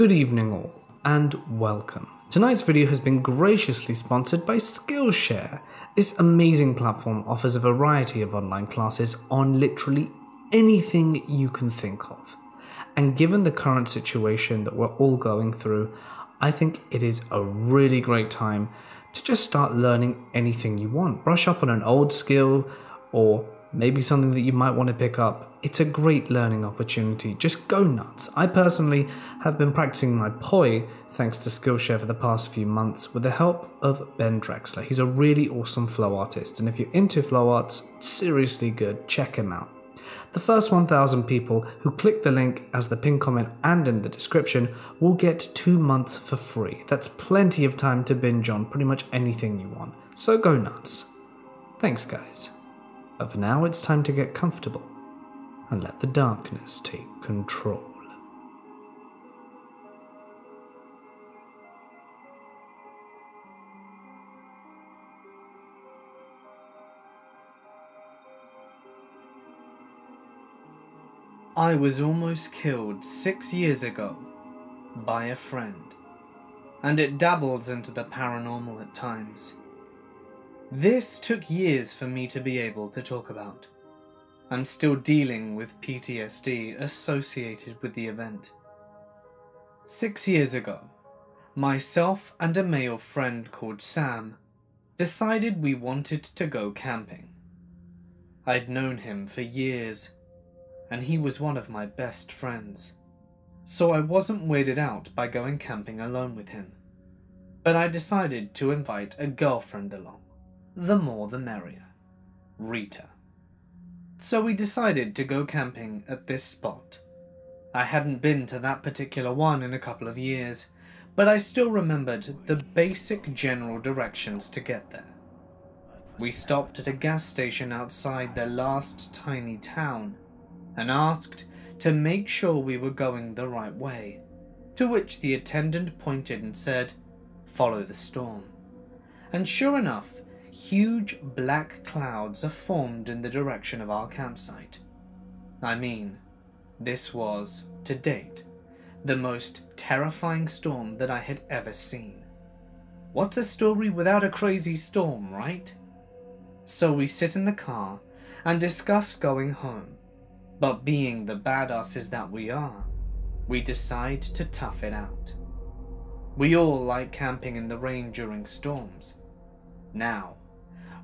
Good evening, all, and welcome. Tonight's video has been graciously sponsored by Skillshare. This amazing platform offers a variety of online classes on literally anything you can think of. And given the current situation that we're all going through, I think it is a really great time to just start learning anything you want. Brush up on an old skill or maybe something that you might want to pick up. It's a great learning opportunity. Just go nuts. I personally have been practicing my poi thanks to Skillshare for the past few months with the help of Ben Drexler. He's a really awesome flow artist, and if you're into flow arts, seriously good, check him out. The first 1,000 people who click the link as the pinned comment and in the description will get two months for free. That's plenty of time to binge on pretty much anything you want. So go nuts. Thanks, guys. But now, it's time to get comfortable and let the darkness take control. I was almost killed six years ago by a friend, and it dabbles into the paranormal at times. This took years for me to be able to talk about. I'm still dealing with PTSD associated with the event. Six years ago, myself and a male friend called Sam decided we wanted to go camping. I'd known him for years, and he was one of my best friends, so I wasn't weirded out by going camping alone with him. But I decided to invite a girlfriend along. The more the merrier. Rita so we decided to go camping at this spot. I hadn't been to that particular one in a couple of years, but I still remembered the basic general directions to get there. We stopped at a gas station outside their last tiny town and asked to make sure we were going the right way, to which the attendant pointed and said, follow the storm. And sure enough, huge black clouds are formed in the direction of our campsite. I mean, this was, to date, the most terrifying storm that I had ever seen. What's a story without a crazy storm, right? So we sit in the car and discuss going home, but being the badasses that we are, we decide to tough it out. We all like camping in the rain during storms. Now,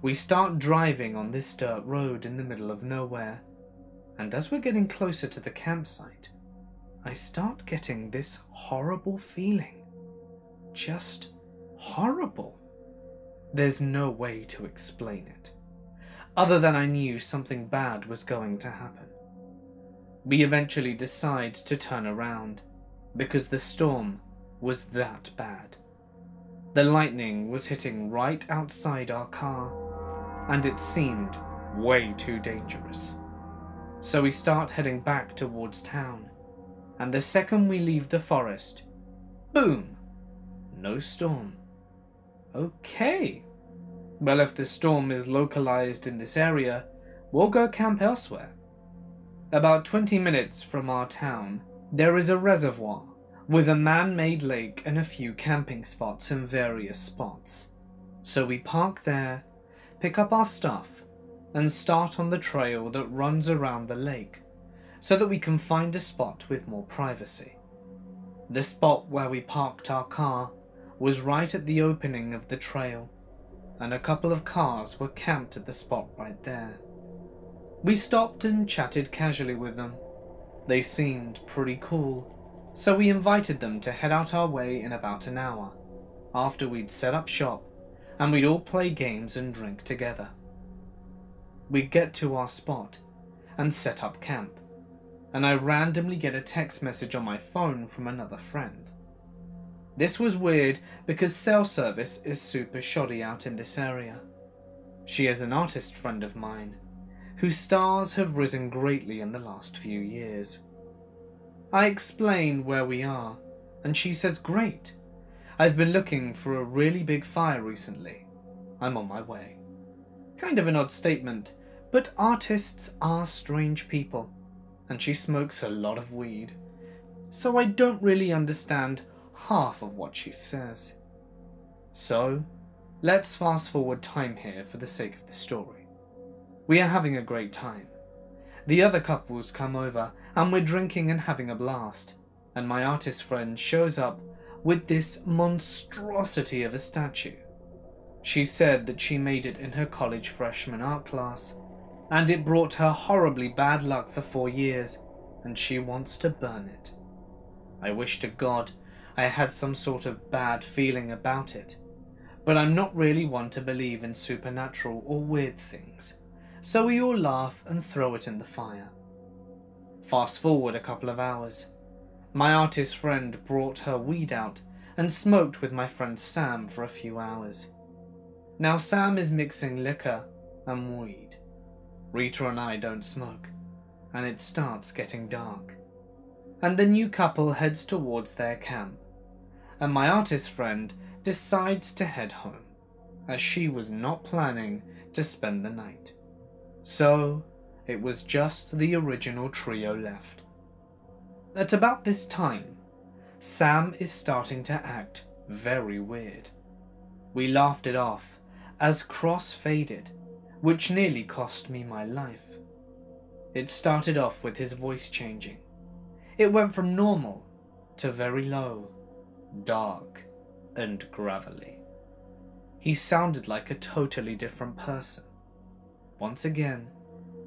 we start driving on this dirt road in the middle of nowhere, and as we're getting closer to the campsite, I start getting this horrible feeling. Just horrible. There's no way to explain it, other than I knew something bad was going to happen. We eventually decide to turn around, because the storm was that bad. The lightning was hitting right outside our car, and it seemed way too dangerous. So we start heading back towards town, and the second we leave the forest, boom, no storm. Okay. Well, if the storm is localized in this area, we'll go camp elsewhere. About 20 minutes from our town, there is a reservoir with a man-made lake and a few camping spots in various spots. So we park there, pick up our stuff, and start on the trail that runs around the lake, so that we can find a spot with more privacy. The spot where we parked our car was right at the opening of the trail, and a couple of cars were camped at the spot right there. We stopped and chatted casually with them. They seemed pretty cool, so we invited them to head out our way in about an hour, after we'd set up shop, and we'd all play games and drink together. We'd get to our spot, and set up camp, and I randomly get a text message on my phone from another friend. This was weird because cell service is super shoddy out in this area. She is an artist friend of mine, whose stars have risen greatly in the last few years. I explain where we are, and she says, Great. I've been looking for a really big fire recently. I'm on my way. Kind of an odd statement, but artists are strange people, and she smokes a lot of weed. so I don't really understand half of what she says. So, let's fast forward time here for the sake of the story. We are having a great time. The other couples come over and we're drinking and having a blast, and my artist friend shows up with this monstrosity of a statue. She said that she made it in her college freshman art class, and it brought her horribly bad luck for four years, and she wants to burn it. I wish to God I had some sort of bad feeling about it, but I'm not really one to believe in supernatural or weird things, so we all laugh and throw it in the fire. Fast forward a couple of hours. My artist friend brought her weed out and smoked with my friend Sam for a few hours. Now Sam is mixing liquor and weed. Rita and I don't smoke, and it starts getting dark and the new couple heads towards their camp, and my artist friend decides to head home, as she was not planning to spend the night. So, it was just the original trio left. At about this time, Sam is starting to act very weird. We laughed it off as Cross faded, which nearly cost me my life. It started off with his voice changing, it went from normal to very low, dark, and gravelly. He sounded like a totally different person. Once again,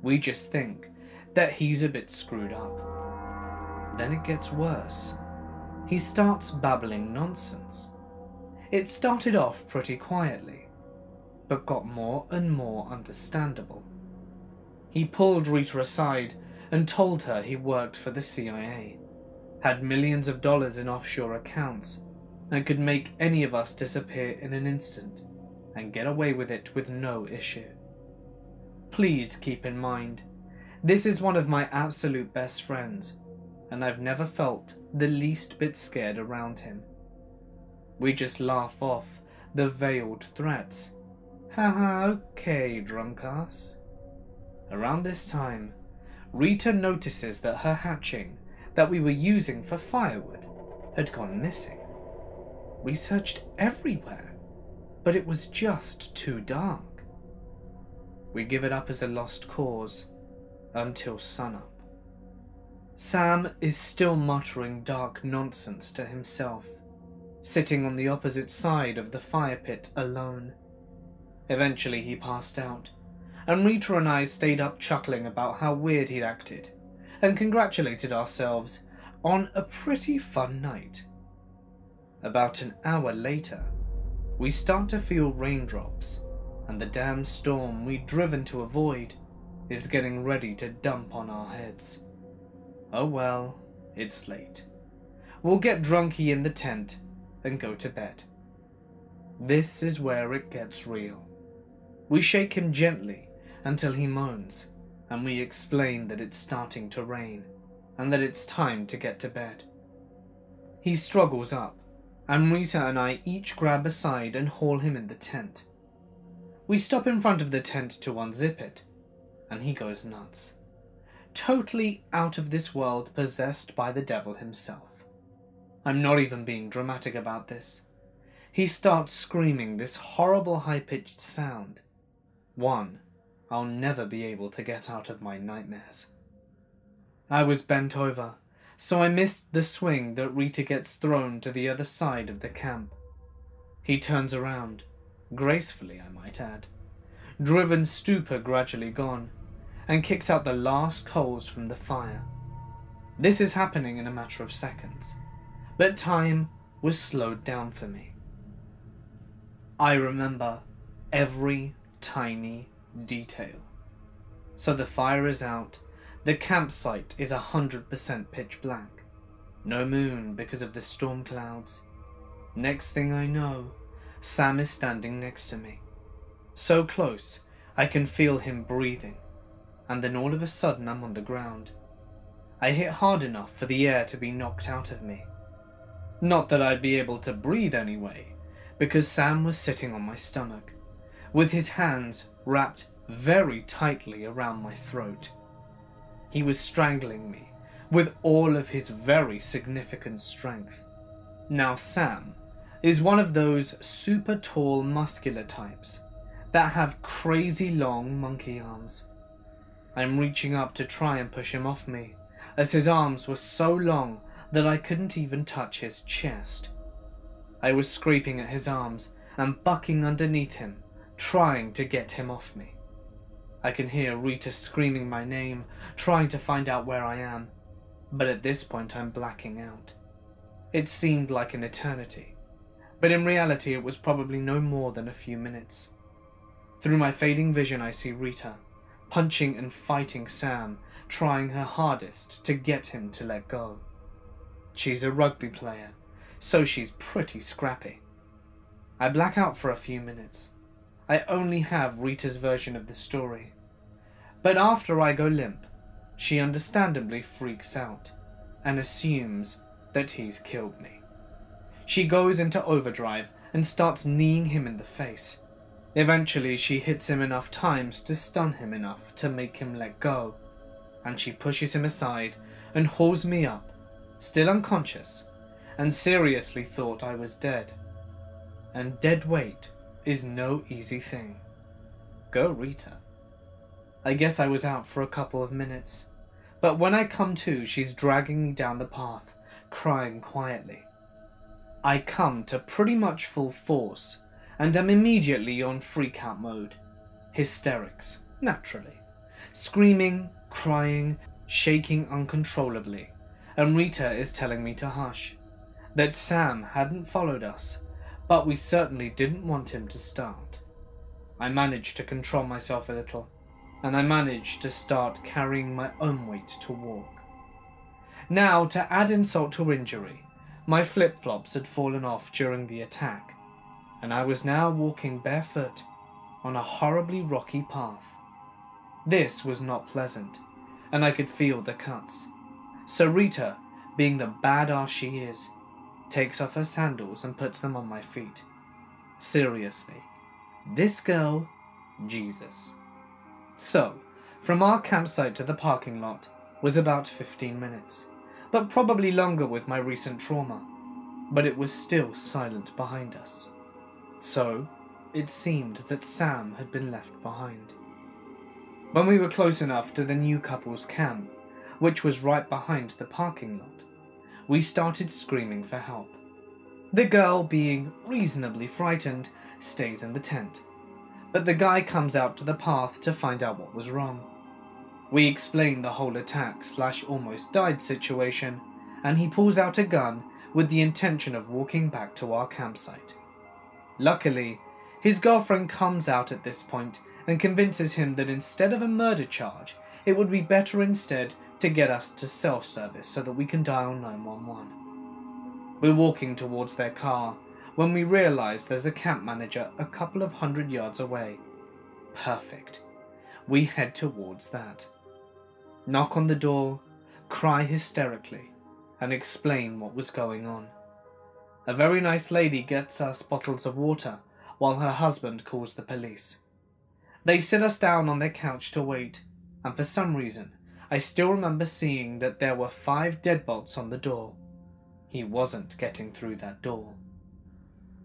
we just think that he's a bit screwed up. Then it gets worse. He starts babbling nonsense. It started off pretty quietly, but got more and more understandable. He pulled Rita aside and told her he worked for the CIA, had millions of dollars in offshore accounts, and could make any of us disappear in an instant and get away with it with no issue. Please keep in mind, this is one of my absolute best friends, and I've never felt the least bit scared around him. We just laugh off the veiled threats. Haha, okay, drunk ass. Around this time, Rita notices that her hatching, that we were using for firewood, had gone missing. We searched everywhere, but it was just too dark. We give it up as a lost cause until sunup. Sam is still muttering dark nonsense to himself, sitting on the opposite side of the fire pit alone. Eventually he passed out, and Rita and I stayed up chuckling about how weird he'd acted, and congratulated ourselves on a pretty fun night. About an hour later, we start to feel raindrops, and the damn storm we'd driven to avoid is getting ready to dump on our heads. Oh well, it's late. We'll get drunky in the tent and go to bed. This is where it gets real. We shake him gently until he moans, and we explain that it's starting to rain and that it's time to get to bed. He struggles up, and Rita and I each grab a side and haul him in the tent. We stop in front of the tent to unzip it, and he goes nuts. Totally out of this world, possessed by the devil himself. I'm not even being dramatic about this. He starts screaming this horrible high pitched sound. One I'll never be able to get out of my nightmares. I was bent over, so I missed the swing that Rita gets thrown to the other side of the camp. He turns around, gracefully I might add, driven stupor gradually gone, and kicks out the last coals from the fire. This is happening in a matter of seconds, but time was slowed down for me. I remember every tiny detail. So the fire is out, the campsite is 100% pitch black. No moon because of the storm clouds. Next thing I know, Sam is standing next to me. So close, I can feel him breathing. And then all of a sudden I'm on the ground. I hit hard enough for the air to be knocked out of me. Not that I'd be able to breathe anyway, because Sam was sitting on my stomach with his hands wrapped very tightly around my throat. He was strangling me with all of his very significant strength. Now, Sam is one of those super tall muscular types that have crazy long monkey arms. I'm reaching up to try and push him off me, as his arms were so long that I couldn't even touch his chest. I was scraping at his arms and bucking underneath him, trying to get him off me. I can hear Rita screaming my name, trying to find out where I am, but at this point I'm blacking out. It seemed like an eternity, but in reality it was probably no more than a few minutes. Through my fading vision I see Rita, punching and fighting Sam, trying her hardest to get him to let go. She's a rugby player, so she's pretty scrappy. I black out for a few minutes. I only have Rita's version of the story. But after I go limp, she understandably freaks out and assumes that he's killed me. She goes into overdrive and starts kneeing him in the face. Eventually, she hits him enough times to stun him enough to make him let go, and she pushes him aside and hauls me up, still unconscious, and seriously thought I was dead. And dead weight is no easy thing. Go Rita. I guess I was out for a couple of minutes, but when I come to, she's dragging me down the path, crying quietly. I come to pretty much full force and am immediately on freak out mode. Hysterics, naturally. Screaming, crying, shaking uncontrollably, and Rita is telling me to hush. That Sam hadn't followed us, but we certainly didn't want him to start. I managed to control myself a little, and I managed to start carrying my own weight to walk. Now, to add insult to injury, my flip flops had fallen off during the attack, and I was now walking barefoot on a horribly rocky path. This was not pleasant, and I could feel the cuts. So Rita, being the badass she is, takes off her sandals and puts them on my feet. Seriously, this girl, Jesus. So, from our campsite to the parking lot was about 15 minutes but probably longer with my recent trauma. But it was still silent behind us. So, it seemed that Sam had been left behind. When we were close enough to the new couple's camp, which was right behind the parking lot, we started screaming for help. The girl, being reasonably frightened, stays in the tent, but the guy comes out to the path to find out what was wrong. We explain the whole attack slash almost died situation, and he pulls out a gun with the intention of walking back to our campsite. Luckily, his girlfriend comes out at this point and convinces him that instead of a murder charge, it would be better instead to get us to cell service so that we can dial 911. We're walking towards their car when we realise there's a camp manager a couple of hundred yards away. Perfect. We head towards that knock on the door, cry hysterically, and explain what was going on. A very nice lady gets us bottles of water while her husband calls the police. They sit us down on their couch to wait, and for some reason, I still remember seeing that there were five deadbolts on the door. He wasn't getting through that door.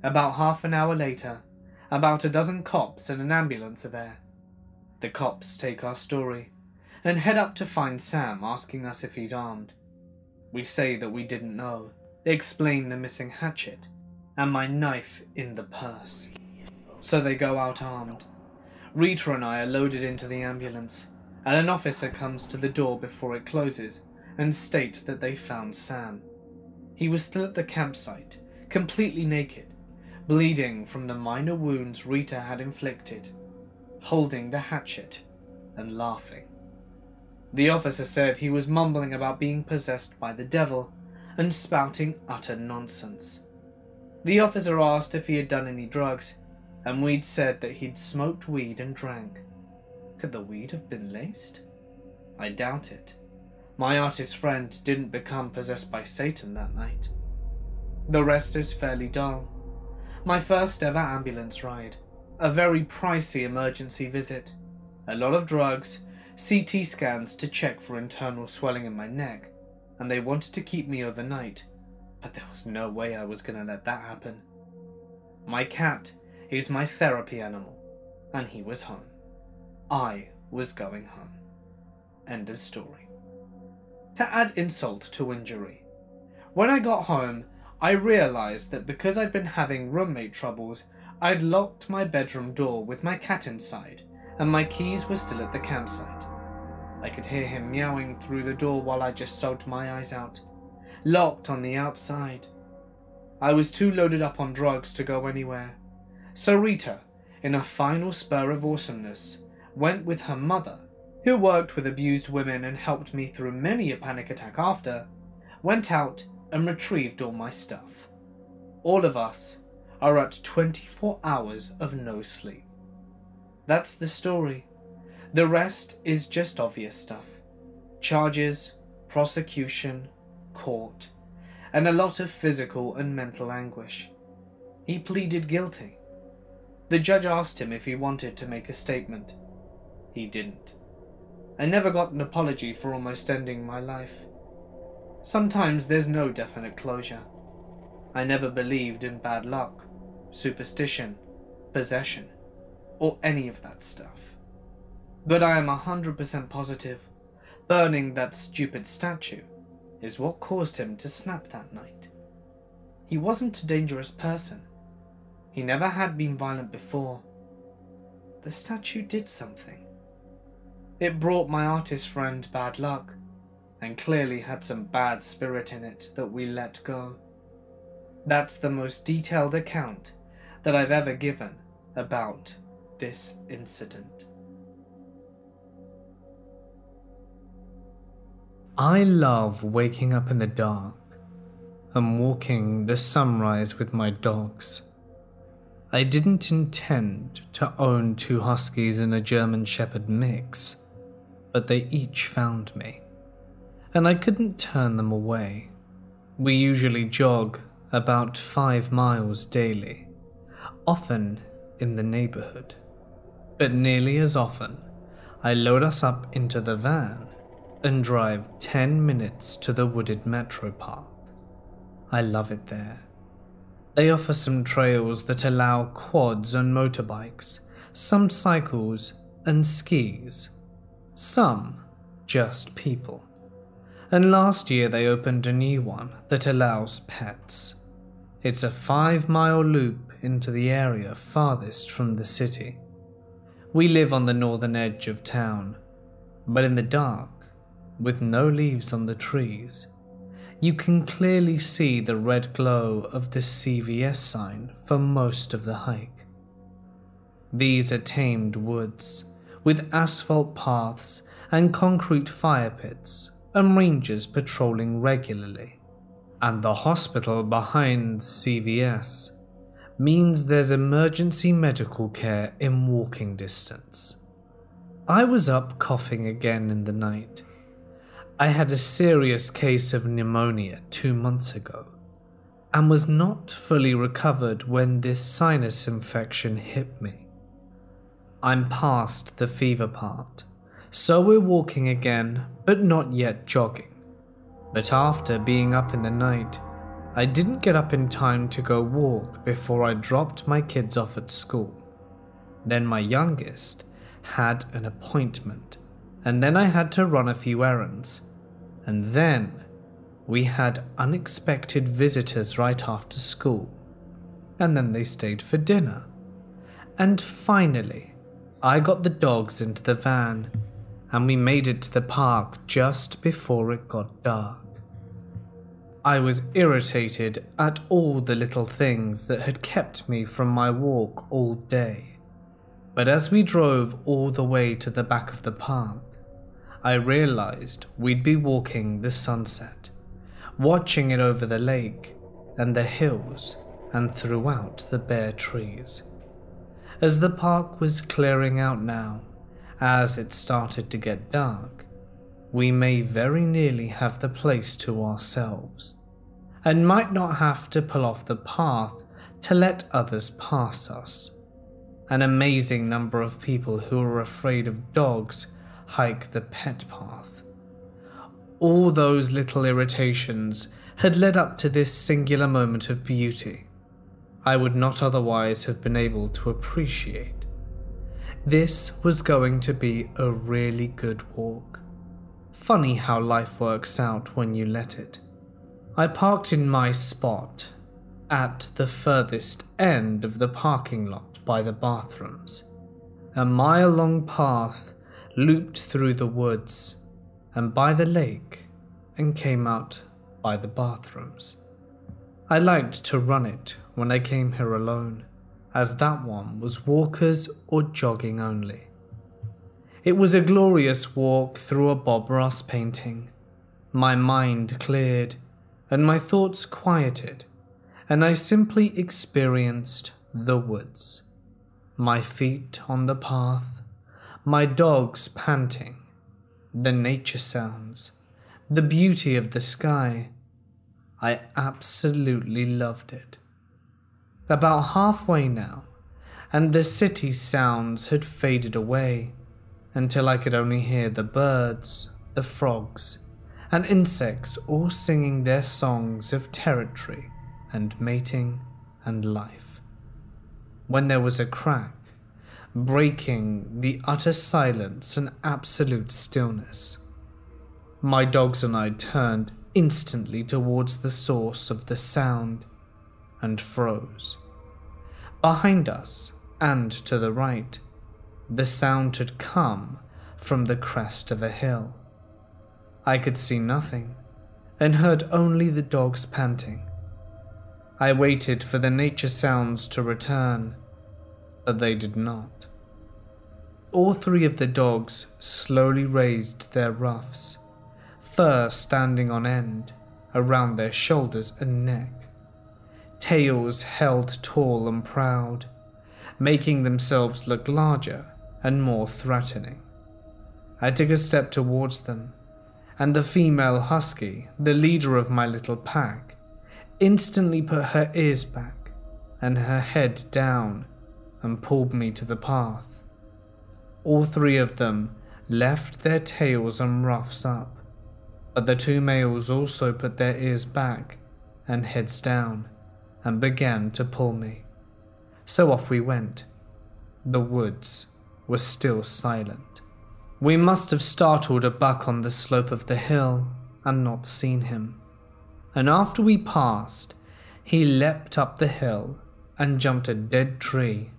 About half an hour later, about a dozen cops and an ambulance are there. The cops take our story and head up to find Sam asking us if he's armed. We say that we didn't know. They explain the missing hatchet and my knife in the purse. So they go out armed. Rita and I are loaded into the ambulance, and an officer comes to the door before it closes and state that they found Sam. He was still at the campsite, completely naked, bleeding from the minor wounds Rita had inflicted, holding the hatchet and laughing. The officer said he was mumbling about being possessed by the devil and spouting utter nonsense. The officer asked if he had done any drugs, and we'd said that he'd smoked weed and drank. Could the weed have been laced? I doubt it. My artist friend didn't become possessed by Satan that night. The rest is fairly dull. My first ever ambulance ride, a very pricey emergency visit, a lot of drugs, CT scans to check for internal swelling in my neck, and they wanted to keep me overnight, but there was no way I was going to let that happen. My cat is my therapy animal, and he was home. I was going home. End of story. To add insult to injury, when I got home, I realised that because I'd been having roommate troubles, I'd locked my bedroom door with my cat inside, and my keys were still at the campsite. I could hear him meowing through the door while I just soaked my eyes out. Locked on the outside. I was too loaded up on drugs to go anywhere. So Rita, in a final spur of awesomeness, went with her mother, who worked with abused women and helped me through many a panic attack after, went out and retrieved all my stuff. All of us are at 24 hours of no sleep. That's the story. The rest is just obvious stuff. Charges, prosecution, court, and a lot of physical and mental anguish. He pleaded guilty. The judge asked him if he wanted to make a statement. He didn't. I never got an apology for almost ending my life. Sometimes there's no definite closure. I never believed in bad luck, superstition, possession, or any of that stuff. But I am 100% positive burning that stupid statue is what caused him to snap that night. He wasn't a dangerous person. He never had been violent before. The statue did something. It brought my artist friend bad luck and clearly had some bad spirit in it that we let go. That's the most detailed account that I've ever given about this incident. I love waking up in the dark and walking the sunrise with my dogs. I didn't intend to own two huskies and a German Shepherd mix, but they each found me and I couldn't turn them away. We usually jog about five miles daily, often in the neighborhood. But nearly as often, I load us up into the van and drive 10 minutes to the wooded metro park. I love it there. They offer some trails that allow quads and motorbikes, some cycles and skis, some just people and last year they opened a new one that allows pets. It's a five mile loop into the area farthest from the city. We live on the northern edge of town, but in the dark, with no leaves on the trees, you can clearly see the red glow of the CVS sign for most of the hike. These are tamed woods, with asphalt paths and concrete fire pits and rangers patrolling regularly. And the hospital behind CVS means there's emergency medical care in walking distance. I was up coughing again in the night. I had a serious case of pneumonia two months ago and was not fully recovered when this sinus infection hit me. I'm past the fever part so we're walking again, but not yet jogging. But after being up in the night, I didn't get up in time to go walk before I dropped my kids off at school. Then my youngest had an appointment, and then I had to run a few errands. And then we had unexpected visitors right after school. And then they stayed for dinner. And finally, I got the dogs into the van and we made it to the park just before it got dark. I was irritated at all the little things that had kept me from my walk all day. But as we drove all the way to the back of the park, I realized we'd be walking the sunset, watching it over the lake and the hills and throughout the bare trees. As the park was clearing out now, as it started to get dark, we may very nearly have the place to ourselves, and might not have to pull off the path to let others pass us. An amazing number of people who are afraid of dogs hike the pet path. All those little irritations had led up to this singular moment of beauty I would not otherwise have been able to appreciate. This was going to be a really good walk. Funny how life works out when you let it. I parked in my spot at the furthest end of the parking lot by the bathrooms. A mile long path looped through the woods and by the lake and came out by the bathrooms. I liked to run it when I came here alone, as that one was walkers or jogging only. It was a glorious walk through a Bob Ross painting. My mind cleared and my thoughts quieted, and I simply experienced the woods. My feet on the path, my dogs panting, the nature sounds, the beauty of the sky. I absolutely loved it. About halfway now, and the city sounds had faded away until I could only hear the birds, the frogs, and insects all singing their songs of territory and mating and life. When there was a crack, breaking the utter silence and absolute stillness, my dogs and I turned instantly towards the source of the sound and froze. Behind us and to the right, the sound had come from the crest of a hill. I could see nothing and heard only the dogs panting. I waited for the nature sounds to return, but they did not. All three of the dogs slowly raised their ruffs, fur standing on end around their shoulders and neck tails held tall and proud, making themselves look larger and more threatening. I took a step towards them, and the female husky, the leader of my little pack, instantly put her ears back and her head down and pulled me to the path. All three of them left their tails and ruffs up, but the two males also put their ears back and heads down and began to pull me. So off we went. The woods were still silent. We must have startled a buck on the slope of the hill and not seen him. And after we passed, he leapt up the hill and jumped a dead tree,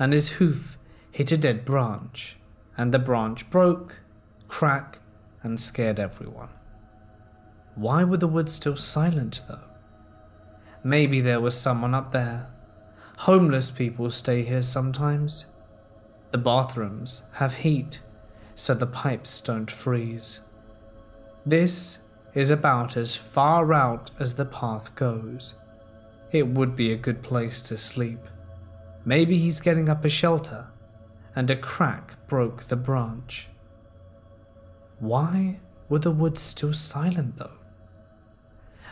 and his hoof hit a dead branch, and the branch broke, cracked, and scared everyone. Why were the woods still silent, though? Maybe there was someone up there. Homeless people stay here sometimes. The bathrooms have heat, so the pipes don't freeze. This is about as far out as the path goes. It would be a good place to sleep. Maybe he's getting up a shelter, and a crack broke the branch. Why were the woods still silent though?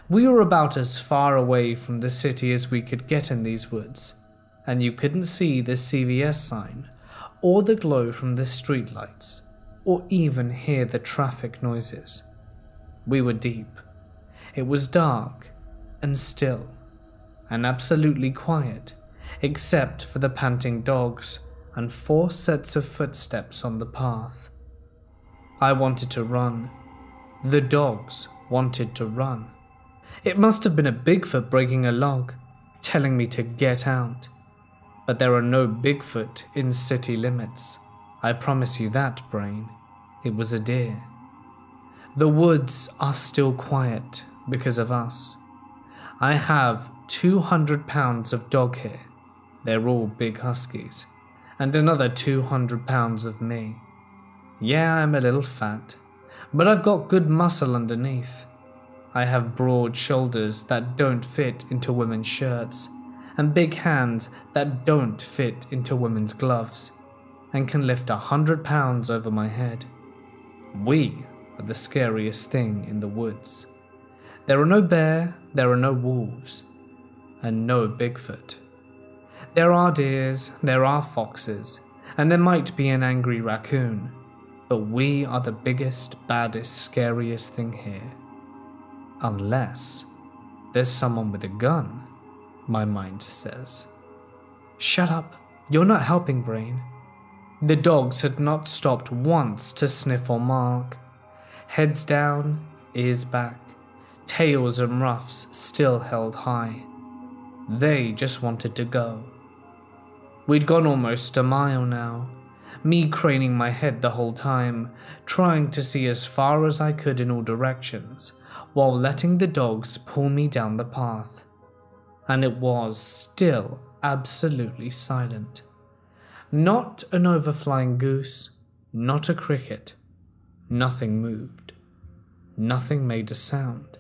We were about as far away from the city as we could get in these woods, and you couldn't see the CVS sign, or the glow from the streetlights, or even hear the traffic noises. We were deep. It was dark and still, and absolutely quiet, except for the panting dogs and four sets of footsteps on the path. I wanted to run. The dogs wanted to run. It must have been a Bigfoot breaking a log, telling me to get out. But there are no Bigfoot in city limits. I promise you that, Brain. It was a deer. The woods are still quiet because of us. I have 200 pounds of dog hair. They're all big huskies. And another 200 pounds of me. Yeah, I'm a little fat, but I've got good muscle underneath. I have broad shoulders that don't fit into women's shirts, and big hands that don't fit into women's gloves, and can lift a hundred pounds over my head. We are the scariest thing in the woods. There are no bear, there are no wolves, and no Bigfoot. There are deers, there are foxes, and there might be an angry raccoon, but we are the biggest, baddest, scariest thing here. Unless there's someone with a gun, my mind says. Shut up, you're not helping, Brain. The dogs had not stopped once to sniff or mark. Heads down, ears back, tails and ruffs still held high. They just wanted to go. We'd gone almost a mile now, me craning my head the whole time, trying to see as far as I could in all directions, while letting the dogs pull me down the path. And it was still absolutely silent. Not an overflying goose, not a cricket. Nothing moved. Nothing made a sound,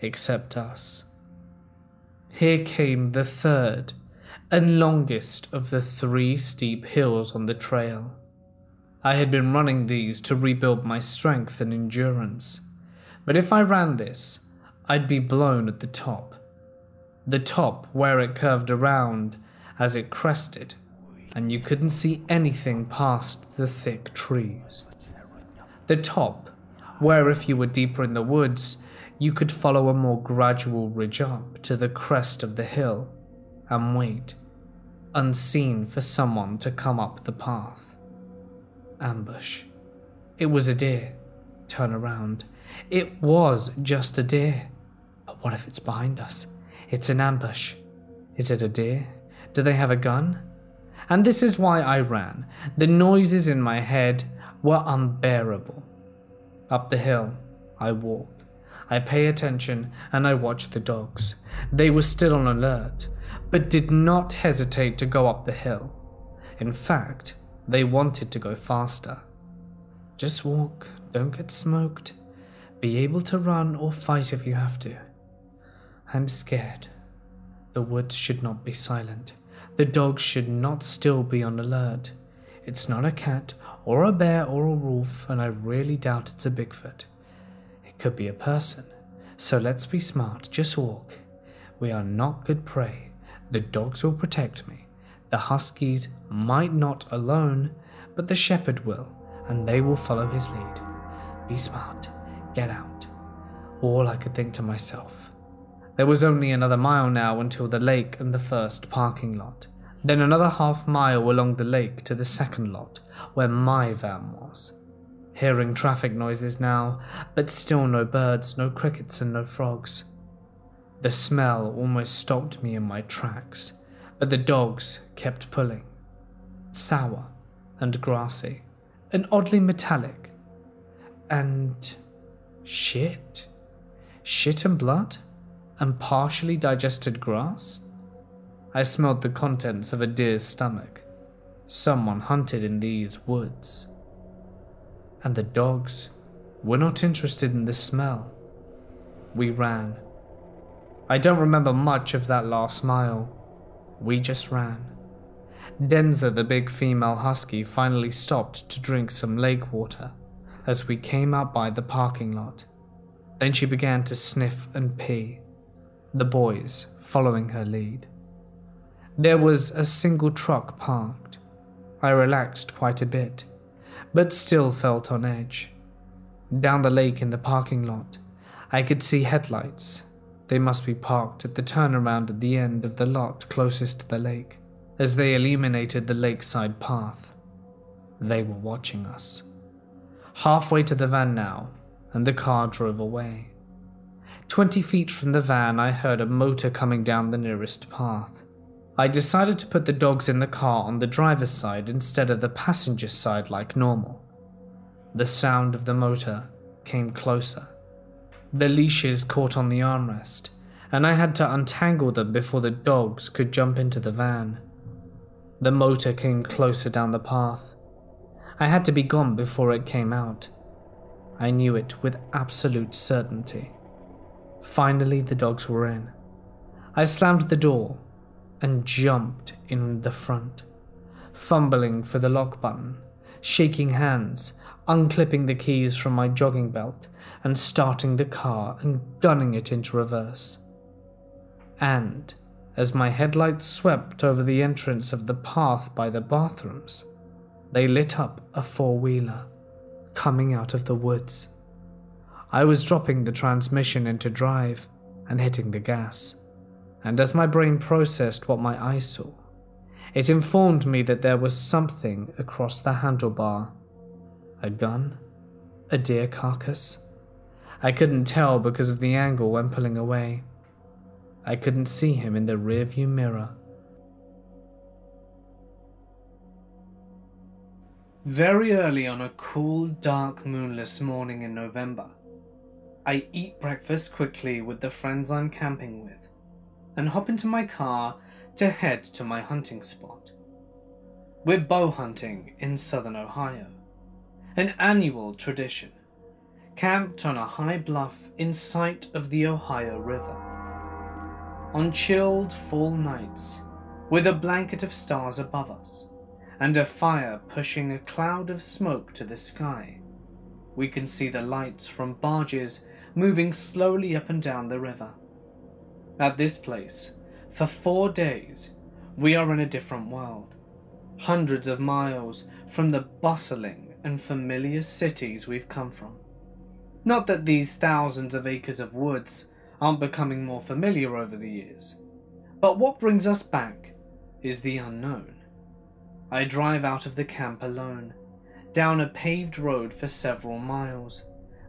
except us. Here came the third and longest of the three steep hills on the trail. I had been running these to rebuild my strength and endurance, but if I ran this, I'd be blown at the top. The top where it curved around as it crested, and you couldn't see anything past the thick trees. The top, where if you were deeper in the woods, you could follow a more gradual ridge up to the crest of the hill and wait unseen for someone to come up the path. Ambush. It was a deer. Turn around. It was just a deer. But what if it's behind us? It's an ambush. Is it a deer? Do they have a gun? And this is why I ran. The noises in my head were unbearable. Up the hill, I walked. I pay attention and I watch the dogs. They were still on alert but did not hesitate to go up the hill. In fact, they wanted to go faster. Just walk, don't get smoked. Be able to run or fight if you have to. I'm scared. The woods should not be silent. The dogs should not still be on alert. It's not a cat or a bear or a wolf, and I really doubt it's a Bigfoot. It could be a person. So let's be smart, just walk. We are not good prey. The dogs will protect me. The huskies might not alone, but the shepherd will, and they will follow his lead. Be smart. Get out. All I could think to myself. There was only another mile now until the lake and the first parking lot. Then another half mile along the lake to the second lot, where my van was. Hearing traffic noises now, but still no birds, no crickets, and no frogs. The smell almost stopped me in my tracks, but the dogs kept pulling. Sour and grassy, and oddly metallic. And shit? Shit and blood? And partially digested grass? I smelled the contents of a deer's stomach. Someone hunted in these woods. And the dogs were not interested in the smell. We ran I don't remember much of that last mile. We just ran. Denza, the big female husky, finally stopped to drink some lake water as we came out by the parking lot. Then she began to sniff and pee, the boys following her lead. There was a single truck parked. I relaxed quite a bit, but still felt on edge. Down the lake in the parking lot, I could see headlights they must be parked at the turnaround at the end of the lot closest to the lake, as they illuminated the lakeside path. They were watching us. Halfway to the van now, and the car drove away. Twenty feet from the van, I heard a motor coming down the nearest path. I decided to put the dogs in the car on the driver's side instead of the passenger side like normal. The sound of the motor came closer. The leashes caught on the armrest, and I had to untangle them before the dogs could jump into the van. The motor came closer down the path. I had to be gone before it came out. I knew it with absolute certainty. Finally, the dogs were in. I slammed the door and jumped in the front, fumbling for the lock button, shaking hands, unclipping the keys from my jogging belt and starting the car and gunning it into reverse. And, as my headlights swept over the entrance of the path by the bathrooms, they lit up a four wheeler, coming out of the woods. I was dropping the transmission into drive and hitting the gas, and as my brain processed what my eyes saw, it informed me that there was something across the handlebar. A gun? A deer carcass? I couldn't tell because of the angle when pulling away. I couldn't see him in the rearview mirror. Very early on a cool, dark, moonless morning in November, I eat breakfast quickly with the friends I'm camping with and hop into my car to head to my hunting spot. We're bow hunting in southern Ohio, an annual tradition, camped on a high bluff in sight of the Ohio River. On chilled fall nights, with a blanket of stars above us, and a fire pushing a cloud of smoke to the sky, we can see the lights from barges moving slowly up and down the river. At this place, for four days, we are in a different world, hundreds of miles from the bustling and familiar cities we've come from. Not that these thousands of acres of woods aren't becoming more familiar over the years, but what brings us back is the unknown. I drive out of the camp alone, down a paved road for several miles,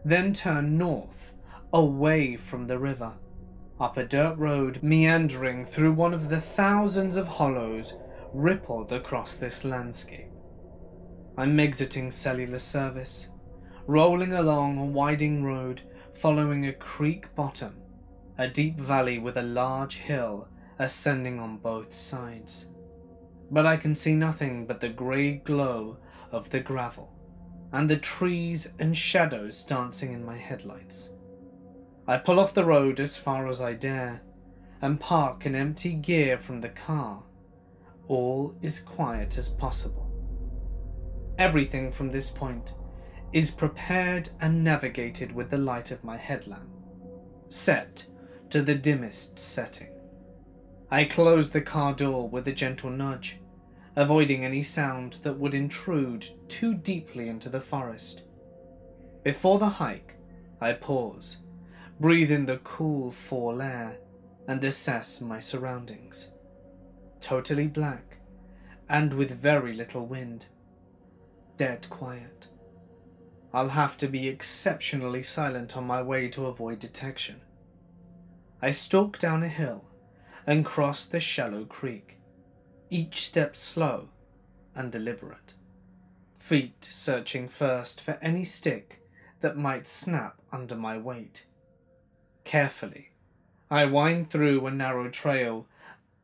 then turn north, away from the river up a dirt road meandering through one of the thousands of hollows rippled across this landscape. I'm exiting cellular service, rolling along a winding road following a creek bottom, a deep valley with a large hill ascending on both sides. But I can see nothing but the grey glow of the gravel and the trees and shadows dancing in my headlights. I pull off the road as far as I dare and park an empty gear from the car. All is quiet as possible. Everything from this point is prepared and navigated with the light of my headlamp, set to the dimmest setting. I close the car door with a gentle nudge, avoiding any sound that would intrude too deeply into the forest. Before the hike, I pause breathe in the cool fall air, and assess my surroundings. Totally black, and with very little wind. Dead quiet. I'll have to be exceptionally silent on my way to avoid detection. I stalk down a hill and cross the shallow creek, each step slow and deliberate. Feet searching first for any stick that might snap under my weight. Carefully, I wind through a narrow trail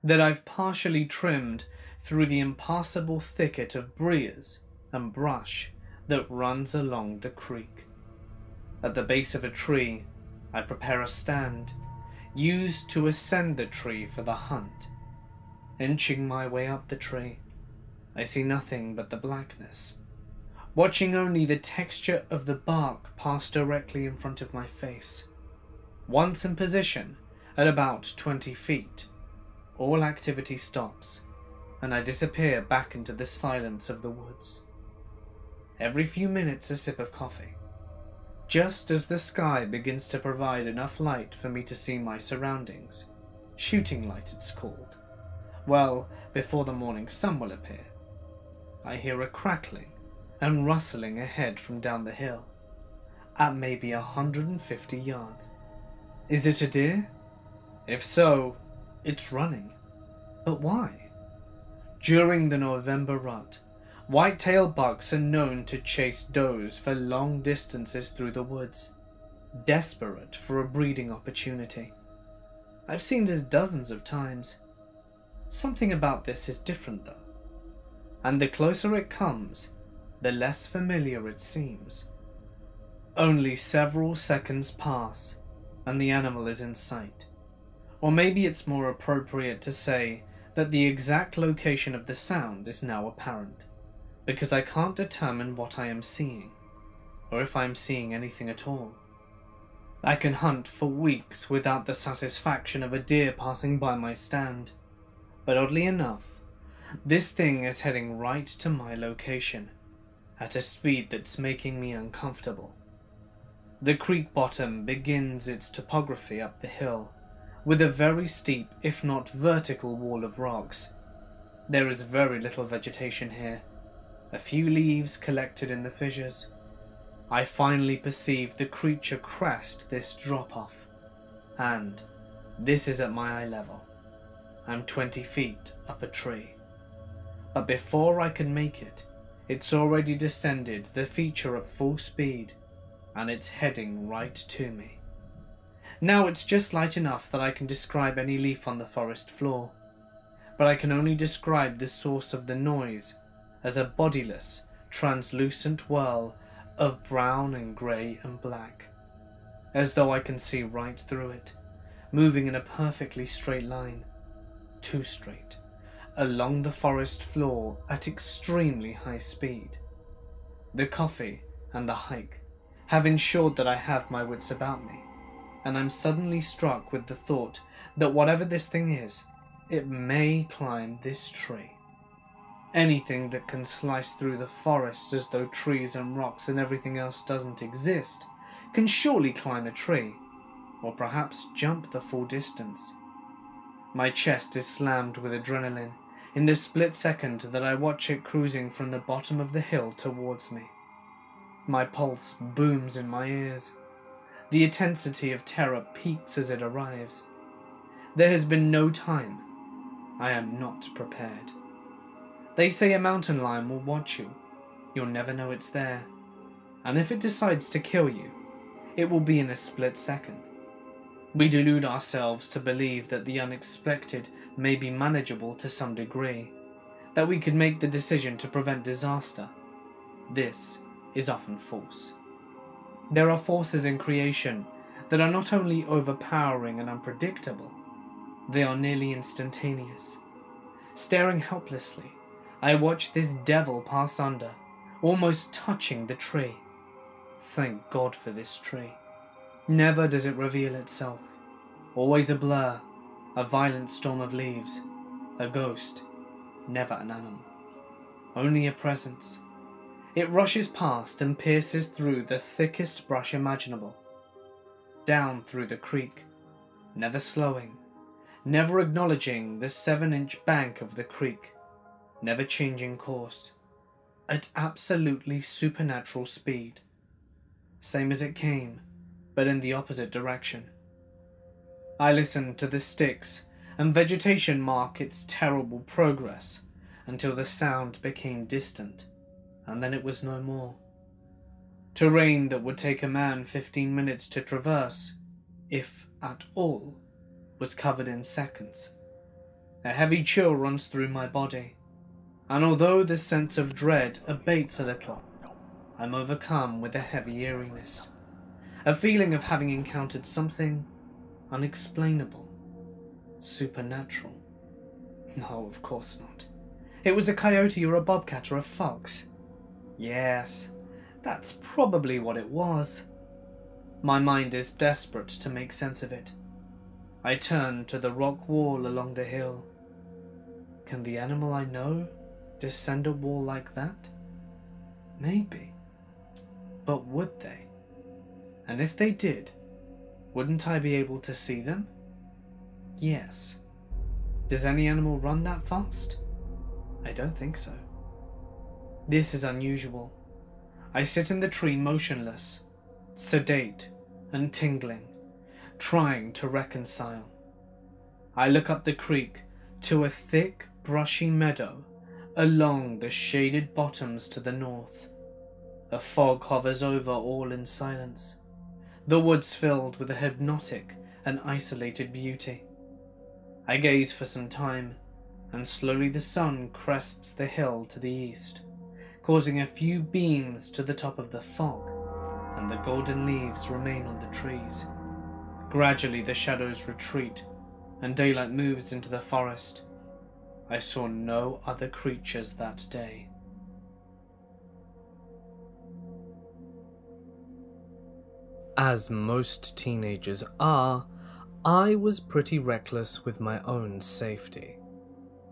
that I've partially trimmed through the impassable thicket of briars and brush that runs along the creek. At the base of a tree, I prepare a stand, used to ascend the tree for the hunt. Inching my way up the tree, I see nothing but the blackness, watching only the texture of the bark pass directly in front of my face. Once in position, at about 20 feet, all activity stops, and I disappear back into the silence of the woods. Every few minutes, a sip of coffee. Just as the sky begins to provide enough light for me to see my surroundings, shooting light it's called, well before the morning sun will appear, I hear a crackling and rustling ahead from down the hill, at maybe a 150 yards. Is it a deer? If so, it's running. But why? During the November rut, white-tail bucks are known to chase does for long distances through the woods, desperate for a breeding opportunity. I've seen this dozens of times. Something about this is different though, and the closer it comes, the less familiar it seems. Only several seconds pass and the animal is in sight. Or maybe it's more appropriate to say that the exact location of the sound is now apparent, because I can't determine what I am seeing, or if I am seeing anything at all. I can hunt for weeks without the satisfaction of a deer passing by my stand, but oddly enough, this thing is heading right to my location, at a speed that's making me uncomfortable. The creek bottom begins its topography up the hill, with a very steep, if not vertical, wall of rocks. There is very little vegetation here, a few leaves collected in the fissures. I finally perceive the creature crest this drop-off, and this is at my eye level. I'm 20 feet up a tree. But before I can make it, it's already descended the feature at full speed, and it's heading right to me. Now it's just light enough that I can describe any leaf on the forest floor, but I can only describe the source of the noise as a bodiless, translucent whirl of brown and grey and black, as though I can see right through it, moving in a perfectly straight line, too straight, along the forest floor at extremely high speed. The coffee and the hike have ensured that I have my wits about me, and I'm suddenly struck with the thought that whatever this thing is, it may climb this tree. Anything that can slice through the forest as though trees and rocks and everything else doesn't exist can surely climb a tree, or perhaps jump the full distance. My chest is slammed with adrenaline in the split second that I watch it cruising from the bottom of the hill towards me. My pulse booms in my ears. The intensity of terror peaks as it arrives. There has been no time. I am not prepared. They say a mountain lion will watch you. You'll never know it's there. And if it decides to kill you, it will be in a split second. We delude ourselves to believe that the unexpected may be manageable to some degree, that we could make the decision to prevent disaster. This is often false. There are forces in creation that are not only overpowering and unpredictable, they are nearly instantaneous. Staring helplessly, I watch this devil pass under, almost touching the tree. Thank God for this tree. Never does it reveal itself. Always a blur, a violent storm of leaves, a ghost, never an animal. Only a presence. It rushes past and pierces through the thickest brush imaginable. Down through the creek, never slowing, never acknowledging the seven inch bank of the creek never changing course, at absolutely supernatural speed. Same as it came, but in the opposite direction. I listened to the sticks and vegetation mark its terrible progress until the sound became distant, and then it was no more. Terrain that would take a man 15 minutes to traverse, if at all, was covered in seconds. A heavy chill runs through my body and although this sense of dread abates a little, I'm overcome with a heavy eeriness, a feeling of having encountered something unexplainable, supernatural. No, of course not. It was a coyote or a bobcat or a fox. Yes, that's probably what it was. My mind is desperate to make sense of it. I turn to the rock wall along the hill. Can the animal I know descend a wall like that? Maybe. But would they? And if they did, wouldn't I be able to see them? Yes. Does any animal run that fast? I don't think so. This is unusual. I sit in the tree motionless, sedate and tingling, trying to reconcile. I look up the creek to a thick, brushy meadow along the shaded bottoms to the north. A fog hovers over all in silence, the woods filled with a hypnotic and isolated beauty. I gaze for some time, and slowly the sun crests the hill to the east, causing a few beams to the top of the fog, and the golden leaves remain on the trees. Gradually the shadows retreat, and daylight moves into the forest, I saw no other creatures that day. As most teenagers are, I was pretty reckless with my own safety.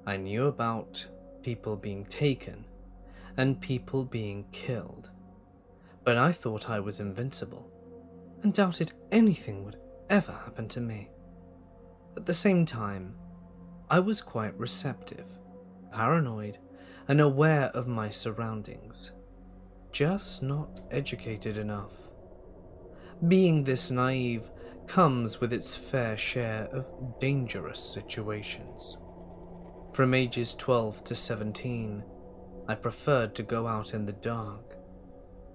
I knew about people being taken, and people being killed. But I thought I was invincible and doubted anything would ever happen to me. At the same time, I was quite receptive, paranoid, and aware of my surroundings, just not educated enough. Being this naive comes with its fair share of dangerous situations. From ages 12 to 17, I preferred to go out in the dark.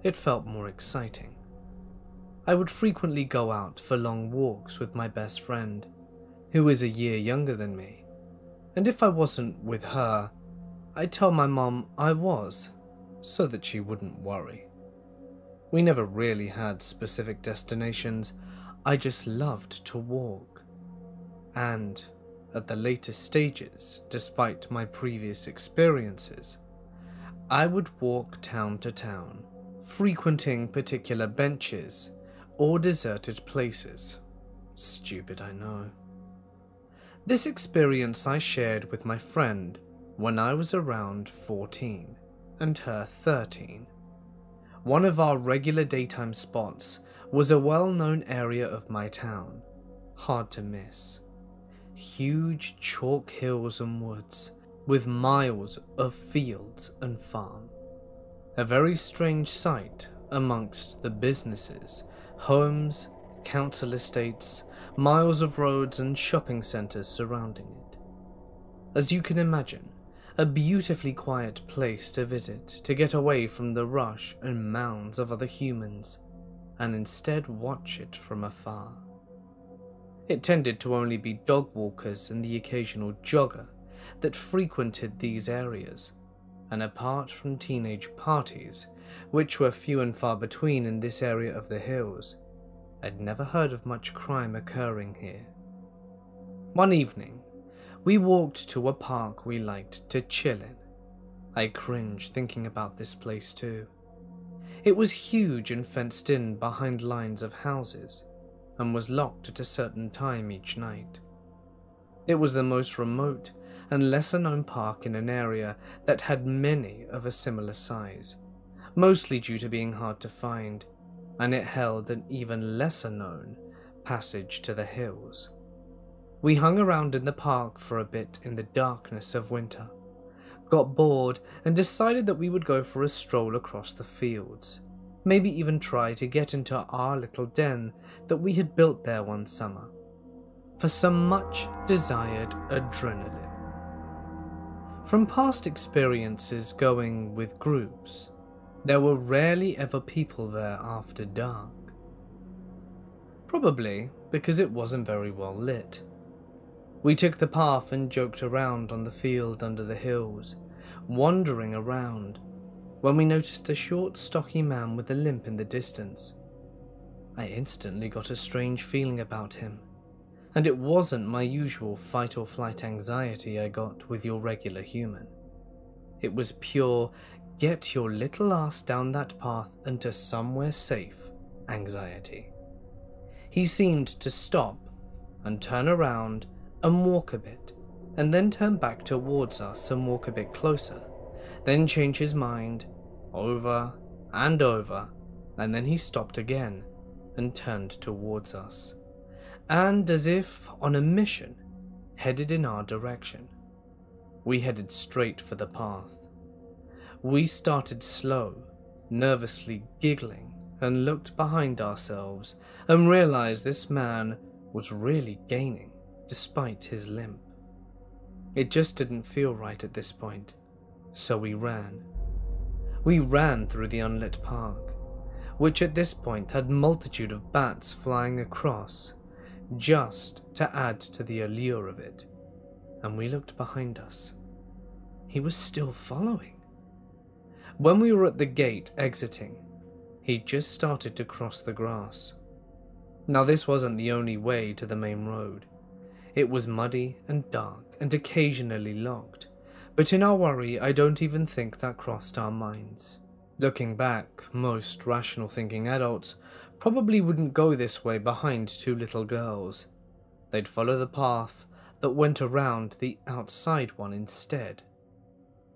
It felt more exciting. I would frequently go out for long walks with my best friend, who is a year younger than me, and if I wasn't with her, I'd tell my mom I was, so that she wouldn't worry. We never really had specific destinations, I just loved to walk. And, at the latest stages, despite my previous experiences, I would walk town to town, frequenting particular benches or deserted places. Stupid, I know. This experience I shared with my friend when I was around 14 and her 13. One of our regular daytime spots was a well-known area of my town, hard to miss. Huge chalk hills and woods with miles of fields and farm. A very strange sight amongst the businesses homes, council estates, miles of roads and shopping centres surrounding it. As you can imagine, a beautifully quiet place to visit to get away from the rush and mounds of other humans, and instead watch it from afar. It tended to only be dog walkers and the occasional jogger that frequented these areas, and apart from teenage parties, which were few and far between in this area of the hills, I'd never heard of much crime occurring here. One evening, we walked to a park we liked to chill in. I cringe thinking about this place too. It was huge and fenced in behind lines of houses, and was locked at a certain time each night. It was the most remote and lesser known park in an area that had many of a similar size, mostly due to being hard to find, and it held an even lesser known passage to the hills. We hung around in the park for a bit in the darkness of winter, got bored, and decided that we would go for a stroll across the fields, maybe even try to get into our little den that we had built there one summer, for some much desired adrenaline. From past experiences going with groups, there were rarely ever people there after dark. Probably because it wasn't very well lit. We took the path and joked around on the field under the hills, wandering around, when we noticed a short, stocky man with a limp in the distance. I instantly got a strange feeling about him, and it wasn't my usual fight or flight anxiety I got with your regular human. It was pure Get your little ass down that path and to somewhere safe, anxiety. He seemed to stop and turn around and walk a bit, and then turn back towards us and walk a bit closer, then change his mind over and over, and then he stopped again and turned towards us, and as if on a mission, headed in our direction. We headed straight for the path. We started slow, nervously giggling, and looked behind ourselves and realized this man was really gaining despite his limp. It just didn't feel right at this point, so we ran. We ran through the unlit park, which at this point had multitude of bats flying across, just to add to the allure of it, and we looked behind us. He was still following. When we were at the gate exiting, he just started to cross the grass. Now this wasn't the only way to the main road. It was muddy and dark and occasionally locked, but in our worry I don't even think that crossed our minds. Looking back, most rational thinking adults probably wouldn't go this way behind two little girls. They'd follow the path that went around the outside one instead.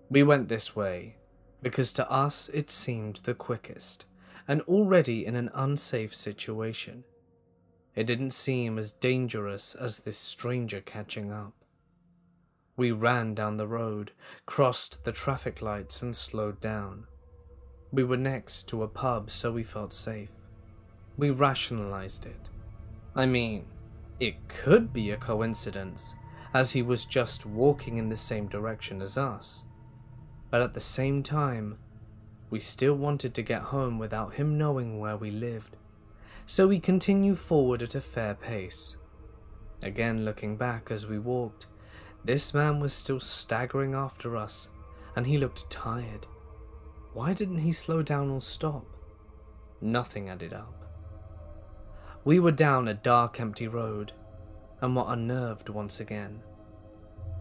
We went this way, because to us it seemed the quickest, and already in an unsafe situation. It didn't seem as dangerous as this stranger catching up. We ran down the road, crossed the traffic lights, and slowed down. We were next to a pub, so we felt safe. We rationalized it. I mean, it could be a coincidence, as he was just walking in the same direction as us. But at the same time, we still wanted to get home without him knowing where we lived so we continued forward at a fair pace. Again, looking back as we walked, this man was still staggering after us, and he looked tired. Why didn't he slow down or stop? Nothing added up. We were down a dark, empty road, and were unnerved once again.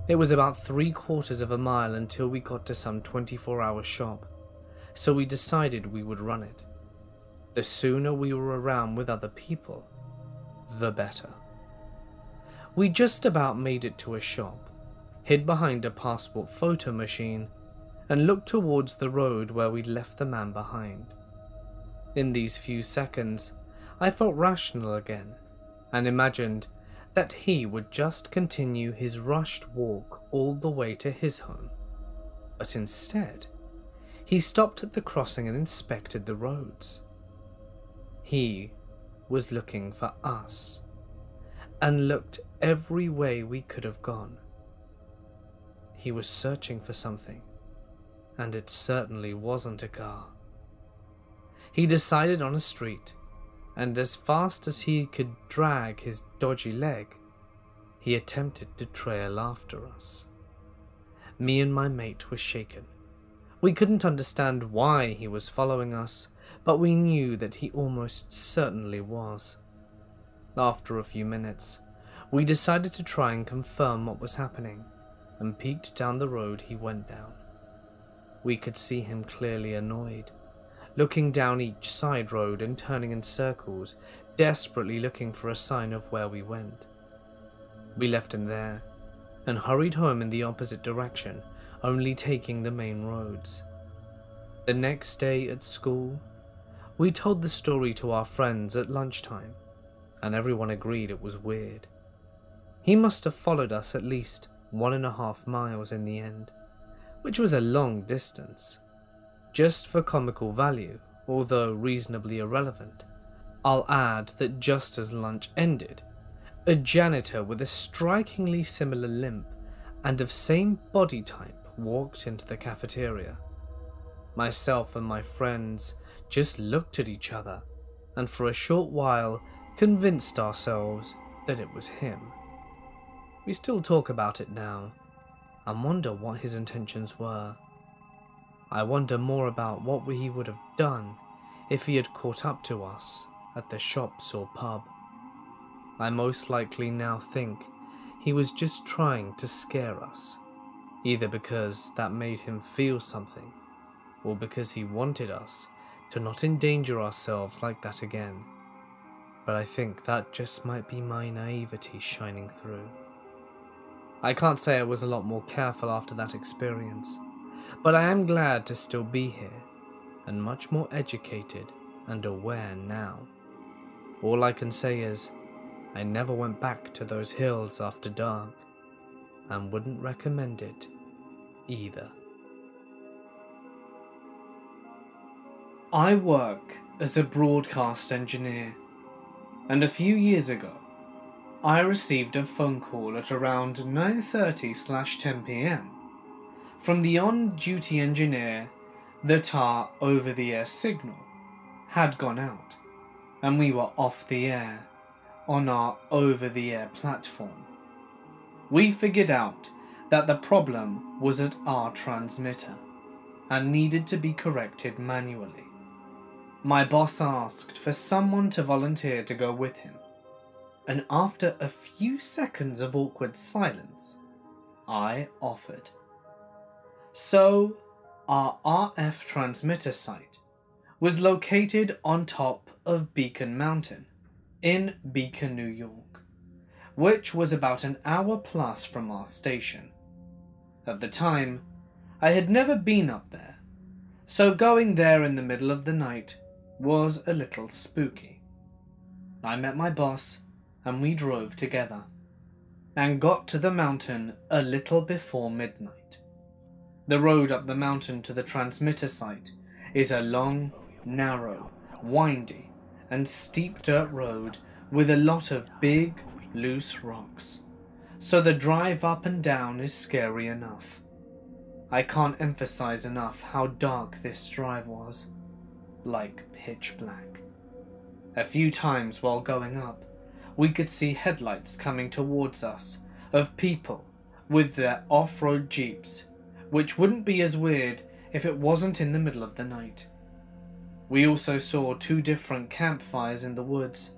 It was about three quarters of a mile until we got to some 24 hour shop, so we decided we would run it. The sooner we were around with other people, the better. We just about made it to a shop, hid behind a passport photo machine, and looked towards the road where we'd left the man behind. In these few seconds, I felt rational again, and imagined that he would just continue his rushed walk all the way to his home. But instead, he stopped at the crossing and inspected the roads. He was looking for us and looked every way we could have gone. He was searching for something, and it certainly wasn't a car. He decided on a street, and as fast as he could drag his dodgy leg, he attempted to trail after us. Me and my mate were shaken. We couldn't understand why he was following us, but we knew that he almost certainly was. After a few minutes, we decided to try and confirm what was happening, and peeked down the road he went down. We could see him clearly annoyed, looking down each side road and turning in circles, desperately looking for a sign of where we went. We left him there, and hurried home in the opposite direction, only taking the main roads. The next day at school, we told the story to our friends at lunchtime, and everyone agreed it was weird. He must have followed us at least one and a half miles in the end, which was a long distance. Just for comical value, although reasonably irrelevant, I'll add that just as lunch ended, a janitor with a strikingly similar limp and of same body type walked into the cafeteria. Myself and my friends just looked at each other and for a short while convinced ourselves that it was him. We still talk about it now and wonder what his intentions were. I wonder more about what he would have done if he had caught up to us at the shops or pub. I most likely now think he was just trying to scare us, either because that made him feel something, or because he wanted us to not endanger ourselves like that again. But I think that just might be my naivety shining through. I can't say I was a lot more careful after that experience, but I am glad to still be here and much more educated and aware now. All I can say is, I never went back to those hills after dark and wouldn't recommend it either. I work as a broadcast engineer, and a few years ago, I received a phone call at around 9.30 10 pm from the on-duty engineer that our over-the-air signal had gone out, and we were off the air on our over-the-air platform. We figured out that the problem was at our transmitter and needed to be corrected manually. My boss asked for someone to volunteer to go with him, and after a few seconds of awkward silence, I offered. So, our RF transmitter site was located on top of Beacon Mountain in Beacon, New York, which was about an hour plus from our station. At the time, I had never been up there So going there in the middle of the night was a little spooky. I met my boss and we drove together and got to the mountain a little before midnight. The road up the mountain to the transmitter site is a long, narrow, windy, and steep dirt road with a lot of big, loose rocks. So the drive up and down is scary enough. I can't emphasize enough how dark this drive was. Like pitch black. A few times while going up, we could see headlights coming towards us of people with their off-road jeeps, which wouldn't be as weird if it wasn't in the middle of the night. We also saw two different campfires in the woods,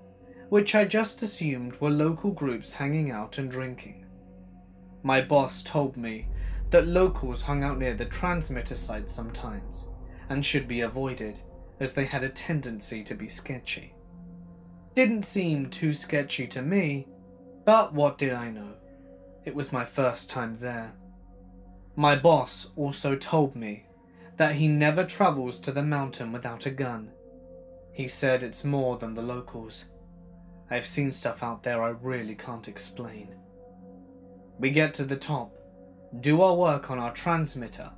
which I just assumed were local groups hanging out and drinking. My boss told me that locals hung out near the transmitter site sometimes, and should be avoided, as they had a tendency to be sketchy. Didn't seem too sketchy to me, but what did I know? It was my first time there. My boss also told me that he never travels to the mountain without a gun. He said it's more than the locals. I've seen stuff out there I really can't explain. We get to the top, do our work on our transmitter,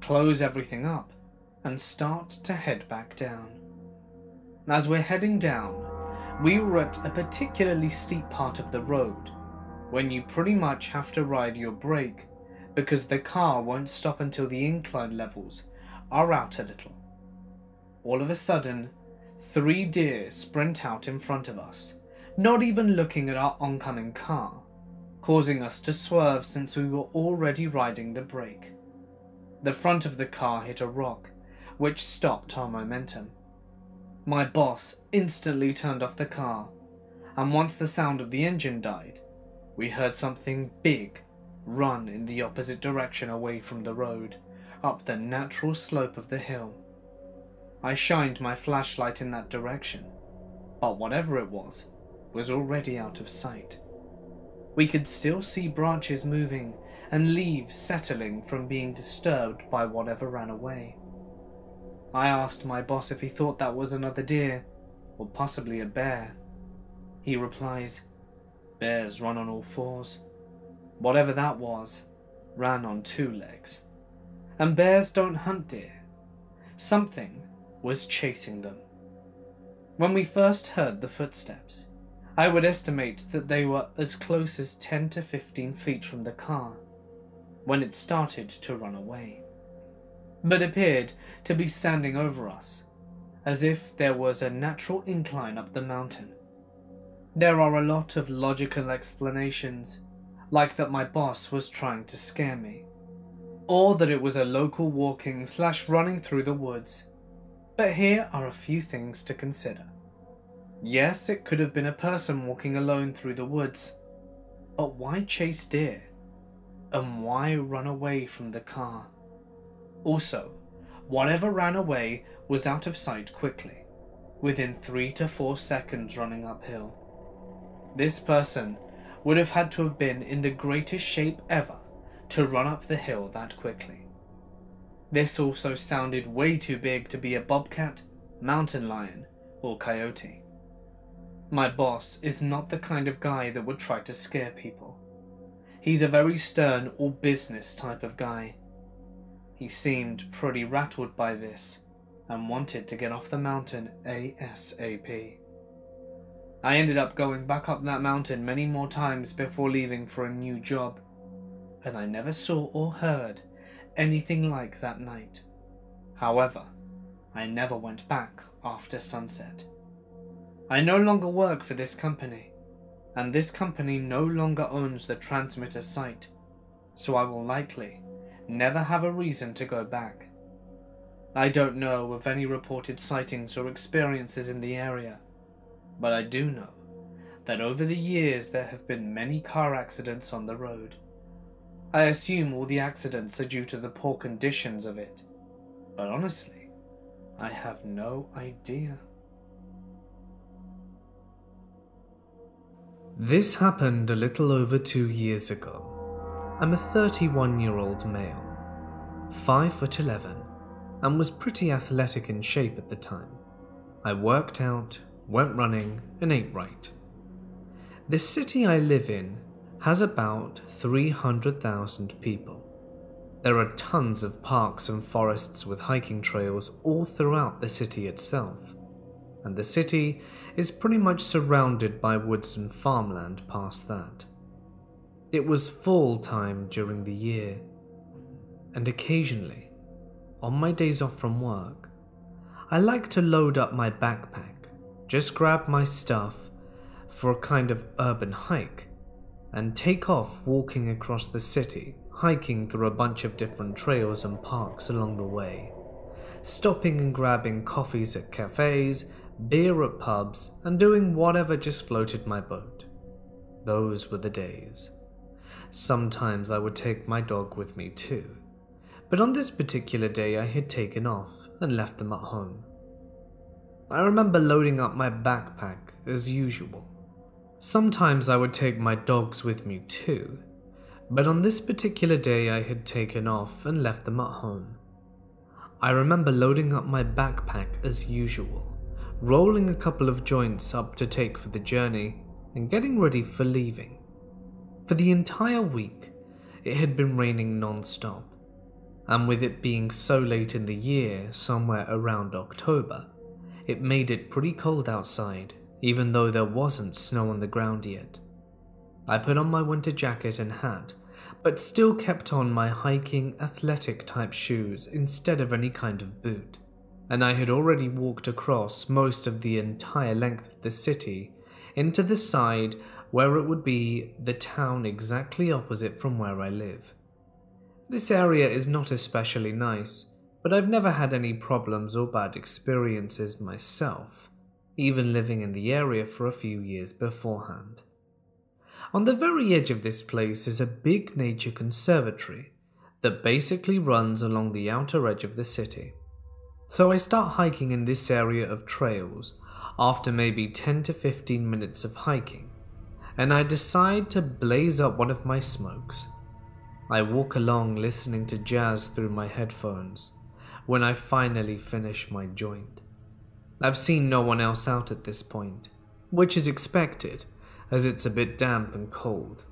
close everything up, and start to head back down. As we're heading down, we were at a particularly steep part of the road, when you pretty much have to ride your brake because the car won't stop until the incline levels are out a little. All of a sudden, three deer sprint out in front of us, not even looking at our oncoming car, causing us to swerve since we were already riding the brake. The front of the car hit a rock, which stopped our momentum. My boss instantly turned off the car, and once the sound of the engine died, we heard something big run in the opposite direction away from the road, up the natural slope of the hill. I shined my flashlight in that direction, but whatever it was, was already out of sight. We could still see branches moving and leaves settling from being disturbed by whatever ran away. I asked my boss if he thought that was another deer, or possibly a bear. He replies, Bears run on all fours. Whatever that was, ran on two legs. And bears don't hunt deer. Something was chasing them. When we first heard the footsteps, I would estimate that they were as close as 10 to 15 feet from the car when it started to run away, but appeared to be standing over us, as if there was a natural incline up the mountain there are a lot of logical explanations, like that my boss was trying to scare me, or that it was a local walking slash running through the woods. But here are a few things to consider. Yes, it could have been a person walking alone through the woods, but why chase deer? And why run away from the car? Also, whatever ran away was out of sight quickly, within three to four seconds running uphill. This person would have had to have been in the greatest shape ever to run up the hill that quickly. This also sounded way too big to be a bobcat, mountain lion, or coyote. My boss is not the kind of guy that would try to scare people. He's a very stern or business type of guy. He seemed pretty rattled by this and wanted to get off the mountain ASAP. I ended up going back up that mountain many more times before leaving for a new job, and I never saw or heard anything like that night. However, I never went back after sunset. I no longer work for this company, and this company no longer owns the transmitter site, so I will likely never have a reason to go back. I don't know of any reported sightings or experiences in the area, but I do know that over the years there have been many car accidents on the road. I assume all the accidents are due to the poor conditions of it, but honestly, I have no idea. This happened a little over two years ago. I'm a 31 year old male, 5 foot 11, and was pretty athletic in shape at the time. I worked out, went running, and ate right. The city I live in has about 300,000 people. There are tons of parks and forests with hiking trails all throughout the city itself, and the city is pretty much surrounded by woods and farmland past that. It was fall time during the year, and occasionally, on my days off from work, I like to load up my backpack, just grab my stuff for a kind of urban hike, and take off walking across the city, hiking through a bunch of different trails and parks along the way, stopping and grabbing coffees at cafes, beer at pubs, and doing whatever just floated my boat. Those were the days. Sometimes I would take my dog with me too, but on this particular day I had taken off and left them at home. I remember loading up my backpack as usual. Sometimes I would take my dogs with me too, but on this particular day I had taken off and left them at home. I remember loading up my backpack as usual, rolling a couple of joints up to take for the journey, and getting ready for leaving. For the entire week, it had been raining non-stop, and with it being so late in the year, somewhere around October, it made it pretty cold outside, even though there wasn't snow on the ground yet. I put on my winter jacket and hat, but still kept on my hiking athletic type shoes instead of any kind of boot, and I had already walked across most of the entire length of the city into the side where it would be the town exactly opposite from where I live. This area is not especially nice, but I've never had any problems or bad experiences myself, even living in the area for a few years beforehand. On the very edge of this place is a big nature conservatory that basically runs along the outer edge of the city. So I start hiking in this area of trails after maybe 10 to 15 minutes of hiking, and I decide to blaze up one of my smokes I walk along listening to jazz through my headphones when I finally finish my joint. I've seen no one else out at this point, which is expected as it's a bit damp and cold.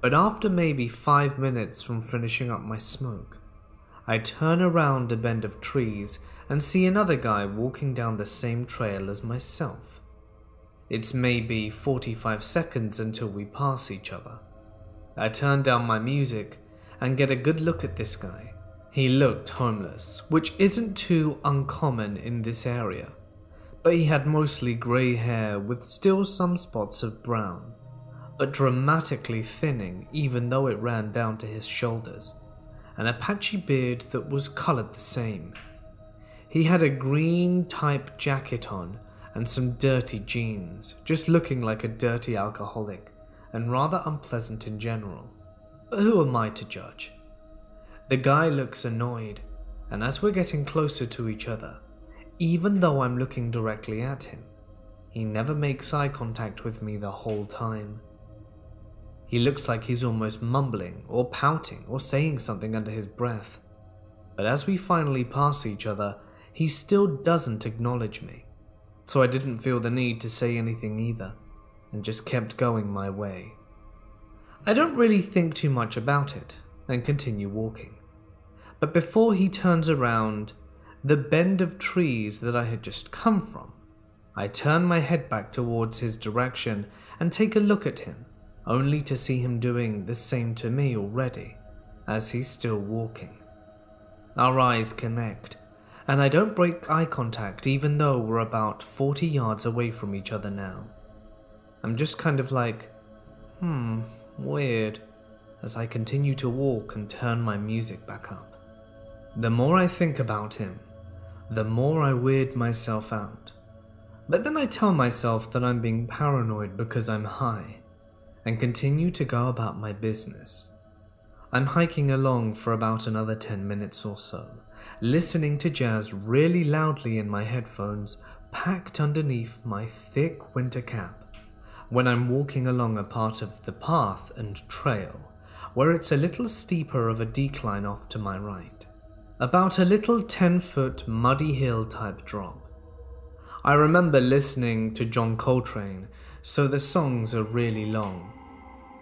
But after maybe five minutes from finishing up my smoke, I turn around a bend of trees and see another guy walking down the same trail as myself. It's maybe 45 seconds until we pass each other. I turn down my music and get a good look at this guy. He looked homeless, which isn't too uncommon in this area, but he had mostly grey hair with still some spots of brown, but dramatically thinning even though it ran down to his shoulders, an a patchy beard that was coloured the same. He had a green type jacket on and some dirty jeans, just looking like a dirty alcoholic and rather unpleasant in general but who am I to judge? The guy looks annoyed, and as we're getting closer to each other, even though I'm looking directly at him, he never makes eye contact with me the whole time. He looks like he's almost mumbling or pouting or saying something under his breath. But as we finally pass each other, he still doesn't acknowledge me. So I didn't feel the need to say anything either, and just kept going my way. I don't really think too much about it and continue walking. But before he turns around the bend of trees that I had just come from, I turn my head back towards his direction and take a look at him, only to see him doing the same to me already, as he's still walking. Our eyes connect, and I don't break eye contact even though we're about 40 yards away from each other now. I'm just kind of like, hmm, weird, as I continue to walk and turn my music back up. The more I think about him, the more I weird myself out. But then I tell myself that I'm being paranoid because I'm high, and continue to go about my business. I'm hiking along for about another 10 minutes or so, listening to jazz really loudly in my headphones, packed underneath my thick winter cap when I'm walking along a part of the path and trail, where it's a little steeper of a decline off to my right. About a little 10 foot muddy hill type drop. I remember listening to John Coltrane, so the songs are really long.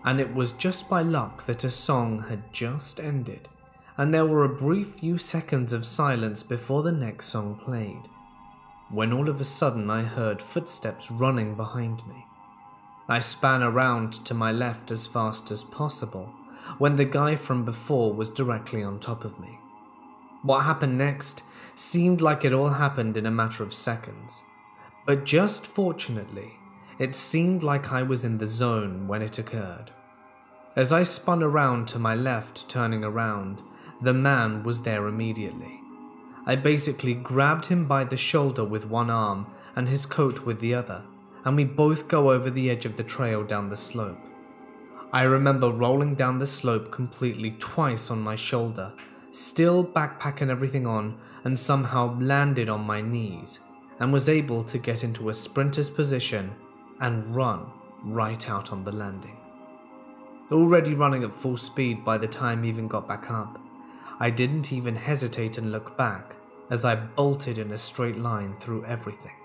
And it was just by luck that a song had just ended, and there were a brief few seconds of silence before the next song played, when all of a sudden I heard footsteps running behind me. I span around to my left as fast as possible when the guy from before was directly on top of me. What happened next seemed like it all happened in a matter of seconds. But just fortunately, it seemed like I was in the zone when it occurred. As I spun around to my left, turning around, the man was there immediately. I basically grabbed him by the shoulder with one arm and his coat with the other, and we both go over the edge of the trail down the slope. I remember rolling down the slope completely twice on my shoulder, still backpack and everything on, and somehow landed on my knees and was able to get into a sprinter's position and run right out on the landing. Already running at full speed by the time I even got back up, I didn't even hesitate and look back as I bolted in a straight line through everything.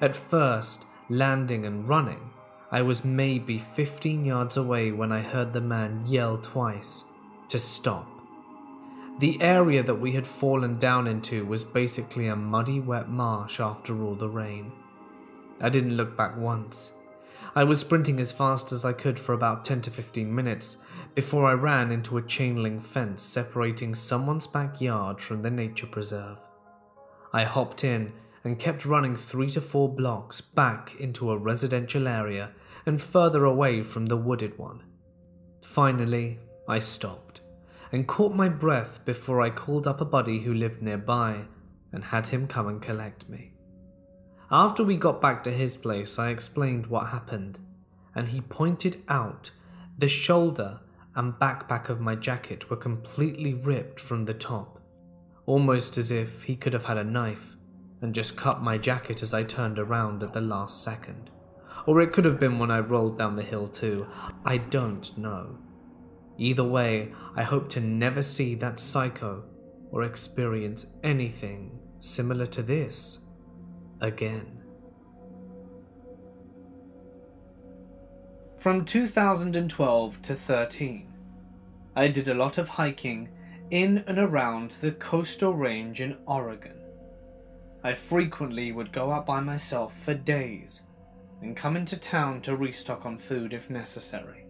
At first, landing and running, I was maybe 15 yards away when I heard the man yell twice to stop. The area that we had fallen down into was basically a muddy, wet marsh after all the rain. I didn't look back once. I was sprinting as fast as I could for about 10 to 15 minutes before I ran into a chain link fence separating someone's backyard from the nature preserve. I hopped in and kept running three to four blocks back into a residential area and further away from the wooded one. Finally, I stopped and caught my breath before I called up a buddy who lived nearby and had him come and collect me. After we got back to his place, I explained what happened, and he pointed out the shoulder and backpack of my jacket were completely ripped from the top, almost as if he could have had a knife and just cut my jacket as I turned around at the last second. Or it could have been when I rolled down the hill, too. I don't know. Either way, I hope to never see that psycho or experience anything similar to this again. From 2012 to 13, I did a lot of hiking in and around the coastal range in Oregon. I frequently would go out by myself for days and come into town to restock on food if necessary.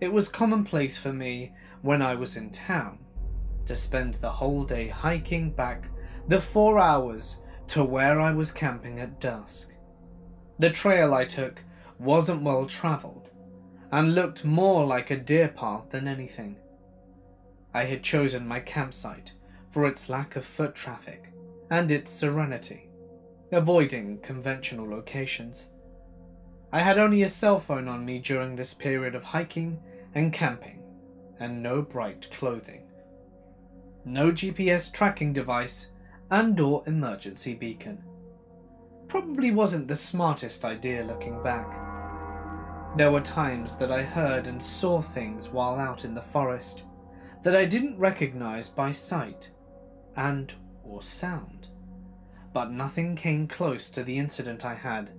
It was commonplace for me when I was in town to spend the whole day hiking back the four hours to where I was camping at dusk. The trail I took wasn't well travelled and looked more like a deer path than anything. I had chosen my campsite for its lack of foot traffic and its serenity, avoiding conventional locations. I had only a cell phone on me during this period of hiking and camping, and no bright clothing. No GPS tracking device and or emergency beacon. Probably wasn't the smartest idea looking back. There were times that I heard and saw things while out in the forest that I didn't recognize by sight and or sound. But nothing came close to the incident I had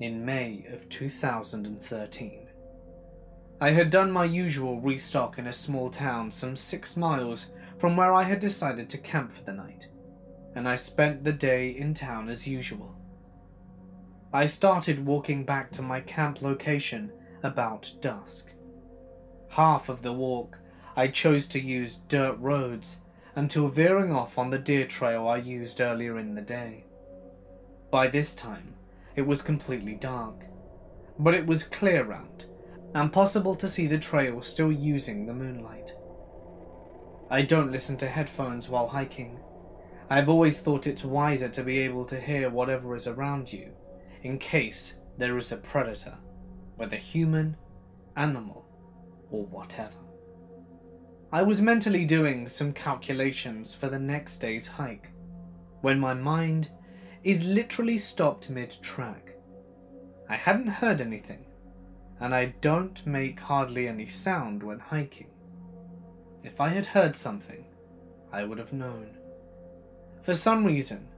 in May of 2013. I had done my usual restock in a small town some six miles from where I had decided to camp for the night, and I spent the day in town as usual. I started walking back to my camp location about dusk. Half of the walk I chose to use dirt roads until veering off on the deer trail I used earlier in the day. By this time, it was completely dark, but it was clear out and possible to see the trail still using the moonlight. I don't listen to headphones while hiking. I've always thought it's wiser to be able to hear whatever is around you, in case there is a predator, whether human, animal, or whatever. I was mentally doing some calculations for the next day's hike, when my mind is literally stopped mid-track. I hadn't heard anything, and I don't make hardly any sound when hiking. If I had heard something, I would have known. For some reason,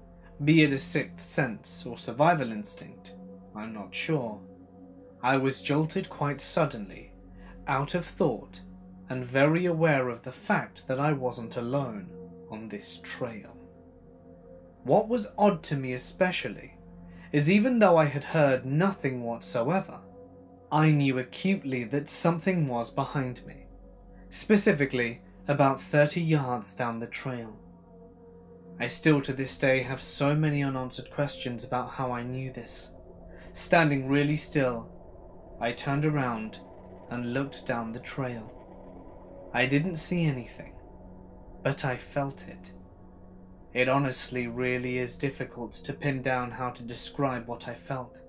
be it a sixth sense or survival instinct, I'm not sure, I was jolted quite suddenly, out of thought, and very aware of the fact that I wasn't alone on this trail. What was odd to me especially is even though I had heard nothing whatsoever, I knew acutely that something was behind me, specifically about 30 yards down the trail. I still to this day have so many unanswered questions about how I knew this. Standing really still, I turned around and looked down the trail. I didn't see anything, but I felt it. It honestly really is difficult to pin down how to describe what I felt,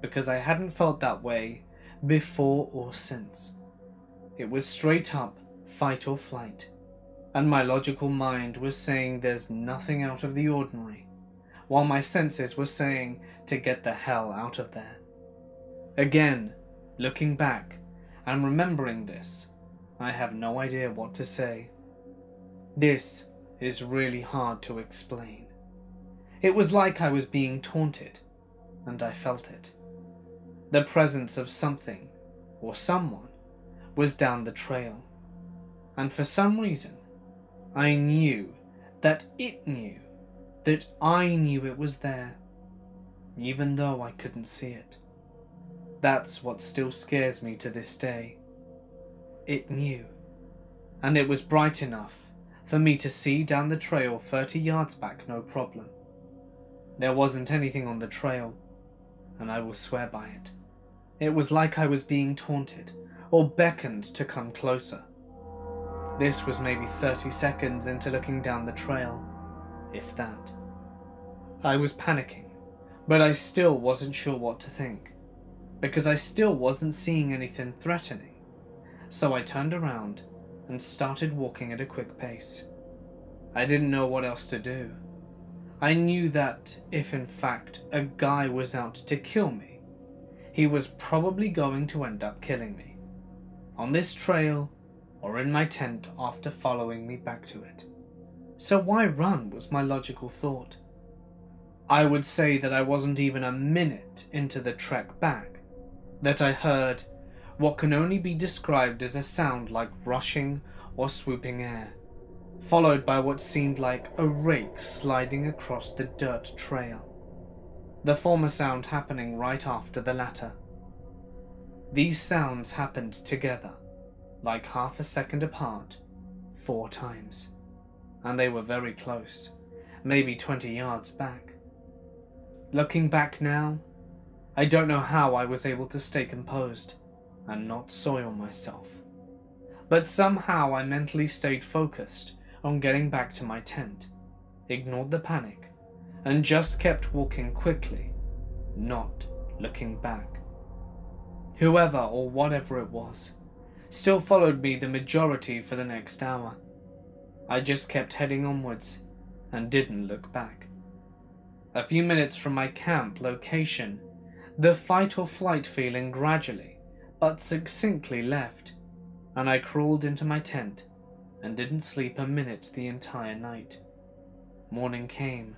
because I hadn't felt that way before or since. It was straight up fight or flight, and my logical mind was saying there's nothing out of the ordinary, while my senses were saying to get the hell out of there. Again, looking back and remembering this, I have no idea what to say. This is really hard to explain. It was like I was being taunted, and I felt it. The presence of something, or someone, was down the trail, and for some reason, I knew that it knew that I knew it was there, even though I couldn't see it. That's what still scares me to this day. It knew, and it was bright enough for me to see down the trail 30 yards back no problem. There wasn't anything on the trail, and I will swear by it. It was like I was being taunted, or beckoned to come closer. This was maybe 30 seconds into looking down the trail, if that. I was panicking, but I still wasn't sure what to think, because I still wasn't seeing anything threatening. So I turned around and started walking at a quick pace. I didn't know what else to do. I knew that if in fact a guy was out to kill me, he was probably going to end up killing me. On this trail, or in my tent after following me back to it. So why run was my logical thought. I would say that I wasn't even a minute into the trek back, that I heard what can only be described as a sound like rushing or swooping air, followed by what seemed like a rake sliding across the dirt trail. The former sound happening right after the latter. These sounds happened together, like half a second apart, four times, and they were very close, maybe 20 yards back. Looking back now, I don't know how I was able to stay composed and not soil myself. But somehow I mentally stayed focused on getting back to my tent, ignored the panic, and just kept walking quickly, not looking back. Whoever or whatever it was still followed me the majority for the next hour. I just kept heading onwards and didn't look back. A few minutes from my camp location, the fight or flight feeling gradually but succinctly left, and I crawled into my tent and didn't sleep a minute the entire night. Morning came.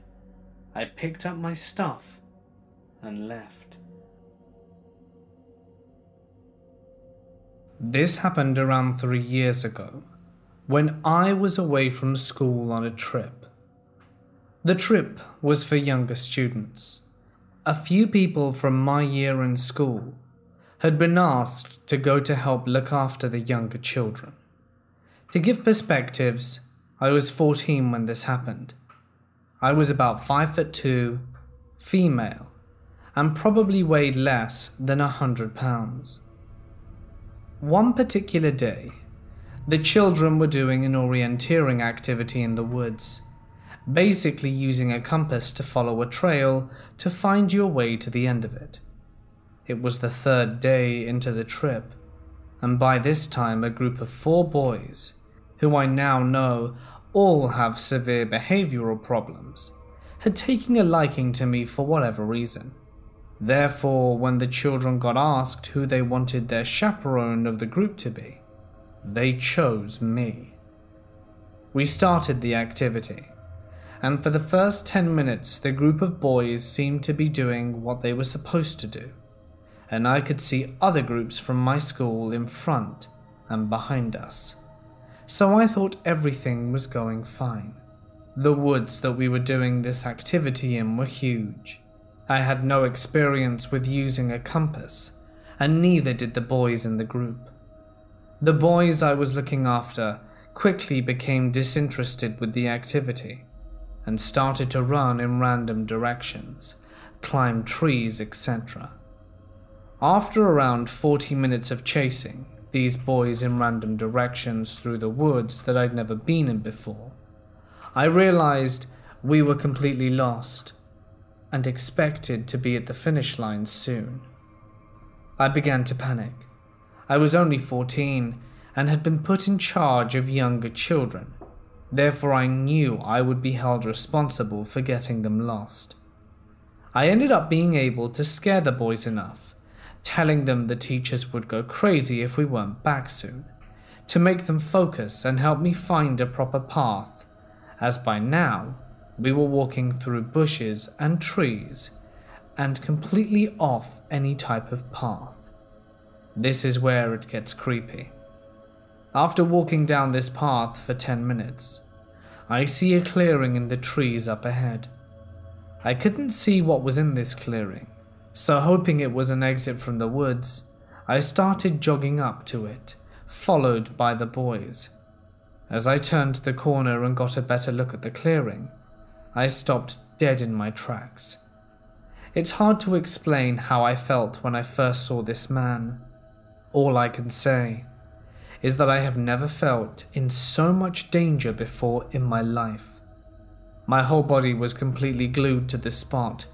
I picked up my stuff and left. This happened around three years ago, when I was away from school on a trip. The trip was for younger students. A few people from my year in school had been asked to go to help look after the younger children. To give perspectives, I was 14 when this happened. I was about 5 foot 2, female, and probably weighed less than a hundred pounds. One particular day, the children were doing an orienteering activity in the woods, basically using a compass to follow a trail to find your way to the end of it. It was the third day into the trip, and by this time a group of four boys, who I now know all have severe behavioral problems, had taken a liking to me for whatever reason. Therefore, when the children got asked who they wanted their chaperone of the group to be, they chose me. We started the activity, and for the first 10 minutes, the group of boys seemed to be doing what they were supposed to do, and I could see other groups from my school in front and behind us. So I thought everything was going fine. The woods that we were doing this activity in were huge. I had no experience with using a compass, and neither did the boys in the group. The boys I was looking after quickly became disinterested with the activity and started to run in random directions, climb trees, etc. After around 40 minutes of chasing these boys in random directions through the woods that I'd never been in before, I realized we were completely lost and expected to be at the finish line soon. I began to panic. I was only 14 and had been put in charge of younger children. Therefore, I knew I would be held responsible for getting them lost. I ended up being able to scare the boys enough, telling them the teachers would go crazy if we weren't back soon, to make them focus and help me find a proper path, as by now we were walking through bushes and trees and completely off any type of path. This is where it gets creepy. After walking down this path for 10 minutes, I see a clearing in the trees up ahead. I couldn't see what was in this clearing, so hoping it was an exit from the woods, I started jogging up to it, followed by the boys. As I turned the corner and got a better look at the clearing, I stopped dead in my tracks. It's hard to explain how I felt when I first saw this man. All I can say is that I have never felt in so much danger before in my life. My whole body was completely glued to the spot,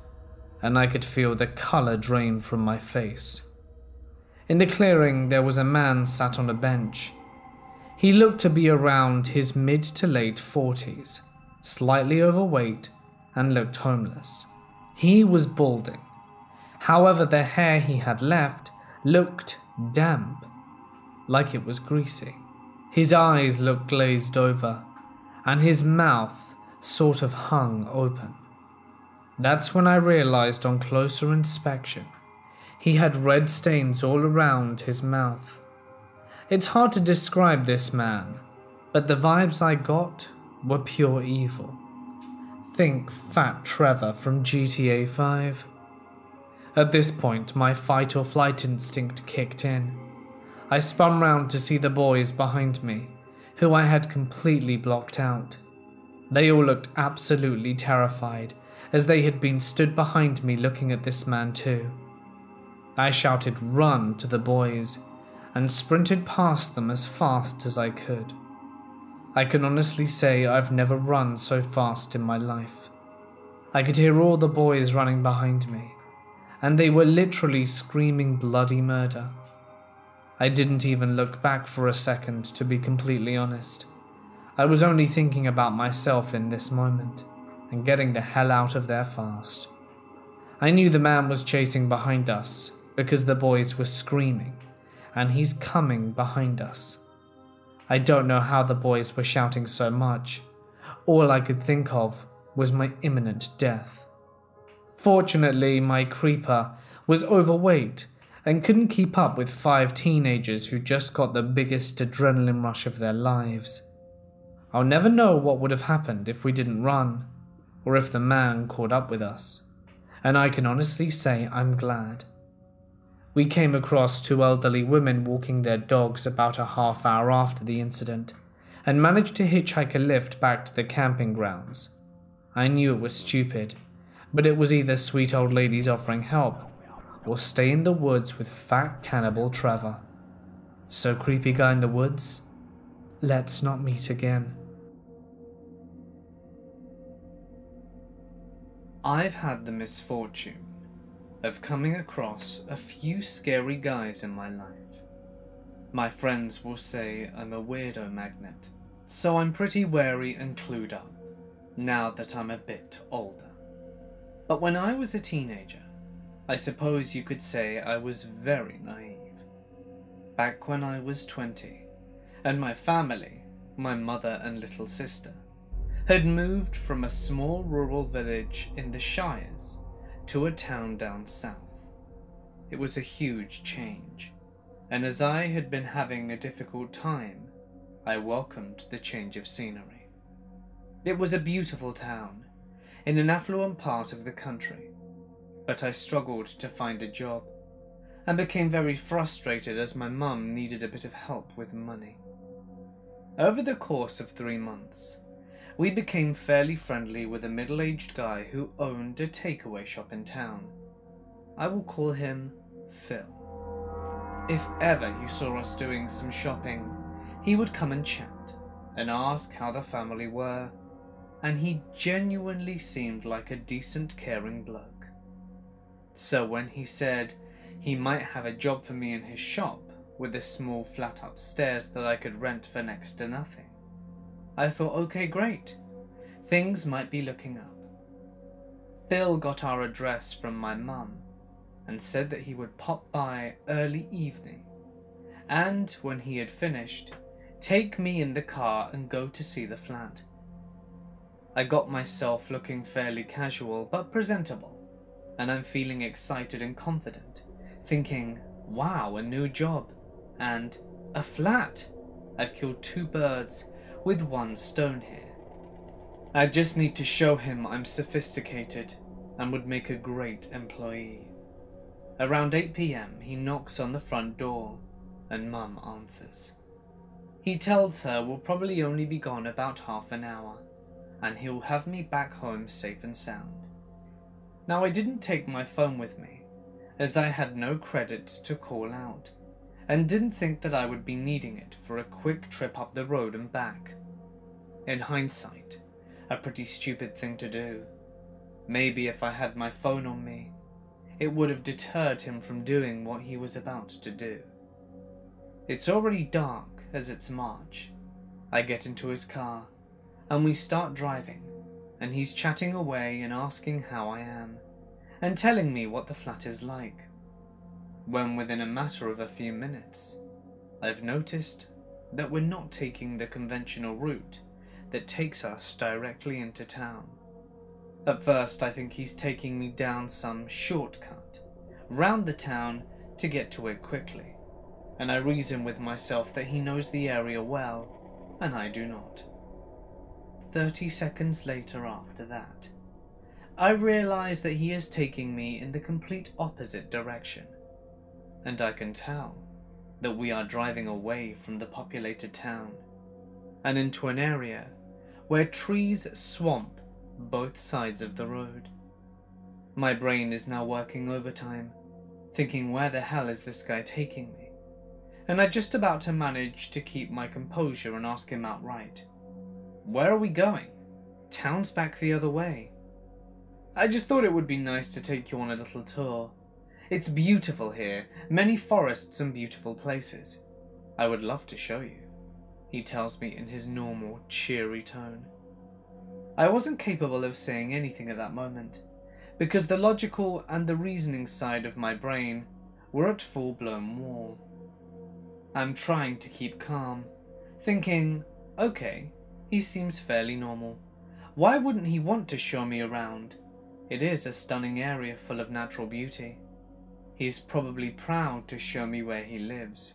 and I could feel the colour drain from my face. In the clearing, there was a man sat on a bench. He looked to be around his mid to late forties, slightly overweight, and looked homeless. He was balding. However, the hair he had left looked damp like it was greasy. His eyes looked glazed over, and his mouth sort of hung open. That's when I realized on closer inspection he had red stains all around his mouth. It's hard to describe this man, but the vibes I got were pure evil. Think Fat Trevor from GTA 5. At this point, my fight or flight instinct kicked in. I spun round to see the boys behind me, who I had completely blocked out. They all looked absolutely terrified, as they had been stood behind me looking at this man too. I shouted run to the boys and sprinted past them as fast as I could. I can honestly say I've never run so fast in my life. I could hear all the boys running behind me, and they were literally screaming bloody murder. I didn't even look back for a second, to be completely honest. I was only thinking about myself in this moment, and getting the hell out of there fast. I knew the man was chasing behind us, because the boys were screaming, and he's coming behind us. I don't know how the boys were shouting so much. All I could think of was my imminent death. Fortunately, my creeper was overweight and couldn't keep up with five teenagers who just got the biggest adrenaline rush of their lives. I'll never know what would have happened if we didn't run, or if the man caught up with us, and I can honestly say I'm glad. We came across two elderly women walking their dogs about a half hour after the incident, and managed to hitchhike a lift back to the camping grounds. I knew it was stupid, but it was either sweet old ladies offering help or stay in the woods with fat cannibal Trevor. So creepy guy in the woods, let's not meet again. I've had the misfortune of coming across a few scary guys in my life. My friends will say I'm a weirdo magnet, so I'm pretty wary and clued up, now that I'm a bit older. But when I was a teenager, I suppose you could say I was very naive. Back when I was 20, and my family my mother and little sister, had moved from a small rural village in the Shires to a town down south. It was a huge change, and as I had been having a difficult time, I welcomed the change of scenery. It was a beautiful town, in an affluent part of the country, but I struggled to find a job, and became very frustrated as my mum needed a bit of help with money. Over the course of three months, we became fairly friendly with a middle-aged guy who owned a takeaway shop in town. I will call him Phil. If ever he saw us doing some shopping, he would come and chat and ask how the family were, and he genuinely seemed like a decent caring bloke. So when he said he might have a job for me in his shop with a small flat upstairs that I could rent for next to nothing, I thought, okay, great. Things might be looking up. Phil got our address from my mum and said that he would pop by early evening and, when he had finished, take me in the car and go to see the flat. I got myself looking fairly casual but presentable, and I'm feeling excited and confident, thinking, wow, a new job, and a flat. I've killed two birds with one stone here. I just need to show him I'm sophisticated and would make a great employee. Around 8pm he knocks on the front door and Mum answers. He tells her we'll probably only be gone about half an hour and he'll have me back home safe and sound. Now I didn't take my phone with me as I had no credit to call out and didn't think that I would be needing it for a quick trip up the road and back. In hindsight, a pretty stupid thing to do. Maybe if I had my phone on me, it would have deterred him from doing what he was about to do. It's already dark as it's March. I get into his car, and we start driving, and he's chatting away and asking how I am, and telling me what the flat is like when within a matter of a few minutes, I've noticed that we're not taking the conventional route that takes us directly into town. At first, I think he's taking me down some shortcut, round the town to get to it quickly, and I reason with myself that he knows the area well, and I do not. Thirty seconds later after that, I realise that he is taking me in the complete opposite direction and I can tell that we are driving away from the populated town and into an area where trees swamp both sides of the road. My brain is now working overtime, thinking where the hell is this guy taking me? And I just about to manage to keep my composure and ask him outright, Where are we going? Town's back the other way. I just thought it would be nice to take you on a little tour it's beautiful here, many forests and beautiful places. I would love to show you, he tells me in his normal, cheery tone. I wasn't capable of saying anything at that moment, because the logical and the reasoning side of my brain were at full-blown war. I'm trying to keep calm, thinking, okay, he seems fairly normal. Why wouldn't he want to show me around? It is a stunning area full of natural beauty. He's probably proud to show me where he lives.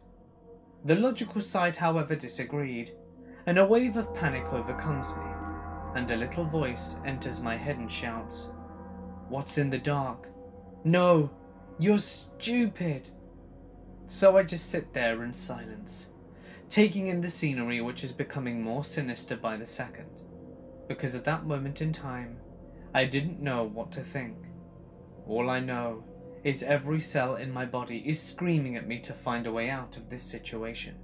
The logical side, however, disagreed, and a wave of panic overcomes me, and a little voice enters my head and shouts, What's in the dark? No, you're stupid. So I just sit there in silence, taking in the scenery which is becoming more sinister by the second, because at that moment in time, I didn't know what to think. All I know is every cell in my body is screaming at me to find a way out of this situation.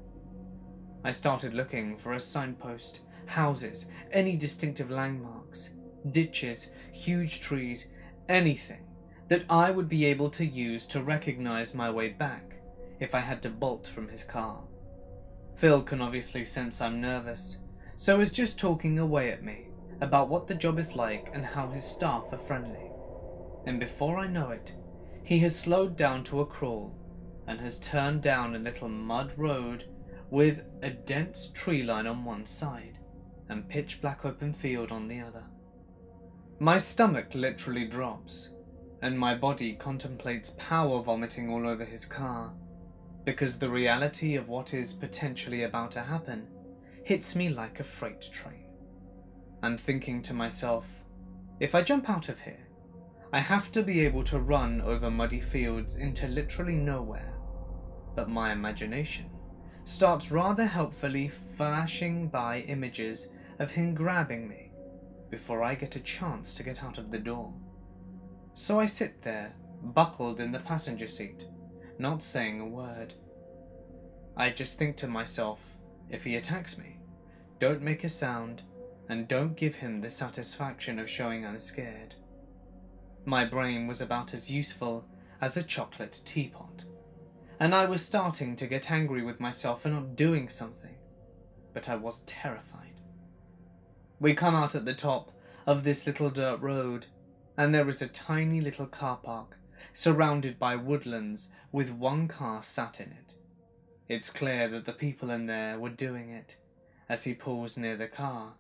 I started looking for a signpost, houses, any distinctive landmarks, ditches, huge trees, anything that I would be able to use to recognize my way back if I had to bolt from his car. Phil can obviously sense I'm nervous, so is just talking away at me about what the job is like and how his staff are friendly. And before I know it, he has slowed down to a crawl and has turned down a little mud road with a dense tree line on one side and pitch black open field on the other. My stomach literally drops, and my body contemplates power vomiting all over his car, because the reality of what is potentially about to happen hits me like a freight train. I'm thinking to myself, if I jump out of here, I have to be able to run over muddy fields into literally nowhere. But my imagination starts rather helpfully flashing by images of him grabbing me before I get a chance to get out of the door. So I sit there, buckled in the passenger seat, not saying a word. I just think to myself, if he attacks me, don't make a sound and don't give him the satisfaction of showing I'm scared. My brain was about as useful as a chocolate teapot, and I was starting to get angry with myself for not doing something, but I was terrified. We come out at the top of this little dirt road, and there is a tiny little car park surrounded by woodlands with one car sat in it. It's clear that the people in there were doing it. As he pulls near the car,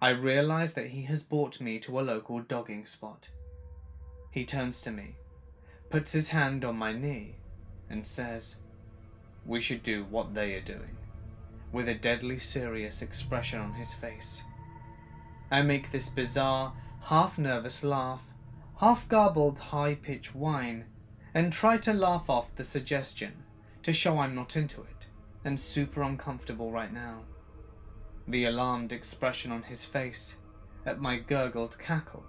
I realize that he has brought me to a local dogging spot. He turns to me, puts his hand on my knee, and says, We should do what they are doing, with a deadly serious expression on his face. I make this bizarre, half nervous laugh, half garbled high pitched whine, and try to laugh off the suggestion to show I'm not into it and super uncomfortable right now. The alarmed expression on his face at my gurgled cackle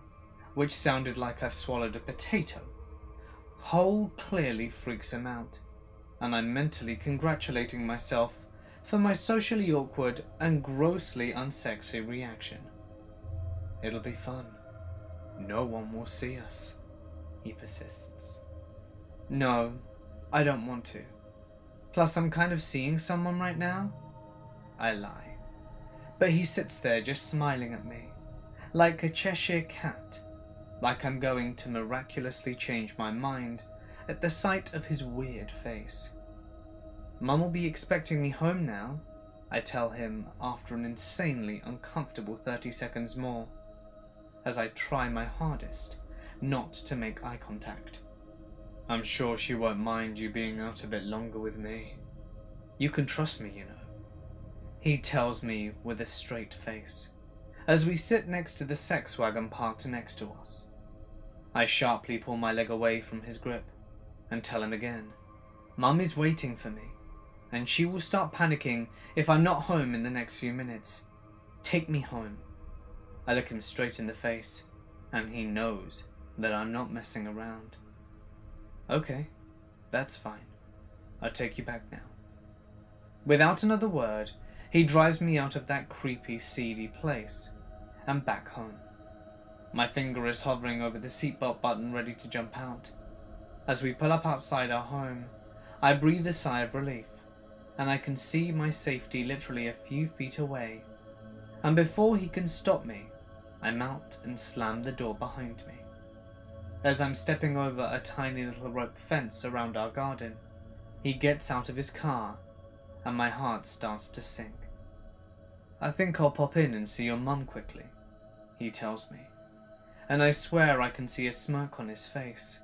which sounded like I've swallowed a potato. Whole clearly freaks him out, and I'm mentally congratulating myself for my socially awkward and grossly unsexy reaction. It'll be fun. No one will see us, he persists. No, I don't want to. Plus, I'm kind of seeing someone right now. I lie. But he sits there just smiling at me, like a Cheshire cat like I'm going to miraculously change my mind at the sight of his weird face. Mum will be expecting me home now, I tell him after an insanely uncomfortable 30 seconds more, as I try my hardest not to make eye contact. I'm sure she won't mind you being out a bit longer with me. You can trust me, you know. He tells me with a straight face, as we sit next to the sex wagon parked next to us. I sharply pull my leg away from his grip and tell him again. Mum is waiting for me, and she will start panicking if I'm not home in the next few minutes. Take me home. I look him straight in the face, and he knows that I'm not messing around. Okay, that's fine. I'll take you back now. Without another word, he drives me out of that creepy, seedy place and back home. My finger is hovering over the seatbelt button ready to jump out. As we pull up outside our home, I breathe a sigh of relief, and I can see my safety literally a few feet away. And before he can stop me, I mount and slam the door behind me. As I'm stepping over a tiny little rope fence around our garden, he gets out of his car, and my heart starts to sink. I think I'll pop in and see your mum quickly, he tells me and I swear I can see a smirk on his face.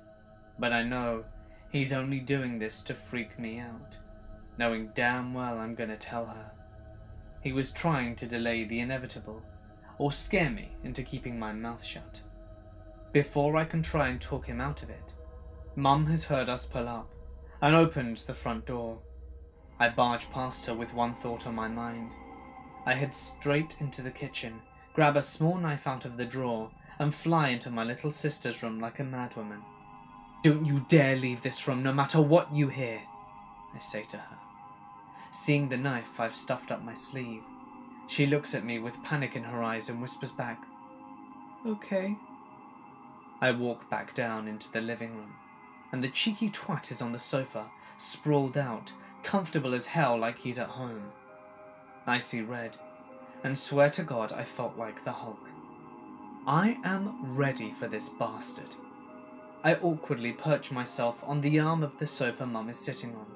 But I know he's only doing this to freak me out, knowing damn well I'm gonna tell her. He was trying to delay the inevitable, or scare me into keeping my mouth shut. Before I can try and talk him out of it, Mum has heard us pull up and opened the front door. I barge past her with one thought on my mind. I head straight into the kitchen, grab a small knife out of the drawer, and fly into my little sister's room like a madwoman. Don't you dare leave this room no matter what you hear, I say to her. Seeing the knife I've stuffed up my sleeve, she looks at me with panic in her eyes and whispers back, Okay. I walk back down into the living room, and the cheeky twat is on the sofa, sprawled out, comfortable as hell like he's at home. I see red, and swear to God I felt like the Hulk. I am ready for this bastard. I awkwardly perch myself on the arm of the sofa Mum is sitting on.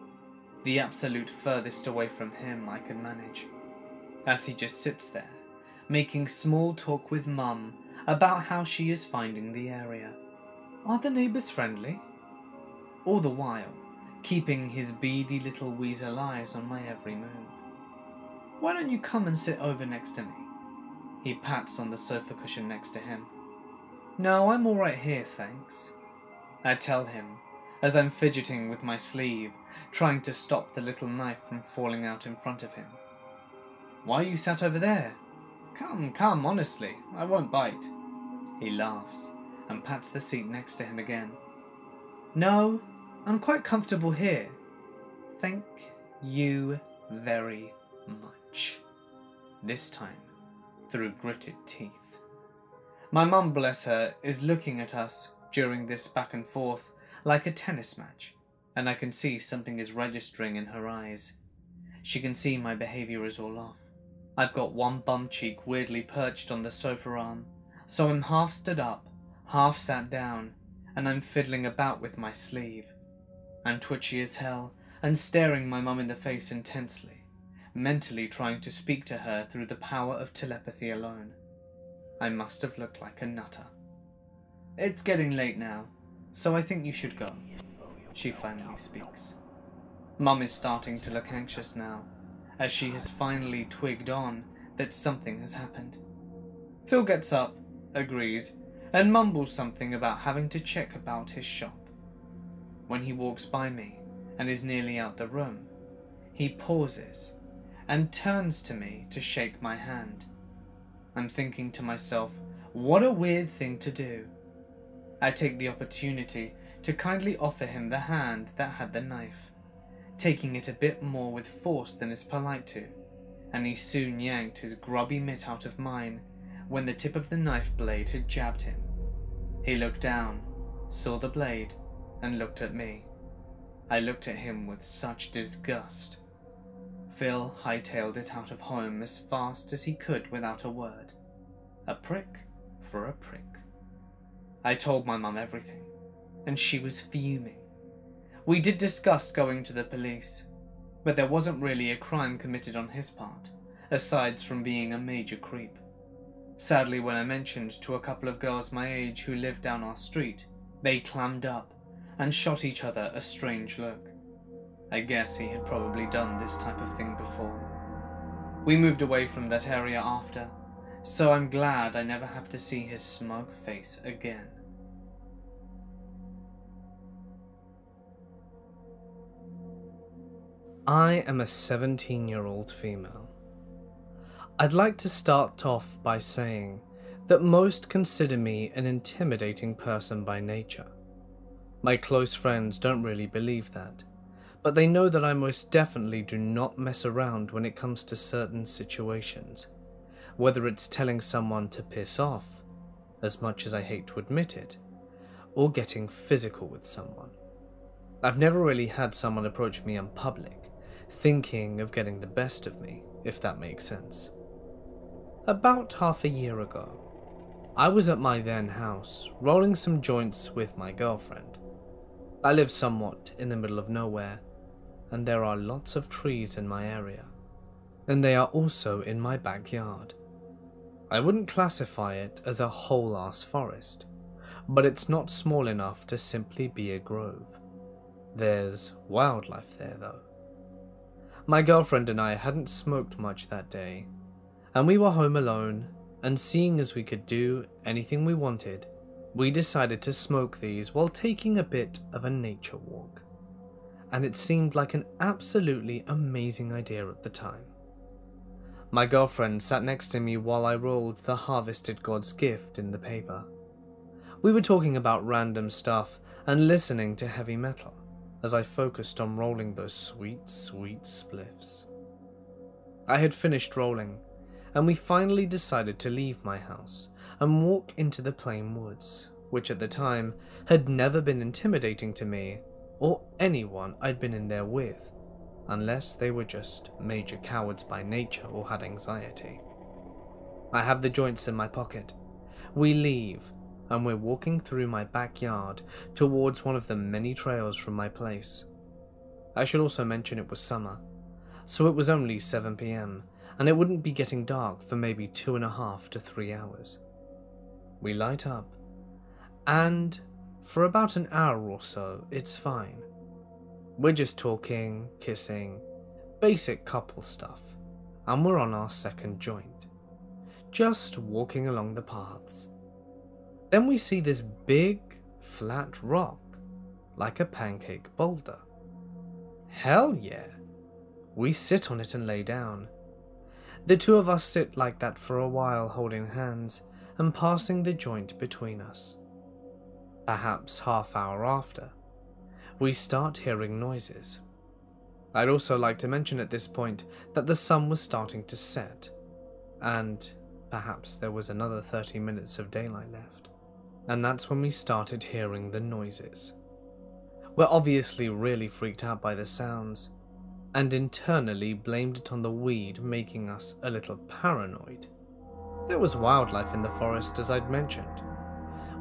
the absolute furthest away from him I could manage, as he just sits there, making small talk with Mum about how she is finding the area. Are the neighbours friendly? All the while, keeping his beady little weasel eyes on my every move. Why don't you come and sit over next to me? He pats on the sofa cushion next to him. No, I'm all right here, thanks. I tell him, as I'm fidgeting with my sleeve, trying to stop the little knife from falling out in front of him. Why are you sat over there? Come, come, honestly, I won't bite. He laughs and pats the seat next to him again. No, I'm quite comfortable here. Thank you very much. This time, through gritted teeth. My mum, bless her, is looking at us during this back and forth like a tennis match, and I can see something is registering in her eyes. She can see my behaviour is all off. I've got one bum cheek weirdly perched on the sofa arm, so I'm half stood up, half sat down, and I'm fiddling about with my sleeve. I'm twitchy as hell and staring my mum in the face intensely, mentally trying to speak to her through the power of telepathy alone. I must have looked like a nutter. It's getting late now, so I think you should go. She finally speaks. Mum is starting to look anxious now, as she has finally twigged on that something has happened. Phil gets up, agrees, and mumbles something about having to check about his shop. When he walks by me and is nearly out the room, he pauses and turns to me to shake my hand. I'm thinking to myself, what a weird thing to do. I take the opportunity to kindly offer him the hand that had the knife, taking it a bit more with force than is polite to, and he soon yanked his grubby mitt out of mine when the tip of the knife blade had jabbed him. He looked down, saw the blade, and looked at me. I looked at him with such disgust. Phil hightailed it out of home as fast as he could without a word. A prick for a prick. I told my mum everything, and she was fuming. We did discuss going to the police, but there wasn't really a crime committed on his part, aside from being a major creep. Sadly, when I mentioned to a couple of girls my age who lived down our street, they clammed up and shot each other a strange look. I guess he had probably done this type of thing before. We moved away from that area after, so I'm glad I never have to see his smug face again. I am a 17 year old female. I'd like to start off by saying that most consider me an intimidating person by nature. My close friends don't really believe that, but they know that I most definitely do not mess around when it comes to certain situations, whether it's telling someone to piss off, as much as I hate to admit it, or getting physical with someone. I've never really had someone approach me in public, thinking of getting the best of me, if that makes sense. About half a year ago, I was at my then house, rolling some joints with my girlfriend. I live somewhat in the middle of nowhere, and there are lots of trees in my area, and they are also in my backyard. I wouldn't classify it as a whole ass forest, but it's not small enough to simply be a grove. There's wildlife there though. My girlfriend and I hadn't smoked much that day, and we were home alone, and seeing as we could do anything we wanted, we decided to smoke these while taking a bit of a nature walk. And it seemed like an absolutely amazing idea at the time. My girlfriend sat next to me while I rolled the Harvested God's Gift in the paper. We were talking about random stuff and listening to heavy metal as I focused on rolling those sweet, sweet spliffs. I had finished rolling and we finally decided to leave my house and walk into the plain woods, which at the time had never been intimidating to me or anyone I'd been in there with, unless they were just major cowards by nature or had anxiety. I have the joints in my pocket. We leave, and we're walking through my backyard towards one of the many trails from my place. I should also mention it was summer, so it was only 7pm, and it wouldn't be getting dark for maybe two and a half to three hours. We light up, and for about an hour or so, it's fine. We're just talking, kissing, basic couple stuff, and we're on our second joint, just walking along the paths. Then we see this big, flat rock, like a pancake boulder. Hell yeah! We sit on it and lay down. The two of us sit like that for a while, holding hands and passing the joint between us. Perhaps half hour after, we start hearing noises. I'd also like to mention at this point that the sun was starting to set, and perhaps there was another 30 minutes of daylight left. And that's when we started hearing the noises. We're obviously really freaked out by the sounds, and internally blamed it on the weed making us a little paranoid. There was wildlife in the forest as I'd mentioned.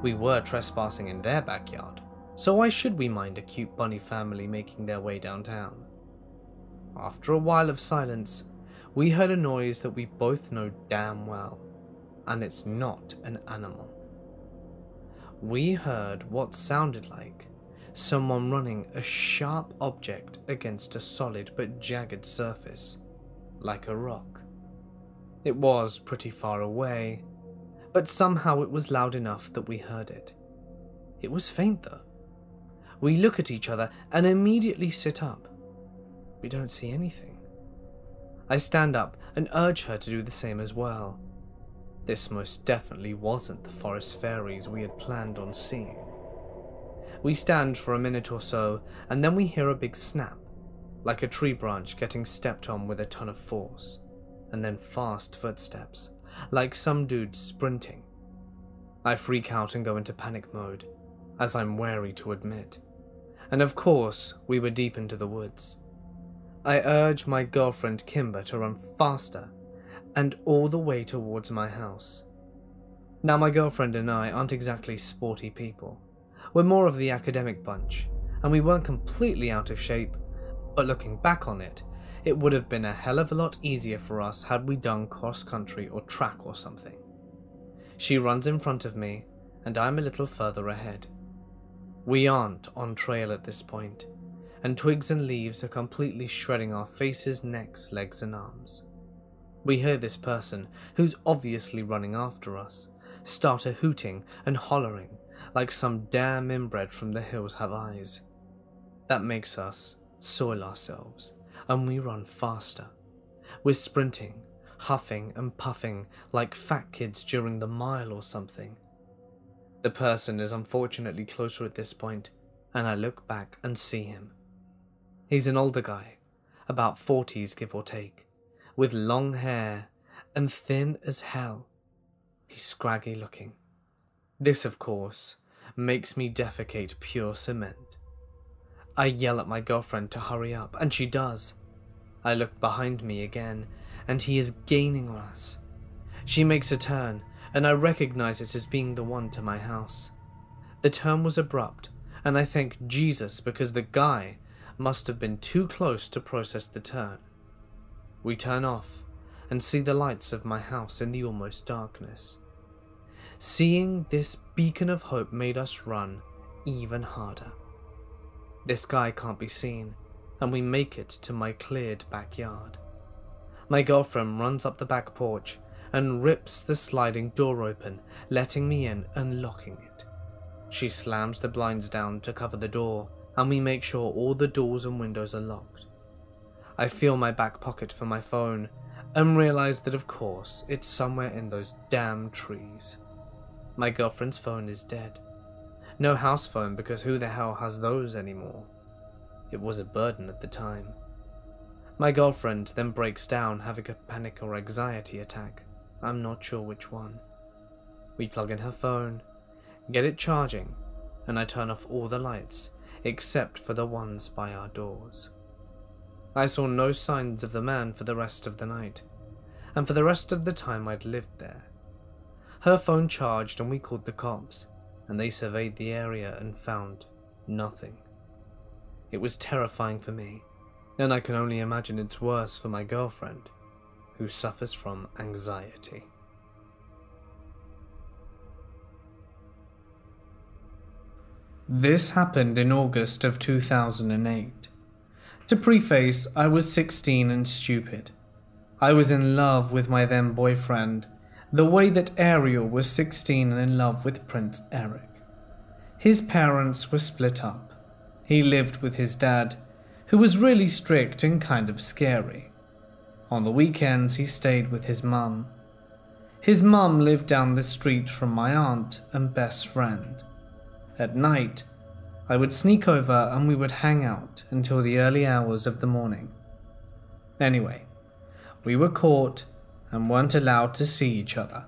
We were trespassing in their backyard, so why should we mind a cute bunny family making their way downtown? After a while of silence, we heard a noise that we both know damn well, and it's not an animal. We heard what sounded like someone running a sharp object against a solid but jagged surface, like a rock. It was pretty far away, but somehow it was loud enough that we heard it. It was faint though. We look at each other and immediately sit up. We don't see anything. I stand up and urge her to do the same as well. This most definitely wasn't the forest fairies we had planned on seeing. We stand for a minute or so, and then we hear a big snap, like a tree branch getting stepped on with a ton of force, and then fast footsteps, like some dude sprinting. I freak out and go into panic mode, as I'm wary to admit. And of course, we were deep into the woods. I urge my girlfriend Kimber to run faster and all the way towards my house. Now, my girlfriend and I aren't exactly sporty people. We're more of the academic bunch, and we weren't completely out of shape, but looking back on it, it would have been a hell of a lot easier for us had we done cross country or track or something. She runs in front of me, and I'm a little further ahead. We aren't on trail at this point, and twigs and leaves are completely shredding our faces, necks, legs, and arms. We hear this person, who's obviously running after us, start a hooting and hollering like some damn inbred from the hills have eyes. That makes us soil ourselves, and we run faster. We're sprinting, huffing and puffing like fat kids during the mile or something. The person is unfortunately closer at this point, and I look back and see him. He's an older guy, about 40s give or take, with long hair and thin as hell. He's scraggy looking. This, of course, makes me defecate pure cement. I yell at my girlfriend to hurry up, and she does. I look behind me again, and he is gaining on us. She makes a turn, and I recognize it as being the one to my house. The turn was abrupt, and I thank Jesus because the guy must have been too close to process the turn. We turn off and see the lights of my house in the almost darkness. Seeing this beacon of hope made us run even harder. This guy can't be seen, and we make it to my cleared backyard. My girlfriend runs up the back porch and rips the sliding door open, letting me in and locking it. She slams the blinds down to cover the door, and we make sure all the doors and windows are locked. I feel my back pocket for my phone and realize that, of course, it's somewhere in those damn trees. My girlfriend's phone is dead. No house phone because who the hell has those anymore? It was a burden at the time. My girlfriend then breaks down having a panic or anxiety attack. I'm not sure which one. We plug in her phone, get it charging, and I turn off all the lights except for the ones by our doors. I saw no signs of the man for the rest of the night, and for the rest of the time I'd lived there. Her phone charged and we called the cops, and they surveyed the area and found nothing. It was terrifying for me, and I can only imagine it's worse for my girlfriend, who suffers from anxiety. This happened in August of 2008. To preface, I was 16 and stupid. I was in love with my then boyfriend, the way that Ariel was 16 and in love with Prince Eric. His parents were split up. He lived with his dad, who was really strict and kind of scary. On the weekends, he stayed with his mum. His mum lived down the street from my aunt and best friend. At night, I would sneak over and we would hang out until the early hours of the morning. Anyway, we were caught and weren't allowed to see each other.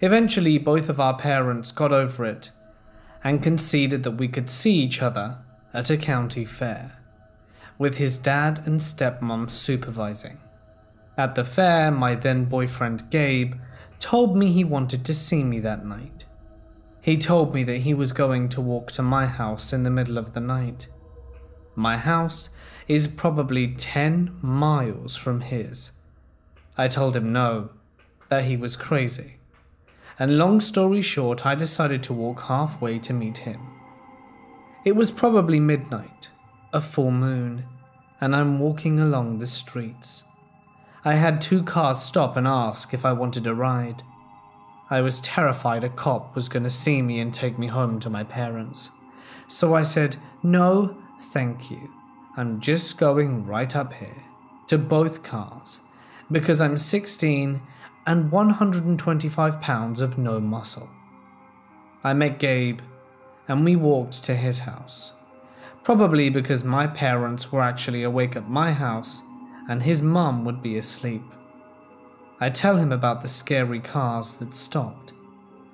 Eventually, both of our parents got over it and conceded that we could see each other at a county fair, with his dad and stepmom supervising. At the fair, my then boyfriend Gabe told me he wanted to see me that night. He told me that he was going to walk to my house in the middle of the night. My house is probably 10 miles from his. I told him no, that he was crazy. And long story short, I decided to walk halfway to meet him. It was probably midnight, a full moon, and I'm walking along the streets. I had two cars stop and ask if I wanted a ride. I was terrified a cop was going to see me and take me home to my parents. So I said, No, thank you. I'm just going right up here to both cars because I'm 16 and 125 pounds of no muscle. I met Gabe and we walked to his house. Probably because my parents were actually awake at my house and his mum would be asleep. I tell him about the scary cars that stopped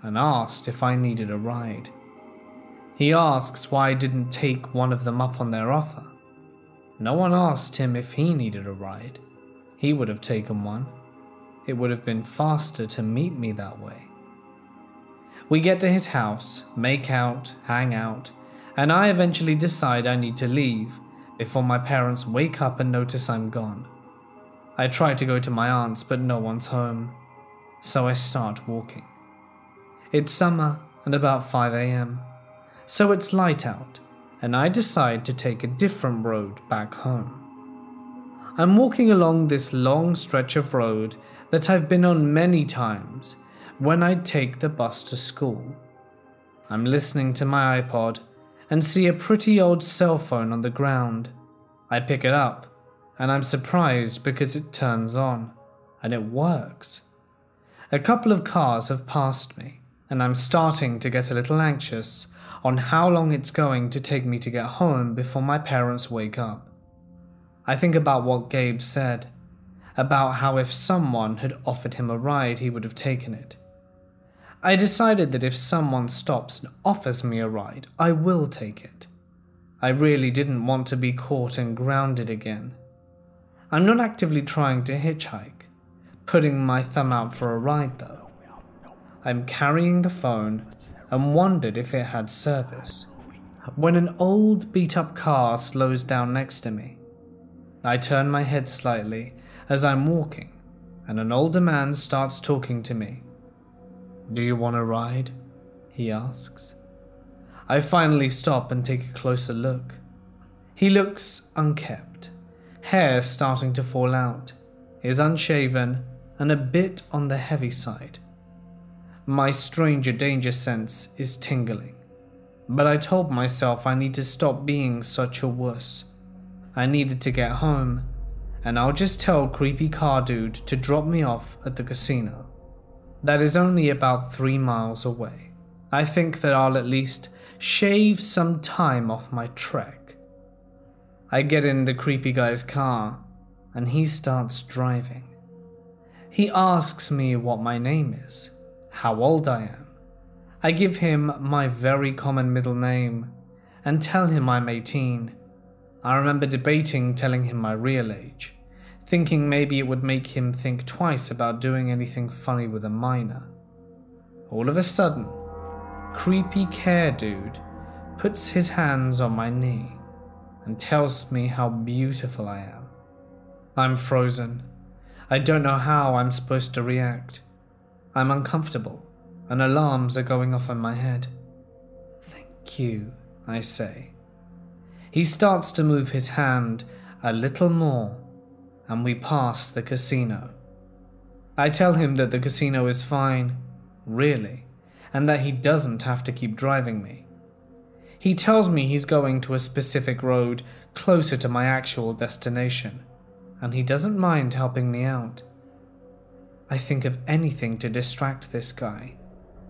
and asked if I needed a ride. He asks why I didn't take one of them up on their offer. No one asked him if he needed a ride. He would have taken one. It would have been faster to meet me that way. We get to his house, make out, hang out, and I eventually decide I need to leave before my parents wake up and notice I'm gone. I try to go to my aunt's, but no one's home, so I start walking. It's summer and about 5 am, so it's light out, and I decide to take a different road back home. I'm walking along this long stretch of road that I've been on many times when I take the bus to school. I'm listening to my iPod and see a pretty old cell phone on the ground. I pick it up and I'm surprised because it turns on and it works. A couple of cars have passed me, and I'm starting to get a little anxious on how long it's going to take me to get home before my parents wake up. I think about what Gabe said, about how if someone had offered him a ride, he would have taken it. I decided that if someone stops and offers me a ride, I will take it. I really didn't want to be caught and grounded again. I'm not actively trying to hitchhike, putting my thumb out for a ride though. I'm carrying the phone and wondered if it had service. When an old beat up car slows down next to me, I turn my head slightly as I'm walking, and an older man starts talking to me. Do you want a ride? He asks. I finally stop and take a closer look. He looks unkept, hair starting to fall out, is unshaven, and a bit on the heavy side. My stranger danger sense is tingling, but I told myself I need to stop being such a wuss. I needed to get home, and I'll just tell creepy car dude to drop me off at the casino. That is only about three miles away. I think that I'll at least shave some time off my trek. I get in the creepy guy's car, and he starts driving. He asks me what my name is, how old I am. I give him my very common middle name and tell him I'm 18. I remember debating telling him my real age, thinking maybe it would make him think twice about doing anything funny with a minor. All of a sudden, creepy care dude puts his hands on my knee and tells me how beautiful I am. I'm frozen. I don't know how I'm supposed to react. I'm uncomfortable, and alarms are going off in my head. Thank you, I say. He starts to move his hand a little more, and we pass the casino. I tell him that the casino is fine, really, and that he doesn't have to keep driving me. He tells me he's going to a specific road closer to my actual destination, and he doesn't mind helping me out. I think of anything to distract this guy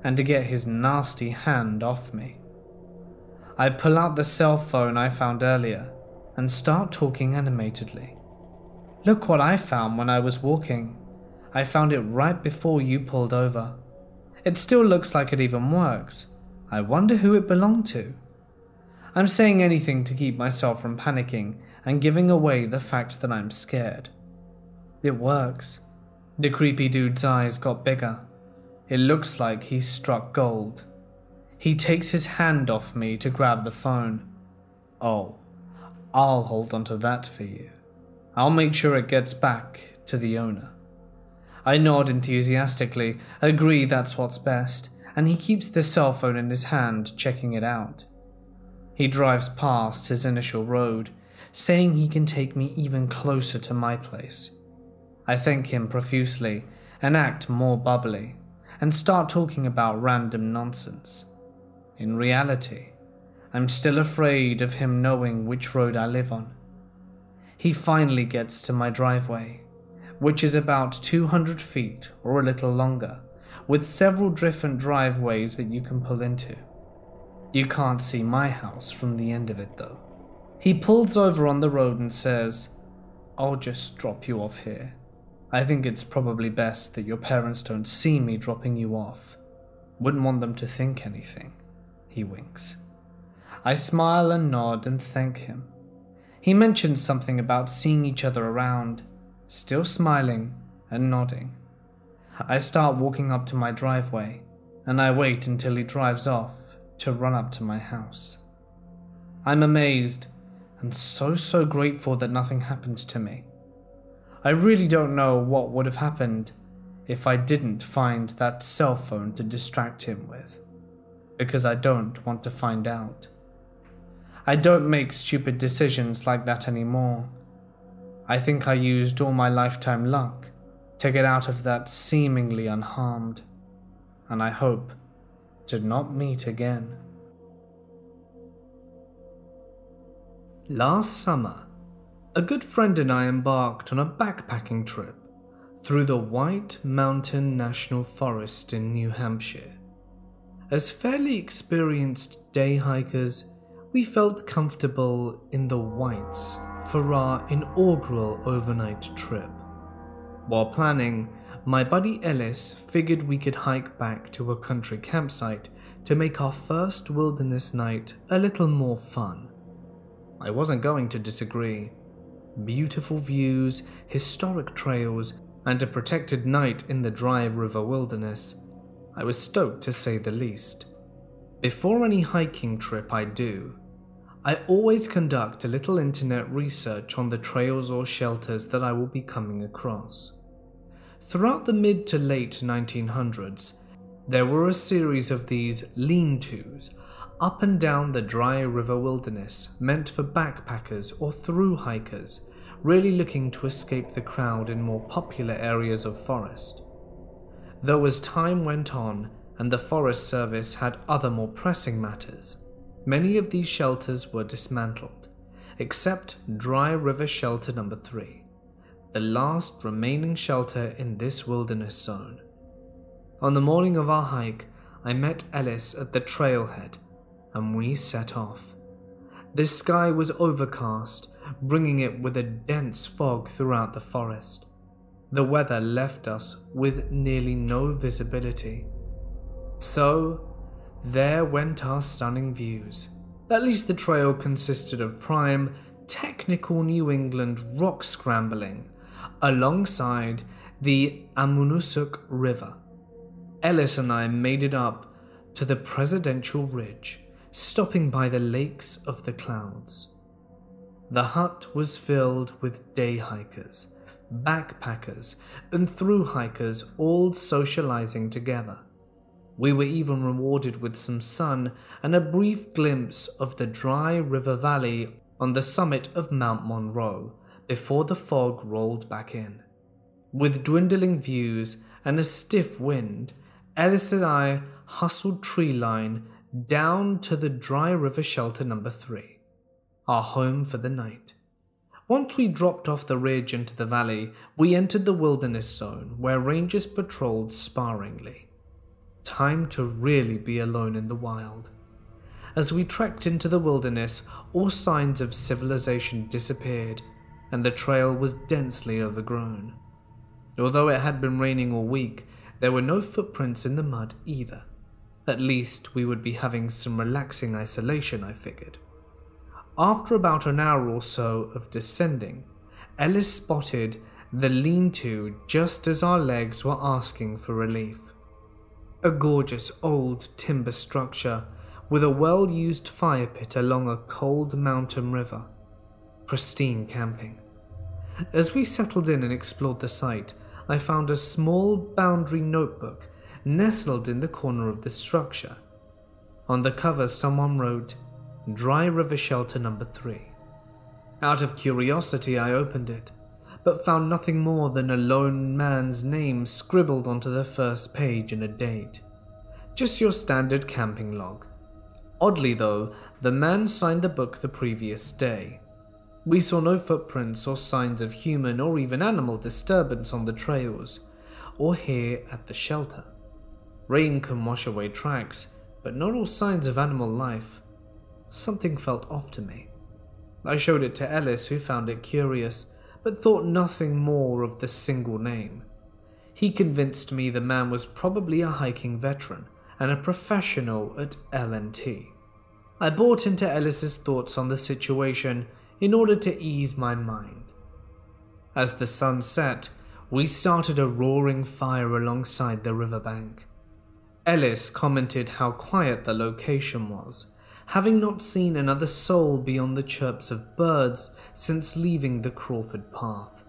and to get his nasty hand off me. I pull out the cell phone I found earlier and start talking animatedly. Look what I found when I was walking. I found it right before you pulled over. It still looks like it even works. I wonder who it belonged to. I'm saying anything to keep myself from panicking and giving away the fact that I'm scared. It works. The creepy dude's eyes got bigger. It looks like he struck gold. He takes his hand off me to grab the phone. Oh, I'll hold onto that for you. I'll make sure it gets back to the owner. I nod enthusiastically, agree that's what's best, and he keeps the cell phone in his hand, checking it out. He drives past his initial road, saying he can take me even closer to my place. I thank him profusely and act more bubbly, and start talking about random nonsense. In reality, I'm still afraid of him knowing which road I live on. He finally gets to my driveway which is about 200 feet or a little longer, with several different driveways that you can pull into. You can't see my house from the end of it though. He pulls over on the road and says, I'll just drop you off here. I think it's probably best that your parents don't see me dropping you off. Wouldn't want them to think anything. He winks. I smile and nod and thank him. He mentions something about seeing each other around, still smiling and nodding. I start walking up to my driveway, and I wait until he drives off to run up to my house. I'm amazed and so, so grateful that nothing happened to me. I really don't know what would have happened if I didn't find that cell phone to distract him with, because I don't want to find out. I don't make stupid decisions like that anymore I think I used all my lifetime luck to get out of that seemingly unharmed, and I hope to not meet again. Last summer, a good friend and I embarked on a backpacking trip through the White Mountain National Forest in New Hampshire. As fairly experienced day hikers, we felt comfortable in the whites for our inaugural overnight trip. While planning, my buddy Ellis figured we could hike back to a country campsite to make our first wilderness night a little more fun. I wasn't going to disagree. Beautiful views, historic trails, and a protected night in the dry river wilderness. I was stoked to say the least. Before any hiking trip I do, I always conduct a little internet research on the trails or shelters that I will be coming across. Throughout the mid to late 1900s, there were a series of these lean tos up and down the dry river wilderness meant for backpackers or through hikers really looking to escape the crowd in more popular areas of forest. Though as time went on and the Forest Service had other more pressing matters, Many of these shelters were dismantled, except Dry River Shelter Number 3, the last remaining shelter in this wilderness zone. On the morning of our hike, I met Ellis at the trailhead, and we set off. The sky was overcast, bringing it with a dense fog throughout the forest. The weather left us with nearly no visibility. So, there went our stunning views. At least the trail consisted of prime, technical New England rock scrambling alongside the Ammonoosuc River. Ellis and I made it up to the Presidential Ridge, stopping by the Lakes of the Clouds. The hut was filled with day hikers, backpackers, and through hikers all socializing together. We were even rewarded with some sun and a brief glimpse of the dry river valley on the summit of Mount Monroe before the fog rolled back in. With dwindling views and a stiff wind, Ellis and I hustled tree line down to the dry river shelter number three, our home for the night. Once we dropped off the ridge into the valley, we entered the wilderness zone where rangers patrolled sparingly. Time to really be alone in the wild. As we trekked into the wilderness, all signs of civilization disappeared, and the trail was densely overgrown. Although it had been raining all week, there were no footprints in the mud either. At least we would be having some relaxing isolation, I figured. After about an hour or so of descending, Ellis spotted the lean to just as our legs were asking for relief. A gorgeous old timber structure with a well used fire pit along a cold mountain river. Pristine camping. As we settled in and explored the site, I found a small boundary notebook nestled in the corner of the structure. On the cover, someone wrote, Dry River Shelter Number 3. Out of curiosity, I opened it, but found nothing more than a lone man's name scribbled onto the first page and a date. Just your standard camping log. Oddly, though, the man signed the book the previous day. We saw no footprints or signs of human or even animal disturbance on the trails, or here at the shelter. Rain can wash away tracks, but not all signs of animal life. Something felt off to me. I showed it to Ellis, who found it curious, but thought nothing more of the single name. He convinced me the man was probably a hiking veteran and a professional at LNT. I bought into Ellis's thoughts on the situation in order to ease my mind. As the sun set, we started a roaring fire alongside the riverbank. Ellis commented how quiet the location was, having not seen another soul beyond the chirps of birds since leaving the Crawford path.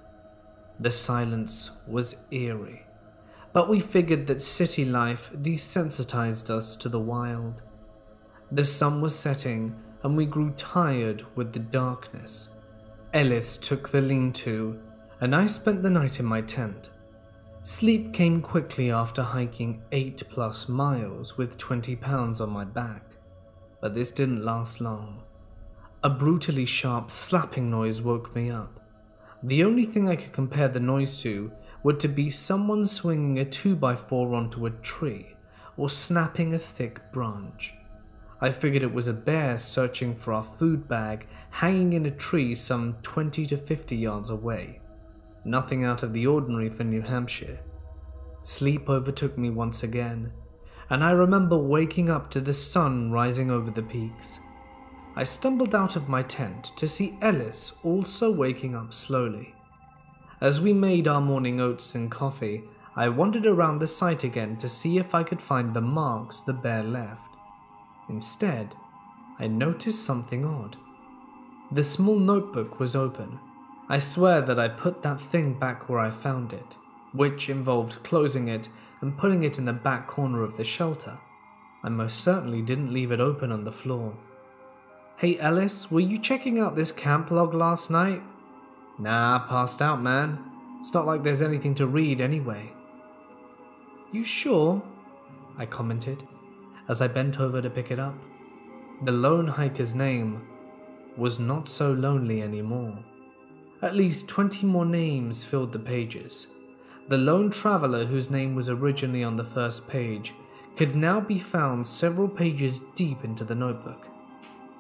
The silence was eerie, but we figured that city life desensitized us to the wild. The sun was setting and we grew tired with the darkness. Ellis took the lean to, and I spent the night in my tent. Sleep came quickly after hiking 8 plus miles with 20 pounds on my back, but this didn't last long. A brutally sharp slapping noise woke me up. The only thing I could compare the noise to would to be someone swinging a 2x4 onto a tree or snapping a thick branch. I figured it was a bear searching for our food bag hanging in a tree some 20 to 50 yards away. Nothing out of the ordinary for New Hampshire. Sleep overtook me once again, and I remember waking up to the sun rising over the peaks. I stumbled out of my tent to see Ellis also waking up slowly. As we made our morning oats and coffee, I wandered around the site again to see if I could find the marks the bear left. Instead, I noticed something odd. The small notebook was open. I swear that I put that thing back where I found it, which involved closing it and putting it in the back corner of the shelter. I most certainly didn't leave it open on the floor. Hey Ellis, were you checking out this camp log last night? Nah, passed out, man. It's not like there's anything to read anyway. You sure? I commented as I bent over to pick it up. The lone hiker's name was not so lonely anymore. At least 20 more names filled the pages. The lone traveler whose name was originally on the first page could now be found several pages deep into the notebook.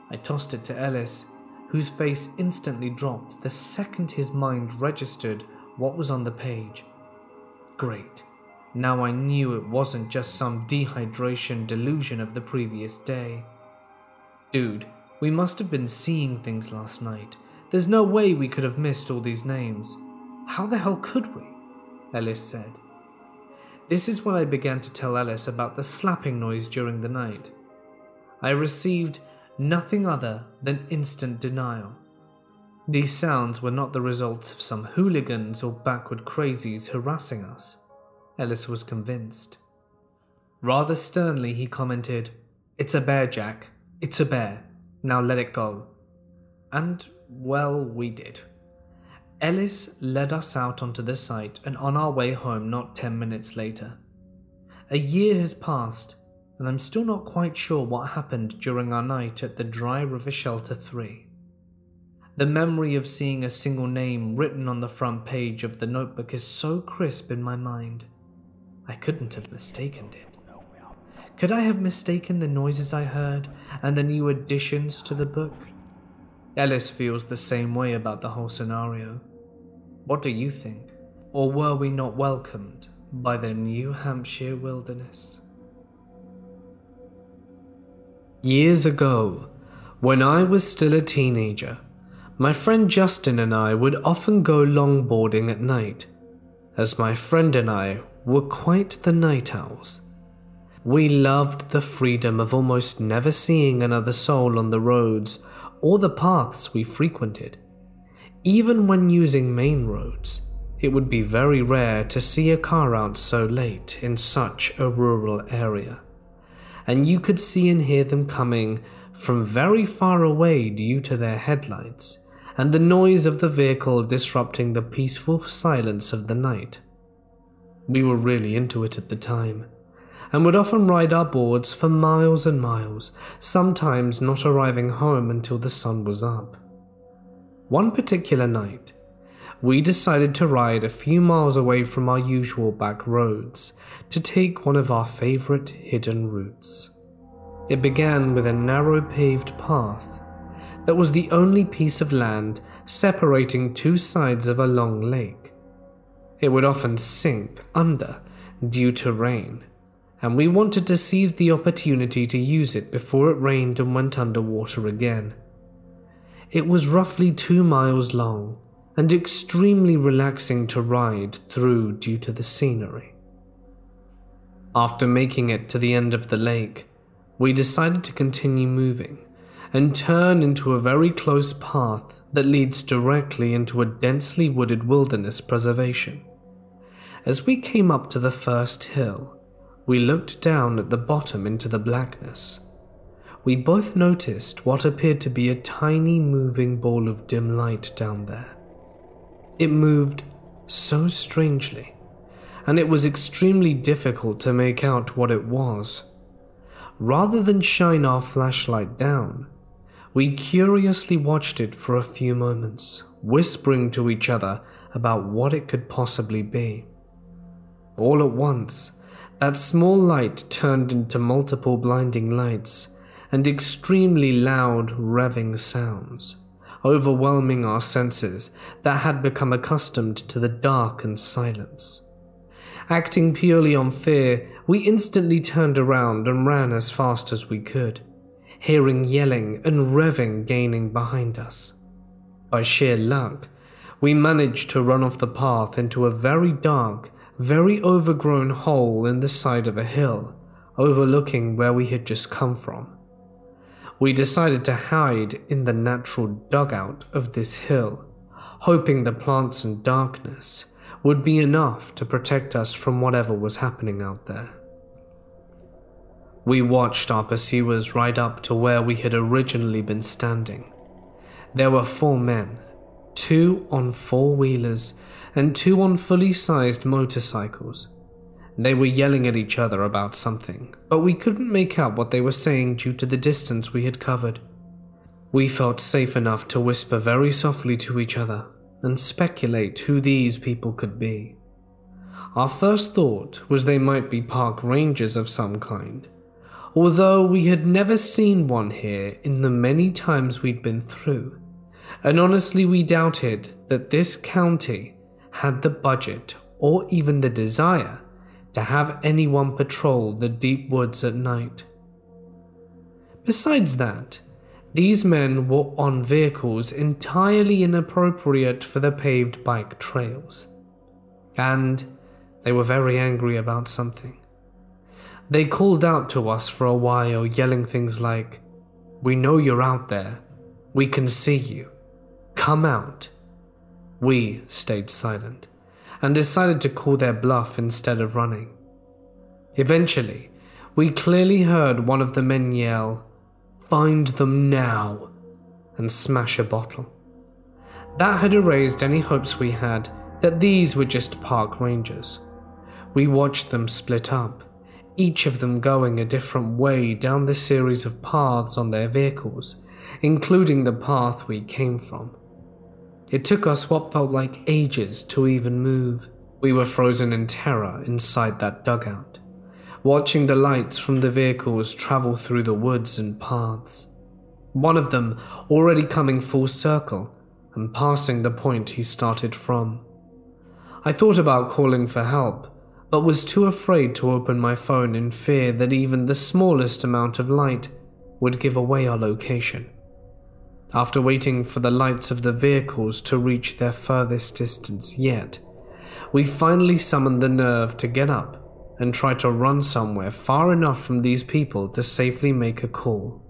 I tossed it to Ellis, whose face instantly dropped the second his mind registered what was on the page. Great. Now I knew it wasn't just some dehydration delusion of the previous day. Dude, we must have been seeing things last night. There's no way we could have missed all these names. How the hell could we? Ellis said. This is when I began to tell Ellis about the slapping noise during the night. I received nothing other than instant denial. These sounds were not the result of some hooligans or backward crazies harassing us. Ellis was convinced. Rather sternly, he commented, It's a bear, Jack. It's a bear. Now let it go. And, well, we did. Ellis led us out onto the site and on our way home not 10 minutes later. A year has passed, and I'm still not quite sure what happened during our night at the Dry River Shelter 3. The memory of seeing a single name written on the front page of the notebook is so crisp in my mind. I couldn't have mistaken it. Could I have mistaken the noises I heard and the new additions to the book? Ellis feels the same way about the whole scenario. What do you think? Or were we not welcomed by the New Hampshire wilderness? Years ago, when I was still a teenager, my friend Justin and I would often go longboarding at night, as my friend and I were quite the night owls. We loved the freedom of almost never seeing another soul on the roads or the paths we frequented. Even when using main roads, it would be very rare to see a car out so late in such a rural area. And you could see and hear them coming from very far away due to their headlights and the noise of the vehicle disrupting the peaceful silence of the night. We were really into it at the time and would often ride our boards for miles and miles, sometimes not arriving home until the sun was up. One particular night, we decided to ride a few miles away from our usual back roads to take one of our favorite hidden routes. It began with a narrow paved path that was the only piece of land separating two sides of a long lake. It would often sink under due to rain, and we wanted to seize the opportunity to use it before it rained and went underwater again. It was roughly two miles long and extremely relaxing to ride through due to the scenery. After making it to the end of the lake, we decided to continue moving and turn into a very close path that leads directly into a densely wooded wilderness preservation. As we came up to the first hill, we looked down at the bottom into the blackness. We both noticed what appeared to be a tiny moving ball of dim light down there. It moved so strangely, and it was extremely difficult to make out what it was. Rather than shine our flashlight down, we curiously watched it for a few moments, whispering to each other about what it could possibly be. All at once, that small light turned into multiple blinding lights and extremely loud revving sounds, overwhelming our senses that had become accustomed to the dark and silence. Acting purely on fear, we instantly turned around and ran as fast as we could, hearing yelling and revving gaining behind us. By sheer luck, we managed to run off the path into a very dark very overgrown hole in the side of a hill, overlooking where we had just come from. We decided to hide in the natural dugout of this hill, hoping the plants and darkness would be enough to protect us from whatever was happening out there. We watched our pursuers ride up to where we had originally been standing. There were four men, two on four wheelers and two on fully sized motorcycles. They were yelling at each other about something, but we couldn't make out what they were saying due to the distance we had covered. We felt safe enough to whisper very softly to each other and speculate who these people could be. Our first thought was they might be park rangers of some kind, although we had never seen one here in the many times we'd been through, and honestly we doubted that this county had the budget or even the desire to have anyone patrol the deep woods at night. Besides that, these men were on vehicles entirely inappropriate for the paved bike trails. And they were very angry about something. They called out to us for a while, yelling things like, We know you're out there. We can see you. Come out. We stayed silent and decided to call their bluff instead of running. Eventually, we clearly heard one of the men yell, Find them now, and smash a bottle. That had erased any hopes we had that these were just park rangers. We watched them split up, each of them going a different way down the series of paths on their vehicles, including the path we came from. It took us what felt like ages to even move. We were frozen in terror inside that dugout, watching the lights from the vehicles travel through the woods and paths. One of them already coming full circle and passing the point he started from. I thought about calling for help, but was too afraid to open my phone in fear that even the smallest amount of light would give away our location. After waiting for the lights of the vehicles to reach their furthest distance yet, we finally summoned the nerve to get up and try to run somewhere far enough from these people to safely make a call.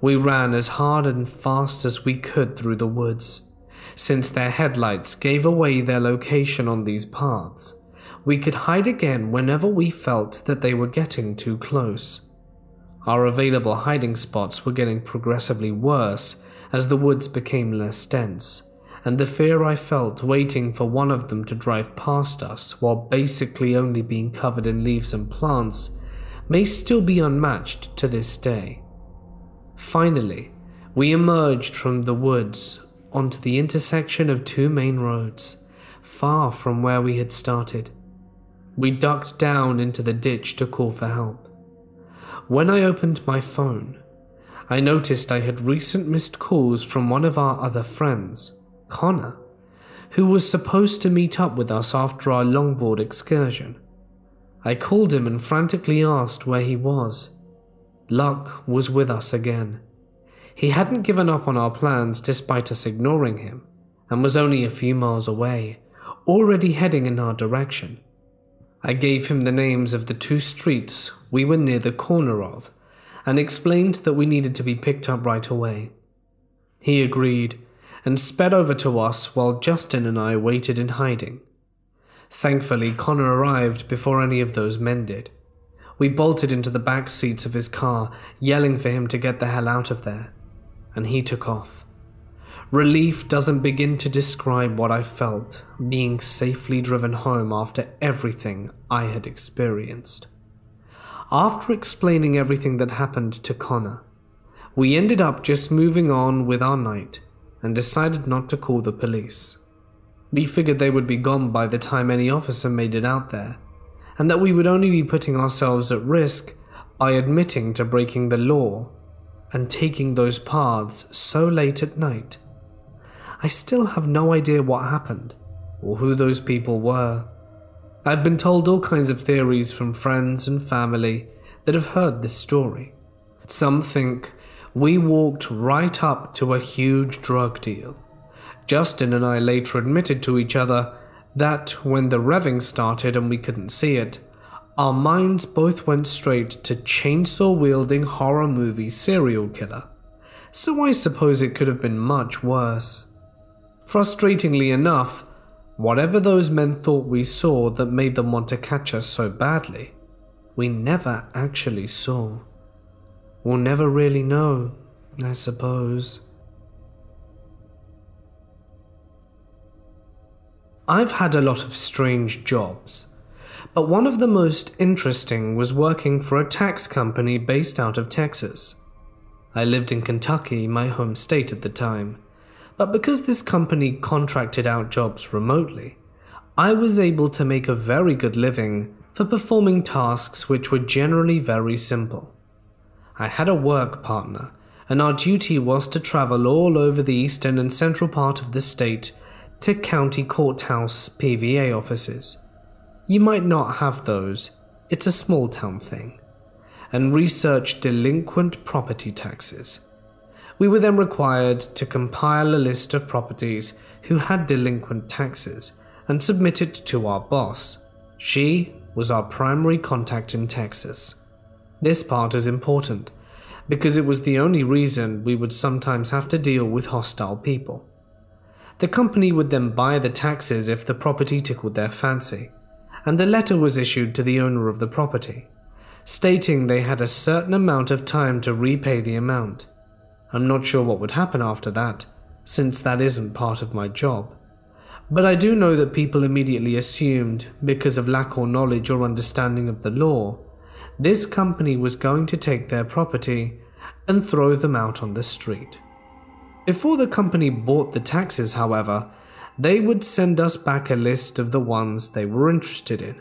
We ran as hard and fast as we could through the woods. Since their headlights gave away their location on these paths, we could hide again whenever we felt that they were getting too close. Our available hiding spots were getting progressively worse as the woods became less dense, and the fear I felt waiting for one of them to drive past us while basically only being covered in leaves and plants may still be unmatched to this day. Finally, we emerged from the woods onto the intersection of two main roads, far from where we had started. We ducked down into the ditch to call for help. When I opened my phone, I noticed I had recent missed calls from one of our other friends, Connor, who was supposed to meet up with us after our longboard excursion. I called him and frantically asked where he was. Luck was with us again. He hadn't given up on our plans despite us ignoring him, and was only a few miles away, already heading in our direction. I gave him the names of the two streets we were near the corner of, and explained that we needed to be picked up right away. He agreed and sped over to us while Justin and I waited in hiding. Thankfully, Connor arrived before any of those men did. We bolted into the back seats of his car, yelling for him to get the hell out of there, and he took off. Relief doesn't begin to describe what I felt being safely driven home after everything I had experienced. After explaining everything that happened to Connor, we ended up just moving on with our night and decided not to call the police. We figured they would be gone by the time any officer made it out there, and that we would only be putting ourselves at risk by admitting to breaking the law and taking those paths so late at night. I still have no idea what happened or who those people were. I've been told all kinds of theories from friends and family that have heard this story. Some think we walked right up to a huge drug deal. Justin and I later admitted to each other that when the revving started and we couldn't see it, our minds both went straight to chainsaw wielding horror movie serial killer. So I suppose it could have been much worse. Frustratingly enough, whatever those men thought we saw that made them want to catch us so badly, we never actually saw. We'll never really know, I suppose. I've had a lot of strange jobs, but one of the most interesting was working for a tax company based out of Texas. I lived in Kentucky, my home state at the time, but because this company contracted out jobs remotely, I was able to make a very good living for performing tasks which were generally very simple. I had a work partner, and our duty was to travel all over the eastern and central part of the state to county courthouse PVA offices. You might not have those, it's a small town thing. And research delinquent property taxes. We were then required to compile a list of properties who had delinquent taxes and submit it to our boss. She was our primary contact in Texas. This part is important because it was the only reason we would sometimes have to deal with hostile people. The company would then buy the taxes if the property tickled their fancy, and a letter was issued to the owner of the property, stating they had a certain amount of time to repay the amount. I'm not sure what would happen after that, since that isn't part of my job. But I do know that people immediately assumed, because of lack of knowledge or understanding of the law, this company was going to take their property and throw them out on the street. Before the company bought the taxes, however, they would send us back a list of the ones they were interested in,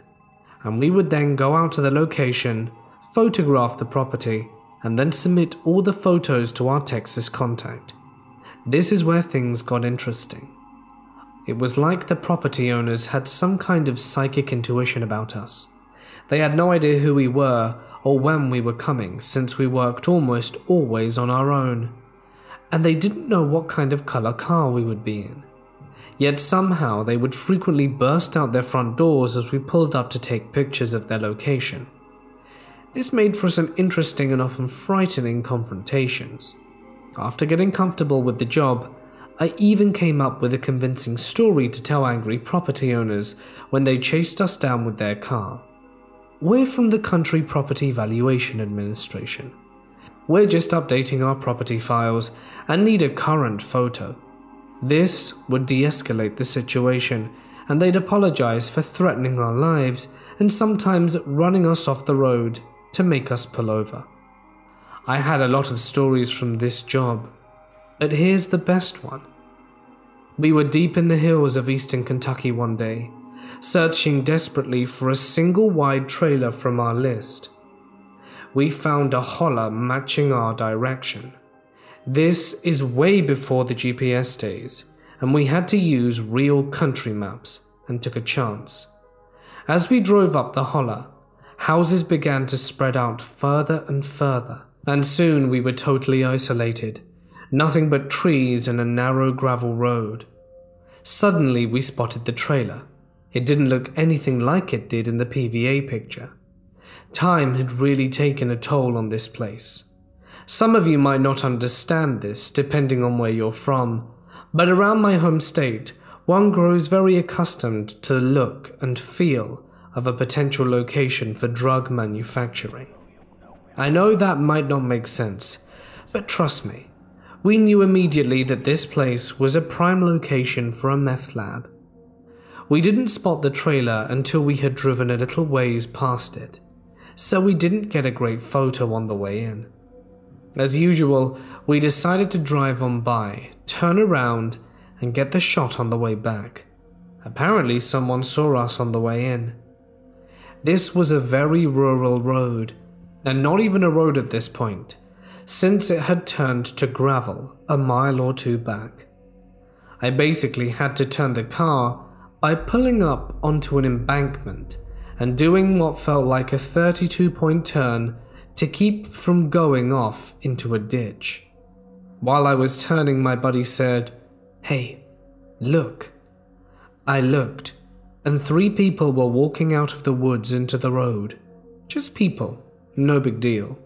and we would then go out to the location, photograph the property, and then submit all the photos to our Texas contact. This is where things got interesting. It was like the property owners had some kind of psychic intuition about us. They had no idea who we were or when we were coming, since we worked almost always on our own. And they didn't know what kind of colour car we would be in. Yet somehow they would frequently burst out their front doors as we pulled up to take pictures of their location. This made for some interesting and often frightening confrontations. After getting comfortable with the job, I even came up with a convincing story to tell angry property owners when they chased us down with their car. We're from the County Property Valuation Administration. We're just updating our property files and need a current photo. This would de escalate the situation, and they'd apologize for threatening our lives and sometimes running us off the road to make us pull over. I had a lot of stories from this job, but here's the best one. We were deep in the hills of eastern Kentucky one day, searching desperately for a single wide trailer from our list. We found a holler matching our direction. This is way before the GPS days, and we had to use real country maps and took a chance. As we drove up the holler, houses began to spread out further and further, and soon we were totally isolated nothing but trees and a narrow gravel road. Suddenly, we spotted the trailer. It didn't look anything like it did in the PVA picture. Time had really taken a toll on this place. Some of you might not understand this, depending on where you're from, but around my home state, one grows very accustomed to the look and feel of a potential location for drug manufacturing. I know that might not make sense, but trust me, we knew immediately that this place was a prime location for a meth lab. We didn't spot the trailer until we had driven a little ways past it, so we didn't get a great photo on the way in. As usual, we decided to drive on by, turn around, and get the shot on the way back. Apparently, someone saw us on the way in. This was a very rural road, and not even a road at this point since it had turned to gravel a mile or two back. I basically had to turn the car by pulling up onto an embankment and doing what felt like a 32 point turn to keep from going off into a ditch. While I was turning, my buddy said, Hey, look. I looked, and three people were walking out of the woods into the road. Just people, no big deal.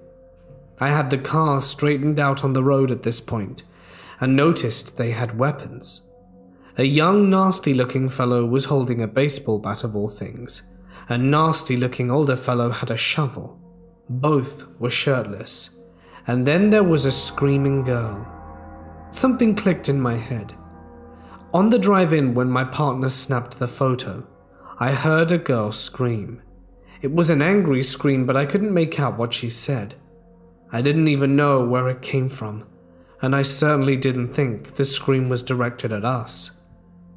I had the car straightened out on the road at this point and noticed they had weapons. A young, nasty looking fellow was holding a baseball bat of all things. A nasty looking older fellow had a shovel. Both were shirtless. And then there was a screaming girl. Something clicked in my head. On the drive in, when my partner snapped the photo, I heard a girl scream. It was an angry scream, but I couldn't make out what she said. I didn't even know where it came from, and I certainly didn't think the scream was directed at us.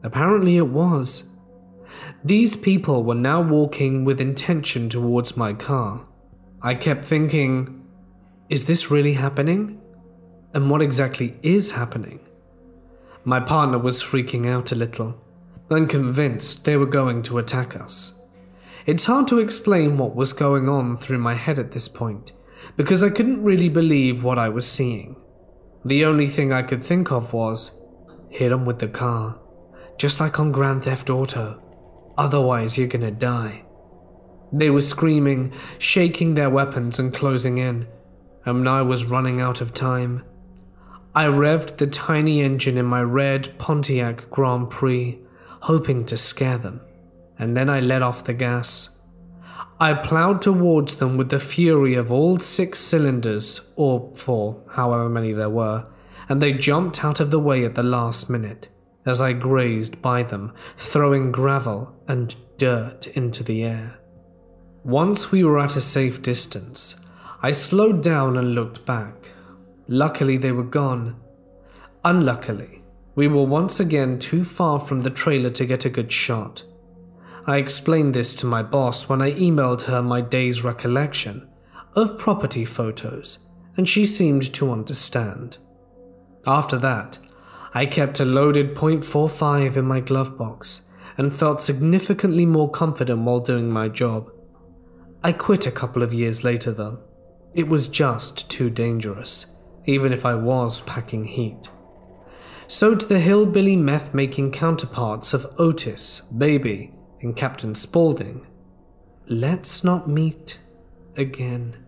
Apparently it was. These people were now walking with intention towards my car. I kept thinking, is this really happening? And what exactly is happening? My partner was freaking out a little, unconvinced they were going to attack us. It's hard to explain what was going on through my head at this point because I couldn't really believe what I was seeing. The only thing I could think of was hit him with the car, just like on Grand Theft Auto. Otherwise, you're gonna die. They were screaming, shaking their weapons, and closing in, and I was running out of time. I revved the tiny engine in my red Pontiac Grand Prix, hoping to scare them, and then I let off the gas. I ploughed towards them with the fury of all six cylinders, or four, however many there were, and they jumped out of the way at the last minute as I grazed by them, throwing gravel and dirt into the air. Once we were at a safe distance, I slowed down and looked back. Luckily, they were gone. Unluckily, we were once again too far from the trailer to get a good shot. I explained this to my boss when I emailed her my day's recollection of property photos, and she seemed to understand. After that, I kept a loaded .45 in my glove box and felt significantly more confident while doing my job. I quit a couple of years later though. It was just too dangerous, even if I was packing heat. So to the hillbilly meth making counterparts of Otis, Baby, and Captain Spaulding. Let's not meet again.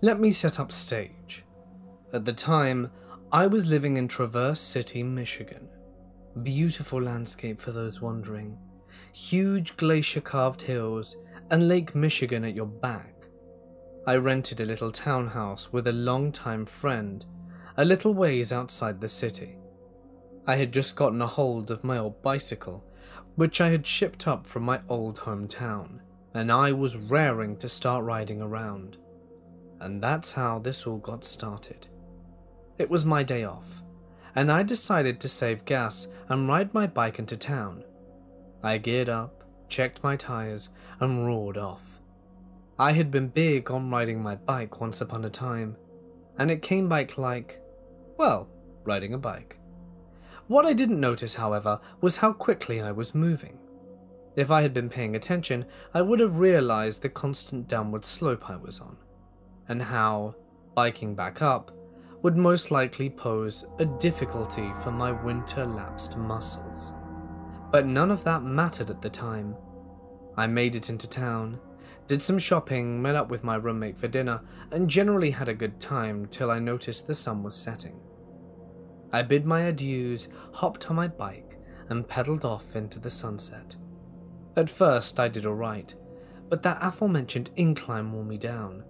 Let me set up stage. At the time, I was living in Traverse City, Michigan. Beautiful landscape for those wondering. Huge glacier carved hills and Lake Michigan at your back. I rented a little townhouse with a long-time friend, a little ways outside the city. I had just gotten a hold of my old bicycle, which I had shipped up from my old hometown, and I was raring to start riding around. And that's how this all got started. It was my day off, and I decided to save gas and ride my bike into town. I geared up, checked my tires, and roared off. I had been big on riding my bike once upon a time, and it came back like, well, riding a bike. What I didn't notice, however, was how quickly I was moving. If I had been paying attention, I would have realized the constant downward slope I was on, and how, biking back up, would most likely pose a difficulty for my winter lapsed muscles. But none of that mattered at the time. I made it into town, did some shopping, met up with my roommate for dinner, and generally had a good time till I noticed the sun was setting. I bid my adieus, hopped on my bike, and pedalled off into the sunset. At first, I did alright, but that aforementioned incline wore me down.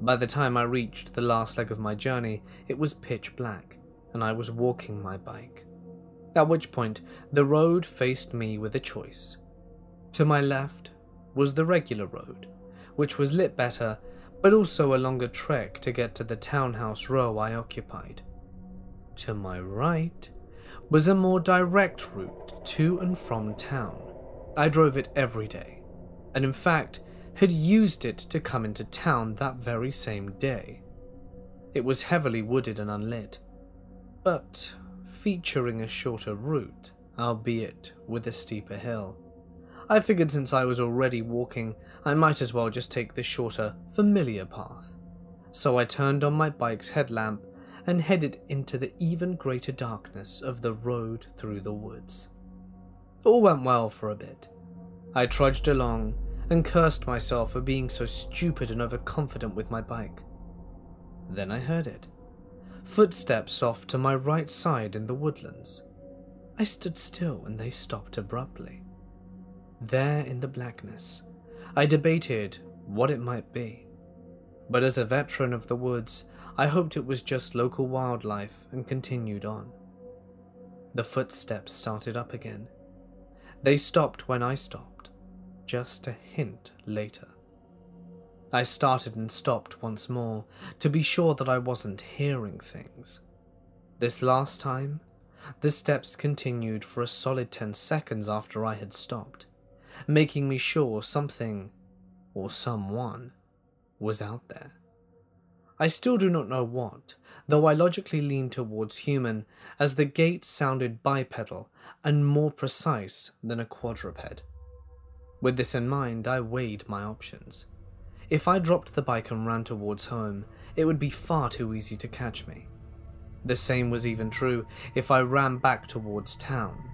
By the time I reached the last leg of my journey, it was pitch black, and I was walking my bike. At which point, the road faced me with a choice. To my left was the regular road, which was lit better, but also a longer trek to get to the townhouse row I occupied. To my right was a more direct route to and from town. I drove it every day, and in fact had used it to come into town that very same day. It was heavily wooded and unlit, but featuring a shorter route, albeit with a steeper hill. I figured since I was already walking, I might as well just take the shorter, familiar path. So I turned on my bike's headlamp and headed into the even greater darkness of the road through the woods. All went well for a bit. I trudged along and cursed myself for being so stupid and overconfident with my bike. Then I heard it. Footsteps off to my right side in the woodlands. I stood still and they stopped abruptly. There in the blackness, I debated what it might be. But as a veteran of the woods, I hoped it was just local wildlife and continued on. The footsteps started up again. They stopped when I stopped, just a hint later. I started and stopped once more to be sure that I wasn't hearing things. This last time, the steps continued for a solid 10 seconds after I had stopped, making me sure something, or someone, was out there. I still do not know what, though I logically lean towards human, as the gait sounded bipedal and more precise than a quadruped. With this in mind, I weighed my options. If I dropped the bike and ran towards home, it would be far too easy to catch me. The same was even true if I ran back towards town.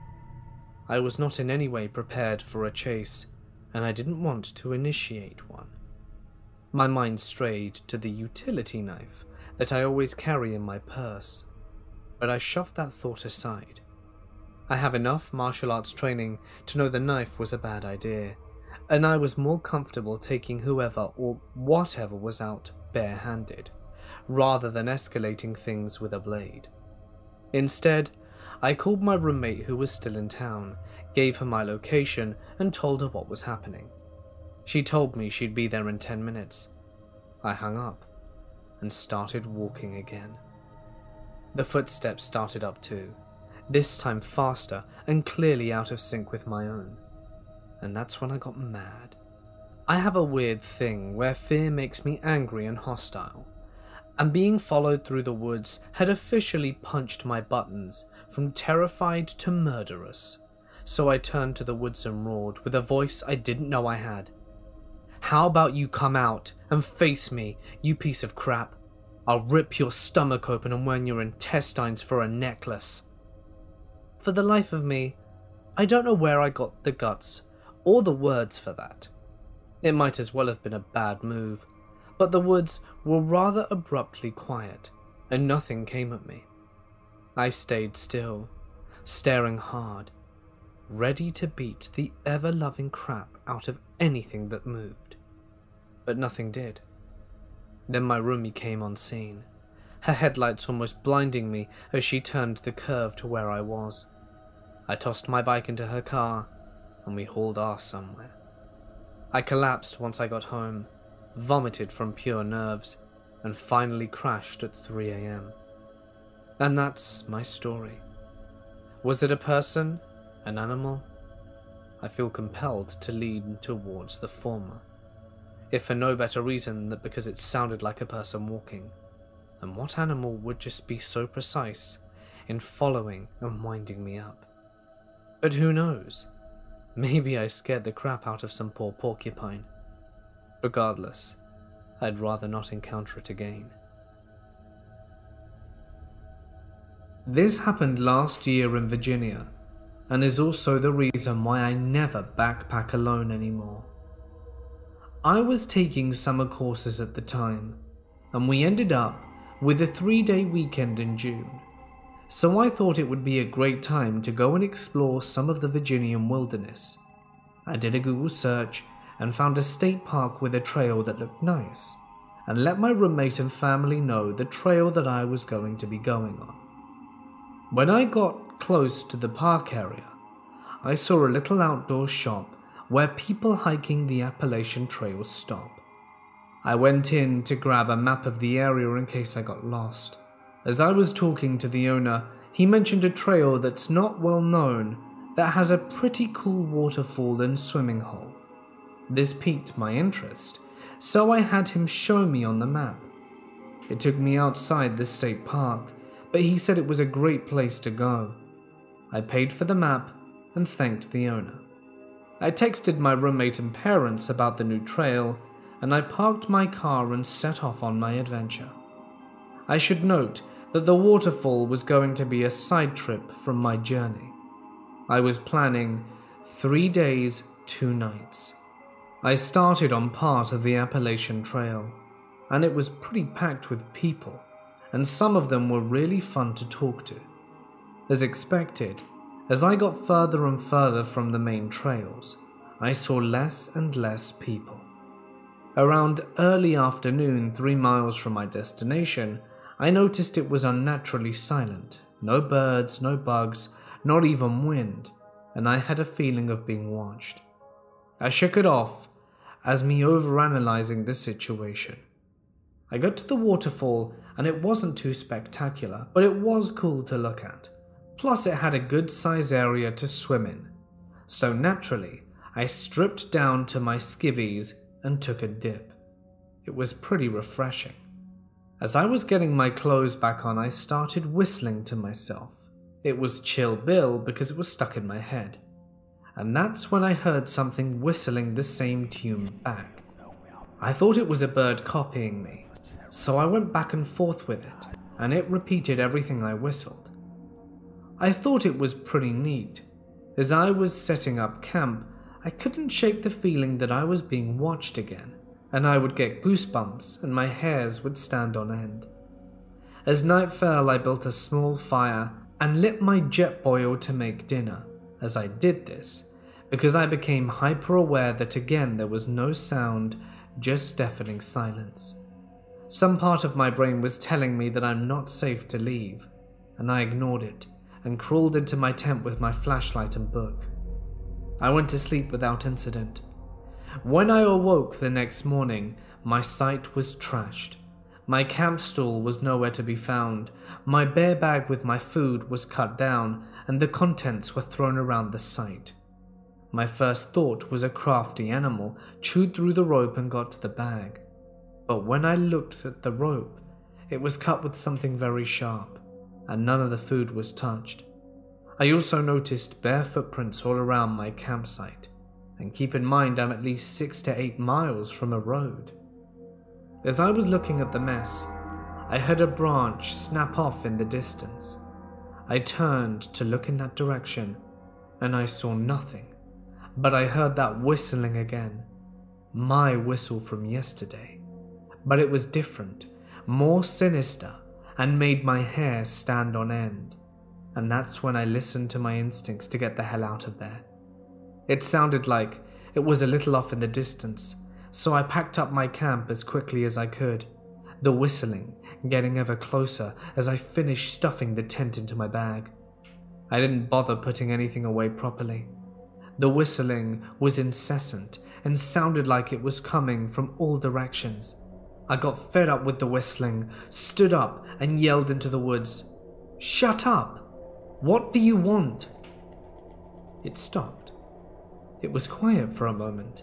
I was not in any way prepared for a chase, and I didn't want to initiate one. My mind strayed to the utility knife that I always carry in my purse, but I shoved that thought aside. I have enough martial arts training to know the knife was a bad idea, and I was more comfortable taking whoever or whatever was out barehanded, rather than escalating things with a blade. Instead, I called my roommate who was still in town, gave her my location, and told her what was happening. She told me she'd be there in 10 minutes. I hung up and started walking again. The footsteps started up too, this time faster and clearly out of sync with my own. And that's when I got mad. I have a weird thing where fear makes me angry and hostile, and being followed through the woods had officially punched my buttons from terrified to murderous. So I turned to the woods and roared with a voice I didn't know I had. How about you come out and face me, you piece of crap? I'll rip your stomach open and wear your intestines for a necklace. For the life of me, I don't know where I got the guts or the words for that. It might as well have been a bad move, but the woods were rather abruptly quiet, and nothing came at me. I stayed still, staring hard, ready to beat the ever loving crap out of anything that moved but nothing did. Then my roomie came on scene, her headlights almost blinding me as she turned the curve to where I was. I tossed my bike into her car, and we hauled ass somewhere. I collapsed once I got home, vomited from pure nerves, and finally crashed at 3 am. And that's my story. Was it a person? An animal? I feel compelled to lean towards the former if for no better reason than because it sounded like a person walking. And what animal would just be so precise in following and winding me up? But who knows? Maybe I scared the crap out of some poor porcupine. Regardless, I'd rather not encounter it again. This happened last year in Virginia, and is also the reason why I never backpack alone anymore. I was taking summer courses at the time, and we ended up with a three day weekend in June. So I thought it would be a great time to go and explore some of the Virginian wilderness. I did a Google search and found a state park with a trail that looked nice, and let my roommate and family know the trail that I was going to be going on. When I got close to the park area, I saw a little outdoor shop where people hiking the Appalachian Trail stop. I went in to grab a map of the area in case I got lost. As I was talking to the owner, he mentioned a trail that's not well known that has a pretty cool waterfall and swimming hole. This piqued my interest, so I had him show me on the map. It took me outside the state park, but he said it was a great place to go. I paid for the map and thanked the owner. I texted my roommate and parents about the new trail, and I parked my car and set off on my adventure. I should note that the waterfall was going to be a side trip from my journey. I was planning three days, two nights. I started on part of the Appalachian Trail, and it was pretty packed with people, and some of them were really fun to talk to. As expected, as I got further and further from the main trails, I saw less and less people. Around early afternoon, three miles from my destination, I noticed it was unnaturally silent. No birds, no bugs, not even wind, and I had a feeling of being watched. I shook it off as me overanalyzing the situation. I got to the waterfall and it wasn't too spectacular, but it was cool to look at. Plus, it had a good size area to swim in. So naturally, I stripped down to my skivvies and took a dip. It was pretty refreshing. As I was getting my clothes back on, I started whistling to myself. It was Chill Bill because it was stuck in my head. And that's when I heard something whistling the same tune back. I thought it was a bird copying me, so I went back and forth with it, and it repeated everything I whistled. I thought it was pretty neat. As I was setting up camp, I couldn't shake the feeling that I was being watched again, and I would get goosebumps and my hairs would stand on end. As night fell, I built a small fire and lit my Jetboil to make dinner. As I did this, because I became hyper aware that again there was no sound, just deafening silence. Some part of my brain was telling me that I'm not safe to leave, and I ignored it and crawled into my tent with my flashlight and book. I went to sleep without incident. When I awoke the next morning, my site was trashed. My camp stool was nowhere to be found, my bear bag with my food was cut down, and the contents were thrown around the site. My first thought was a crafty animal chewed through the rope and got to the bag. But when I looked at the rope, it was cut with something very sharp, and none of the food was touched. I also noticed bare footprints all around my campsite, and keep in mind I'm at least six to eight miles from a road. As I was looking at the mess, I heard a branch snap off in the distance. I turned to look in that direction, and I saw nothing, but I heard that whistling again. My whistle from yesterday but it was different, more sinister, and made my hair stand on end. And that's when I listened to my instincts to get the hell out of there. It sounded like it was a little off in the distance, so I packed up my camp as quickly as I could, the whistling getting ever closer as I finished stuffing the tent into my bag. I didn't bother putting anything away properly. The whistling was incessant and sounded like it was coming from all directions. I got fed up with the whistling, stood up, and yelled into the woods, Shut up! What do you want? It stopped. It was quiet for a moment,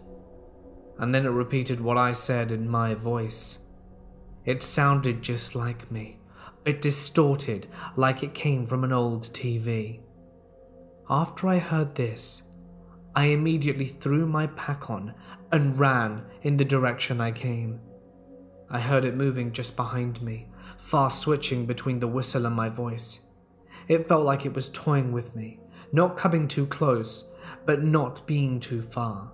and then it repeated what I said in my voice. It sounded just like me, it distorted like it came from an old TV. After I heard this, I immediately threw my pack on and ran in the direction I came. I heard it moving just behind me, fast switching between the whistle and my voice. It felt like it was toying with me, not coming too close, but not being too far.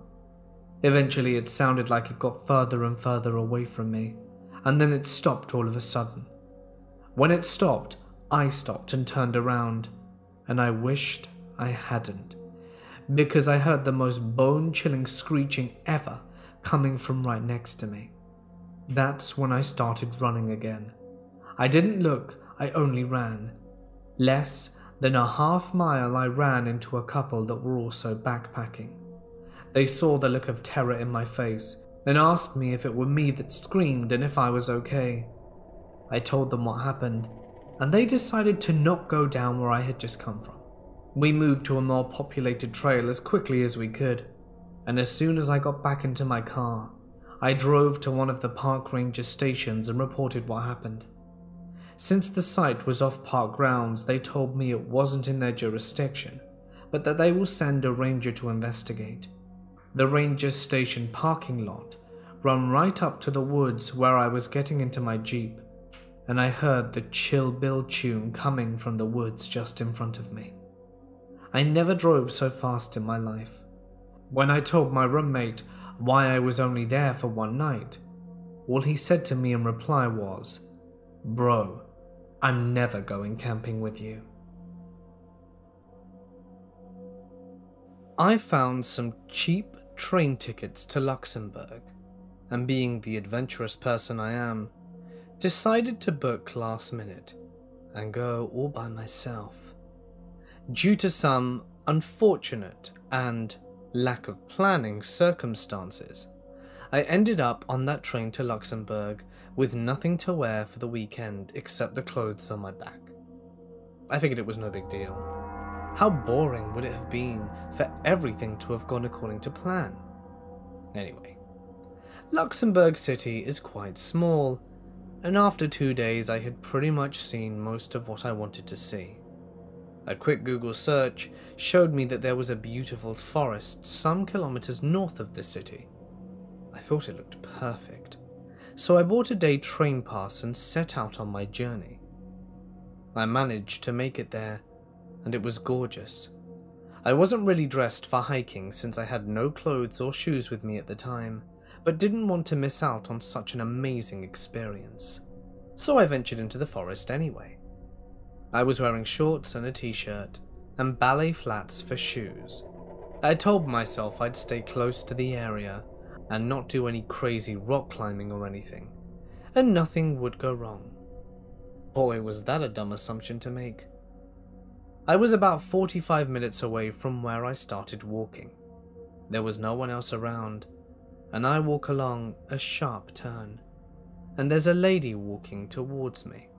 Eventually, it sounded like it got further and further away from me, and then it stopped all of a sudden. When it stopped, I stopped and turned around, and I wished I hadn't, because I heard the most bone chilling screeching ever coming from right next to me. That's when I started running again. I didn't look, I only ran. Less than a half mile, I ran into a couple that were also backpacking. They saw the look of terror in my face and asked me if it were me that screamed and if I was okay. I told them what happened, and they decided to not go down where I had just come from. We moved to a more populated trail as quickly as we could, and as soon as I got back into my car, I drove to one of the park ranger stations and reported what happened. Since the site was off park grounds, they told me it wasn't in their jurisdiction, but that they will send a ranger to investigate. The ranger station parking lot run right up to the woods where I was getting into my jeep, and I heard the Chill Bill tune coming from the woods just in front of me. I never drove so fast in my life. When I told my roommate why I was only there for one night. All he said to me in reply was, Bro, I'm never going camping with you. I found some cheap train tickets to Luxembourg, and being the adventurous person I am, decided to book last minute and go all by myself. Due to some unfortunate and lack of planning circumstances, I ended up on that train to Luxembourg with nothing to wear for the weekend except the clothes on my back. I figured it was no big deal. How boring would it have been for everything to have gone according to plan? Anyway, Luxembourg City is quite small, and after two days I had pretty much seen most of what I wanted to see. A quick Google search showed me that there was a beautiful forest some kilometers north of the city. I thought it looked perfect, so I bought a day train pass and set out on my journey. I managed to make it there, and it was gorgeous. I wasn't really dressed for hiking since I had no clothes or shoes with me at the time, but didn't want to miss out on such an amazing experience. So I ventured into the forest anyway. I was wearing shorts and a t-shirt, and ballet flats for shoes. I told myself I'd stay close to the area and not do any crazy rock climbing or anything, and nothing would go wrong. Boy, was that a dumb assumption to make. I was about 45 minutes away from where I started walking. There was no one else around, and I walk along a sharp turn, and there's a lady walking towards me.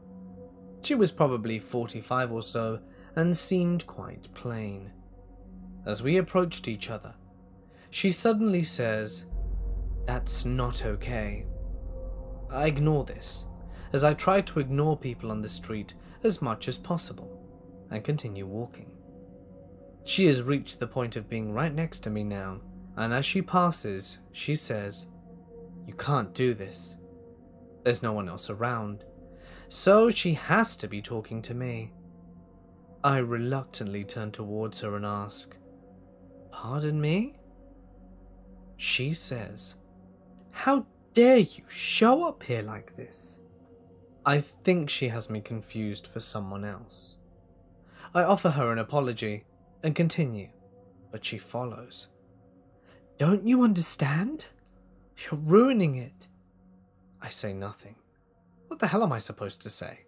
She was probably 45 or so and seemed quite plain. As we approached each other, she suddenly says, That's not okay. I ignore this, as I try to ignore people on the street as much as possible, and continue walking. She has reached the point of being right next to me now, and as she passes, she says, You can't do this. There's no one else around, so she has to be talking to me. I reluctantly turn towards her and ask, Pardon me? She says, How dare you show up here like this? I think she has me confused for someone else. I offer her an apology and continue, but she follows. Don't you understand? You're ruining it. I say nothing. What the hell am I supposed to say?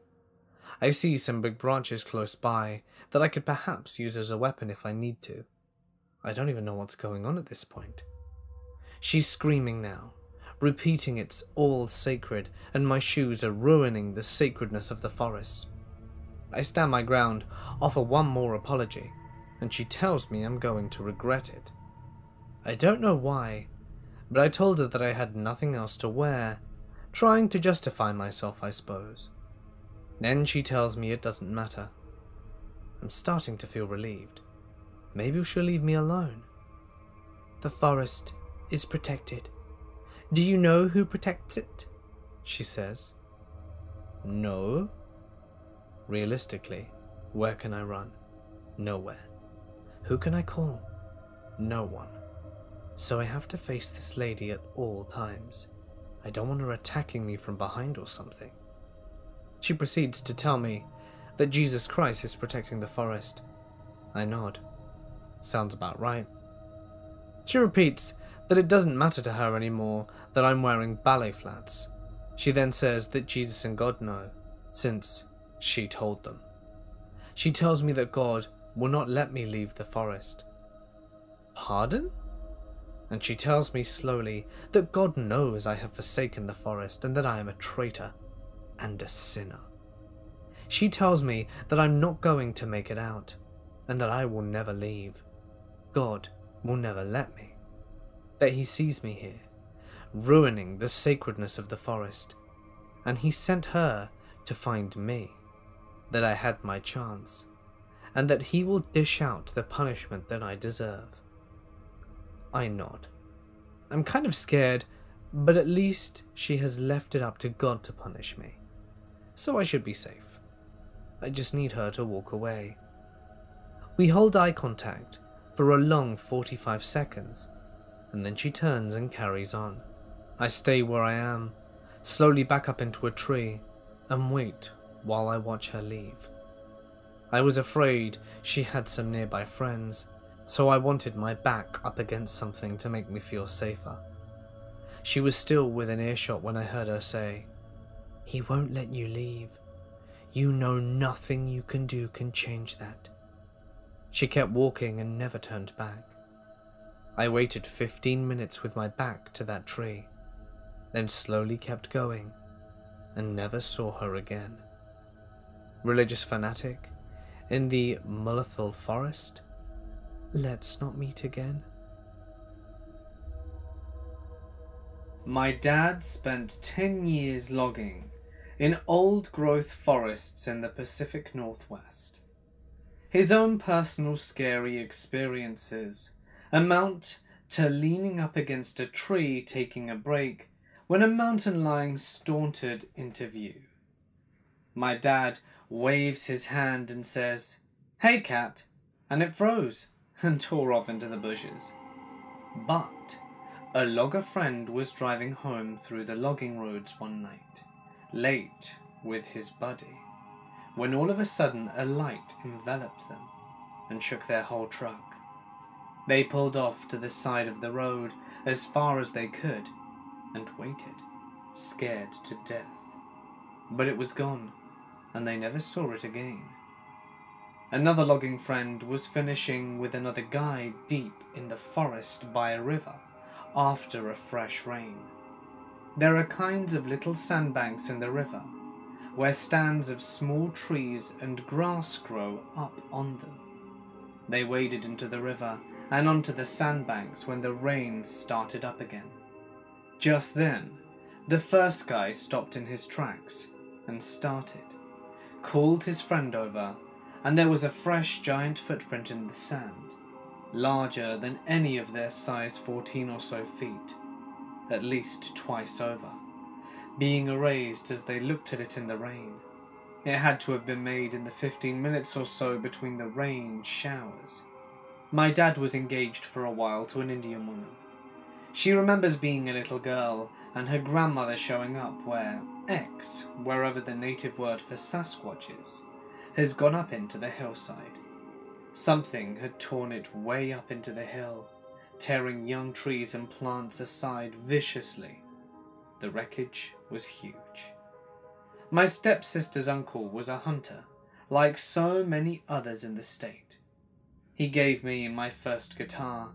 I see some big branches close by that I could perhaps use as a weapon if I need to. I don't even know what's going on at this point. She's screaming now, repeating it's all sacred and my shoes are ruining the sacredness of the forest. I stand my ground, offer one more apology, and she tells me I'm going to regret it. I don't know why, but I told her that I had nothing else to wear, trying to justify myself, I suppose. Then she tells me it doesn't matter. I'm starting to feel relieved. Maybe she'll leave me alone. The forest is protected. Do you know who protects it? She says. No. Realistically, where can I run? Nowhere. Who can I call? No one. So I have to face this lady at all times. I don't want her attacking me from behind or something. She proceeds to tell me that Jesus Christ is protecting the forest. I nod. Sounds about right. She repeats that it doesn't matter to her anymore that I'm wearing ballet flats. She then says that Jesus and God know, since she told them. She tells me that God will not let me leave the forest. Pardon? And she tells me slowly that God knows I have forsaken the forest and that I am a traitor and a sinner. She tells me that I'm not going to make it out and that I will never leave. God will never let me. That he sees me here, ruining the sacredness of the forest, and he sent her to find me. That I had my chance, and that he will dish out the punishment that I deserve. I nod. I'm kind of scared, but at least she has left it up to God to punish me. So I should be safe. I just need her to walk away. We hold eye contact for a long 45 seconds, and then she turns and carries on. I stay where I am, slowly back up into a tree, and wait while I watch her leave. I was afraid she had some nearby friends, so I wanted my back up against something to make me feel safer. She was still within earshot when I heard her say, He won't let you leave. You know nothing you can do can change that. She kept walking and never turned back. I waited 15 minutes with my back to that tree, then slowly kept going and never saw her again. Religious fanatic in the Mullerthal forest? Let's not meet again. My dad spent 10 years logging in old growth forests in the Pacific Northwest. His own personal scary experiences amount to leaning up against a tree taking a break when a mountain lion staunted into view. My dad waves his hand and says, Hey cat, and it froze and tore off into the bushes. But A logger friend was driving home through the logging roads one night, late with his buddy, when all of a sudden a light enveloped them and shook their whole truck. They pulled off to the side of the road as far as they could and waited, scared to death. But it was gone, and they never saw it again. Another logging friend was finishing with another guy deep in the forest by a river after a fresh rain. There are kinds of little sandbanks in the river where stands of small trees and grass grow up on them. They waded into the river and onto the sandbanks when the rain started up again. Just then, the first guy stopped in his tracks and started, called his friend over, and there was a fresh giant footprint in the sand larger than any of their size 14 or so feet, at least twice over, being erased as they looked at it in the rain. It had to have been made in the 15 minutes or so between the rain showers. My dad was engaged for a while to an Indian woman. She remembers being a little girl and her grandmother showing up where X, wherever the native word for Sasquatch is, has gone up into the hillside. Something had torn it way up into the hill, tearing young trees and plants aside viciously. The wreckage was huge. My stepsister's uncle was a hunter, like so many others in the state. He gave me my first guitar,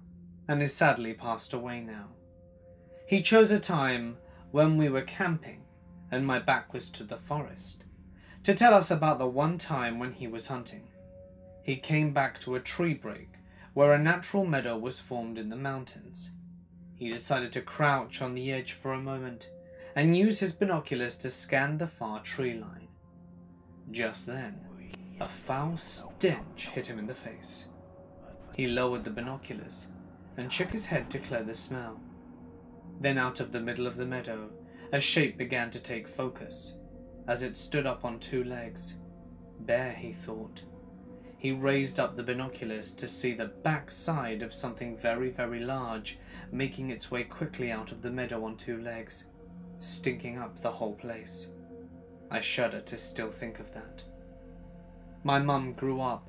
and is sadly passed away now. He chose a time when we were camping and my back was to the forest, to tell us about the one time when he was hunting he came back to a tree break where a natural meadow was formed in the mountains. He decided to crouch on the edge for a moment and use his binoculars to scan the far tree line. Just then, a foul stench hit him in the face. He lowered the binoculars and shook his head to clear the smell. Then out of the middle of the meadow, a shape began to take focus as it stood up on two legs. Bear, he thought. He raised up the binoculars to see the back side of something very, very large, making its way quickly out of the meadow on two legs, stinking up the whole place. I shudder to still think of that. My mum grew up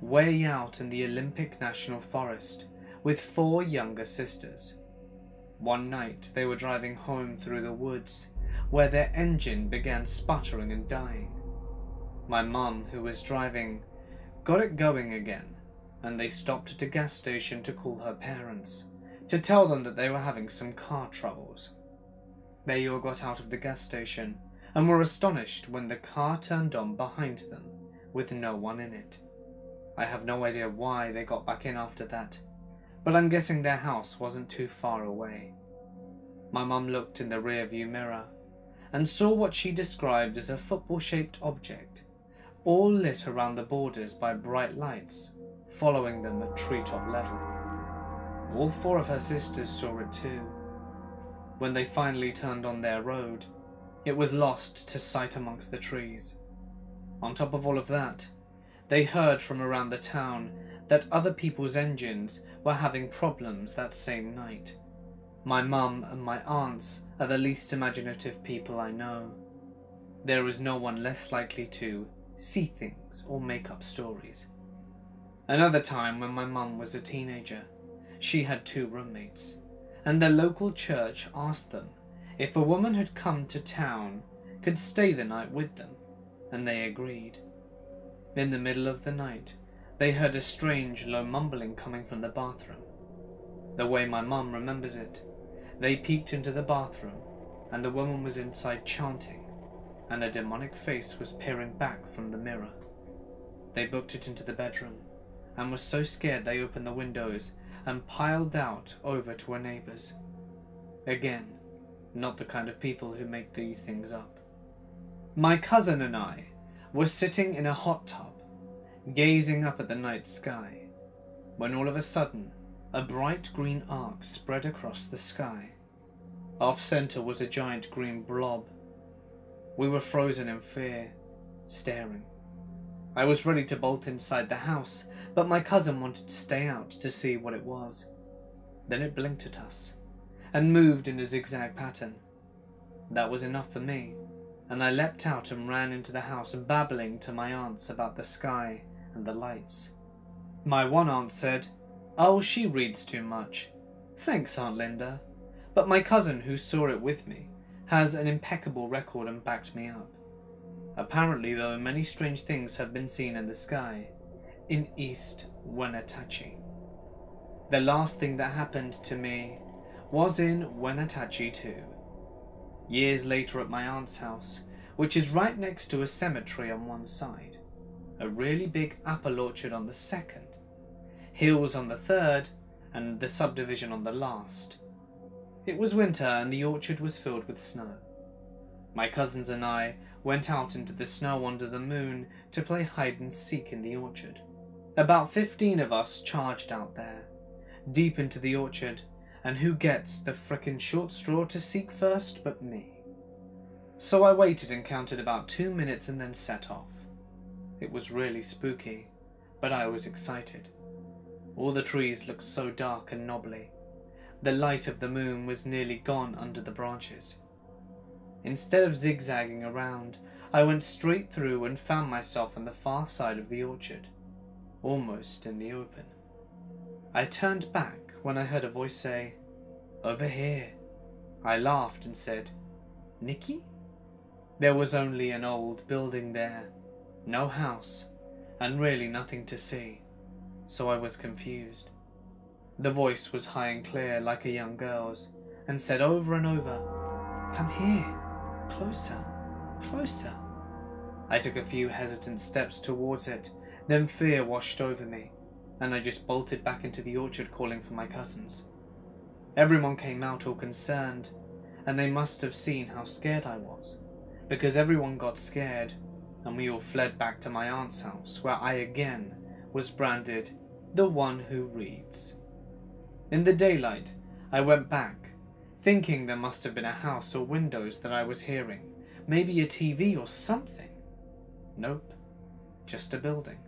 way out in the Olympic National Forest with four younger sisters. One night they were driving home through the woods where their engine began sputtering and dying. My mum, who was driving, got it going again, and they stopped at a gas station to call her parents, to tell them that they were having some car troubles. They all got out of the gas station and were astonished when the car turned on behind them with no one in it. I have no idea why they got back in after that, but I'm guessing their house wasn't too far away. My mum looked in the rearview mirror and saw what she described as a football-shaped object all lit around the borders by bright lights, following them at treetop level. All four of her sisters saw it too. When they finally turned on their road, it was lost to sight amongst the trees. On top of all of that, they heard from around the town that other people's engines were having problems that same night. My mum and my aunts are the least imaginative people I know. There is no one less likely to see things, or make up stories. Another time when my mum was a teenager, she had two roommates, and the local church asked them if a woman had come to town could stay the night with them, and they agreed. In the middle of the night, they heard a strange low mumbling coming from the bathroom. The way my mum remembers it, they peeked into the bathroom, and the woman was inside chanting and a demonic face was peering back from the mirror. They booked it into the bedroom, and were so scared they opened the windows and piled out over to a neighbours. Again, not the kind of people who make these things up. My cousin and I were sitting in a hot tub, gazing up at the night sky, when all of a sudden a bright green arc spread across the sky. Off centre was a giant green blob we were frozen in fear, staring. I was ready to bolt inside the house, but my cousin wanted to stay out to see what it was. Then it blinked at us, and moved in a zigzag pattern. That was enough for me, and I leapt out and ran into the house, babbling to my aunts about the sky and the lights. My one aunt said, Oh, she reads too much. Thanks, Aunt Linda. But my cousin, who saw it with me, has an impeccable record and backed me up. Apparently, though, many strange things have been seen in the sky in East Wenatchee. The last thing that happened to me was in Wenatchee too. Years later at my aunt's house, which is right next to a cemetery on one side, a really big apple orchard on the second, hills on the third, and the subdivision on the last. It was winter and the orchard was filled with snow. My cousins and I went out into the snow under the moon to play hide and seek in the orchard. About fifteen of us charged out there, deep into the orchard, and who gets the frickin' short straw to seek first but me? So I waited and counted about two minutes and then set off. It was really spooky, but I was excited. All the trees looked so dark and knobbly. The light of the moon was nearly gone under the branches. Instead of zigzagging around, I went straight through and found myself on the far side of the orchard, almost in the open. I turned back when I heard a voice say, Over here. I laughed and said, Nicky? There was only an old building there, no house, and really nothing to see, so I was confused. The voice was high and clear like a young girl's, and said over and over, Come here, closer, closer. I took a few hesitant steps towards it, then fear washed over me, and I just bolted back into the orchard calling for my cousins. Everyone came out all concerned, and they must have seen how scared I was, because everyone got scared, and we all fled back to my aunt's house, where I again was branded the one who reads. In the daylight, I went back, thinking there must have been a house or windows that I was hearing, maybe a TV or something. Nope, just a building.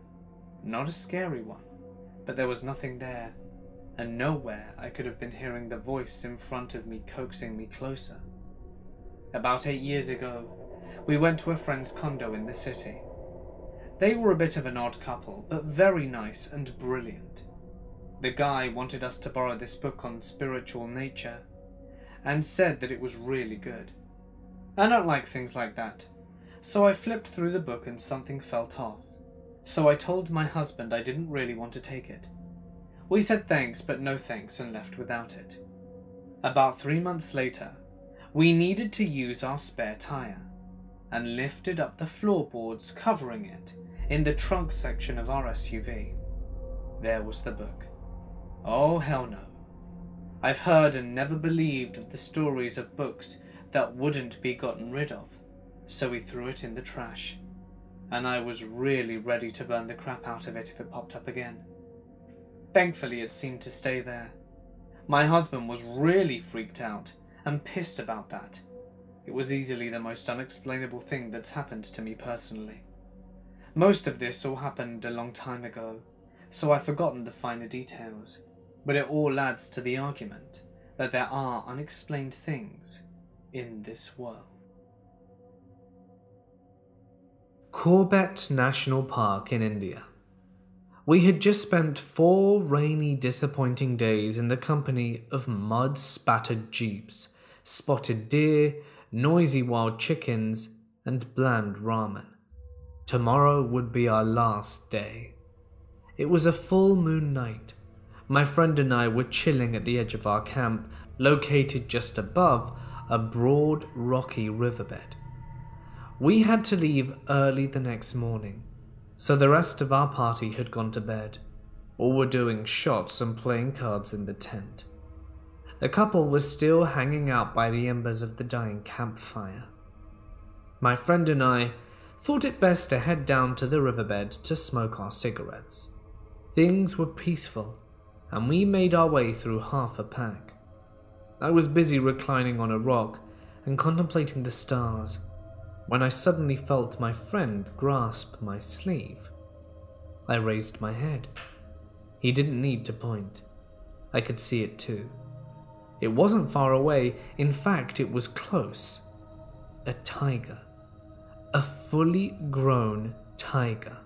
Not a scary one, but there was nothing there, and nowhere I could have been hearing the voice in front of me coaxing me closer. About eight years ago, we went to a friend's condo in the city. They were a bit of an odd couple, but very nice and brilliant. The guy wanted us to borrow this book on spiritual nature and said that it was really good. I don't like things like that, so I flipped through the book and something felt off. So I told my husband I didn't really want to take it. We said thanks but no thanks and left without it. About three months later, we needed to use our spare tyre and lifted up the floorboards covering it in the trunk section of our SUV. There was the book. Oh, hell no. I've heard and never believed of the stories of books that wouldn't be gotten rid of, so we threw it in the trash. And I was really ready to burn the crap out of it if it popped up again. Thankfully, it seemed to stay there. My husband was really freaked out and pissed about that. It was easily the most unexplainable thing that's happened to me personally. Most of this all happened a long time ago, so I've forgotten the finer details but it all adds to the argument that there are unexplained things in this world. Corbett National Park in India. We had just spent four rainy, disappointing days in the company of mud spattered jeeps, spotted deer, noisy wild chickens, and bland ramen. Tomorrow would be our last day. It was a full moon night, my friend and I were chilling at the edge of our camp, located just above a broad, rocky riverbed. We had to leave early the next morning, so the rest of our party had gone to bed, or were doing shots and playing cards in the tent. The couple was still hanging out by the embers of the dying campfire. My friend and I thought it best to head down to the riverbed to smoke our cigarettes. Things were peaceful and we made our way through half a pack. I was busy reclining on a rock and contemplating the stars when I suddenly felt my friend grasp my sleeve. I raised my head. He didn't need to point. I could see it too. It wasn't far away, in fact, it was close. A tiger. A fully grown tiger.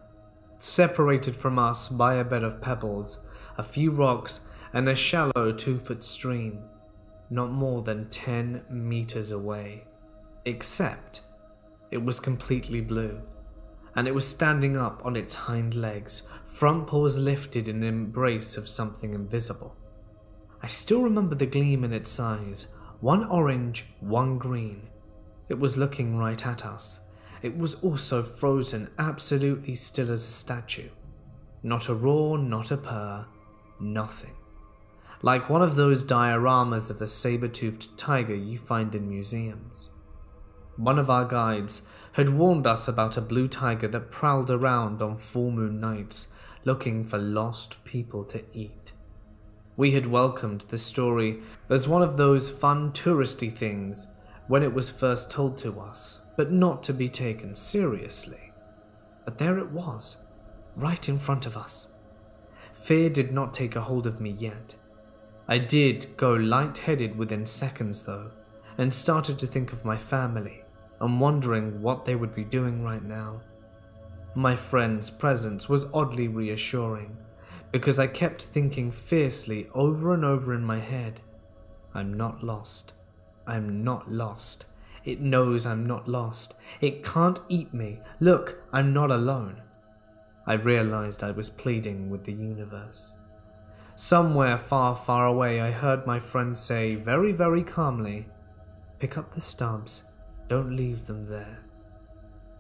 Separated from us by a bed of pebbles, a few rocks, and a shallow two foot stream, not more than 10 meters away. Except it was completely blue, and it was standing up on its hind legs, front paws lifted in an embrace of something invisible. I still remember the gleam in its eyes one orange, one green. It was looking right at us. It was also frozen, absolutely still as a statue. Not a roar, not a purr, nothing. Like one of those dioramas of a saber toothed tiger you find in museums. One of our guides had warned us about a blue tiger that prowled around on full moon nights looking for lost people to eat. We had welcomed the story as one of those fun touristy things when it was first told to us, but not to be taken seriously. But there it was, right in front of us. Fear did not take a hold of me yet. I did go light-headed within seconds though, and started to think of my family and wondering what they would be doing right now. My friend's presence was oddly reassuring, because I kept thinking fiercely over and over in my head I'm not lost. I'm not lost. It knows I'm not lost. It can't eat me. Look, I'm not alone. I realized I was pleading with the universe. Somewhere far, far away, I heard my friend say very, very calmly, Pick up the stubs. Don't leave them there.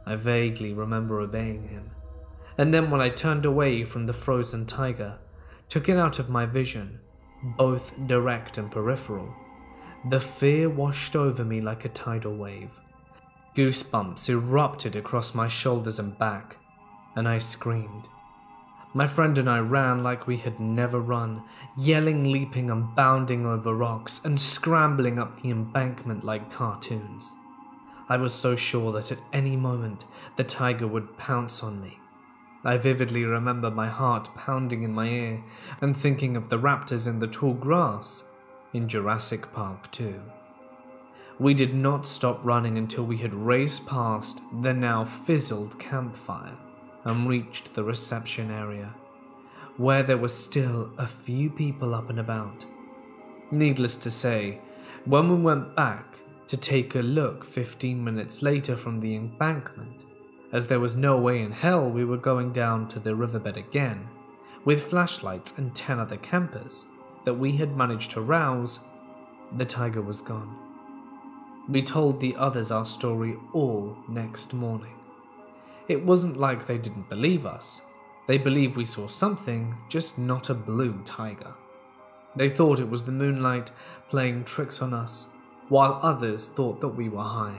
I vaguely remember obeying him and then when I turned away from the frozen tiger, took it out of my vision, both direct and peripheral, the fear washed over me like a tidal wave. Goosebumps erupted across my shoulders and back, and I screamed. My friend and I ran like we had never run, yelling, leaping, and bounding over rocks, and scrambling up the embankment like cartoons. I was so sure that at any moment the tiger would pounce on me. I vividly remember my heart pounding in my ear and thinking of the raptors in the tall grass in Jurassic Park 2. We did not stop running until we had raced past the now fizzled campfire and reached the reception area, where there were still a few people up and about. Needless to say, when we went back to take a look 15 minutes later from the embankment, as there was no way in hell we were going down to the riverbed again, with flashlights and 10 other campers that we had managed to rouse, the tiger was gone. We told the others our story all next morning. It wasn't like they didn't believe us. They believed we saw something, just not a blue tiger. They thought it was the moonlight playing tricks on us, while others thought that we were high.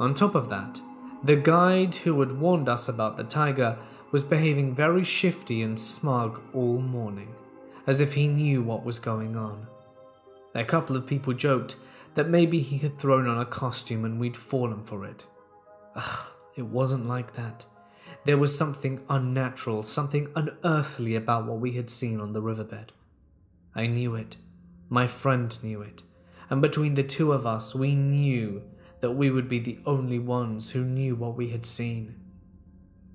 On top of that, the guide who had warned us about the tiger was behaving very shifty and smug all morning, as if he knew what was going on. A couple of people joked that maybe he had thrown on a costume and we'd fallen for it. Ugh, it wasn't like that. There was something unnatural, something unearthly about what we had seen on the riverbed. I knew it. My friend knew it. And between the two of us, we knew that we would be the only ones who knew what we had seen.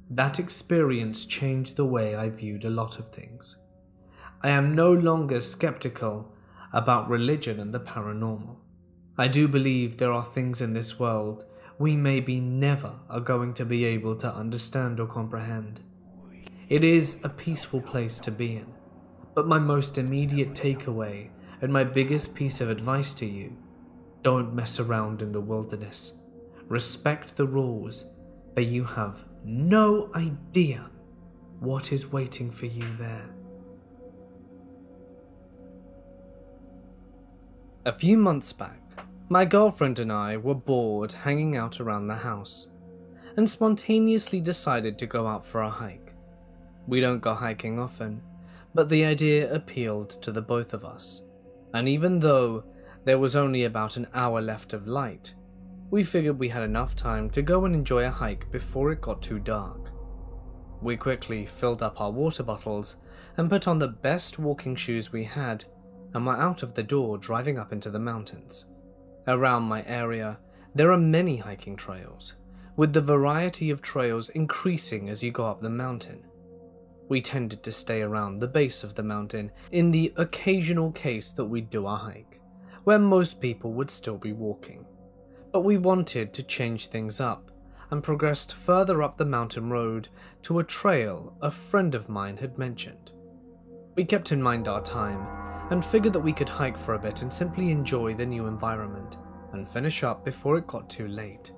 That experience changed the way I viewed a lot of things. I am no longer skeptical about religion and the paranormal. I do believe there are things in this world we maybe never are going to be able to understand or comprehend. It is a peaceful place to be in, but my most immediate takeaway and my biggest piece of advice to you don't mess around in the wilderness. Respect the rules, but you have no idea what is waiting for you there. A few months back, my girlfriend and I were bored hanging out around the house and spontaneously decided to go out for a hike. We don't go hiking often, but the idea appealed to the both of us, and even though there was only about an hour left of light. We figured we had enough time to go and enjoy a hike before it got too dark. We quickly filled up our water bottles and put on the best walking shoes we had and we're out of the door driving up into the mountains. Around my area, there are many hiking trails, with the variety of trails increasing as you go up the mountain. We tended to stay around the base of the mountain in the occasional case that we'd do a hike, where most people would still be walking. But we wanted to change things up and progressed further up the mountain road to a trail a friend of mine had mentioned. We kept in mind our time and figured that we could hike for a bit and simply enjoy the new environment and finish up before it got too late.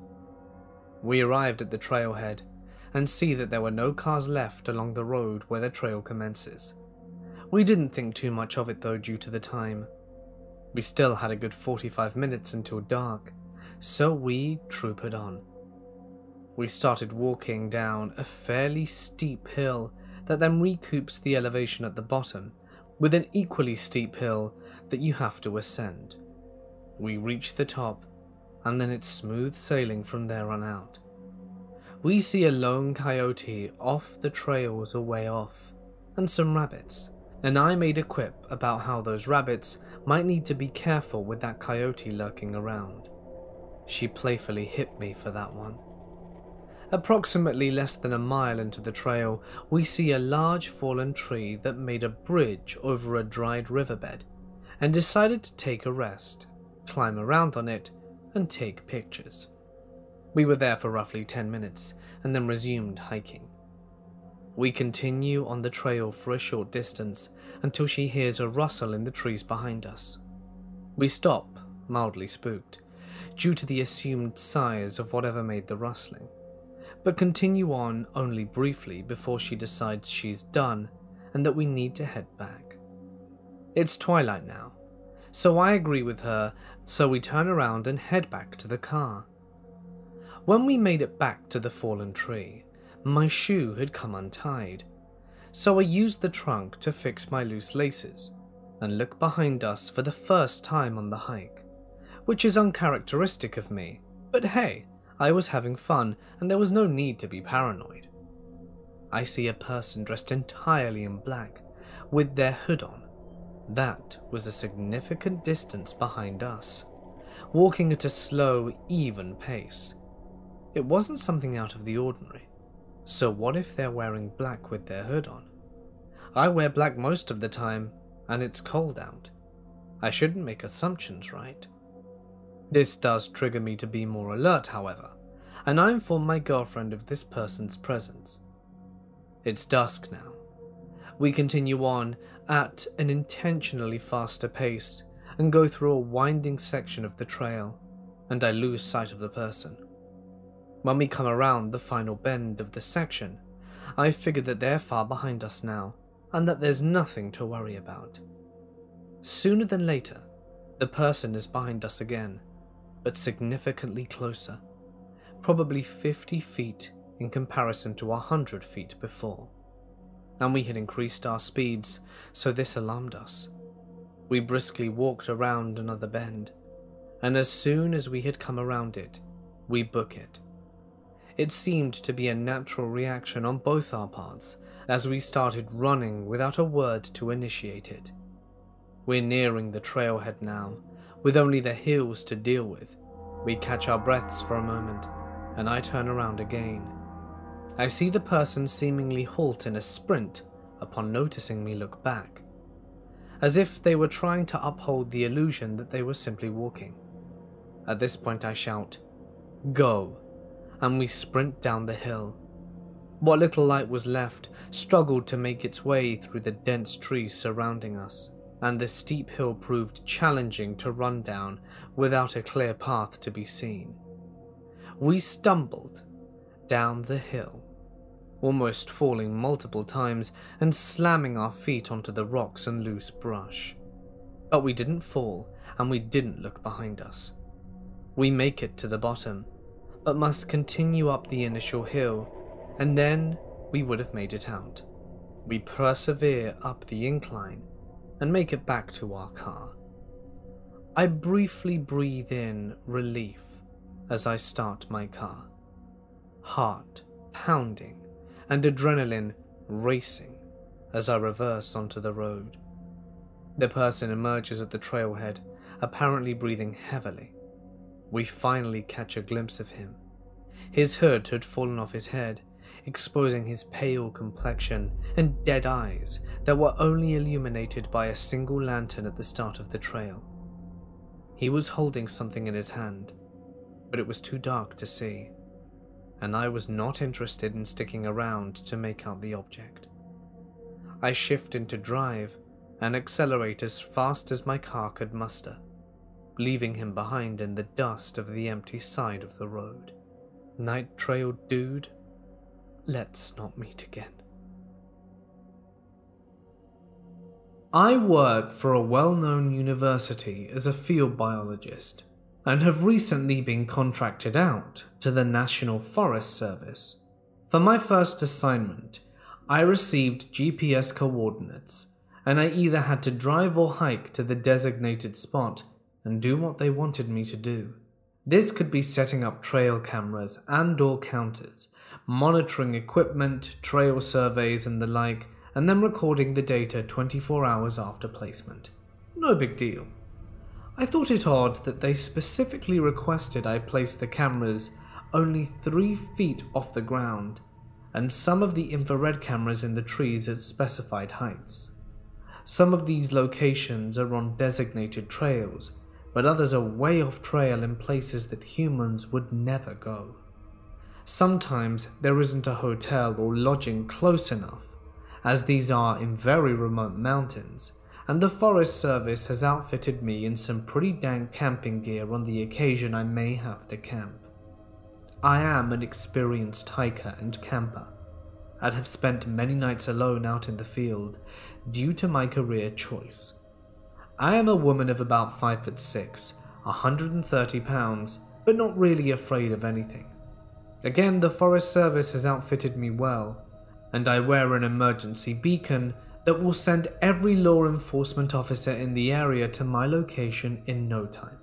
We arrived at the trailhead and see that there were no cars left along the road where the trail commences. We didn't think too much of it though due to the time. We still had a good 45 minutes until dark, so we trooped on. We started walking down a fairly steep hill that then recoups the elevation at the bottom with an equally steep hill that you have to ascend. We reach the top, and then it's smooth sailing from there on out. We see a lone coyote off the trails away off, and some rabbits, and I made a quip about how those rabbits might need to be careful with that coyote lurking around. She playfully hit me for that one. Approximately less than a mile into the trail, we see a large fallen tree that made a bridge over a dried riverbed, and decided to take a rest, climb around on it, and take pictures. We were there for roughly 10 minutes, and then resumed hiking. We continue on the trail for a short distance until she hears a rustle in the trees behind us. We stop, mildly spooked, due to the assumed size of whatever made the rustling but continue on only briefly before she decides she's done and that we need to head back. It's twilight now, so I agree with her, so we turn around and head back to the car. When we made it back to the fallen tree, my shoe had come untied, so I used the trunk to fix my loose laces and look behind us for the first time on the hike, which is uncharacteristic of me, but hey, I was having fun and there was no need to be paranoid. I see a person dressed entirely in black, with their hood on. That was a significant distance behind us, walking at a slow, even pace. It wasn't something out of the ordinary. So what if they're wearing black with their hood on? I wear black most of the time, and it's cold out. I shouldn't make assumptions, right? This does trigger me to be more alert, however, and I inform my girlfriend of this person's presence. It's dusk now. We continue on at an intentionally faster pace and go through a winding section of the trail, and I lose sight of the person. When we come around the final bend of the section, I figure that they're far behind us now, and that there's nothing to worry about. Sooner than later, the person is behind us again, but significantly closer, probably 50 feet in comparison to 100 feet before. And we had increased our speeds, so this alarmed us. We briskly walked around another bend, and as soon as we had come around it, we book it. It seemed to be a natural reaction on both our parts as we started running without a word to initiate it. We're nearing the trailhead now, with only the hills to deal with. We catch our breaths for a moment, and I turn around again. I see the person seemingly halt in a sprint upon noticing me look back, as if they were trying to uphold the illusion that they were simply walking. At this point, I shout, Go! and we sprint down the hill. What little light was left struggled to make its way through the dense trees surrounding us and the steep hill proved challenging to run down without a clear path to be seen. We stumbled down the hill, almost falling multiple times and slamming our feet onto the rocks and loose brush. But we didn't fall and we didn't look behind us. We make it to the bottom, but must continue up the initial hill, and then we would have made it out. We persevere up the incline and make it back to our car. I briefly breathe in relief as I start my car, heart pounding and adrenaline racing as I reverse onto the road. The person emerges at the trailhead, apparently breathing heavily. We finally catch a glimpse of him. His hood had fallen off his head, exposing his pale complexion and dead eyes that were only illuminated by a single lantern at the start of the trail. He was holding something in his hand, but it was too dark to see, and I was not interested in sticking around to make out the object. I shift into drive and accelerate as fast as my car could muster, leaving him behind in the dust of the empty side of the road. Night trail dude, let's not meet again. I work for a well known university as a field biologist and have recently been contracted out to the National Forest Service. For my first assignment, I received GPS coordinates and I either had to drive or hike to the designated spot and do what they wanted me to do. This could be setting up trail cameras and or counters, monitoring equipment, trail surveys and the like and then recording the data 24 hours after placement. No big deal. I thought it odd that they specifically requested I place the cameras only 3 feet off the ground, and some of the infrared cameras in the trees at specified heights. Some of these locations are on designated trails, but others are way off trail in places that humans would never go. Sometimes there isn't a hotel or lodging close enough, as these are in very remote mountains, and the Forest Service has outfitted me in some pretty dank camping gear on the occasion I may have to camp. I am an experienced hiker and camper, and have spent many nights alone out in the field due to my career choice. I am a woman of about 5 foot 6, 130 pounds, but not really afraid of anything. Again, the Forest Service has outfitted me well, and I wear an emergency beacon that will send every law enforcement officer in the area to my location in no time.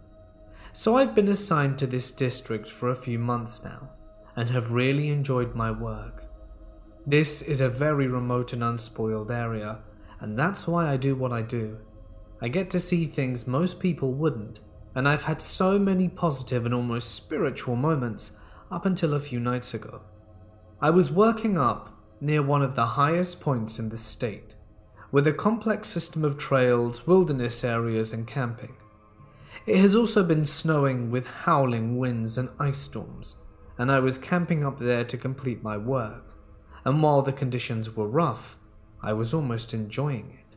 So I've been assigned to this district for a few months now, and have really enjoyed my work. This is a very remote and unspoiled area, and that's why I do what I do. I get to see things most people wouldn't, and I've had so many positive and almost spiritual moments up until a few nights ago. I was working up near one of the highest points in the state, with a complex system of trails, wilderness areas, and camping. It has also been snowing with howling winds and ice storms, and I was camping up there to complete my work. And while the conditions were rough, I was almost enjoying it.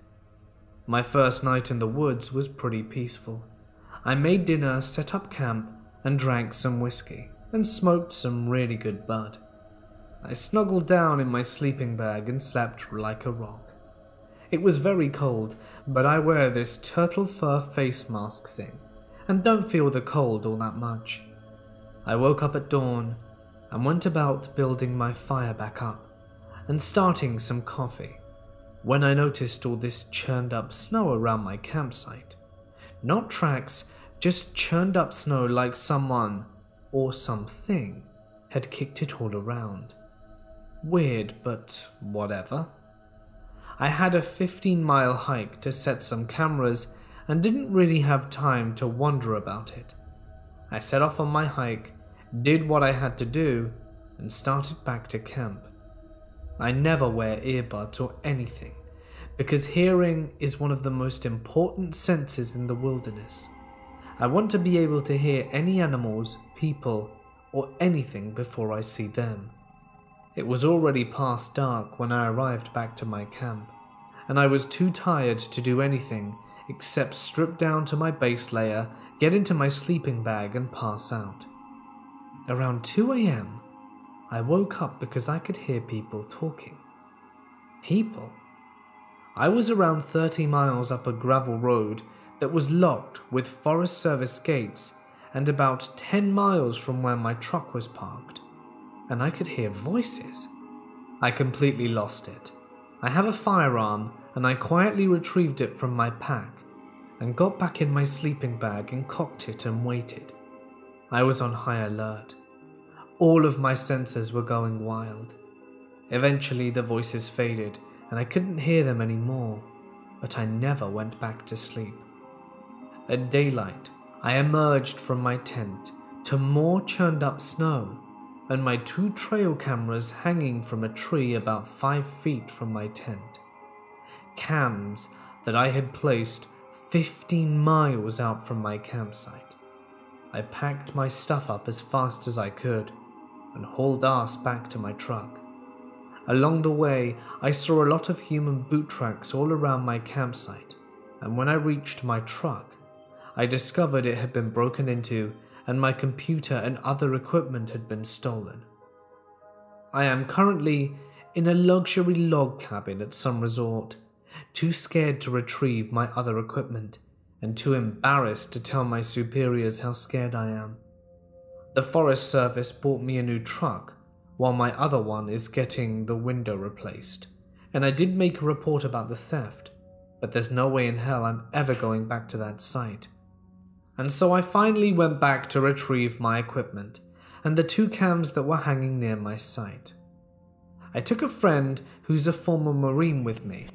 My first night in the woods was pretty peaceful. I made dinner, set up camp, and drank some whiskey, and smoked some really good bud. I snuggled down in my sleeping bag and slept like a rock. It was very cold, but I wear this turtle fur face mask thing and don't feel the cold all that much. I woke up at dawn and went about building my fire back up and starting some coffee when I noticed all this churned up snow around my campsite. Not tracks, just churned up snow like someone or something had kicked it all around. Weird, but whatever. I had a 15 mile hike to set some cameras and didn't really have time to wonder about it. I set off on my hike, did what I had to do, and started back to camp. I never wear earbuds or anything because hearing is one of the most important senses in the wilderness. I want to be able to hear any animals, people, or anything before I see them. It was already past dark when I arrived back to my camp, and I was too tired to do anything except strip down to my base layer, get into my sleeping bag, and pass out. Around 2 am, I woke up because I could hear people talking. People? I was around 30 miles up a gravel road that was locked with Forest Service gates and about 10 miles from where my truck was parked and I could hear voices. I completely lost it. I have a firearm and I quietly retrieved it from my pack and got back in my sleeping bag and cocked it and waited. I was on high alert. All of my senses were going wild. Eventually, the voices faded and I couldn't hear them anymore. but I never went back to sleep. At daylight, I emerged from my tent to more churned up snow and my two trail cameras hanging from a tree about five feet from my tent. Cams that I had placed 15 miles out from my campsite. I packed my stuff up as fast as I could and hauled ass back to my truck. Along the way, I saw a lot of human boot tracks all around my campsite, and when I reached my truck, I discovered it had been broken into and my computer and other equipment had been stolen. I am currently in a luxury log cabin at some resort, too scared to retrieve my other equipment and too embarrassed to tell my superiors how scared I am. The Forest Service bought me a new truck, while my other one is getting the window replaced, and I did make a report about the theft, but there's no way in hell I'm ever going back to that site and so I finally went back to retrieve my equipment and the two cams that were hanging near my site. I took a friend who's a former Marine with me,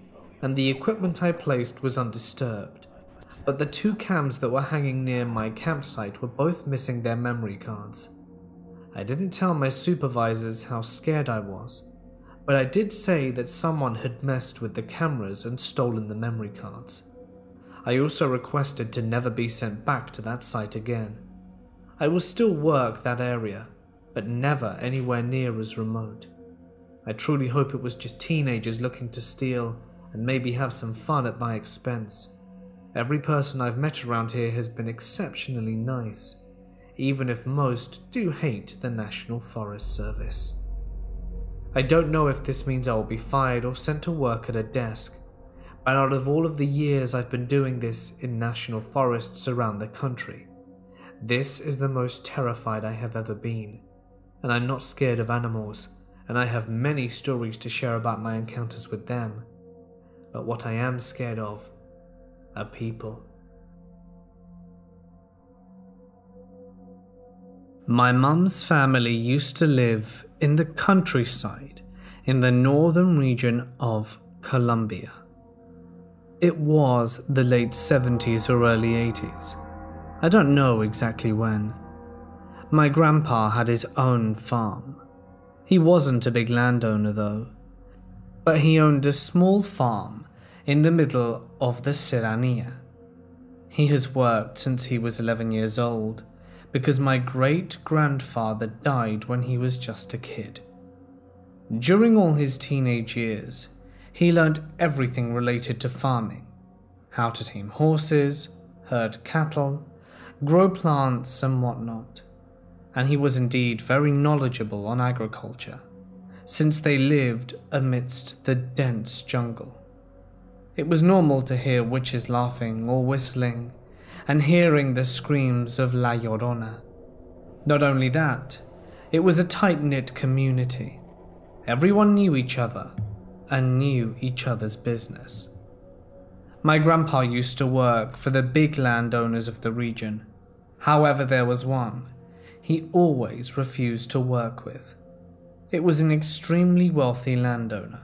and the equipment I placed was undisturbed, but the two cams that were hanging near my campsite were both missing their memory cards. I didn't tell my supervisors how scared I was, but I did say that someone had messed with the cameras and stolen the memory cards. I also requested to never be sent back to that site again. I will still work that area, but never anywhere near as remote. I truly hope it was just teenagers looking to steal and maybe have some fun at my expense. Every person I've met around here has been exceptionally nice, even if most do hate the National Forest Service. I don't know if this means I will be fired or sent to work at a desk, but out of all of the years I've been doing this in national forests around the country, this is the most terrified I have ever been. And I'm not scared of animals, and I have many stories to share about my encounters with them. But what I am scared of are people. My mum's family used to live in the countryside in the northern region of Colombia. It was the late 70s or early 80s. I don't know exactly when. My grandpa had his own farm. He wasn't a big landowner though, but he owned a small farm in the middle of the Serrania. He has worked since he was 11 years old because my great grandfather died when he was just a kid. During all his teenage years, he learned everything related to farming how to tame horses, herd cattle, grow plants, and whatnot. And he was indeed very knowledgeable on agriculture, since they lived amidst the dense jungle. It was normal to hear witches laughing or whistling, and hearing the screams of La Llorona. Not only that, it was a tight knit community. Everyone knew each other and knew each other's business. My grandpa used to work for the big landowners of the region. However, there was one he always refused to work with. It was an extremely wealthy landowner.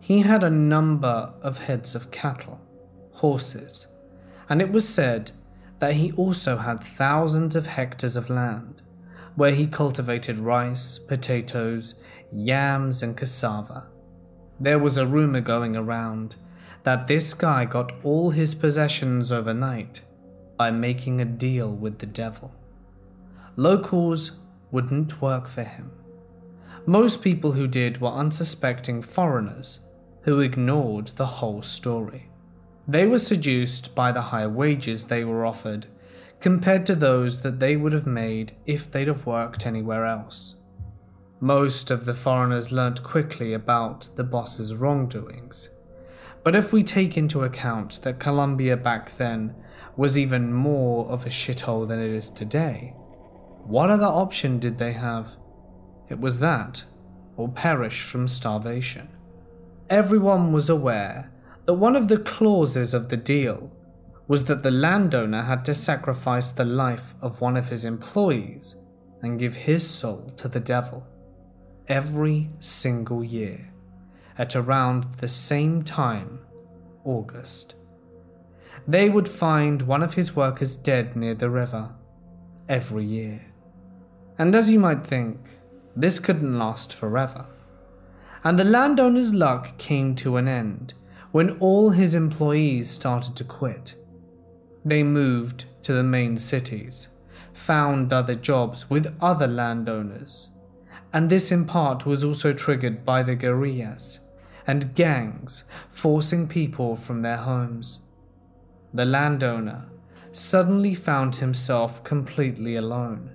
He had a number of heads of cattle, horses, and it was said that he also had thousands of hectares of land where he cultivated rice, potatoes, yams, and cassava. There was a rumor going around that this guy got all his possessions overnight by making a deal with the devil. Locals wouldn't work for him. Most people who did were unsuspecting foreigners who ignored the whole story. They were seduced by the high wages they were offered compared to those that they would have made if they'd have worked anywhere else. Most of the foreigners learnt quickly about the boss's wrongdoings. But if we take into account that Colombia back then was even more of a shithole than it is today, what other option did they have? It was that, or perish from starvation. Everyone was aware that one of the clauses of the deal was that the landowner had to sacrifice the life of one of his employees and give his soul to the devil every single year at around the same time August. They would find one of his workers dead near the river every year. And as you might think, this couldn't last forever. And the landowner's luck came to an end when all his employees started to quit. They moved to the main cities, found other jobs with other landowners, and this in part was also triggered by the guerrillas and gangs forcing people from their homes. The landowner suddenly found himself completely alone.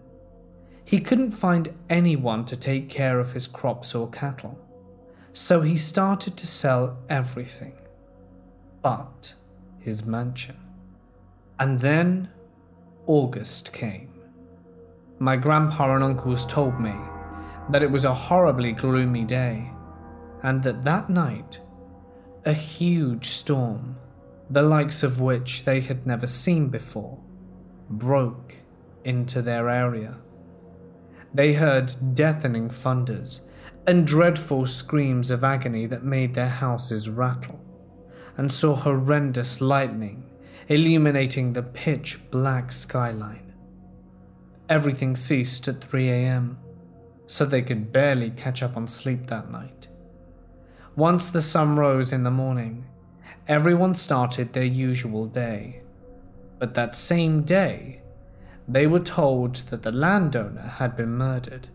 He couldn't find anyone to take care of his crops or cattle, so he started to sell everything but his mansion. And then August came. My grandpa and uncles told me that it was a horribly gloomy day, and that that night, a huge storm, the likes of which they had never seen before, broke into their area. They heard deafening thunders and dreadful screams of agony that made their houses rattle, and saw horrendous lightning illuminating the pitch black skyline. Everything ceased at 3 a.m., so they could barely catch up on sleep that night. Once the sun rose in the morning, everyone started their usual day. But that same day, they were told that the landowner had been murdered.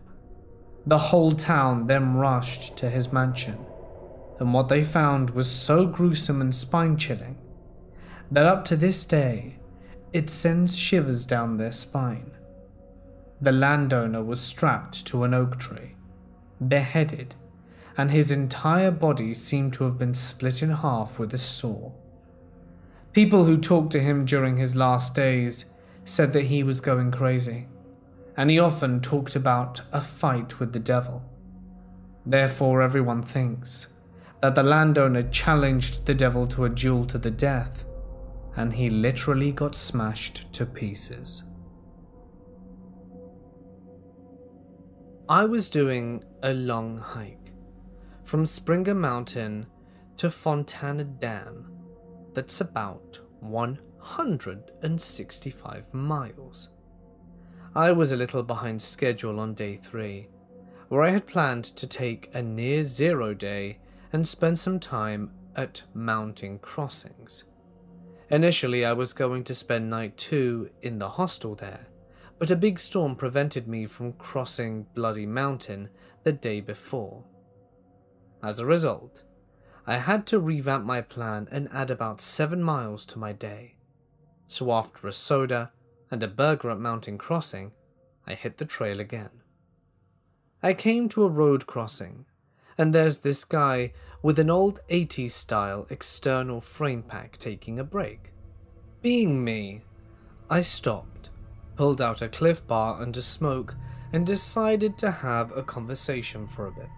The whole town then rushed to his mansion, and what they found was so gruesome and spine chilling that up to this day, it sends shivers down their spine. The landowner was strapped to an oak tree, beheaded, and his entire body seemed to have been split in half with a saw. People who talked to him during his last days said that he was going crazy, and he often talked about a fight with the devil. Therefore, everyone thinks that the landowner challenged the devil to a duel to the death, and he literally got smashed to pieces. I was doing a long hike from Springer Mountain to Fontana Dam that's about 165 miles. I was a little behind schedule on day 3, where I had planned to take a near zero day and spend some time at mountain crossings. Initially, I was going to spend night 2 in the hostel there, but a big storm prevented me from crossing Blood Mountain the day before. As a result, I had to revamp my plan and add about 7 miles to my day. So after a soda and a burger at Mountain Crossing, I hit the trail again. I came to a road crossing, and there's this guy with an old 80s style external frame pack taking a break. Being me, I stopped pulled out a Clif Bar and a smoke, and decided to have a conversation for a bit.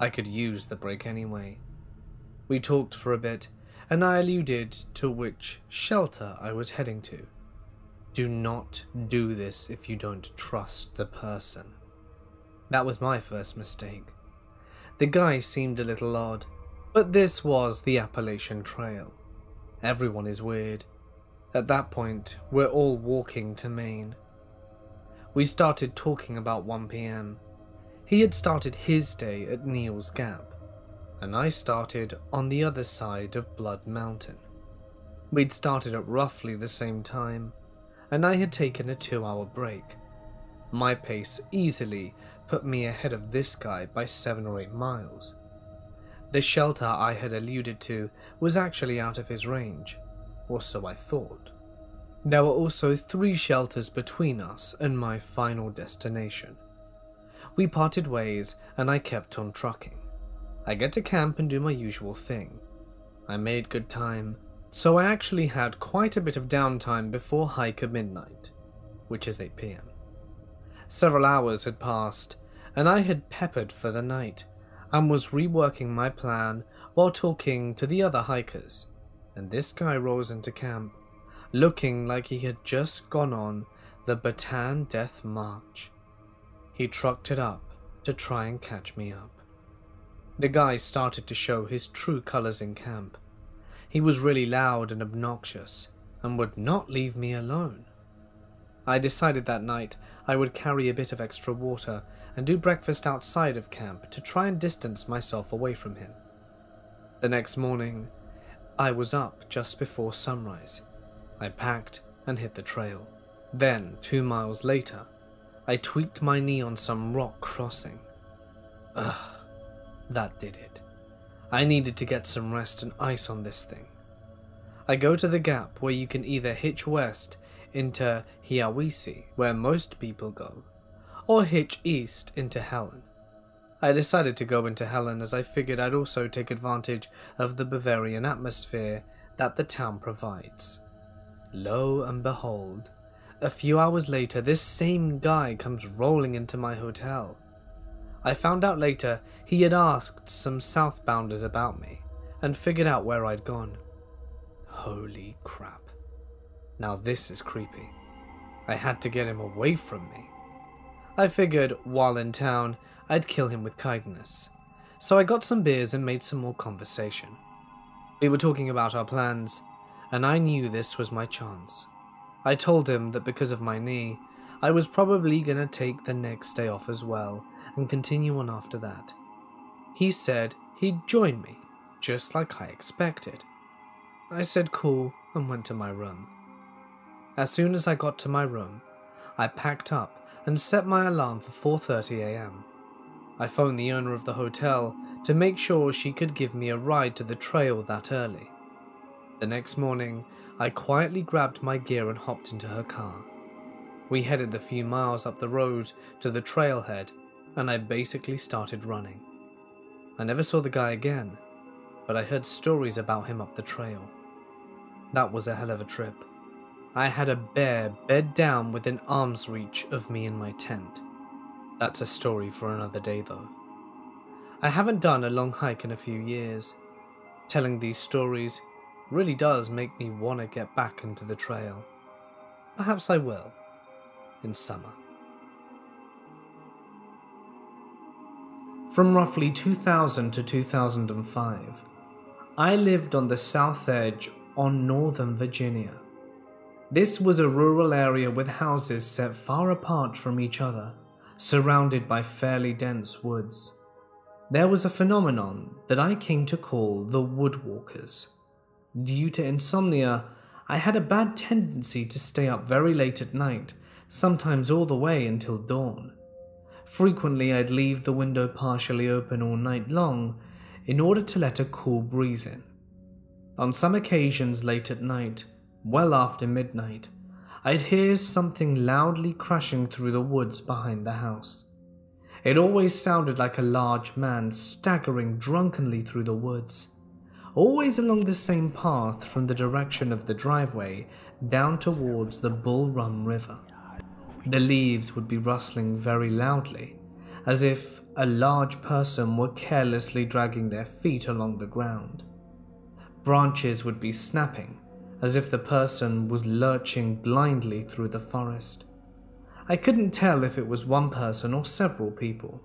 I could use the break anyway. We talked for a bit, and I alluded to which shelter I was heading to. Do not do this if you don't trust the person. That was my first mistake. The guy seemed a little odd, but this was the Appalachian Trail. Everyone is weird, at that point, we're all walking to Maine. We started talking about 1pm. He had started his day at Neels Gap, and I started on the other side of Blood Mountain. We'd started at roughly the same time, and I had taken a two hour break. My pace easily put me ahead of this guy by seven or eight miles. The shelter I had alluded to was actually out of his range, or so I thought. There were also three shelters between us and my final destination. We parted ways and I kept on trucking. I get to camp and do my usual thing. I made good time, so I actually had quite a bit of downtime before hiker midnight, which is 8pm. Several hours had passed, and I had peppered for the night and was reworking my plan while talking to the other hikers and this guy rolls into camp, looking like he had just gone on the Bataan Death March. He trucked it up to try and catch me up. The guy started to show his true colors in camp. He was really loud and obnoxious and would not leave me alone. I decided that night I would carry a bit of extra water and do breakfast outside of camp to try and distance myself away from him. The next morning, I was up just before sunrise. I packed and hit the trail. Then, two miles later, I tweaked my knee on some rock crossing. Ugh, that did it. I needed to get some rest and ice on this thing. I go to the gap where you can either hitch west into Hiawassee, where most people go, or hitch east into Helen. I decided to go into Helen as I figured I'd also take advantage of the Bavarian atmosphere that the town provides. Lo and behold, a few hours later, this same guy comes rolling into my hotel. I found out later he had asked some southbounders about me and figured out where I'd gone. Holy crap. Now this is creepy. I had to get him away from me. I figured, while in town, I'd kill him with kindness. So I got some beers and made some more conversation. We were talking about our plans, and I knew this was my chance. I told him that because of my knee, I was probably gonna take the next day off as well and continue on after that. He said he'd join me, just like I expected. I said cool and went to my room. As soon as I got to my room, I packed up and set my alarm for 4:30 a.m. I phoned the owner of the hotel to make sure she could give me a ride to the trail that early. The next morning, I quietly grabbed my gear and hopped into her car. We headed the few miles up the road to the trailhead, and I basically started running. I never saw the guy again, but I heard stories about him up the trail. That was a hell of a trip. I had a bear bed down within arm's reach of me in my tent. That's a story for another day, though. I haven't done a long hike in a few years. Telling these stories really does make me want to get back into the trail. Perhaps I will, in summer. From roughly 2000 to 2005, I lived on the south edge on Northern Virginia. This was a rural area with houses set far apart from each other surrounded by fairly dense woods. There was a phenomenon that I came to call the woodwalkers. Due to insomnia, I had a bad tendency to stay up very late at night, sometimes all the way until dawn. Frequently, I'd leave the window partially open all night long in order to let a cool breeze in. On some occasions, late at night, well after midnight, I'd hear something loudly crashing through the woods behind the house. It always sounded like a large man staggering drunkenly through the woods, always along the same path from the direction of the driveway down towards the Bull Run River. The leaves would be rustling very loudly, as if a large person were carelessly dragging their feet along the ground. Branches would be snapping, as if the person was lurching blindly through the forest. I couldn't tell if it was one person or several people,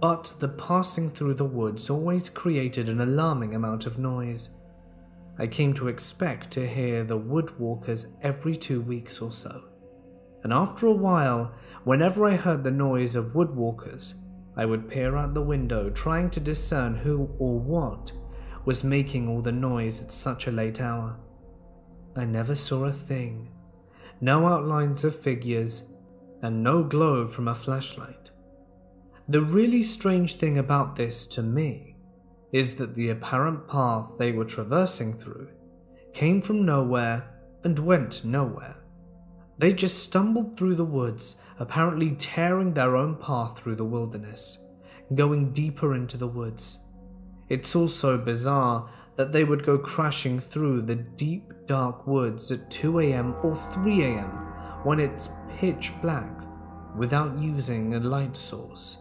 but the passing through the woods always created an alarming amount of noise. I came to expect to hear the woodwalkers every two weeks or so. And after a while, whenever I heard the noise of woodwalkers, I would peer out the window trying to discern who or what was making all the noise at such a late hour. I never saw a thing. No outlines of figures, and no glow from a flashlight. The really strange thing about this to me is that the apparent path they were traversing through came from nowhere and went nowhere. They just stumbled through the woods, apparently tearing their own path through the wilderness, going deeper into the woods. It's also bizarre that they would go crashing through the deep dark woods at 2 am or 3 am when it's pitch black without using a light source.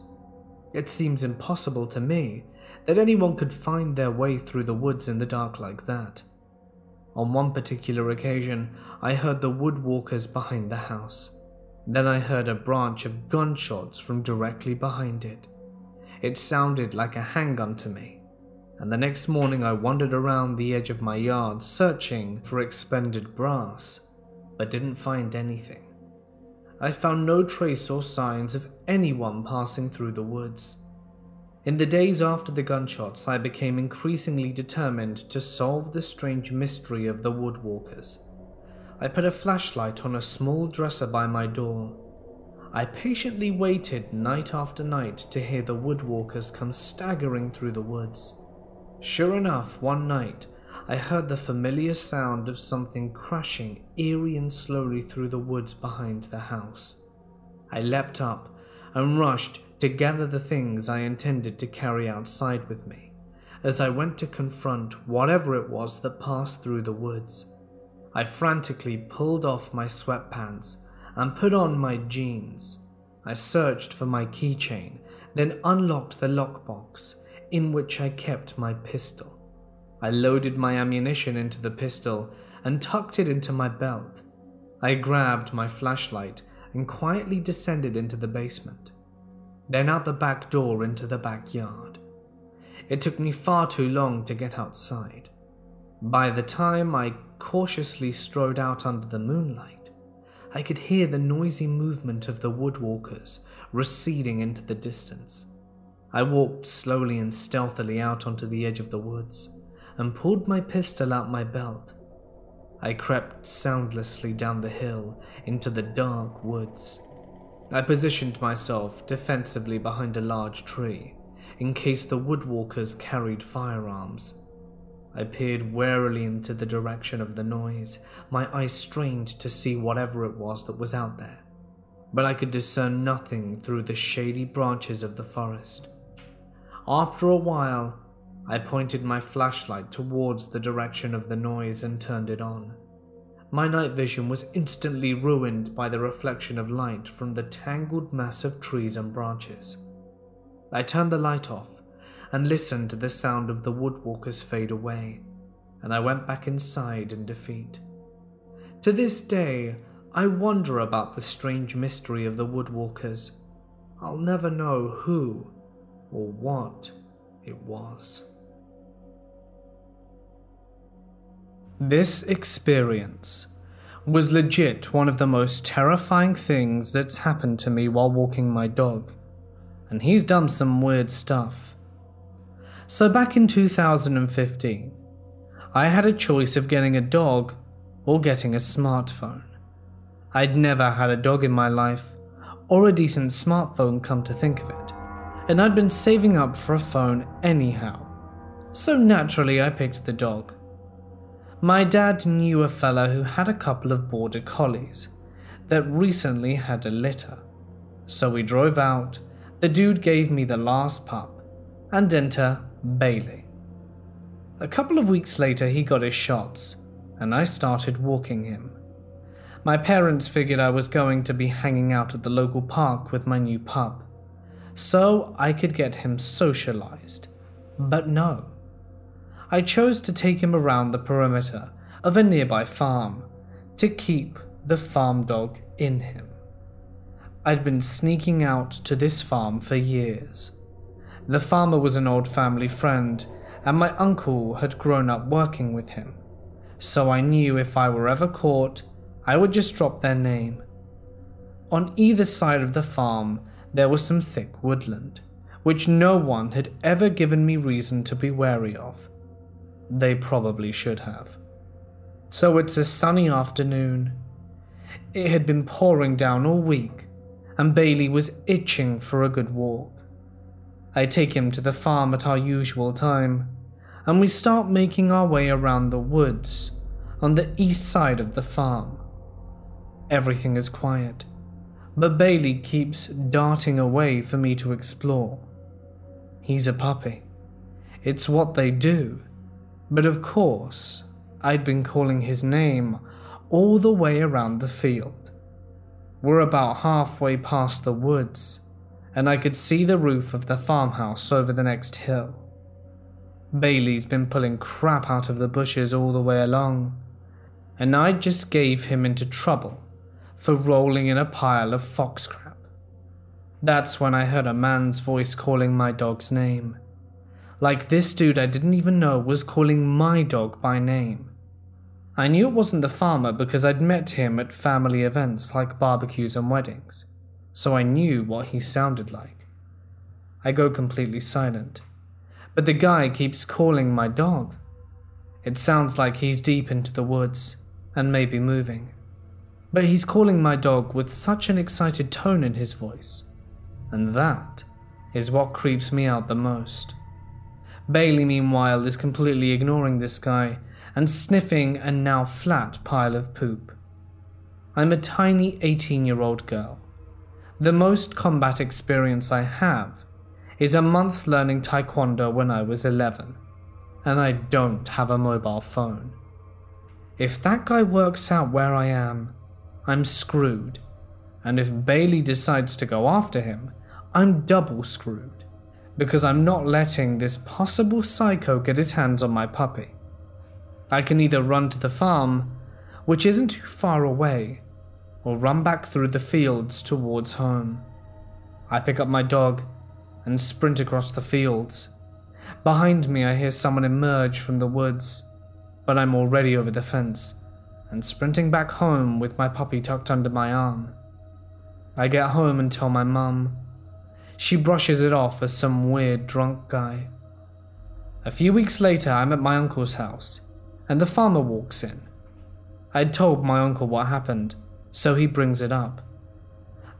It seems impossible to me that anyone could find their way through the woods in the dark like that. On one particular occasion, I heard the woodwalkers behind the house. Then I heard a branch of gunshots from directly behind it. It sounded like a handgun to me. And the next morning I wandered around the edge of my yard searching for expended brass, but didn't find anything. I found no trace or signs of anyone passing through the woods. In the days after the gunshots, I became increasingly determined to solve the strange mystery of the woodwalkers. I put a flashlight on a small dresser by my door. I patiently waited night after night to hear the woodwalkers come staggering through the woods. Sure enough, one night, I heard the familiar sound of something crashing eerie and slowly through the woods behind the house. I leapt up and rushed to gather the things I intended to carry outside with me as I went to confront whatever it was that passed through the woods. I frantically pulled off my sweatpants and put on my jeans. I searched for my keychain, then unlocked the lockbox in which I kept my pistol. I loaded my ammunition into the pistol and tucked it into my belt. I grabbed my flashlight and quietly descended into the basement, then out the back door into the backyard. It took me far too long to get outside. By the time I cautiously strode out under the moonlight, I could hear the noisy movement of the woodwalkers receding into the distance. I walked slowly and stealthily out onto the edge of the woods and pulled my pistol out my belt. I crept soundlessly down the hill into the dark woods. I positioned myself defensively behind a large tree in case the woodwalkers carried firearms. I peered warily into the direction of the noise, my eyes strained to see whatever it was that was out there, but I could discern nothing through the shady branches of the forest. After a while, I pointed my flashlight towards the direction of the noise and turned it on. My night vision was instantly ruined by the reflection of light from the tangled mass of trees and branches. I turned the light off and listened to the sound of the woodwalkers fade away, and I went back inside in defeat. To this day, I wonder about the strange mystery of the woodwalkers. I'll never know who or what it was. This experience was legit one of the most terrifying things that's happened to me while walking my dog, and he's done some weird stuff. So, back in 2015, I had a choice of getting a dog or getting a smartphone. I'd never had a dog in my life, or a decent smartphone, come to think of it, and I'd been saving up for a phone anyhow. So naturally, I picked the dog. My dad knew a fella who had a couple of border collies that recently had a litter. So we drove out, the dude gave me the last pup, and enter Bailey. A couple of weeks later, he got his shots, and I started walking him. My parents figured I was going to be hanging out at the local park with my new pup, so I could get him socialized. But no. I chose to take him around the perimeter of a nearby farm to keep the farm dog in him. I'd been sneaking out to this farm for years. The farmer was an old family friend, and my uncle had grown up working with him, so I knew if I were ever caught, I would just drop their name. On either side of the farm, there was some thick woodland, which no one had ever given me reason to be wary of. They probably should have. So it's a sunny afternoon. It had been pouring down all week, and Bailey was itching for a good walk. I take him to the farm at our usual time, and we start making our way around the woods on the east side of the farm. Everything is quiet, but Bailey keeps darting away for me to explore. He's a puppy. It's what they do. But of course, I'd been calling his name all the way around the field. We're about halfway past the woods, and I could see the roof of the farmhouse over the next hill. Bailey's been pulling crap out of the bushes all the way along, and I just gave him into trouble for rolling in a pile of fox crap. That's when I heard a man's voice calling my dog's name. Like this dude I didn't even know was calling my dog by name. I knew it wasn't the farmer because I'd met him at family events like barbecues and weddings, so I knew what he sounded like. I go completely silent, but the guy keeps calling my dog. It sounds like he's deep into the woods and maybe moving, but he's calling my dog with such an excited tone in his voice, and that is what creeps me out the most. Bailey, meanwhile, is completely ignoring this guy and sniffing a now flat pile of poop. I'm a tiny 18 year old girl. The most combat experience I have is a month learning taekwondo when I was 11, and I don't have a mobile phone. If that guy works out where I am, I'm screwed, and if Bailey decides to go after him, I'm double screwed, because I'm not letting this possible psycho get his hands on my puppy. I can either run to the farm, which isn't too far away, or run back through the fields towards home. I pick up my dog and sprint across the fields. Behind me, I hear someone emerge from the woods, but I'm already over the fence and sprinting back home with my puppy tucked under my arm. I get home and tell my mum. She brushes it off as some weird drunk guy. A few weeks later, I'm at my uncle's house and the farmer walks in. I'd told my uncle what happened, so he brings it up.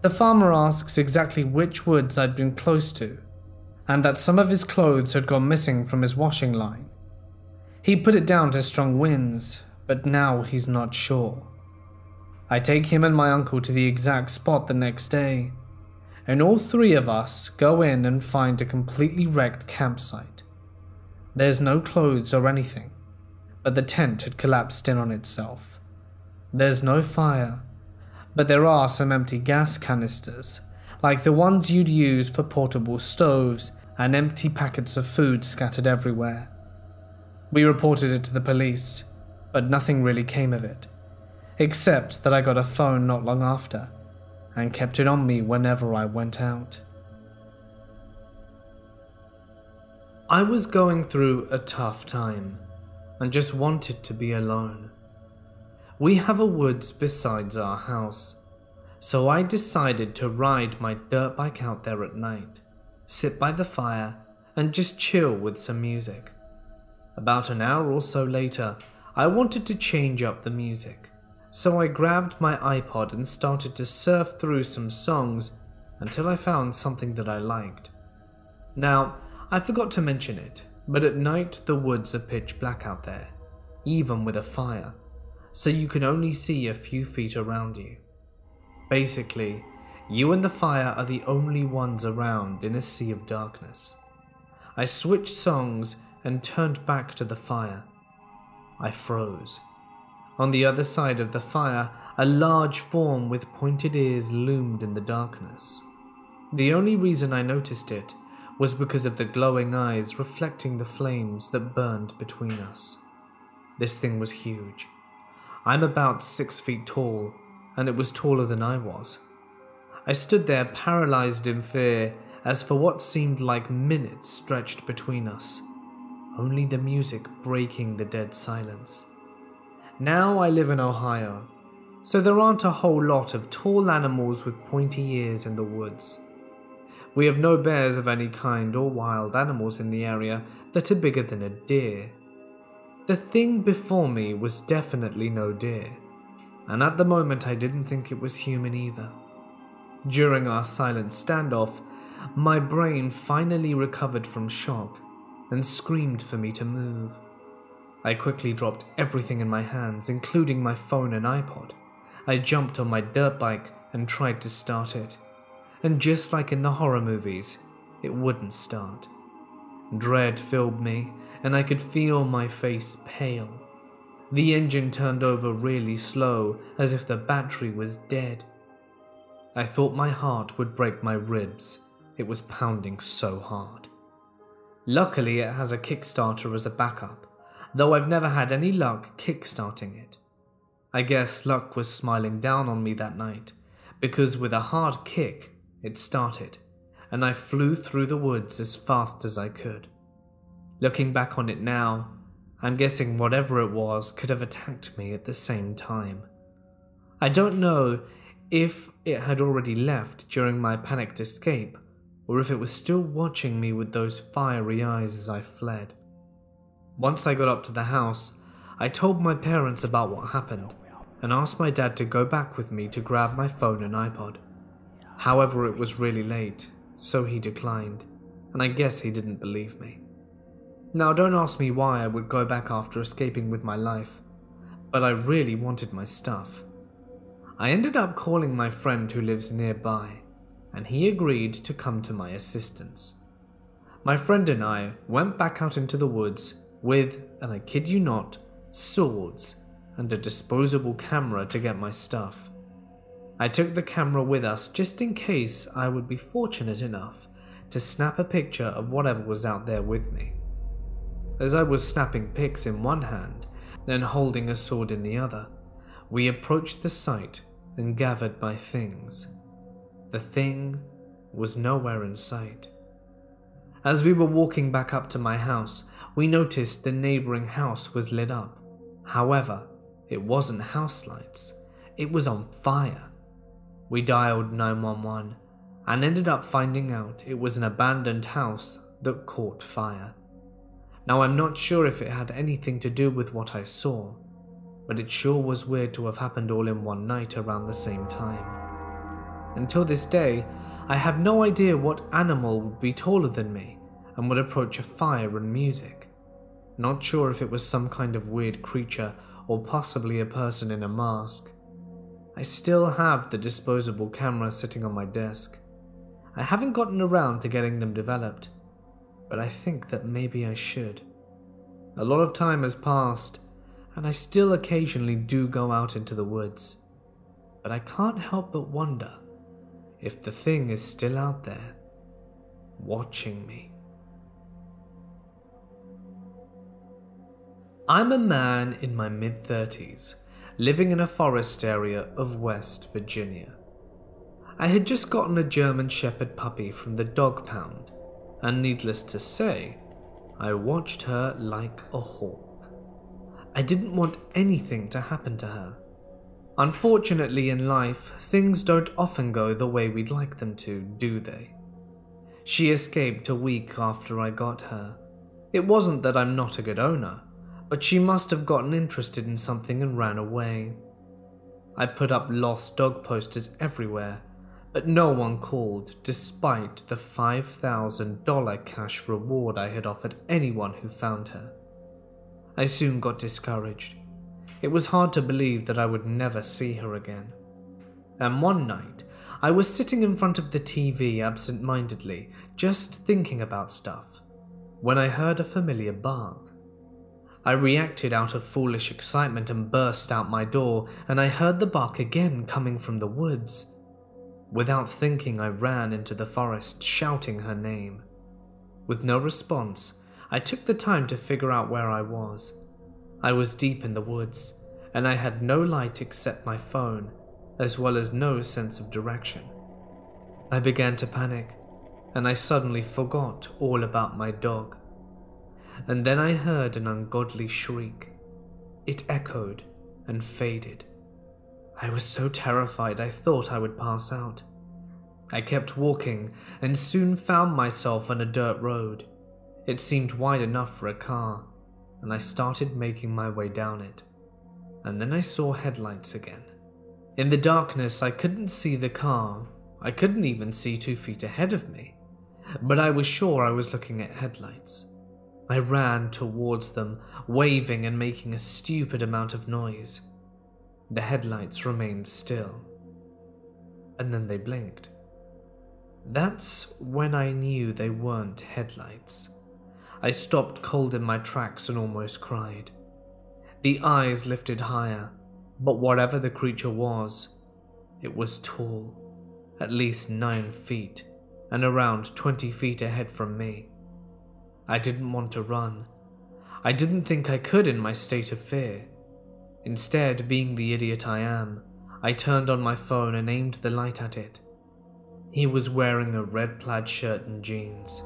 The farmer asks exactly which woods I'd been close to, and that some of his clothes had gone missing from his washing line. He put it down to strong winds, but now he's not sure. I take him and my uncle to the exact spot the next day, and all three of us go in and find a completely wrecked campsite. There's no clothes or anything, but the tent had collapsed in on itself. There's no fire, but there are some empty gas canisters, like the ones you'd use for portable stoves, and empty packets of food scattered everywhere. We reported it to the police, but nothing really came of it, except that I got a phone not long after and kept it on me whenever I went out. I was going through a tough time and just wanted to be alone. We have a woods besides our house, so I decided to ride my dirt bike out there at night, sit by the fire, and just chill with some music. About an hour or so later, I wanted to change up the music, so I grabbed my iPod and started to surf through some songs until I found something that I liked. Now, I forgot to mention it, but at night, the woods are pitch black out there, even with a fire, so you can only see a few feet around you. Basically, you and the fire are the only ones around in a sea of darkness. I switched songs and turned back to the fire. I froze. On the other side of the fire, a large form with pointed ears loomed in the darkness. The only reason I noticed it was because of the glowing eyes reflecting the flames that burned between us. This thing was huge. I'm about six feet tall, and it was taller than I was. I stood there paralyzed in fear as for what seemed like minutes stretched between us, only the music breaking the dead silence. Now I live in Ohio, so there aren't a whole lot of tall animals with pointy ears in the woods. We have no bears of any kind or wild animals in the area that are bigger than a deer. The thing before me was definitely no deer, and at the moment I didn't think it was human either. During our silent standoff, my brain finally recovered from shock and screamed for me to move. I quickly dropped everything in my hands, including my phone and iPod. I jumped on my dirt bike and tried to start it and just like in the horror movies, it wouldn't start. Dread filled me, and I could feel my face pale. The engine turned over really slow, as if the battery was dead. I thought my heart would break my ribs. It was pounding so hard. Luckily, it has a Kickstarter as a backup, though I've never had any luck kickstarting it. I guess luck was smiling down on me that night, because with a hard kick, it started, and I flew through the woods as fast as I could. Looking back on it now, I'm guessing whatever it was could have attacked me at the same time. I don't know if it had already left during my panicked escape, or if it was still watching me with those fiery eyes as I fled. Once I got up to the house, I told my parents about what happened and asked my dad to go back with me to grab my phone and iPod. However, it was really late, so he declined, and I guess he didn't believe me. Now, don't ask me why I would go back after escaping with my life, but I really wanted my stuff. I ended up calling my friend who lives nearby, and he agreed to come to my assistance. My friend and I went back out into the woods with, and I kid you not, swords and a disposable camera to get my stuff. I took the camera with us just in case I would be fortunate enough to snap a picture of whatever was out there with me. As I was snapping pics in one hand, then holding a sword in the other, we approached the site and gathered my things. The thing was nowhere in sight. As we were walking back up to my house, we noticed the neighboring house was lit up. However, it wasn't house lights, it was on fire. We dialed 911 and ended up finding out it was an abandoned house that caught fire. Now, I'm not sure if it had anything to do with what I saw, but it sure was weird to have happened all in one night around the same time. Until this day, I have no idea what animal would be taller than me and would approach a fire and music. Not sure if it was some kind of weird creature or possibly a person in a mask. I still have the disposable camera sitting on my desk. I haven't gotten around to getting them developed, but I think that maybe I should. A lot of time has passed, and I still occasionally do go out into the woods, but I can't help but wonder if the thing is still out there, watching me. I'm a man in my mid 30s, living in a forest area of West Virginia. I had just gotten a German Shepherd puppy from the dog pound, and needless to say, I watched her like a hawk. I didn't want anything to happen to her. Unfortunately, in life, things don't often go the way we'd like them to, do they? She escaped a week after I got her. It wasn't that I'm not a good owner but she must have gotten interested in something and ran away. I put up lost dog posters everywhere, but no one called despite the $5,000 cash reward I had offered anyone who found her. I soon got discouraged. It was hard to believe that I would never see her again. And one night, I was sitting in front of the TV absent mindedly, just thinking about stuff, when I heard a familiar bark. I reacted out of foolish excitement and burst out my door, and I heard the bark again coming from the woods. Without thinking, I ran into the forest, shouting her name. With no response, I took the time to figure out where I was. I was deep in the woods, and I had no light except my phone, as well as no sense of direction. I began to panic, and I suddenly forgot all about my dog and then I heard an ungodly shriek. It echoed and faded. I was so terrified I thought I would pass out. I kept walking and soon found myself on a dirt road. It seemed wide enough for a car, and I started making my way down it. And then I saw headlights again. In the darkness, I couldn't see the car. I couldn't even see two feet ahead of me. But I was sure I was looking at headlights. I ran towards them, waving and making a stupid amount of noise. The headlights remained still. And then they blinked. That's when I knew they weren't headlights. I stopped cold in my tracks and almost cried. The eyes lifted higher, but whatever the creature was, it was tall, at least nine feet, and around 20 feet ahead from me. I didn't want to run. I didn't think I could in my state of fear. Instead, being the idiot I am, I turned on my phone and aimed the light at it. He was wearing a red plaid shirt and jeans.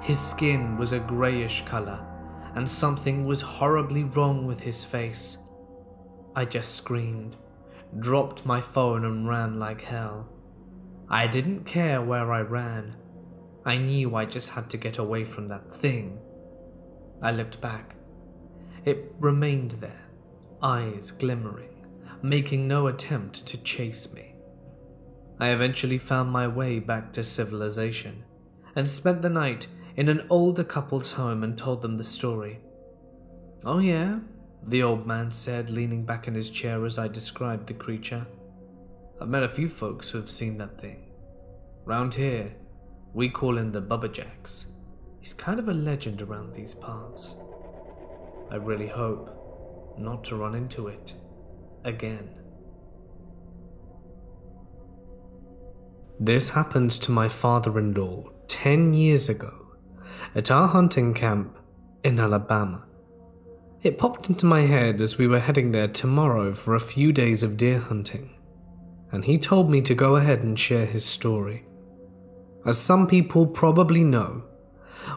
His skin was a greyish colour, and something was horribly wrong with his face. I just screamed, dropped my phone, and ran like hell. I didn't care where I ran. I knew I just had to get away from that thing. I looked back. It remained there, eyes glimmering, making no attempt to chase me. I eventually found my way back to civilization and spent the night in an older couple's home and told them the story. Oh, yeah, the old man said, leaning back in his chair as I described the creature. I've met a few folks who have seen that thing. Round here, we call him the Bubba Jacks. He's kind of a legend around these parts. I really hope not to run into it again. This happened to my father in law 10 years ago at our hunting camp in Alabama. It popped into my head as we were heading there tomorrow for a few days of deer hunting, and he told me to go ahead and share his story. As some people probably know,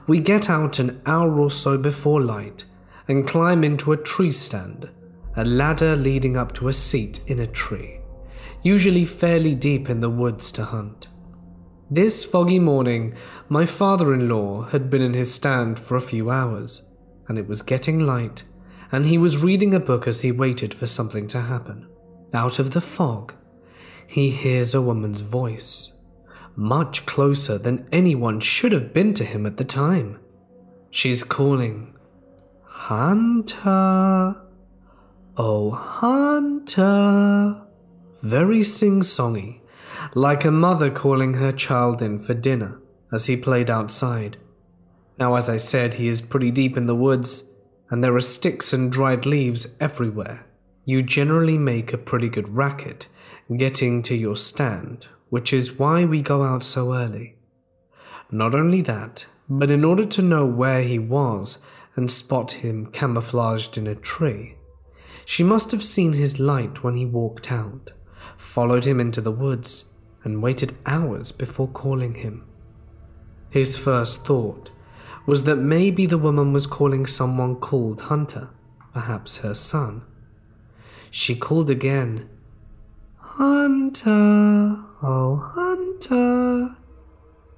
we get out an hour or so before light and climb into a tree stand, a ladder leading up to a seat in a tree, usually fairly deep in the woods to hunt. This foggy morning, my father in law had been in his stand for a few hours, and it was getting light, and he was reading a book as he waited for something to happen. Out of the fog, he hears a woman's voice, much closer than anyone should have been to him at the time. She's calling, Hunter! Oh, Hunter! Very sing songy like a mother calling her child in for dinner as he played outside. Now, as I said, he is pretty deep in the woods, and there are sticks and dried leaves everywhere. You generally make a pretty good racket getting to your stand, which is why we go out so early. Not only that, but in order to know where he was and spot him camouflaged in a tree, she must have seen his light when he walked out, followed him into the woods, and waited hours before calling him. His first thought was that maybe the woman was calling someone called Hunter, perhaps her son. She called again, Hunter, oh Hunter,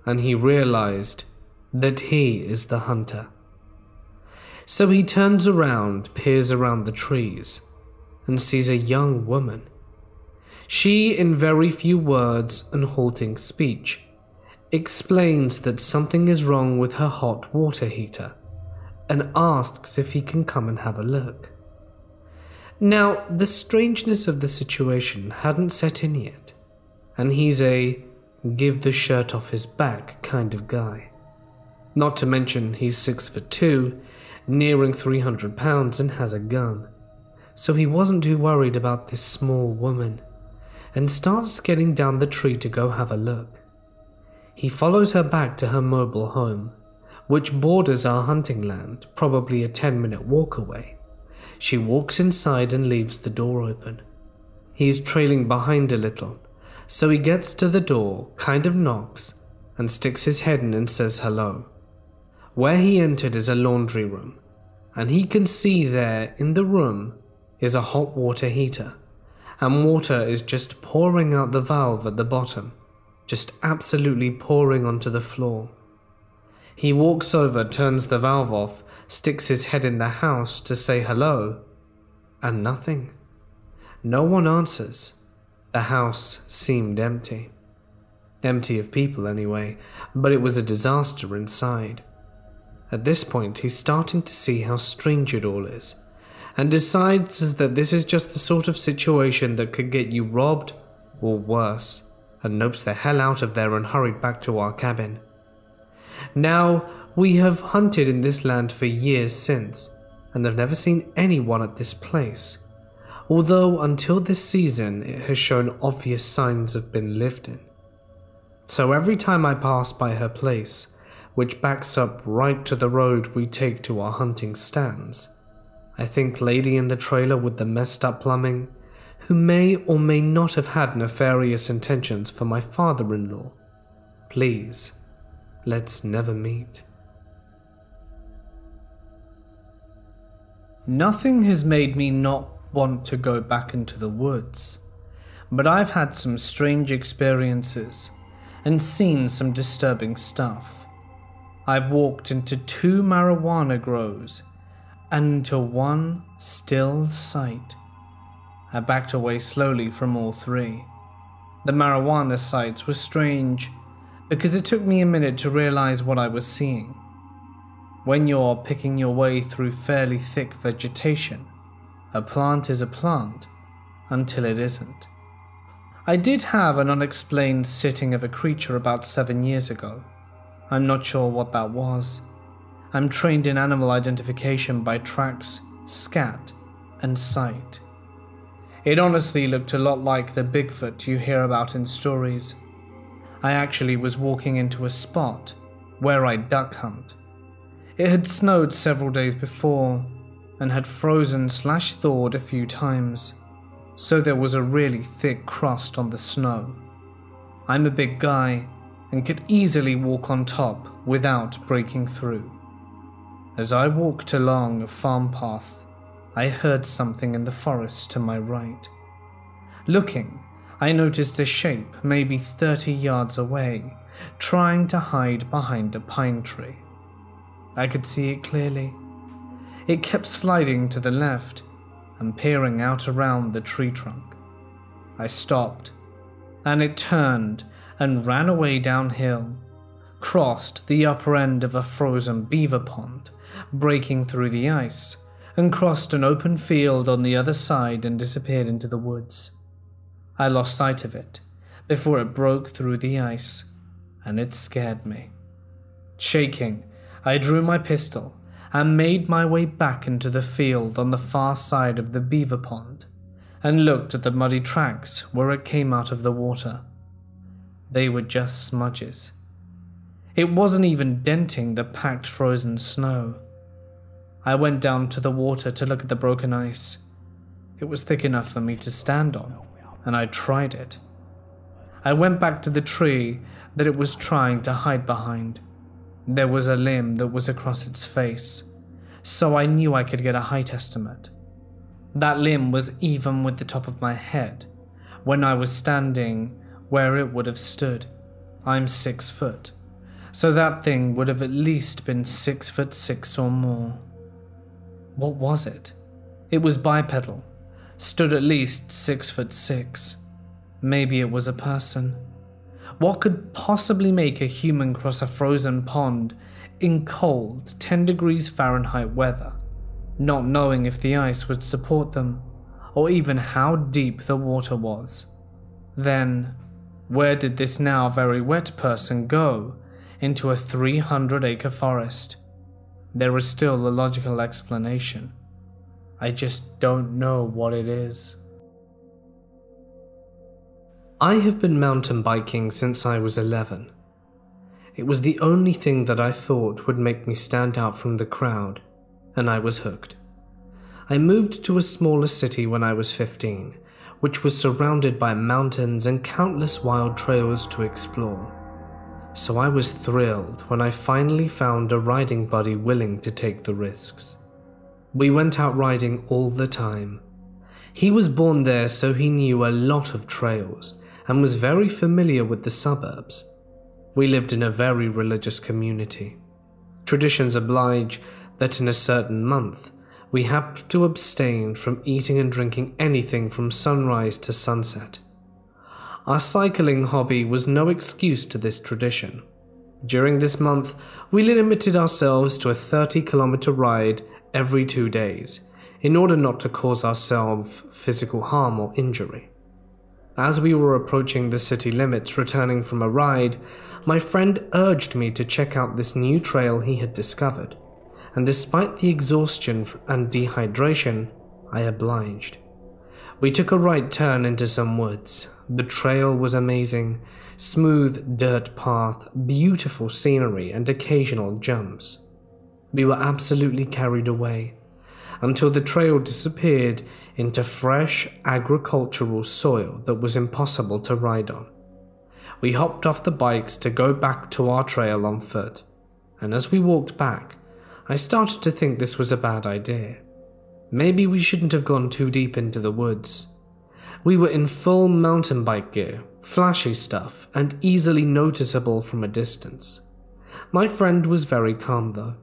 and he realized that he is the hunter. So he turns around, peers around the trees, and sees a young woman she, in very few words and halting speech, explains that something is wrong with her hot water heater and asks if he can come and have a look. Now, the strangeness of the situation hadn't set in yet, and he's a give the shirt off his back kind of guy. Not to mention, he's six foot two, nearing 300 pounds, and has a gun. So he wasn't too worried about this small woman and starts getting down the tree to go have a look. He follows her back to her mobile home, which borders our hunting land, probably a 10 minute walk away. She walks inside and leaves the door open. He's trailing behind a little, so he gets to the door, kind of knocks, and sticks his head in and says hello. Where he entered is a laundry room, and he can see there in the room is a hot water heater and water is just pouring out the valve at the bottom, just absolutely pouring onto the floor. He walks over, turns the valve off, sticks his head in the house to say hello, and nothing. No one answers. The house seemed empty. Empty of people, anyway, but it was a disaster inside. At this point, he's starting to see how strange it all is and decides that this is just the sort of situation that could get you robbed or worse, and nopes the hell out of there and hurried back to our cabin. Now, we have hunted in this land for years since, and have never seen anyone at this place, although until this season it has shown obvious signs of being lived in. So every time I pass by her place, which backs up right to the road we take to our hunting stands, I think lady in the trailer with the messed up plumbing, who may or may not have had nefarious intentions for my father-in-law. Please, let's never meet. Nothing has made me not want to go back into the woods, but I've had some strange experiences and seen some disturbing stuff. I've walked into two marijuana grows and to one still site. I backed away slowly from all three. The marijuana sites were strange because it took me a minute to realize what I was seeing. When you're picking your way through fairly thick vegetation, a plant is a plant until it isn't. I did have an unexplained sitting of a creature about seven years ago. I'm not sure what that was. I'm trained in animal identification by tracks, scat, and sight. It honestly looked a lot like the Bigfoot you hear about in stories. I actually was walking into a spot where I duck hunt it had snowed several days before and had frozen slash thawed a few times, so there was a really thick crust on the snow. I'm a big guy and could easily walk on top without breaking through. As I walked along a farm path, I heard something in the forest to my right. Looking, I noticed a shape maybe 30 yards away, trying to hide behind a pine tree. I could see it clearly. It kept sliding to the left and peering out around the tree trunk. I stopped, and it turned and ran away downhill, crossed the upper end of a frozen beaver pond, breaking through the ice, and crossed an open field on the other side and disappeared into the woods. I lost sight of it before it broke through the ice, and it scared me. Shaking, I drew my pistol and made my way back into the field on the far side of the beaver pond and looked at the muddy tracks where it came out of the water. They were just smudges. It wasn't even denting the packed frozen snow. I went down to the water to look at the broken ice. It was thick enough for me to stand on, and I tried it. I went back to the tree that it was trying to hide behind. There was a limb that was across its face, so I knew I could get a height estimate. That limb was even with the top of my head when I was standing where it would have stood. I'm six foot, so that thing would have at least been six foot six or more. What was it? It was bipedal, stood at least six foot six. Maybe it was a person. What could possibly make a human cross a frozen pond in cold 10 degrees Fahrenheit weather, not knowing if the ice would support them, or even how deep the water was? Then, where did this now very wet person go into a 300 acre forest? There is still a logical explanation. I just don't know what it is. I have been mountain biking since I was 11. It was the only thing that I thought would make me stand out from the crowd, and I was hooked. I moved to a smaller city when I was 15, which was surrounded by mountains and countless wild trails to explore. So I was thrilled when I finally found a riding buddy willing to take the risks. We went out riding all the time. He was born there, so he knew a lot of trails and was very familiar with the suburbs. We lived in a very religious community. Traditions oblige that in a certain month we have to abstain from eating and drinking anything from sunrise to sunset. Our cycling hobby was no excuse to this tradition. During this month, we limited ourselves to a 30 kilometer ride every two days in order not to cause ourselves physical harm or injury. As we were approaching the city limits returning from a ride, my friend urged me to check out this new trail he had discovered, and despite the exhaustion and dehydration, I obliged. We took a right turn into some woods. The trail was amazing smooth dirt path, beautiful scenery, and occasional jumps. We were absolutely carried away until the trail disappeared into fresh agricultural soil that was impossible to ride on. We hopped off the bikes to go back to our trail on foot, and as we walked back, I started to think this was a bad idea. Maybe we shouldn't have gone too deep into the woods. We were in full mountain bike gear, flashy stuff, and easily noticeable from a distance. My friend was very calm though.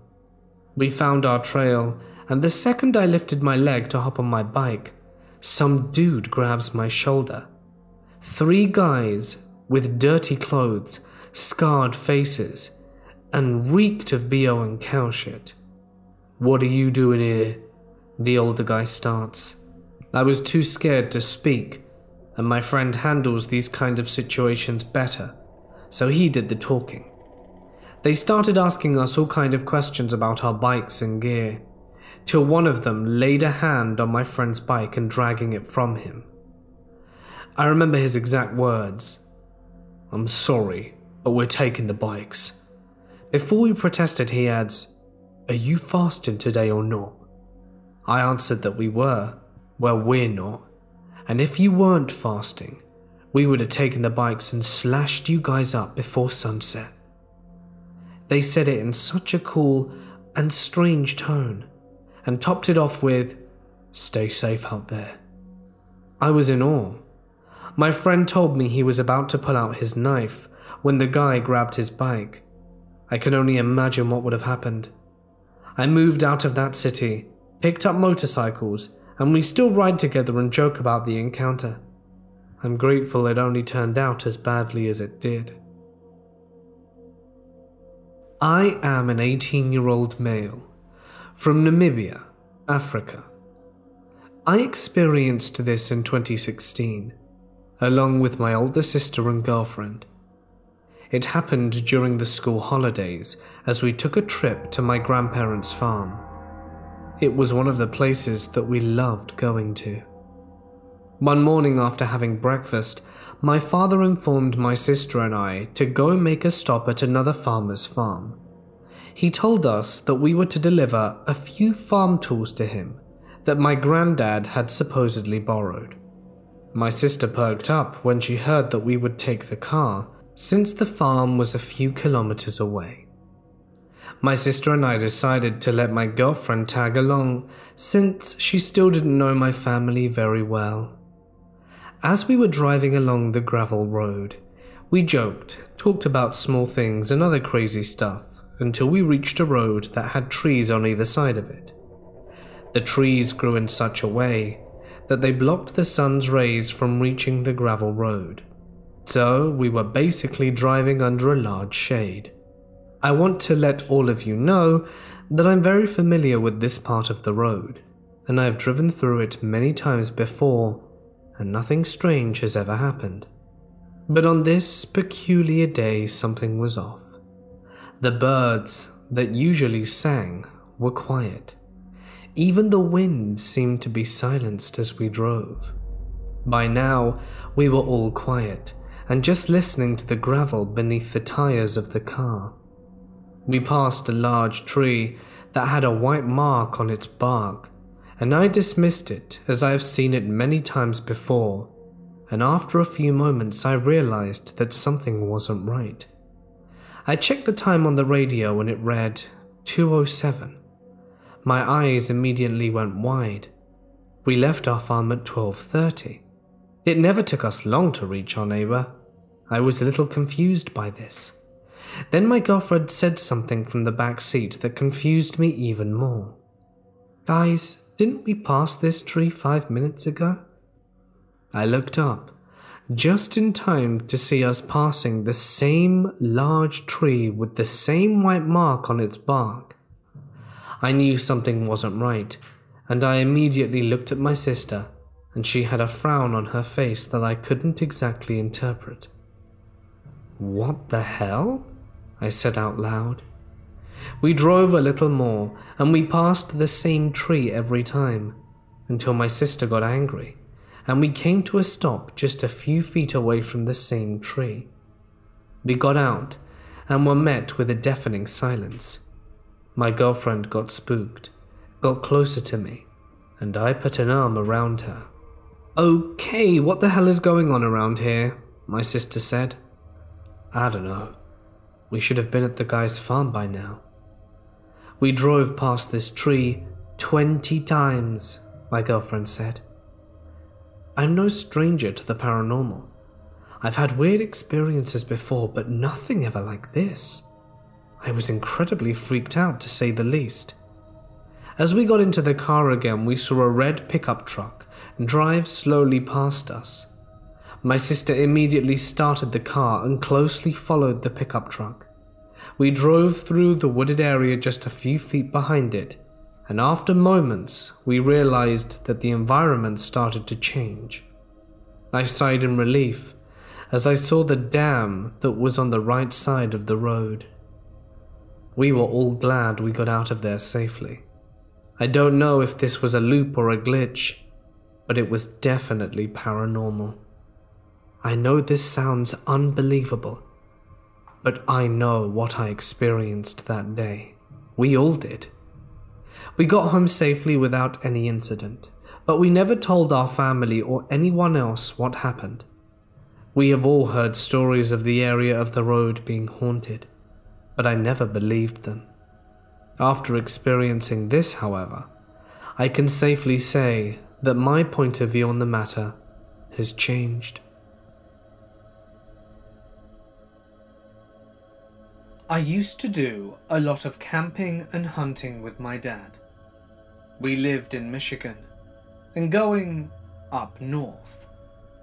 We found our trail, and the second I lifted my leg to hop on my bike, some dude grabs my shoulder. Three guys with dirty clothes, scarred faces, and reeked of BO and cow shit. What are you doing here? The older guy starts. I was too scared to speak, and my friend handles these kind of situations better, so he did the talking. They started asking us all kind of questions about our bikes and gear, till one of them laid a hand on my friend's bike and dragging it from him. I remember his exact words. I'm sorry, but we're taking the bikes. Before we protested, he adds, Are you fasting today or not? I answered that we were. Well, we're not. And if you weren't fasting, we would have taken the bikes and slashed you guys up before sunset. They said it in such a cool and strange tone, and topped it off with, Stay safe out there. I was in awe. My friend told me he was about to pull out his knife when the guy grabbed his bike. I can only imagine what would have happened. I moved out of that city, picked up motorcycles, and we still ride together and joke about the encounter. I'm grateful it only turned out as badly as it did. I am an 18 year old male from Namibia, Africa. I experienced this in 2016, along with my older sister and girlfriend. It happened during the school holidays as we took a trip to my grandparents' farm. It was one of the places that we loved going to. One morning after having breakfast, my father informed my sister and I to go make a stop at another farmer's farm. He told us that we were to deliver a few farm tools to him that my granddad had supposedly borrowed. My sister perked up when she heard that we would take the car, since the farm was a few kilometers away. My sister and I decided to let my girlfriend tag along, since she still didn't know my family very well. As we were driving along the gravel road, we joked, talked about small things and other crazy stuff until we reached a road that had trees on either side of it. The trees grew in such a way that they blocked the sun's rays from reaching the gravel road. So we were basically driving under a large shade. I want to let all of you know that I'm very familiar with this part of the road, and I've driven through it many times before and nothing strange has ever happened. But on this peculiar day, something was off. The birds that usually sang were quiet. Even the wind seemed to be silenced as we drove. By now, we were all quiet and just listening to the gravel beneath the tires of the car. We passed a large tree that had a white mark on its bark and I dismissed it as I have seen it many times before, and after a few moments I realized that something wasn't right. I checked the time on the radio and it read 207. My eyes immediately went wide. We left our farm at 12:30. It never took us long to reach our neighbor. I was a little confused by this. Then my girlfriend said something from the back seat that confused me even more. Guys, didn't we pass this tree five minutes ago? I looked up, just in time to see us passing the same large tree with the same white mark on its bark. I knew something wasn't right, and I immediately looked at my sister, and she had a frown on her face that I couldn't exactly interpret. What the hell? I said out loud. We drove a little more, and we passed the same tree every time, until my sister got angry, and we came to a stop just a few feet away from the same tree. We got out, and were met with a deafening silence. My girlfriend got spooked, got closer to me, and I put an arm around her. Okay, what the hell is going on around here? My sister said. I don't know. We should have been at the guy's farm by now. We drove past this tree Twenty times, my girlfriend said. I'm no stranger to the paranormal. I've had weird experiences before, but nothing ever like this. I was incredibly freaked out, to say the least. As we got into the car again, we saw a red pickup truck drive slowly past us. My sister immediately started the car and closely followed the pickup truck. We drove through the wooded area just a few feet behind it, and after moments, we realized that the environment started to change. I sighed in relief as I saw the dam that was on the right side of the road. We were all glad we got out of there safely. I don't know if this was a loop or a glitch, but it was definitely paranormal. I know this sounds unbelievable, but I know what I experienced that day. We all did. We got home safely without any incident, but we never told our family or anyone else what happened. We have all heard stories of the area of the road being haunted, but I never believed them. After experiencing this, however, I can safely say that my point of view on the matter has changed. I used to do a lot of camping and hunting with my dad. We lived in Michigan, and going up north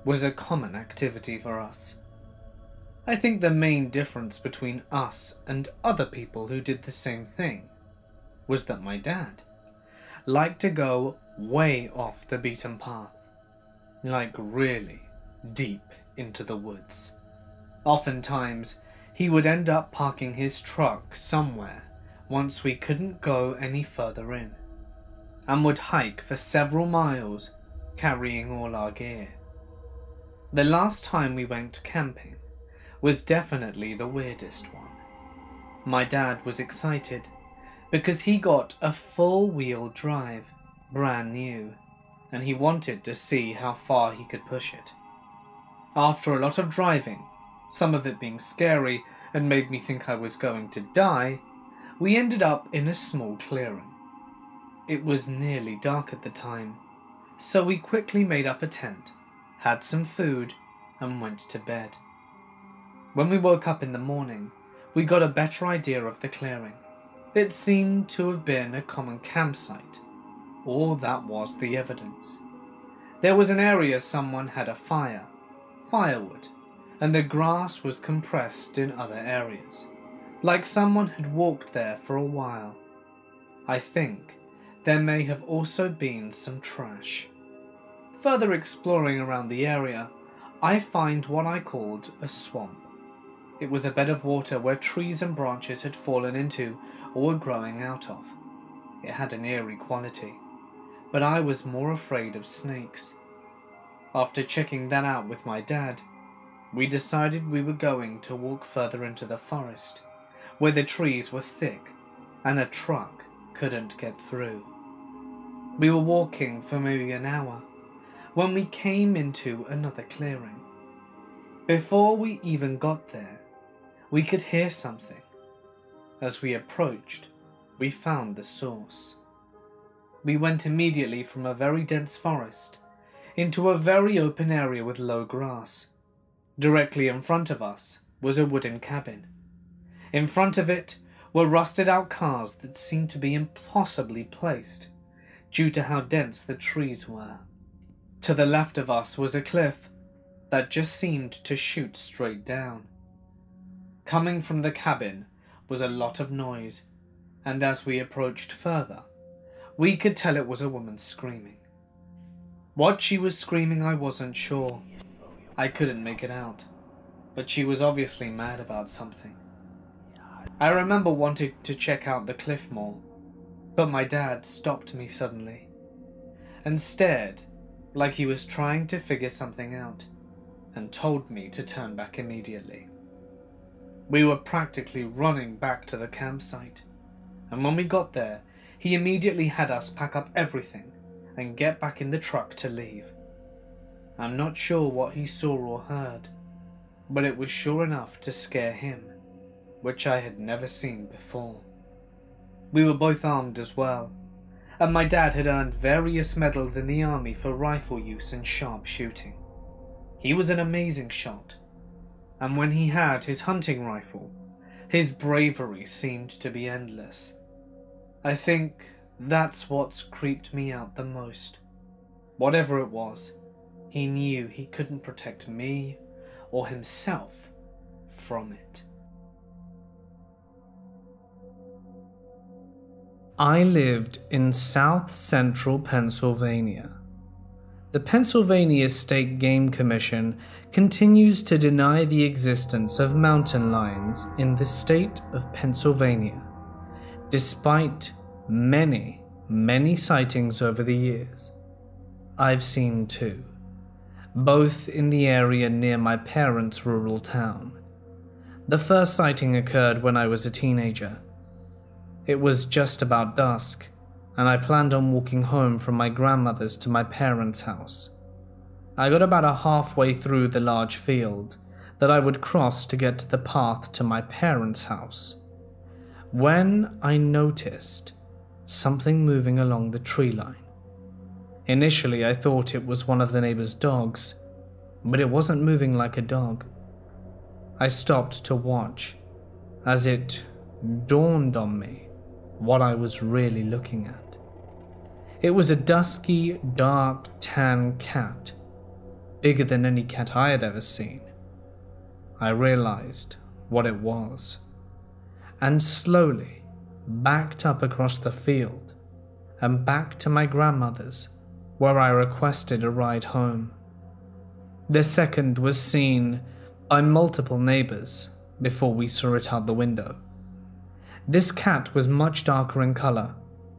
was a common activity for us. I think the main difference between us and other people who did the same thing was that my dad liked to go way off the beaten path, like really deep into the woods. Oftentimes, he would end up parking his truck somewhere once we couldn't go any further in, and would hike for several miles carrying all our gear. The last time we went camping was definitely the weirdest one. My dad was excited because he got a four wheel drive, brand new, and he wanted to see how far he could push it. After a lot of driving, some of it being scary and made me think I was going to die, we ended up in a small clearing. It was nearly dark at the time, so we quickly made up a tent had some food, and went to bed. When we woke up in the morning, we got a better idea of the clearing. It seemed to have been a common campsite, or that was the evidence. There was an area someone had a fire, firewood, and the grass was compressed in other areas, like someone had walked there for a while. I think there may have also been some trash. Further exploring around the area, I find what I called a swamp. It was a bed of water where trees and branches had fallen into or were growing out of. It had an eerie quality, but I was more afraid of snakes. After checking that out with my dad, we decided we were going to walk further into the forest, where the trees were thick and a truck couldn't get through. We were walking for maybe an hour when we came into another clearing. Before we even got there, we could hear something. As we approached, we found the source. We went immediately from a very dense forest into a very open area with low grass. Directly in front of us was a wooden cabin. In front of it were rusted out cars that seemed to be impossibly placed due to how dense the trees were. To the left of us was a cliff that just seemed to shoot straight down. Coming from the cabin was a lot of noise, and as we approached further, we could tell it was a woman screaming. What she was screaming, I wasn't sure. I couldn't make it out, but she was obviously mad about something. I remember wanting to check out the cliff more, but my dad stopped me suddenly and stared like he was trying to figure something out, and told me to turn back immediately. We were practically running back to the campsite, and when we got there, he immediately had us pack up everything and get back in the truck to leave. I'm not sure what he saw or heard, but it was sure enough to scare him, which I had never seen before. We were both armed as well, and my dad had earned various medals in the army for rifle use and sharp shooting. He was an amazing shot, and when he had his hunting rifle, his bravery seemed to be endless. I think that's what's creeped me out the most. Whatever it was, he knew he couldn't protect me or himself from it. I lived in south central Pennsylvania. The Pennsylvania State Game Commission continues to deny the existence of mountain lions in the state of Pennsylvania, despite many, many sightings over the years. I've seen two, both in the area near my parents' rural town. The first sighting occurred when I was a teenager it was just about dusk, and I planned on walking home from my grandmother's to my parents' house. I got about a halfway through the large field that I would cross to get to the path to my parents' house when I noticed something moving along the tree line. Initially, I thought it was one of the neighbor's dogs, but it wasn't moving like a dog. I stopped to watch as it dawned on me what I was really looking at. It was a dusky, dark, tan cat, bigger than any cat I had ever seen. I realized what it was, and slowly backed up across the field and back to my grandmother's, where I requested a ride home. The second was seen by multiple neighbors before we saw it out the window. This cat was much darker in colour,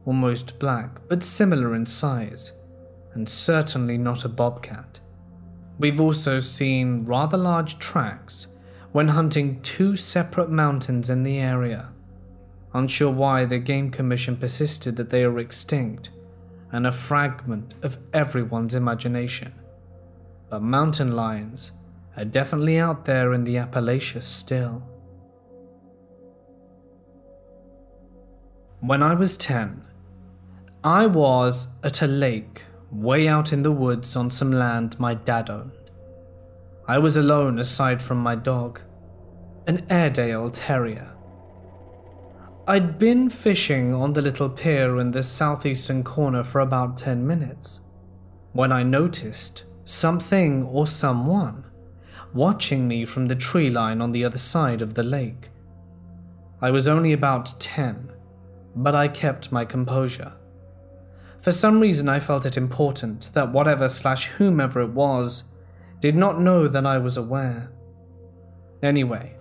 almost black, but similar in size, and certainly not a bobcat. We've also seen rather large tracks when hunting two separate mountains in the area. Unsure why the Game Commission persisted that they are extinct and a fragment of everyone's imagination. But mountain lions are definitely out there in the Appalachians still. When I was 10, I was at a lake way out in the woods on some land my dad owned. I was alone aside from my dog, an Airedale Terrier. I'd been fishing on the little pier in the southeastern corner for about 10 minutes when I noticed something or someone watching me from the tree line on the other side of the lake. I was only about 10 but I kept my composure. For some reason, I felt it important that whatever slash whomever it was did not know that I was aware. Anyway,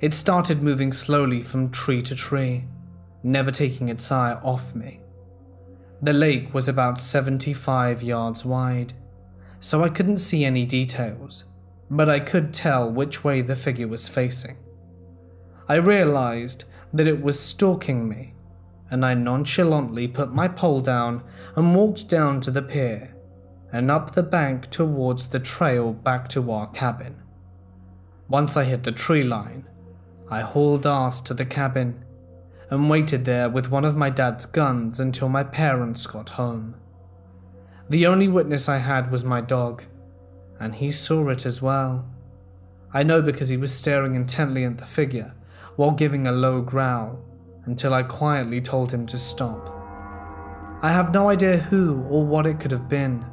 it started moving slowly from tree to tree, never taking its eye off me. The lake was about 75 yards wide, so I couldn't see any details, but I could tell which way the figure was facing. I realized that it was stalking me and I nonchalantly put my pole down and walked down to the pier and up the bank towards the trail back to our cabin. Once I hit the tree line, I hauled ass to the cabin and waited there with one of my dad's guns until my parents got home. The only witness I had was my dog, and he saw it as well. I know because he was staring intently at the figure while giving a low growl until I quietly told him to stop. I have no idea who or what it could have been,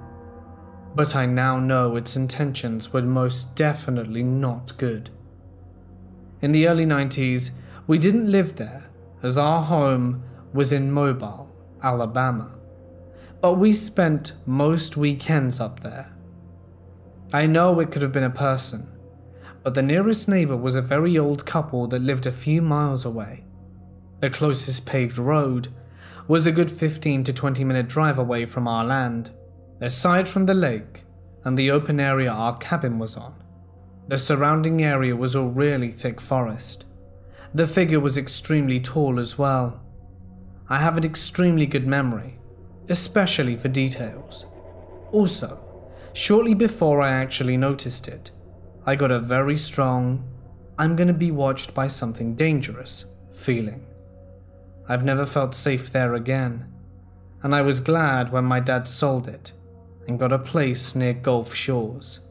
but I now know its intentions were most definitely not good. In the early 90s, we didn't live there, as our home was in Mobile, Alabama, but we spent most weekends up there. I know it could have been a person, but the nearest neighbor was a very old couple that lived a few miles away. The closest paved road was a good 15 to 20 minute drive away from our land, aside from the lake and the open area our cabin was on. The surrounding area was all really thick forest. The figure was extremely tall as well. I have an extremely good memory, especially for details. Also, shortly before I actually noticed it, I got a very strong, I'm gonna be watched by something dangerous feeling. I've never felt safe there again. and I was glad when my dad sold it and got a place near Gulf Shores.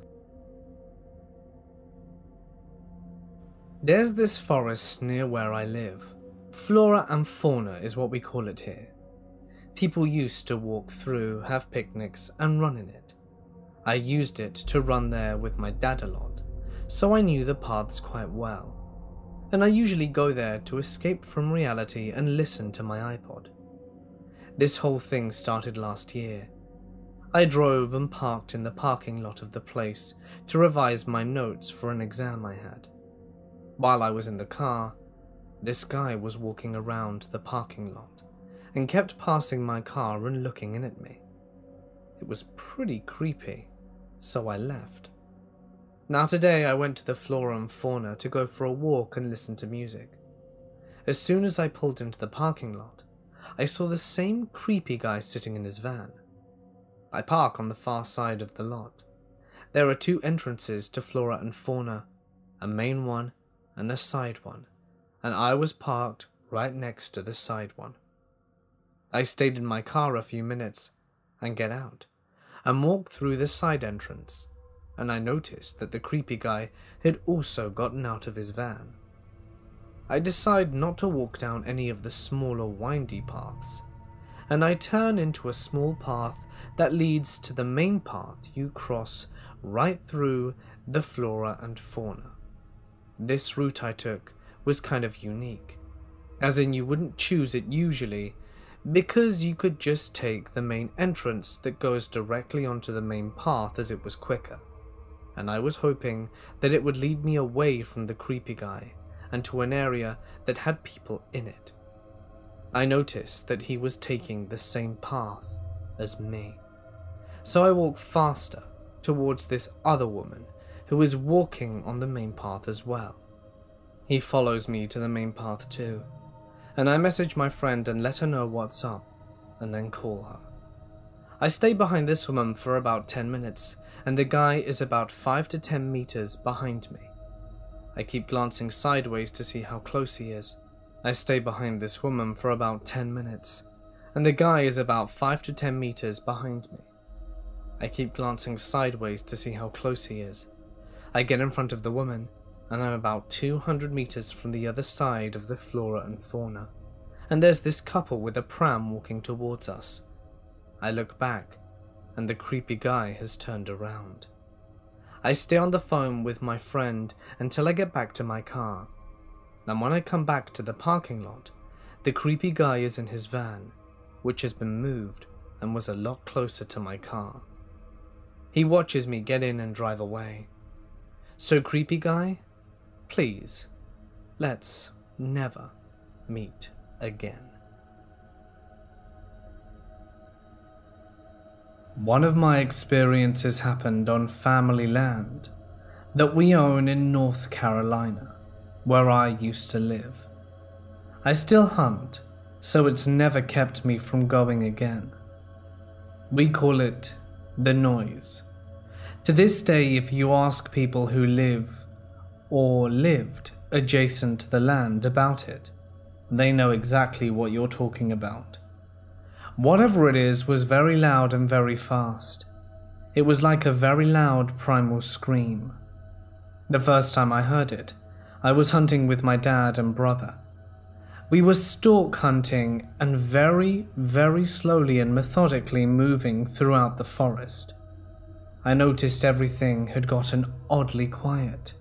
There's this forest near where I live. Flora and fauna is what we call it here. People used to walk through, have picnics, and run in it. I used it to run there with my dad a lot, so I knew the paths quite well. And I usually go there to escape from reality and listen to my iPod. This whole thing started last year. I drove and parked in the parking lot of the place to revise my notes for an exam I had. While I was in the car, this guy was walking around the parking lot and kept passing my car and looking in at me. It was pretty creepy, so I left. Now today I went to the flora and fauna to go for a walk and listen to music. As soon as I pulled into the parking lot, I saw the same creepy guy sitting in his van. I park on the far side of the lot. There are two entrances to flora and fauna, a main one and a side one, and I was parked right next to the side one. I stayed in my car a few minutes and get out and walk through the side entrance, and I noticed that the creepy guy had also gotten out of his van. I decide not to walk down any of the smaller windy paths, and I turn into a small path that leads to the main path you cross right through the flora and fauna. This route I took was kind of unique, as in you wouldn't choose it usually because you could just take the main entrance that goes directly onto the main path as it was quicker. And I was hoping that it would lead me away from the creepy guy and to an area that had people in it. I noticed that he was taking the same path as me. So I walked faster towards this other woman who is walking on the main path as well. He follows me to the main path too, and I message my friend and let her know what's up, and then call her. I stay behind this woman for about 10 minutes, and the guy is about 5 to 10 meters behind me. I keep glancing sideways to see how close he is. I stay behind this woman for about 10 minutes, and the guy is about 5 to 10 meters behind me. I keep glancing sideways to see how close he is. I get in front of the woman, and I'm about 200 meters from the other side of the flora and fauna. And there's this couple with a pram walking towards us. I look back, and the creepy guy has turned around. I stay on the phone with my friend until I get back to my car. Then when I come back to the parking lot, the creepy guy is in his van, which has been moved and was a lot closer to my car. He watches me get in and drive away. So creepy guy, Please, let's never meet again. One of my experiences happened on family land that we own in North Carolina, where I used to live. I still hunt, so it's never kept me from going again. We call it the noise. To this day, if you ask people who live or lived adjacent to the land about it. They know exactly what you're talking about. Whatever it is was very loud and very fast. It was like a very loud primal scream. The first time I heard it, I was hunting with my dad and brother. We were stalk hunting and very, very slowly and methodically moving throughout the forest. I noticed everything had gotten oddly quiet.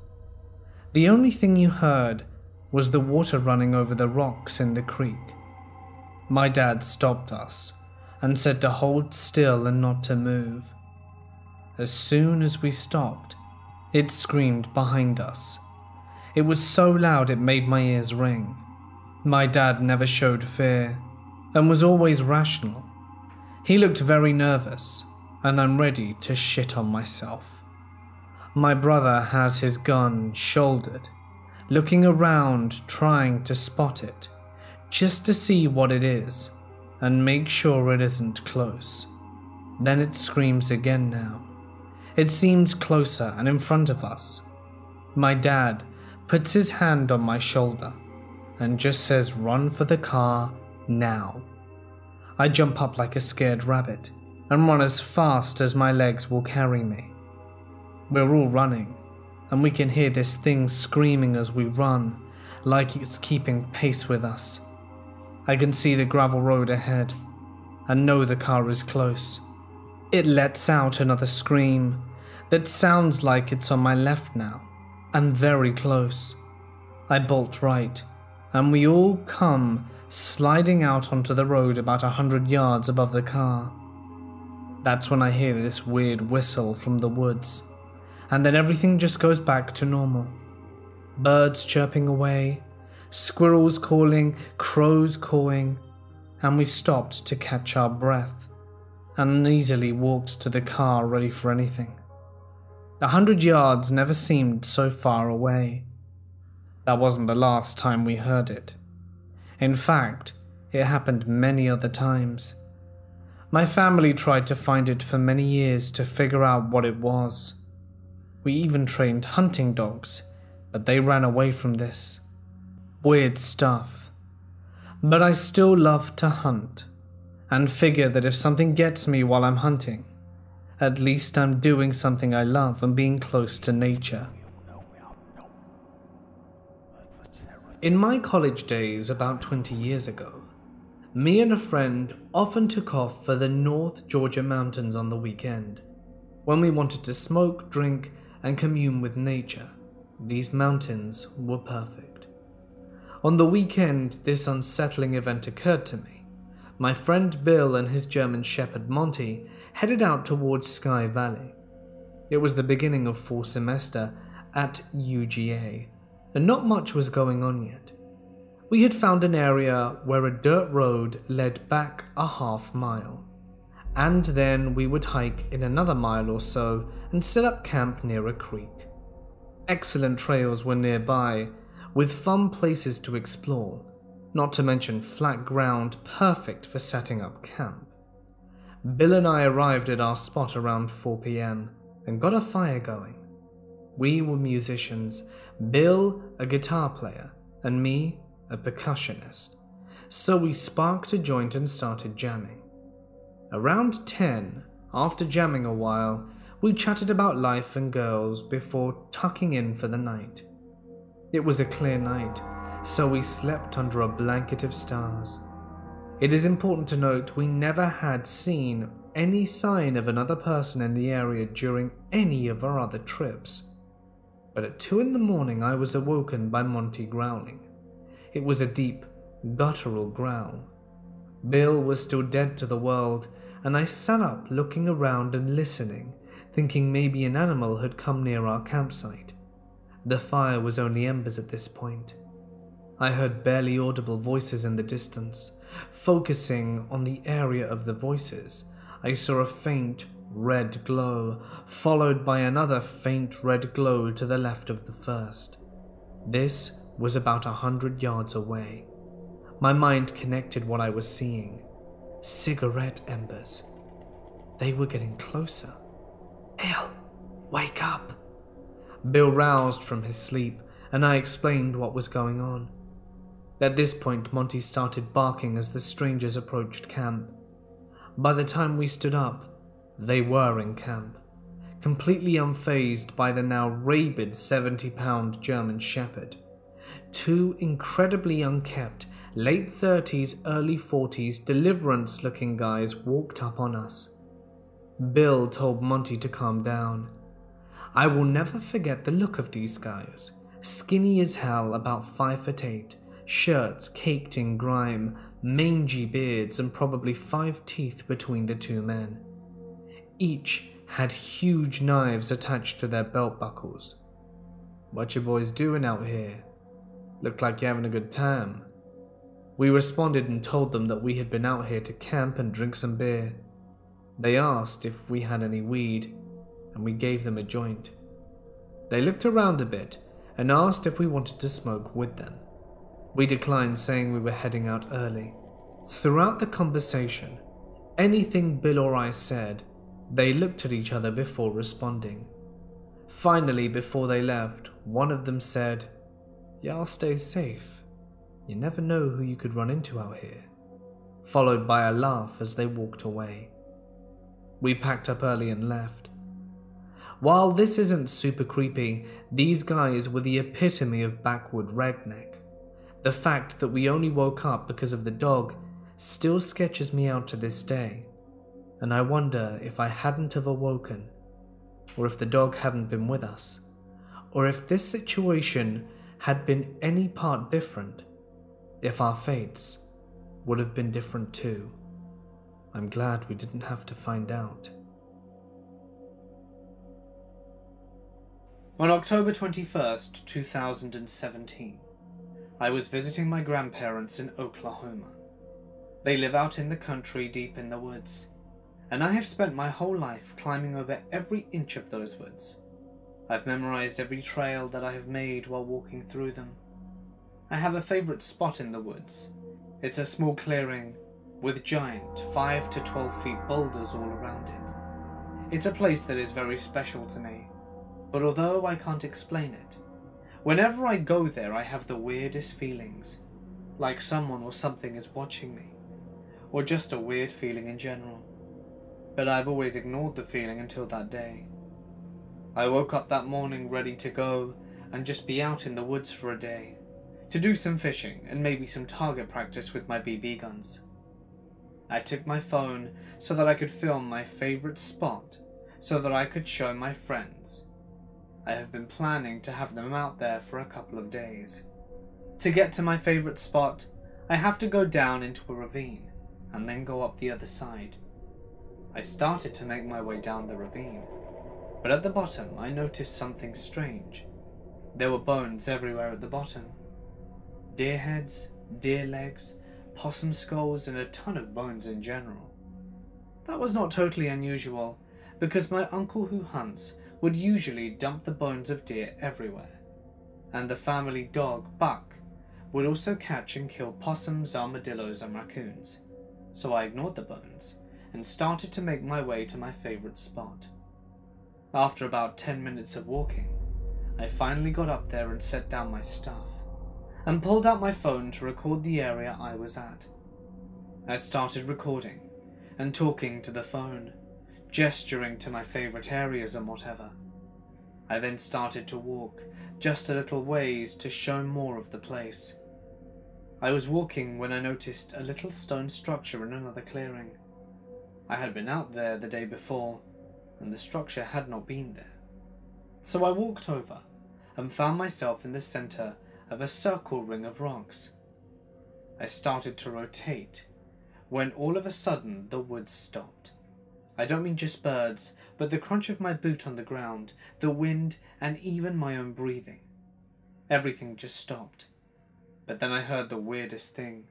The only thing you heard was the water running over the rocks in the creek. My dad stopped us and said to hold still and not to move. As soon as we stopped, it screamed behind us. It was so loud it made my ears ring. My dad never showed fear and was always rational. He looked very nervous, and I'm ready to shit on myself. My brother has his gun shouldered, looking around trying to spot it, just to see what it is and make sure it isn't close. Then it screams again now. It seems closer and in front of us. My dad puts his hand on my shoulder and just says run for the car now. I jump up like a scared rabbit and run as fast as my legs will carry me. We're all running, and we can hear this thing screaming as we run, like it's keeping pace with us. I can see the gravel road ahead and know the car is close. It lets out another scream that sounds like it's on my left now and very close. I bolt right, and we all come sliding out onto the road about a hundred yards above the car. That's when I hear this weird whistle from the woods, and then everything just goes back to normal. Birds chirping away, squirrels calling, crows cawing, and we stopped to catch our breath and uneasily walked to the car ready for anything. A hundred yards never seemed so far away. That wasn't the last time we heard it. In fact, it happened many other times. My family tried to find it for many years to figure out what it was. We even trained hunting dogs, but they ran away from this. Weird stuff. But I still love to hunt, and figure that if something gets me while I'm hunting, at least I'm doing something I love and being close to nature. In my college days, about 20 years ago, me and a friend often took off for the North Georgia mountains on the weekend. When we wanted to smoke, drink, and commune with nature, these mountains were perfect. On the weekend, this unsettling event occurred to me. My friend Bill and his German Shepherd Monty headed out towards Sky Valley. It was the beginning of fall semester at UGA, and not much was going on yet. We had found an area where a dirt road led back a half mile, and then we would hike in another mile or so and set up camp near a creek. Excellent trails were nearby, with fun places to explore, not to mention flat ground perfect for setting up camp. Bill and I arrived at our spot around 4 pm and got a fire going. We were musicians, Bill, a guitar player, and me, a percussionist. So we sparked a joint and started jamming. Around 10, after jamming a while, we chatted about life and girls before tucking in for the night. It was a clear night, so we slept under a blanket of stars. It is important to note we never had seen any sign of another person in the area during any of our other trips. But at two in the morning, I was awoken by Monty growling. It was a deep, guttural growl. Bill was still dead to the world, and I sat up looking around and listening, thinking maybe an animal had come near our campsite. The fire was only embers at this point. I heard barely audible voices in the distance, Focusing on the area of the voices, I saw a faint red glow, followed by another faint red glow to the left of the first. This was about a hundred yards away. My mind connected what I was seeing. Cigarette embers. They were getting closer. Bill, wake up! Bill roused from his sleep, and I explained what was going on. At this point, Monty started barking as the strangers approached camp. By the time we stood up, they were in camp, completely unfazed by the now rabid 70 pound German Shepherd. Two incredibly unkept, late 30s, early 40s, deliverance looking guys walked up on us. Bill told Monty to calm down. I will never forget the look of these guys, skinny as hell, about 5 foot 8 shirts caked in grime, mangy beards, and probably five teeth between the two men. Each had huge knives attached to their belt buckles. What you boys doing out here? Look like you're having a good time. We responded and told them that we had been out here to camp and drink some beer. They asked if we had any weed, and we gave them a joint. They looked around a bit and asked if we wanted to smoke with them. We declined, saying we were heading out early. Throughout the conversation, anything Bill or I said, they looked at each other before responding. Finally, before they left, one of them said, Y'all stay safe. You never know who you could run into out here. followed by a laugh as they walked away. We packed up early and left. While this isn't super creepy, these guys were the epitome of backwood redneck. The fact that we only woke up because of the dog still sketches me out to this day, and I wonder if I hadn't have awoken, or if the dog hadn't been with us, or if this situation had been any part different, if our fates would have been different too. I'm glad we didn't have to find out. On October 21st, 2017, I was visiting my grandparents in Oklahoma. They live out in the country deep in the woods, and I have spent my whole life climbing over every inch of those woods. I've memorized every trail that I have made while walking through them. I have a favorite spot in the woods. It's a small clearing with giant 5 to 12 feet boulders all around it. It's a place that is very special to me, but although I can't explain it, whenever I go there I have the weirdest feelings, like someone or something is watching me, or just a weird feeling in general. But I've always ignored the feeling until that day. I woke up that morning ready to go and just be out in the woods for a day, to do some fishing and maybe some target practice with my BB guns. I took my phone so that I could film my favorite spot so that I could show my friends. I have been planning to have them out there for a couple of days. To get to my favorite spot, I have to go down into a ravine and then go up the other side. I started to make my way down the ravine but at the bottom I noticed something strange. There were bones everywhere at the bottom. Deer heads, deer legs, possum skulls, and a ton of bones in general. That was not totally unusual, because my uncle who hunts would usually dump the bones of deer everywhere, and the family dog, Buck, would also catch and kill possums, armadillos, and raccoons. So I ignored the bones and started to make my way to my favorite spot. After about 10 minutes of walking, I finally got up there and set down my stuff, and pulled out my phone to record the area I was at. I started recording, and talking to the phone, gesturing to my favourite areas and whatever. I then started to walk just a little ways to show more of the place. I was walking when I noticed a little stone structure in another clearing. I had been out there the day before, and the structure had not been there. So I walked over and found myself in the centre of a circle ring of rocks. I started to rotate when all of a sudden the woods stopped. I don't mean just birds, but the crunch of my boot on the ground, the wind, and even my own breathing. Everything just stopped. But then I heard the weirdest thing.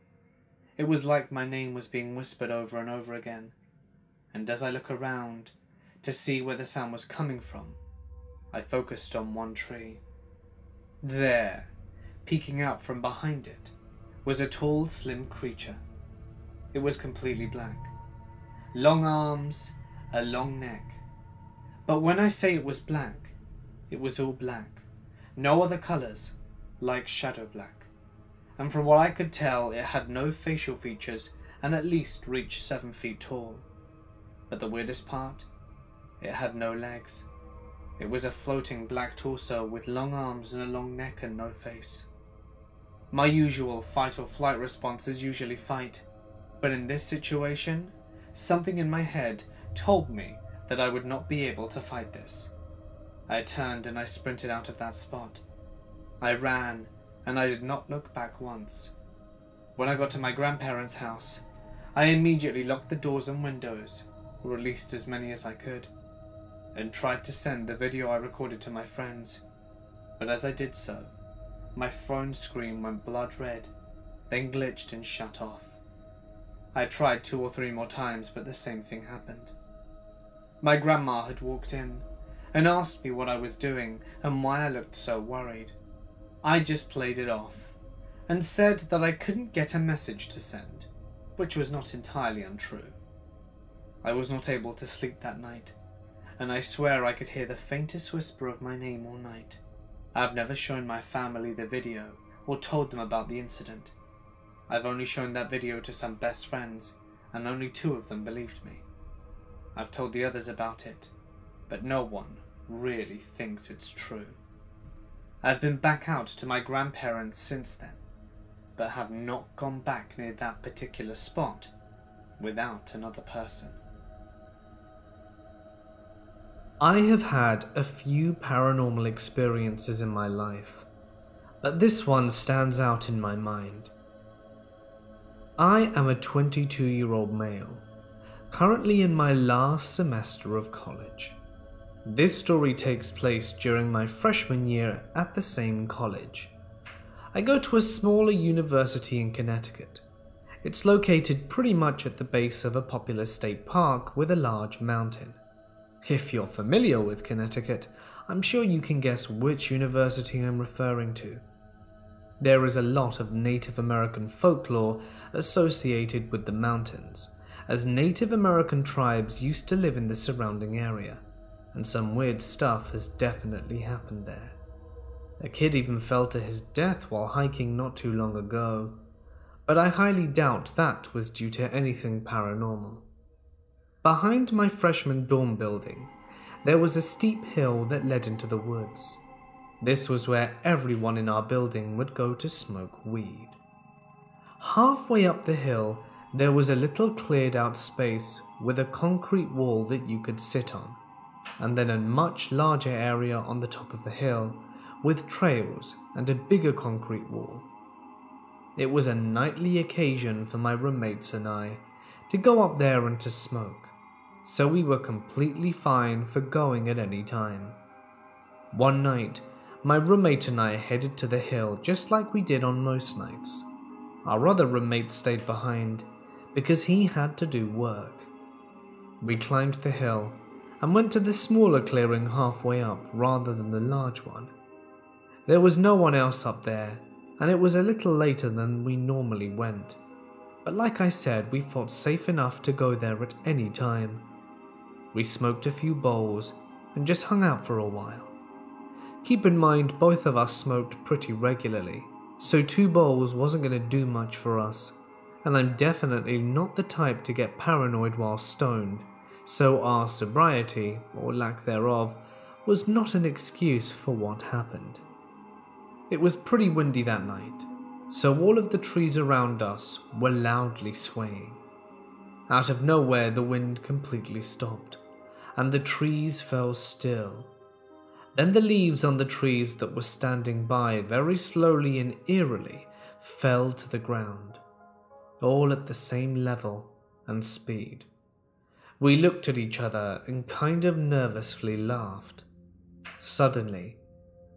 It was like my name was being whispered over and over again. And as I look around, to see where the sound was coming from. I focused on one tree. There, peeking out from behind it, was a tall, slim creature. It was completely black. Long arms, a long neck. But when I say it was black, it was all black. No other colours, like shadow black. And from what I could tell, it had no facial features and at least reached seven feet tall. But the weirdest part? It had no legs. It was a floating black torso with long arms and a long neck and no face. My usual fight or flight response is usually fight, but in this situation, something in my head told me that I would not be able to fight this. I turned and I sprinted out of that spot. I ran and I did not look back once. When I got to my grandparents' house, I immediately locked the doors and windows, or at least as many as I could and tried to send the video I recorded to my friends. But as I did so, my phone screen went blood red, then glitched and shut off. I tried two or three more times, but the same thing happened. My grandma had walked in and asked me what I was doing and why I looked so worried. I just played it off and said that I couldn't get a message to send, which was not entirely untrue. I was not able to sleep that night and I swear I could hear the faintest whisper of my name all night. I've never shown my family the video or told them about the incident. I've only shown that video to some best friends, and only two of them believed me. I've told the others about it, but no one really thinks it's true. I've been back out to my grandparents since then, but have not gone back near that particular spot without another person. I have had a few paranormal experiences in my life, but this one stands out in my mind. I am a 22 year old male, currently in my last semester of college. This story takes place during my freshman year at the same college. I go to a smaller university in Connecticut. It's located pretty much at the base of a popular state park with a large mountain. If you're familiar with Connecticut, I'm sure you can guess which university I'm referring to. There is a lot of Native American folklore associated with the mountains, as Native American tribes used to live in the surrounding area, and some weird stuff has definitely happened there. A kid even fell to his death while hiking not too long ago, but I highly doubt that was due to anything paranormal. Behind my freshman dorm building, there was a steep hill that led into the woods. This was where everyone in our building would go to smoke weed. Halfway up the hill, there was a little cleared out space with a concrete wall that you could sit on, and then a much larger area on the top of the hill with trails and a bigger concrete wall. It was a nightly occasion for my roommates and I to go up there and to smoke so we were completely fine for going at any time. One night, my roommate and I headed to the hill just like we did on most nights. Our other roommate stayed behind because he had to do work. We climbed the hill and went to the smaller clearing halfway up rather than the large one. There was no one else up there, and it was a little later than we normally went. But like I said, we felt safe enough to go there at any time. We smoked a few bowls and just hung out for a while. Keep in mind, both of us smoked pretty regularly, so two bowls wasn't going to do much for us, and I'm definitely not the type to get paranoid while stoned, so our sobriety, or lack thereof, was not an excuse for what happened. It was pretty windy that night, so all of the trees around us were loudly swaying. Out of nowhere, the wind completely stopped and the trees fell still. Then the leaves on the trees that were standing by very slowly and eerily fell to the ground, all at the same level and speed. We looked at each other and kind of nervously laughed. Suddenly,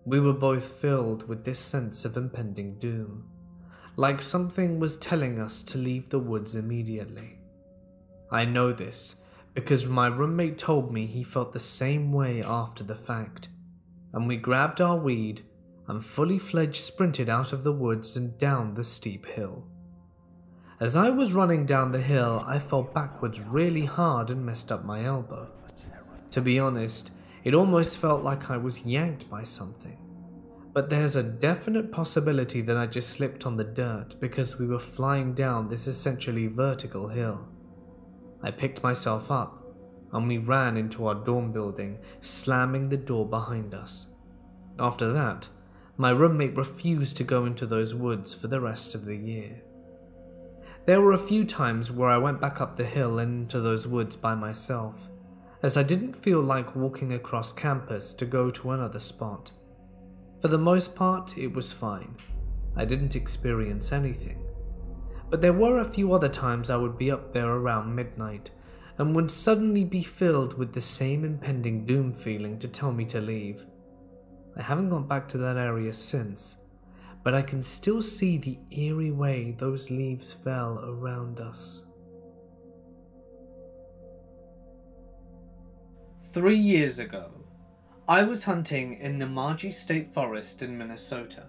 we were both filled with this sense of impending doom, like something was telling us to leave the woods immediately. I know this because my roommate told me he felt the same way after the fact, and we grabbed our weed and fully fledged sprinted out of the woods and down the steep hill. As I was running down the hill, I fell backwards really hard and messed up my elbow. To be honest, it almost felt like I was yanked by something. But there's a definite possibility that I just slipped on the dirt because we were flying down this essentially vertical hill. I picked myself up and we ran into our dorm building, slamming the door behind us. After that, my roommate refused to go into those woods for the rest of the year. There were a few times where I went back up the hill and into those woods by myself, as I didn't feel like walking across campus to go to another spot. For the most part, it was fine. I didn't experience anything but there were a few other times I would be up there around midnight and would suddenly be filled with the same impending doom feeling to tell me to leave. I haven't gone back to that area since, but I can still see the eerie way those leaves fell around us. Three years ago, I was hunting in Nemadji State Forest in Minnesota.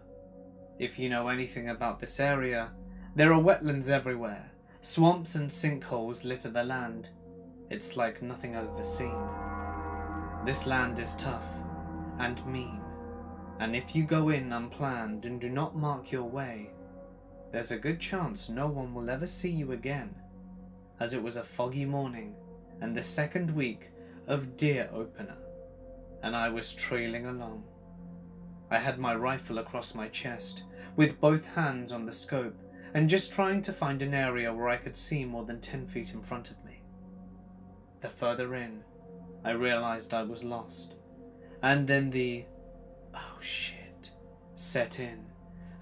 If you know anything about this area, there are wetlands everywhere. Swamps and sinkholes litter the land. It's like nothing I've ever seen. This land is tough and mean, and if you go in unplanned and do not mark your way, there's a good chance no one will ever see you again, as it was a foggy morning and the second week of deer opener, and I was trailing along. I had my rifle across my chest, with both hands on the scope, and just trying to find an area where I could see more than ten feet in front of me. The further in, I realized I was lost, and then the oh shit set in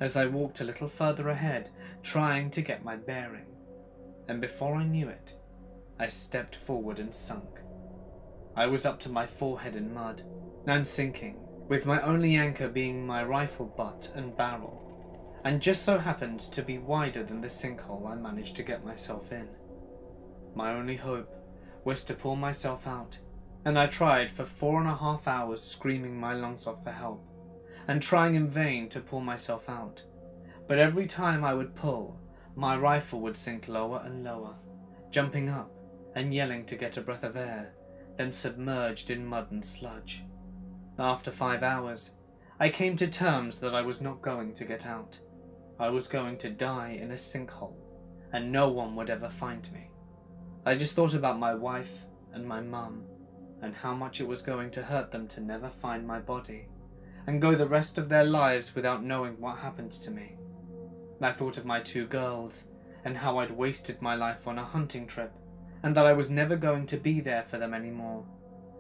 as I walked a little further ahead, trying to get my bearing. And before I knew it, I stepped forward and sunk. I was up to my forehead in mud, and sinking, with my only anchor being my rifle butt and barrel, and just so happened to be wider than the sinkhole I managed to get myself in. My only hope was to pull myself out, and I tried for four and a half hours screaming my lungs off for help, and trying in vain to pull myself out. But every time I would pull, my rifle would sink lower and lower, jumping up and yelling to get a breath of air, then submerged in mud and sludge. After five hours, I came to terms that I was not going to get out. I was going to die in a sinkhole, and no one would ever find me. I just thought about my wife and my mum, and how much it was going to hurt them to never find my body, and go the rest of their lives without knowing what happened to me. I thought of my two girls, and how I'd wasted my life on a hunting trip, and that I was never going to be there for them anymore.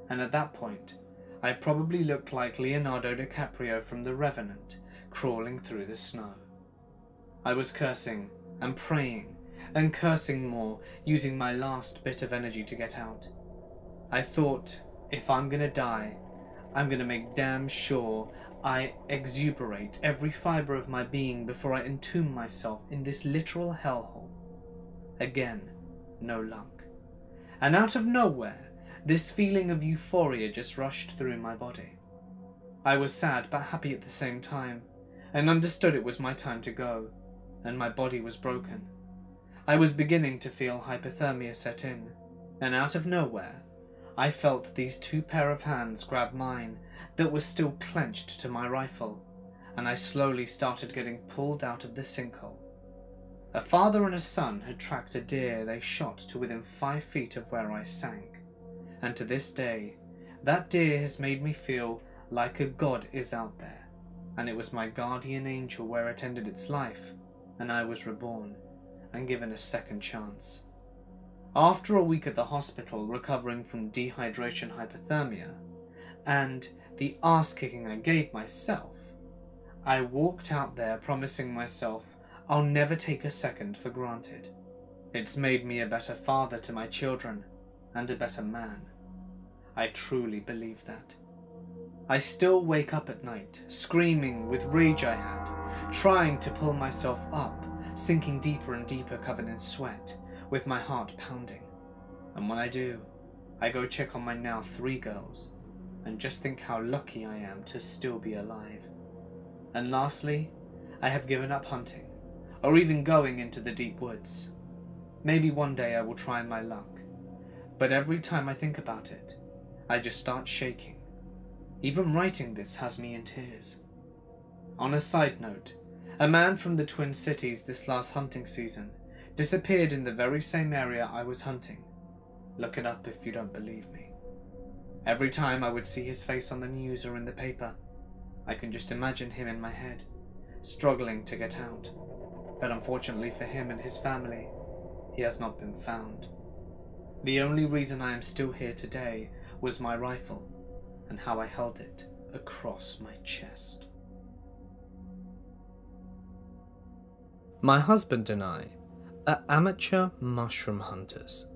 And at that point, I probably looked like Leonardo DiCaprio from The Revenant, crawling through the snow. I was cursing and praying and cursing more, using my last bit of energy to get out. I thought, if I'm gonna die, I'm gonna make damn sure I exuberate every fibre of my being before I entomb myself in this literal hellhole. Again, no luck. And out of nowhere, this feeling of euphoria just rushed through my body. I was sad but happy at the same time, and understood it was my time to go, and my body was broken. I was beginning to feel hypothermia set in, and out of nowhere, I felt these two pair of hands grab mine that was still clenched to my rifle, and I slowly started getting pulled out of the sinkhole. A father and a son had tracked a deer they shot to within five feet of where I sank and to this day, that deer has made me feel like a god is out there, and it was my guardian angel where it ended its life, and I was reborn and given a second chance. After a week at the hospital recovering from dehydration hypothermia, and the ass kicking I gave myself, I walked out there promising myself I'll never take a second for granted. It's made me a better father to my children and a better man. I truly believe that. I still wake up at night, screaming with rage I had, trying to pull myself up, sinking deeper and deeper covered in sweat, with my heart pounding. And when I do, I go check on my now three girls, and just think how lucky I am to still be alive. And lastly, I have given up hunting, or even going into the deep woods. Maybe one day I will try my luck, but every time I think about it, I just start shaking. Even writing this has me in tears. On a side note, a man from the Twin Cities this last hunting season disappeared in the very same area I was hunting. Look it up if you don't believe me. Every time I would see his face on the news or in the paper, I can just imagine him in my head, struggling to get out. But unfortunately for him and his family, he has not been found. The only reason I am still here today was my rifle and how I held it across my chest. My husband and I are amateur mushroom hunters.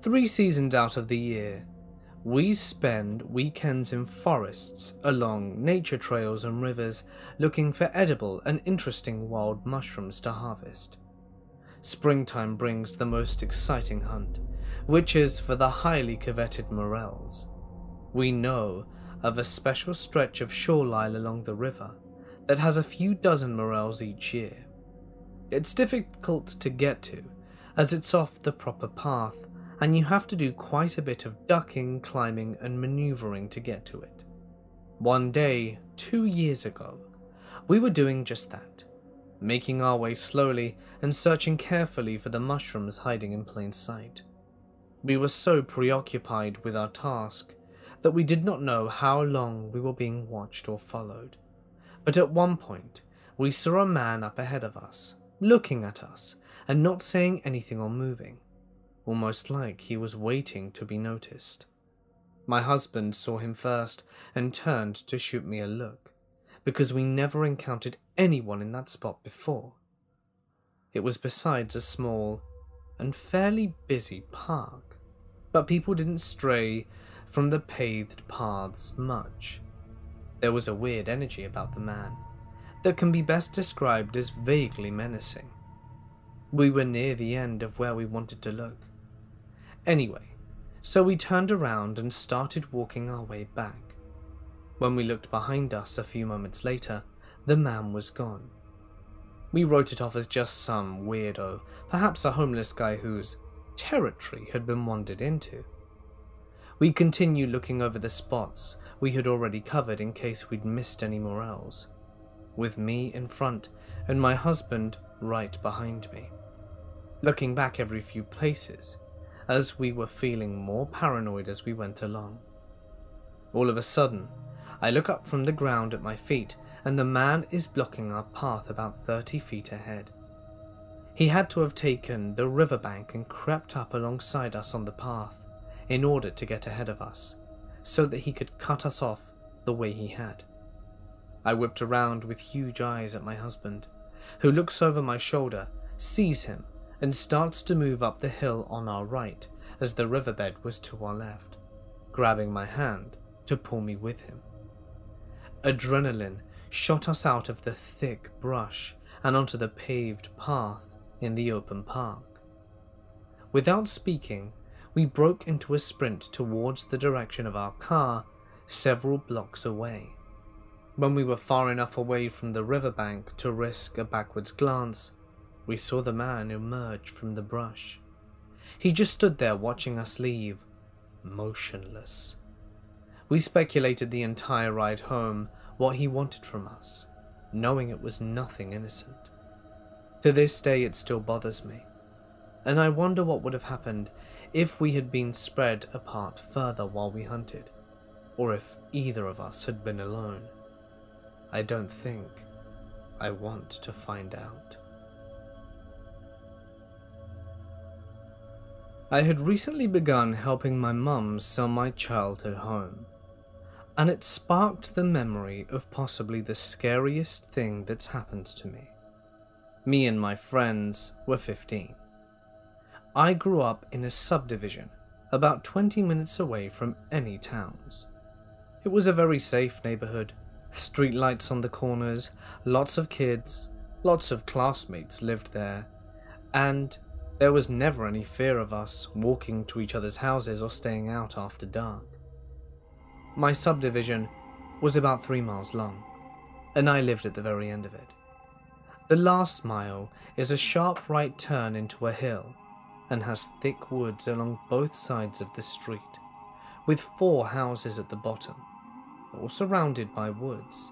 Three seasons out of the year, we spend weekends in forests, along nature trails and rivers, looking for edible and interesting wild mushrooms to harvest. Springtime brings the most exciting hunt, which is for the highly coveted morels. We know of a special stretch of shoreline along the river that has a few dozen morels each year. It's difficult to get to, as it's off the proper path, and you have to do quite a bit of ducking, climbing, and maneuvering to get to it. One day, two years ago, we were doing just that making our way slowly and searching carefully for the mushrooms hiding in plain sight. We were so preoccupied with our task that we did not know how long we were being watched or followed. But at one point, we saw a man up ahead of us, looking at us and not saying anything or moving, almost like he was waiting to be noticed. My husband saw him first and turned to shoot me a look, because we never encountered anyone in that spot before. It was besides a small and fairly busy park, but people didn't stray from the paved paths much. There was a weird energy about the man that can be best described as vaguely menacing. We were near the end of where we wanted to look. Anyway, so we turned around and started walking our way back. When we looked behind us a few moments later, the man was gone. We wrote it off as just some weirdo, perhaps a homeless guy whose territory had been wandered into. We continued looking over the spots we had already covered in case we'd missed any more else, with me in front and my husband right behind me. Looking back every few places, as we were feeling more paranoid as we went along. All of a sudden, I look up from the ground at my feet and the man is blocking our path about 30 feet ahead. He had to have taken the riverbank and crept up alongside us on the path in order to get ahead of us, so that he could cut us off the way he had. I whipped around with huge eyes at my husband, who looks over my shoulder, sees him, and starts to move up the hill on our right as the riverbed was to our left, grabbing my hand to pull me with him. Adrenaline shot us out of the thick brush and onto the paved path in the open park. Without speaking, we broke into a sprint towards the direction of our car several blocks away. When we were far enough away from the riverbank to risk a backwards glance, we saw the man emerge from the brush. He just stood there watching us leave, motionless. We speculated the entire ride home what he wanted from us, knowing it was nothing innocent. To this day it still bothers me, and I wonder what would have happened if we had been spread apart further while we hunted, or if either of us had been alone. I don't think I want to find out. I had recently begun helping my mum sell my childhood home, and it sparked the memory of possibly the scariest thing that's happened to me. Me and my friends were 15. I grew up in a subdivision about 20 minutes away from any towns. It was a very safe neighborhood, streetlights on the corners, lots of kids, lots of classmates lived there, and there was never any fear of us walking to each other's houses or staying out after dark. My subdivision was about three miles long, and I lived at the very end of it. The last mile is a sharp right turn into a hill and has thick woods along both sides of the street, with four houses at the bottom, all surrounded by woods.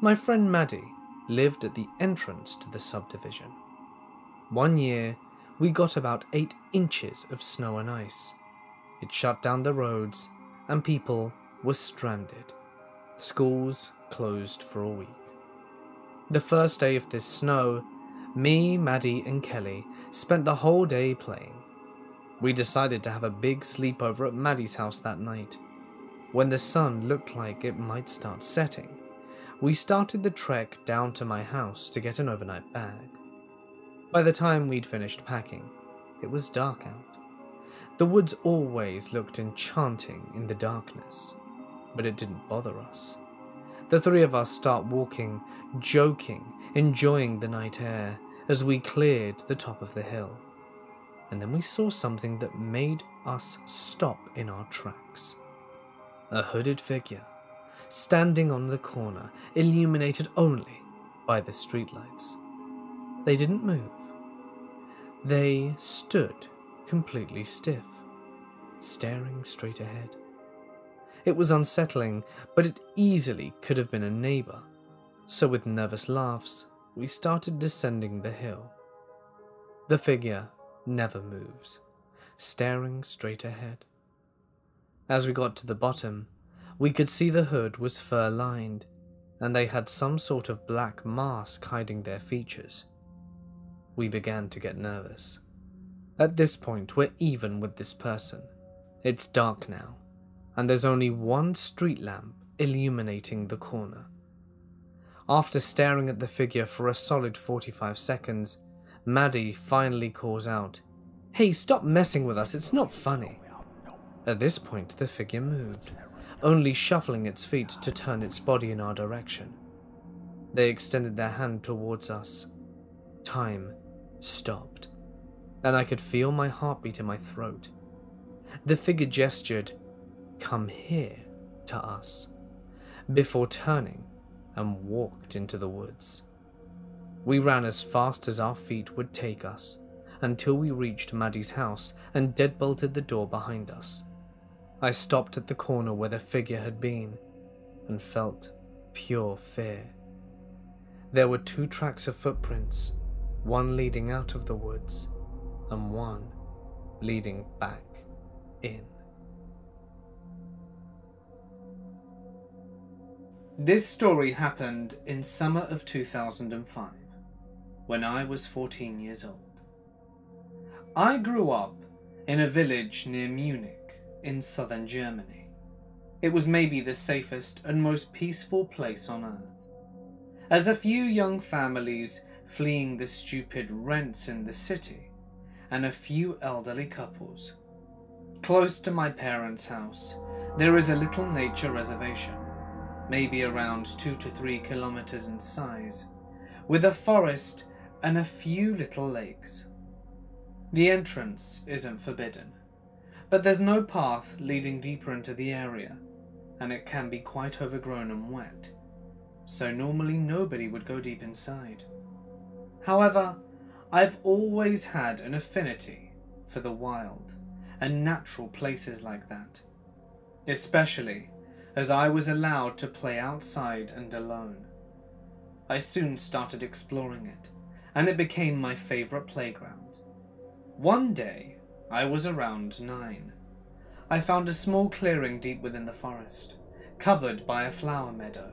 My friend Maddie lived at the entrance to the subdivision. One year, we got about 8 inches of snow and ice. It shut down the roads and people were stranded. Schools closed for a week. The first day of this snow, me, Maddie, and Kelly spent the whole day playing. We decided to have a big sleepover at Maddie's house that night. When the sun looked like it might start setting, we started the trek down to my house to get an overnight bag. By the time we'd finished packing, it was dark out. The woods always looked enchanting in the darkness, but it didn't bother us. The three of us start walking, joking, enjoying the night air as we cleared the top of the hill. And then we saw something that made us stop in our tracks. A hooded figure, standing on the corner, illuminated only by the streetlights. They didn't move. They stood completely stiff, staring straight ahead. It was unsettling, but it easily could have been a neighbor. So, with nervous laughs, we started descending the hill. The figure never moves, staring straight ahead. As we got to the bottom, we could see the hood was fur lined, and they had some sort of black mask hiding their features. We began to get nervous. At this point, we're even with this person. It's dark now, and there's only one street lamp illuminating the corner. After staring at the figure for a solid 45 seconds, Maddie finally calls out, Hey, stop messing with us, it's not funny. At this point, the figure moved, only shuffling its feet to turn its body in our direction. They extended their hand towards us. Time stopped, and I could feel my heartbeat in my throat. The figure gestured, Come here, to us, before turning and walked into the woods. We ran as fast as our feet would take us until we reached Maddie's house and deadbolted the door behind us. I stopped at the corner where the figure had been and felt pure fear. There were two tracks of footprints, one leading out of the woods and one leading back in. This story happened in summer of 2005, when I was 14 years old. I grew up in a village near Munich in southern Germany. It was maybe the safest and most peaceful place on earth. As a few young families fleeing the stupid rents in the city, and a few elderly couples. Close to my parents' house, there is a little nature reservation, maybe around two to three kilometers in size, with a forest and a few little lakes. The entrance isn't forbidden, but there's no path leading deeper into the area, and it can be quite overgrown and wet, so normally nobody would go deep inside. However, I've always had an affinity for the wild and natural places like that, especially as I was allowed to play outside and alone. I soon started exploring it, and it became my favourite playground. One day, I was around nine. I found a small clearing deep within the forest, covered by a flower meadow.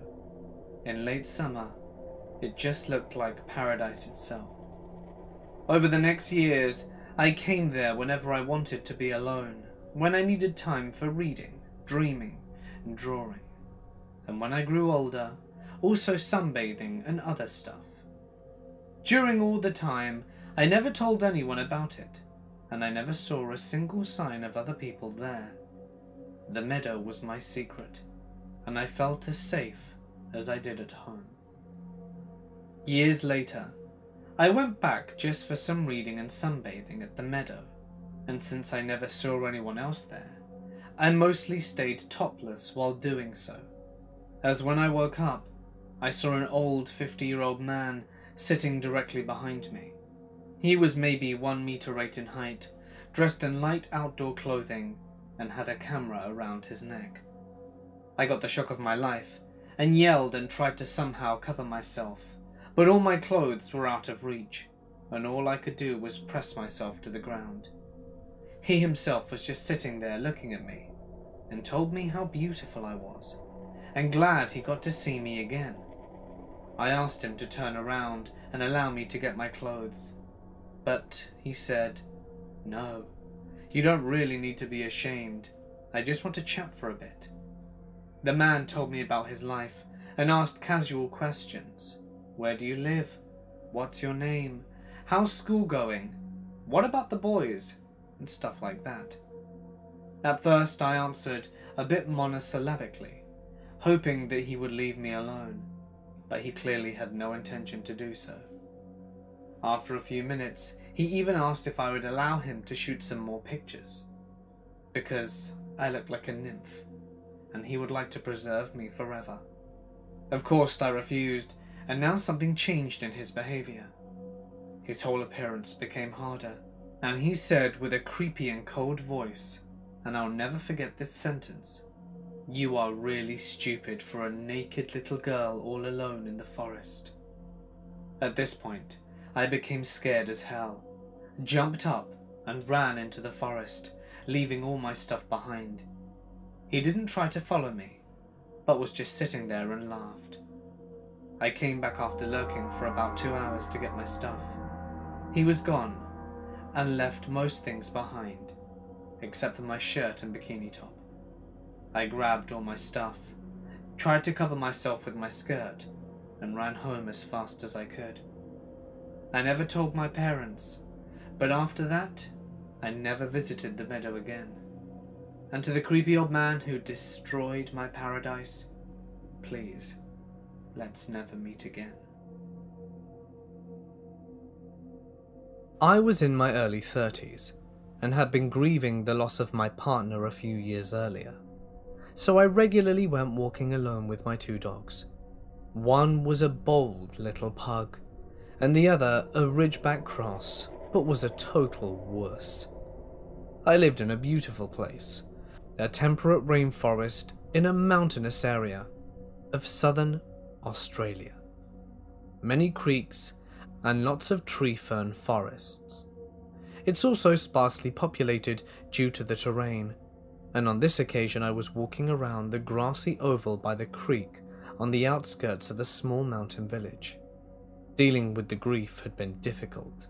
In late summer, it just looked like paradise itself. Over the next years, I came there whenever I wanted to be alone, when I needed time for reading, dreaming, and drawing. And when I grew older, also sunbathing and other stuff. During all the time, I never told anyone about it, and I never saw a single sign of other people there. The meadow was my secret, and I felt as safe as I did at home. Years later, I went back just for some reading and sunbathing at the meadow, and since I never saw anyone else there, I mostly stayed topless while doing so. As when I woke up, I saw an old 50 year old man sitting directly behind me. He was maybe 1 meter 8 in height, dressed in light outdoor clothing, and had a camera around his neck. I got the shock of my life and yelled and tried to somehow cover myself but all my clothes were out of reach, and all I could do was press myself to the ground. He himself was just sitting there looking at me, and told me how beautiful I was, and glad he got to see me again. I asked him to turn around and allow me to get my clothes, but he said, No, you don't really need to be ashamed. I just want to chat for a bit. The man told me about his life and asked casual questions. Where do you live? What's your name? How's school going? What about the boys? And stuff like that. At first I answered a bit monosyllabically, hoping that he would leave me alone, but he clearly had no intention to do so. After a few minutes, he even asked if I would allow him to shoot some more pictures, because I looked like a nymph, and he would like to preserve me forever. Of course I refused, and now something changed in his behavior. His whole appearance became harder, and he said with a creepy and cold voice, and I'll never forget this sentence, You are really stupid for a naked little girl all alone in the forest. At this point, I became scared as hell, jumped up, and ran into the forest, leaving all my stuff behind. He didn't try to follow me, but was just sitting there and laughed. I came back after lurking for about two hours to get my stuff. He was gone, and left most things behind, except for my shirt and bikini top. I grabbed all my stuff, tried to cover myself with my skirt, and ran home as fast as I could. I never told my parents, but after that, I never visited the meadow again. And to the creepy old man who destroyed my paradise, please, let's never meet again. I was in my early 30s and had been grieving the loss of my partner a few years earlier, so I regularly went walking alone with my two dogs. One was a bold little pug, and the other a ridgeback cross, but was a total wuss. I lived in a beautiful place, a temperate rainforest in a mountainous area of southern Australia. Many creeks and lots of tree fern forests. It's also sparsely populated due to the terrain, and on this occasion I was walking around the grassy oval by the creek on the outskirts of a small mountain village. Dealing with the grief had been difficult,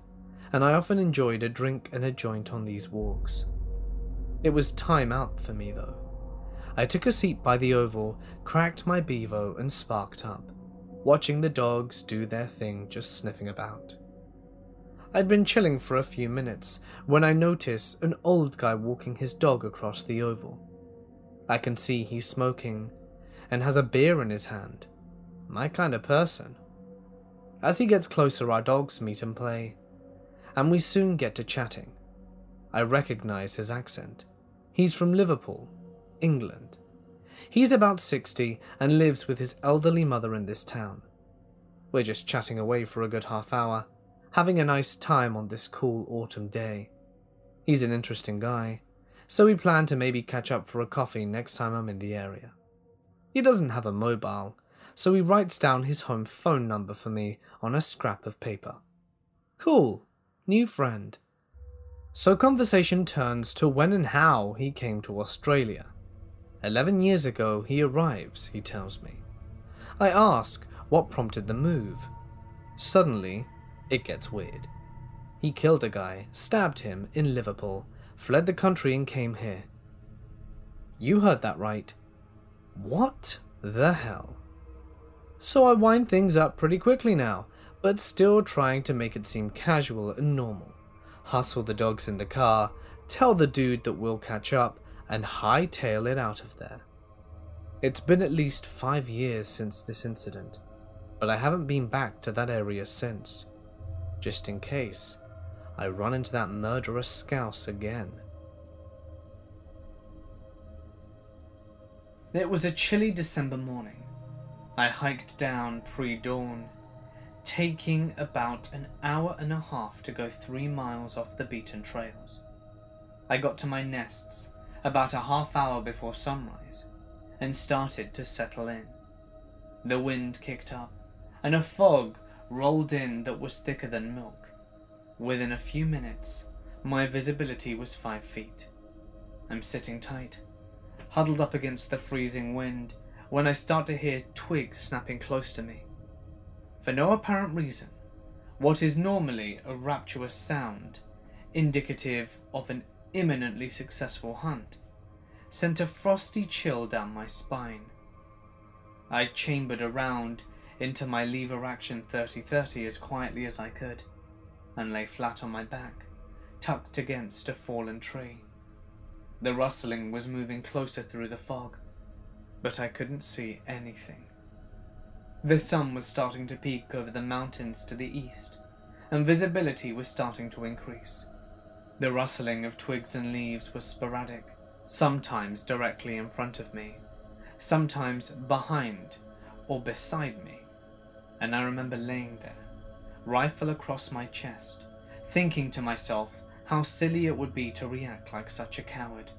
and I often enjoyed a drink and a joint on these walks. It was time out for me though. I took a seat by the oval, cracked my bevo, and sparked up, watching the dogs do their thing just sniffing about. I'd been chilling for a few minutes when I notice an old guy walking his dog across the oval. I can see he's smoking and has a beer in his hand. My kind of person. As he gets closer, our dogs meet and play, and we soon get to chatting. I recognize his accent. He's from Liverpool, England. He's about 60 and lives with his elderly mother in this town. We're just chatting away for a good half hour, having a nice time on this cool autumn day. He's an interesting guy, so we plan to maybe catch up for a coffee next time I'm in the area. He doesn't have a mobile, so he writes down his home phone number for me on a scrap of paper. Cool, new friend. So conversation turns to when and how he came to Australia. Eleven years ago he arrives, he tells me. I ask what prompted the move. Suddenly, it gets weird. He killed a guy, stabbed him in Liverpool, fled the country and came here. You heard that right. What the hell? So I wind things up pretty quickly now, but still trying to make it seem casual and normal. Hustle the dogs in the car, tell the dude that we'll catch up, and hightail it out of there. It's been at least five years since this incident, but I haven't been back to that area since. Just in case, I run into that murderous scouse again. It was a chilly December morning. I hiked down pre-dawn, taking about an hour and a half to go three miles off the beaten trails. I got to my nests about a half hour before sunrise and started to settle in. The wind kicked up and a fog rolled in that was thicker than milk. Within a few minutes, my visibility was five feet. I'm sitting tight, huddled up against the freezing wind, when I start to hear twigs snapping close to me. For no apparent reason, what is normally a rapturous sound, indicative of an imminently successful hunt, sent a frosty chill down my spine. I chambered around into my lever action 3030 as quietly as I could, and lay flat on my back, tucked against a fallen tree. The rustling was moving closer through the fog, but I couldn't see anything. The sun was starting to peak over the mountains to the east, and visibility was starting to increase. The rustling of twigs and leaves was sporadic, sometimes directly in front of me, sometimes behind or beside me, and I remember laying there, rifle across my chest, thinking to myself how silly it would be to react like such a coward.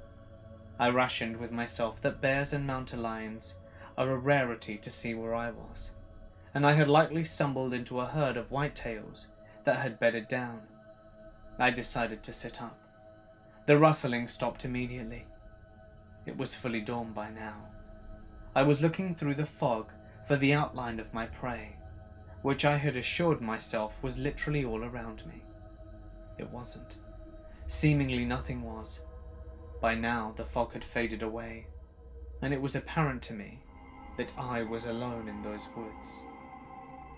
I rationed with myself that bears and mountain lions are a rarity to see where I was, and I had likely stumbled into a herd of whitetails that had bedded down. I decided to sit up. The rustling stopped immediately. It was fully dawn by now. I was looking through the fog for the outline of my prey, which I had assured myself was literally all around me. It wasn't. Seemingly nothing was. By now, the fog had faded away, and it was apparent to me that I was alone in those woods.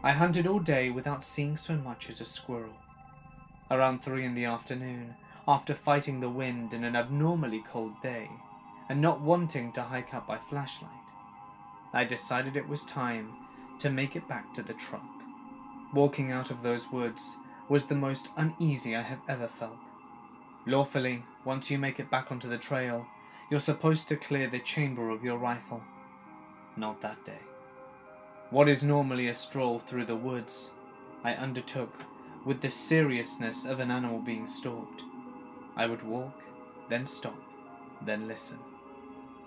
I hunted all day without seeing so much as a squirrel. Around three in the afternoon, after fighting the wind in an abnormally cold day, and not wanting to hike up by flashlight, I decided it was time to make it back to the truck. Walking out of those woods was the most uneasy I have ever felt. Lawfully, once you make it back onto the trail, you're supposed to clear the chamber of your rifle. Not that day. What is normally a stroll through the woods, I undertook with the seriousness of an animal being stalked. I would walk, then stop, then listen.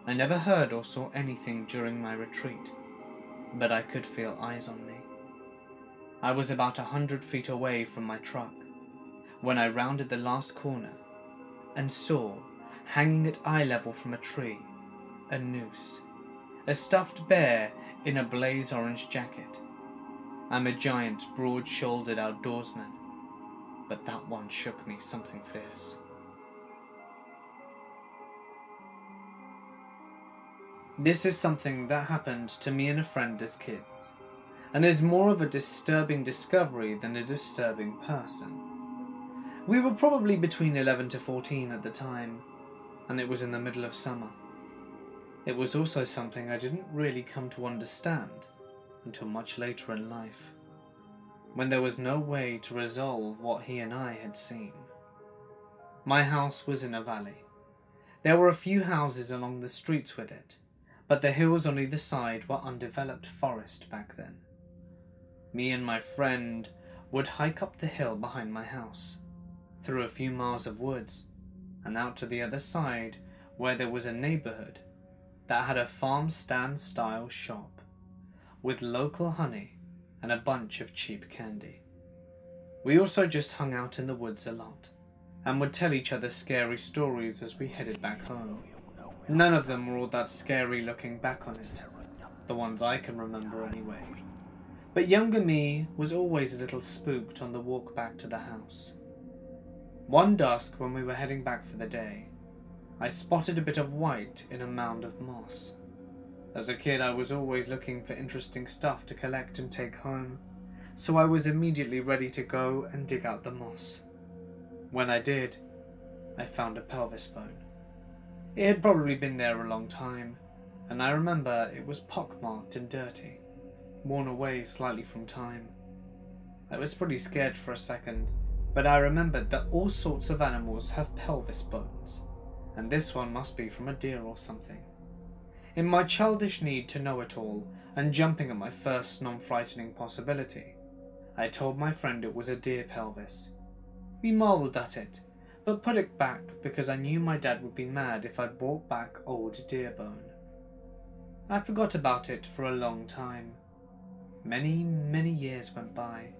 I never heard or saw anything during my retreat, but I could feel eyes on me. I was about a hundred feet away from my truck when I rounded the last corner and saw, hanging at eye level from a tree, a noose, a stuffed bear in a blaze orange jacket. I'm a giant, broad shouldered outdoorsman, but that one shook me something fierce. This is something that happened to me and a friend as kids, and is more of a disturbing discovery than a disturbing person. We were probably between 11 to 14 at the time, and it was in the middle of summer. It was also something I didn't really come to understand until much later in life, when there was no way to resolve what he and I had seen. My house was in a valley. There were a few houses along the streets with it, but the hills on either side were undeveloped forest back then. Me and my friend would hike up the hill behind my house, through a few miles of woods, and out to the other side where there was a neighborhood that had a farm stand style shop with local honey and a bunch of cheap candy. We also just hung out in the woods a lot and would tell each other scary stories as we headed back home. None of them were all that scary looking back on it. The ones I can remember anyway. But younger me was always a little spooked on the walk back to the house. One dusk when we were heading back for the day, I spotted a bit of white in a mound of moss. As a kid I was always looking for interesting stuff to collect and take home, so I was immediately ready to go and dig out the moss. When I did, I found a pelvis bone. It had probably been there a long time, and I remember it was pockmarked and dirty, worn away slightly from time. I was pretty scared for a second, but I remembered that all sorts of animals have pelvis bones, and this one must be from a deer or something. In my childish need to know it all, and jumping at my first non-frightening possibility, I told my friend it was a deer pelvis. We marvelled at it, but put it back because I knew my dad would be mad if I brought back old deer bone. I forgot about it for a long time. Many, many years went by,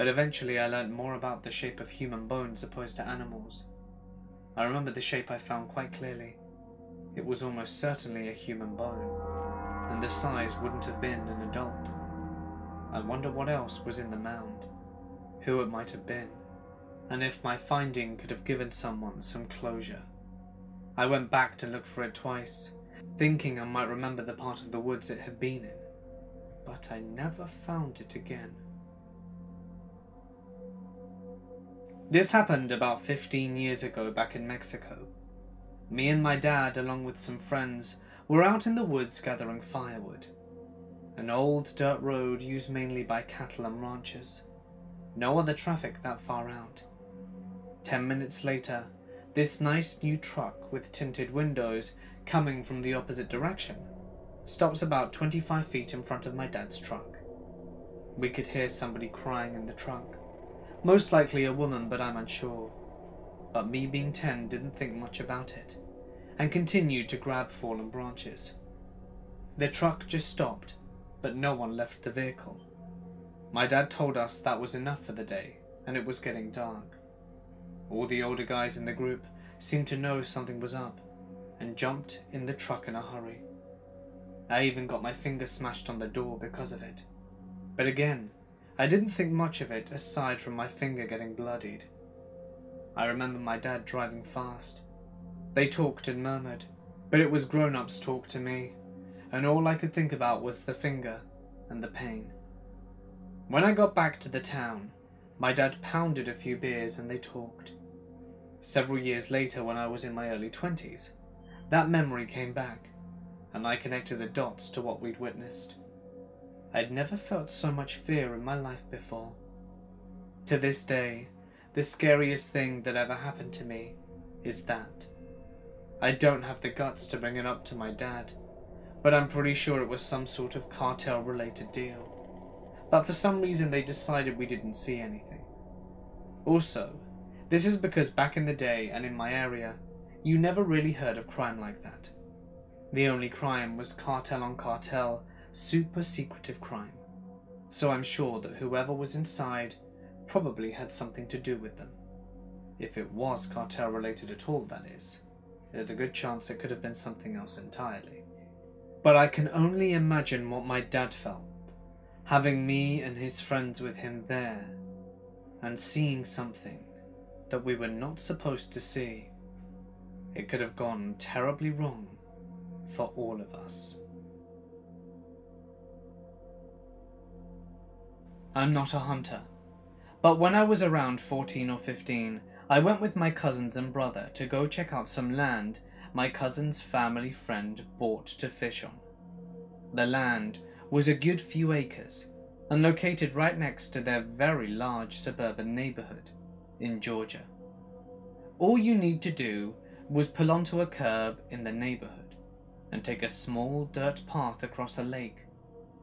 but eventually I learnt more about the shape of human bones opposed to animals. I remember the shape I found quite clearly. It was almost certainly a human bone, and the size wouldn't have been an adult. I wonder what else was in the mound, who it might have been and if my finding could have given someone some closure. I went back to look for it twice, thinking I might remember the part of the woods it had been in, but I never found it again. This happened about 15 years ago back in Mexico. Me and my dad, along with some friends, were out in the woods gathering firewood. An old dirt road used mainly by cattle and ranchers. No other traffic that far out. Ten minutes later, this nice new truck with tinted windows coming from the opposite direction stops about 25 feet in front of my dad's truck. We could hear somebody crying in the trunk. Most likely a woman, but I'm unsure. But me being 10 didn't think much about it and continued to grab fallen branches. The truck just stopped, but no one left the vehicle. My dad told us that was enough for the day, and it was getting dark. All the older guys in the group seemed to know something was up and jumped in the truck in a hurry. I even got my finger smashed on the door because of it. But again, I didn't think much of it aside from my finger getting bloodied. I remember my dad driving fast. They talked and murmured, but it was grown ups talk to me, and all I could think about was the finger and the pain. When I got back to the town, my dad pounded a few beers and they talked. Several years later, when I was in my early 20s, that memory came back, and I connected the dots to what we'd witnessed. I'd never felt so much fear in my life before. To this day, the scariest thing that ever happened to me is that. I don't have the guts to bring it up to my dad, but I'm pretty sure it was some sort of cartel related deal. But for some reason they decided we didn't see anything. Also, this is because back in the day and in my area, you never really heard of crime like that. The only crime was cartel on cartel, super secretive crime. So I'm sure that whoever was inside probably had something to do with them. If it was cartel related at all, that is. There's a good chance it could have been something else entirely. But I can only imagine what my dad felt, having me and his friends with him there, and seeing something that we were not supposed to see. It could have gone terribly wrong for all of us. I'm not a hunter, but when I was around 14 or 15, I went with my cousins and brother to go check out some land my cousin's family friend bought to fish on. The land was a good few acres and located right next to their very large suburban neighborhood in Georgia. All you need to do was pull onto a curb in the neighborhood and take a small dirt path across a lake.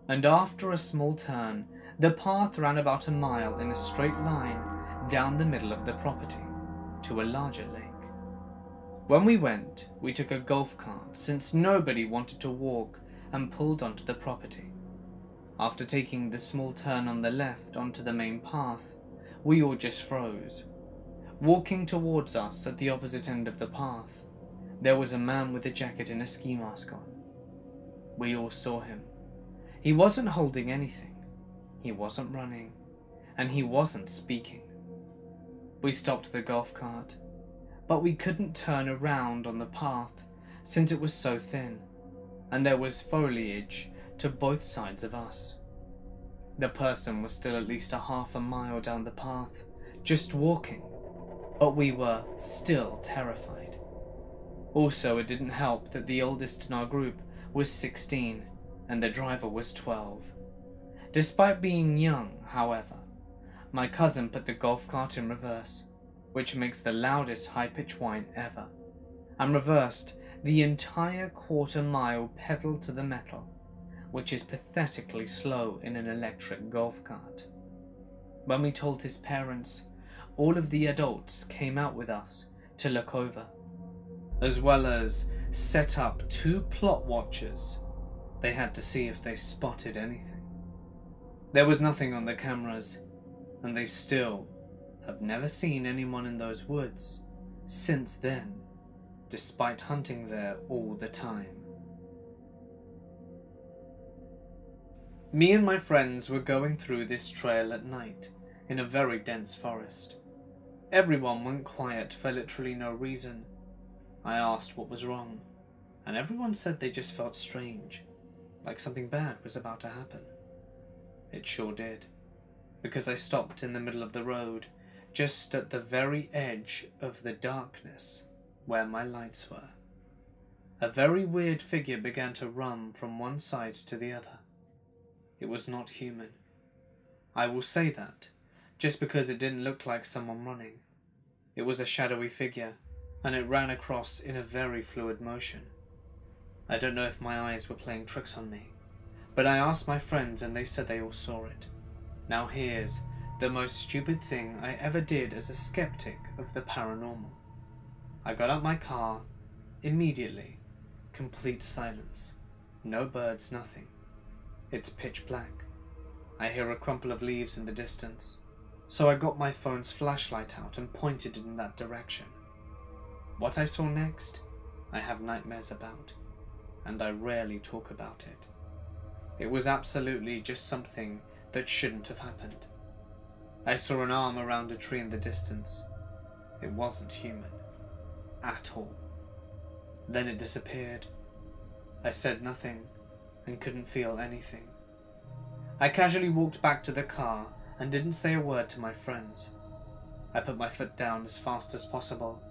And after a small turn, the path ran about a mile in a straight line down the middle of the property to a larger lake. When we went, we took a golf cart since nobody wanted to walk and pulled onto the property. After taking the small turn on the left onto the main path, we all just froze. Walking towards us at the opposite end of the path, there was a man with a jacket and a ski mask on. We all saw him. He wasn't holding anything. He wasn't running, and he wasn't speaking. We stopped the golf cart, but we couldn't turn around on the path since it was so thin, and there was foliage to both sides of us. The person was still at least a half a mile down the path, just walking, but we were still terrified. Also, it didn't help that the oldest in our group was 16 and the driver was 12. Despite being young, however, my cousin put the golf cart in reverse, which makes the loudest high-pitched whine ever, and reversed the entire quarter mile pedal to the metal, which is pathetically slow in an electric golf cart. When we told his parents, all of the adults came out with us to look over, as well as set up two plot watchers. They had to see if they spotted anything. There was nothing on the cameras, and they still have never seen anyone in those woods since then, despite hunting there all the time. Me and my friends were going through this trail at night, in a very dense forest. Everyone went quiet for literally no reason. I asked what was wrong, and everyone said they just felt strange, like something bad was about to happen. It sure did, because I stopped in the middle of the road, just at the very edge of the darkness where my lights were. A very weird figure began to run from one side to the other. It was not human. I will say that, just because it didn't look like someone running. It was a shadowy figure, and it ran across in a very fluid motion. I don't know if my eyes were playing tricks on me, but I asked my friends and they said they all saw it. Now here's the most stupid thing I ever did as a skeptic of the paranormal. I got out my car, immediately, complete silence. No birds, nothing. It's pitch black. I hear a crumple of leaves in the distance, so I got my phone's flashlight out and pointed in that direction. What I saw next, I have nightmares about, and I rarely talk about it. It was absolutely just something that shouldn't have happened. I saw an arm around a tree in the distance. It wasn't human. At all. Then it disappeared. I said nothing and couldn't feel anything. I casually walked back to the car and didn't say a word to my friends. I put my foot down as fast as possible,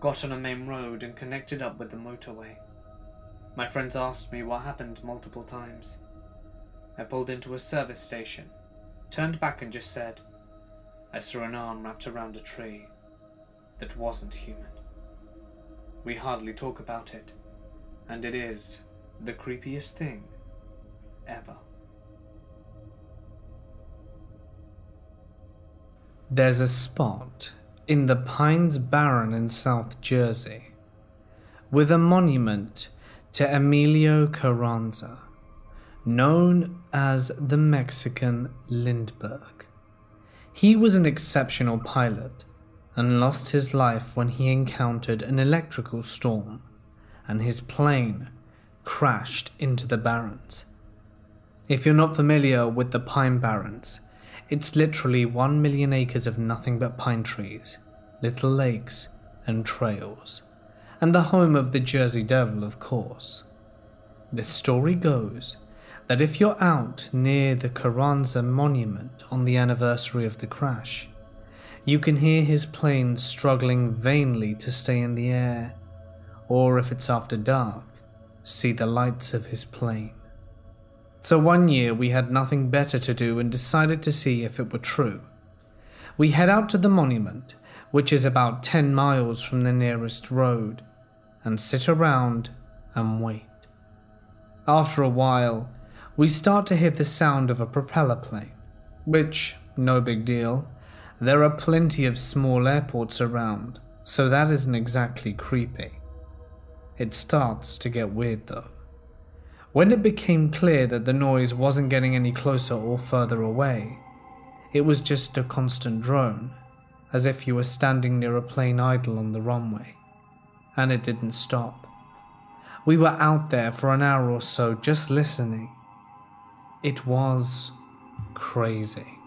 got on a main road and connected up with the motorway. My friends asked me what happened multiple times. I pulled into a service station, turned back and just said, I saw an arm wrapped around a tree that wasn't human. We hardly talk about it, and it is the creepiest thing ever. There's a spot in the Pine Barrens in South Jersey with a monument to Emilio Carranza, known as the Mexican Lindbergh. He was an exceptional pilot and lost his life when he encountered an electrical storm and his plane crashed into the barrens. If you're not familiar with the Pine Barrens, it's literally one million acres of nothing but pine trees, little lakes, and trails, and the home of the Jersey Devil, of course. The story goes that if you're out near the Carranza monument on the anniversary of the crash, you can hear his plane struggling vainly to stay in the air, or if it's after dark, see the lights of his plane. So one year we had nothing better to do and decided to see if it were true. We head out to the monument, which is about 10 miles from the nearest road, and sit around and wait. After a while, we start to hear the sound of a propeller plane, which, no big deal. There are plenty of small airports around, so that isn't exactly creepy. It starts to get weird though. When it became clear that the noise wasn't getting any closer or further away, it was just a constant drone, as if you were standing near a plane idle on the runway. And it didn't stop. We were out there for an hour or so just listening. It was crazy.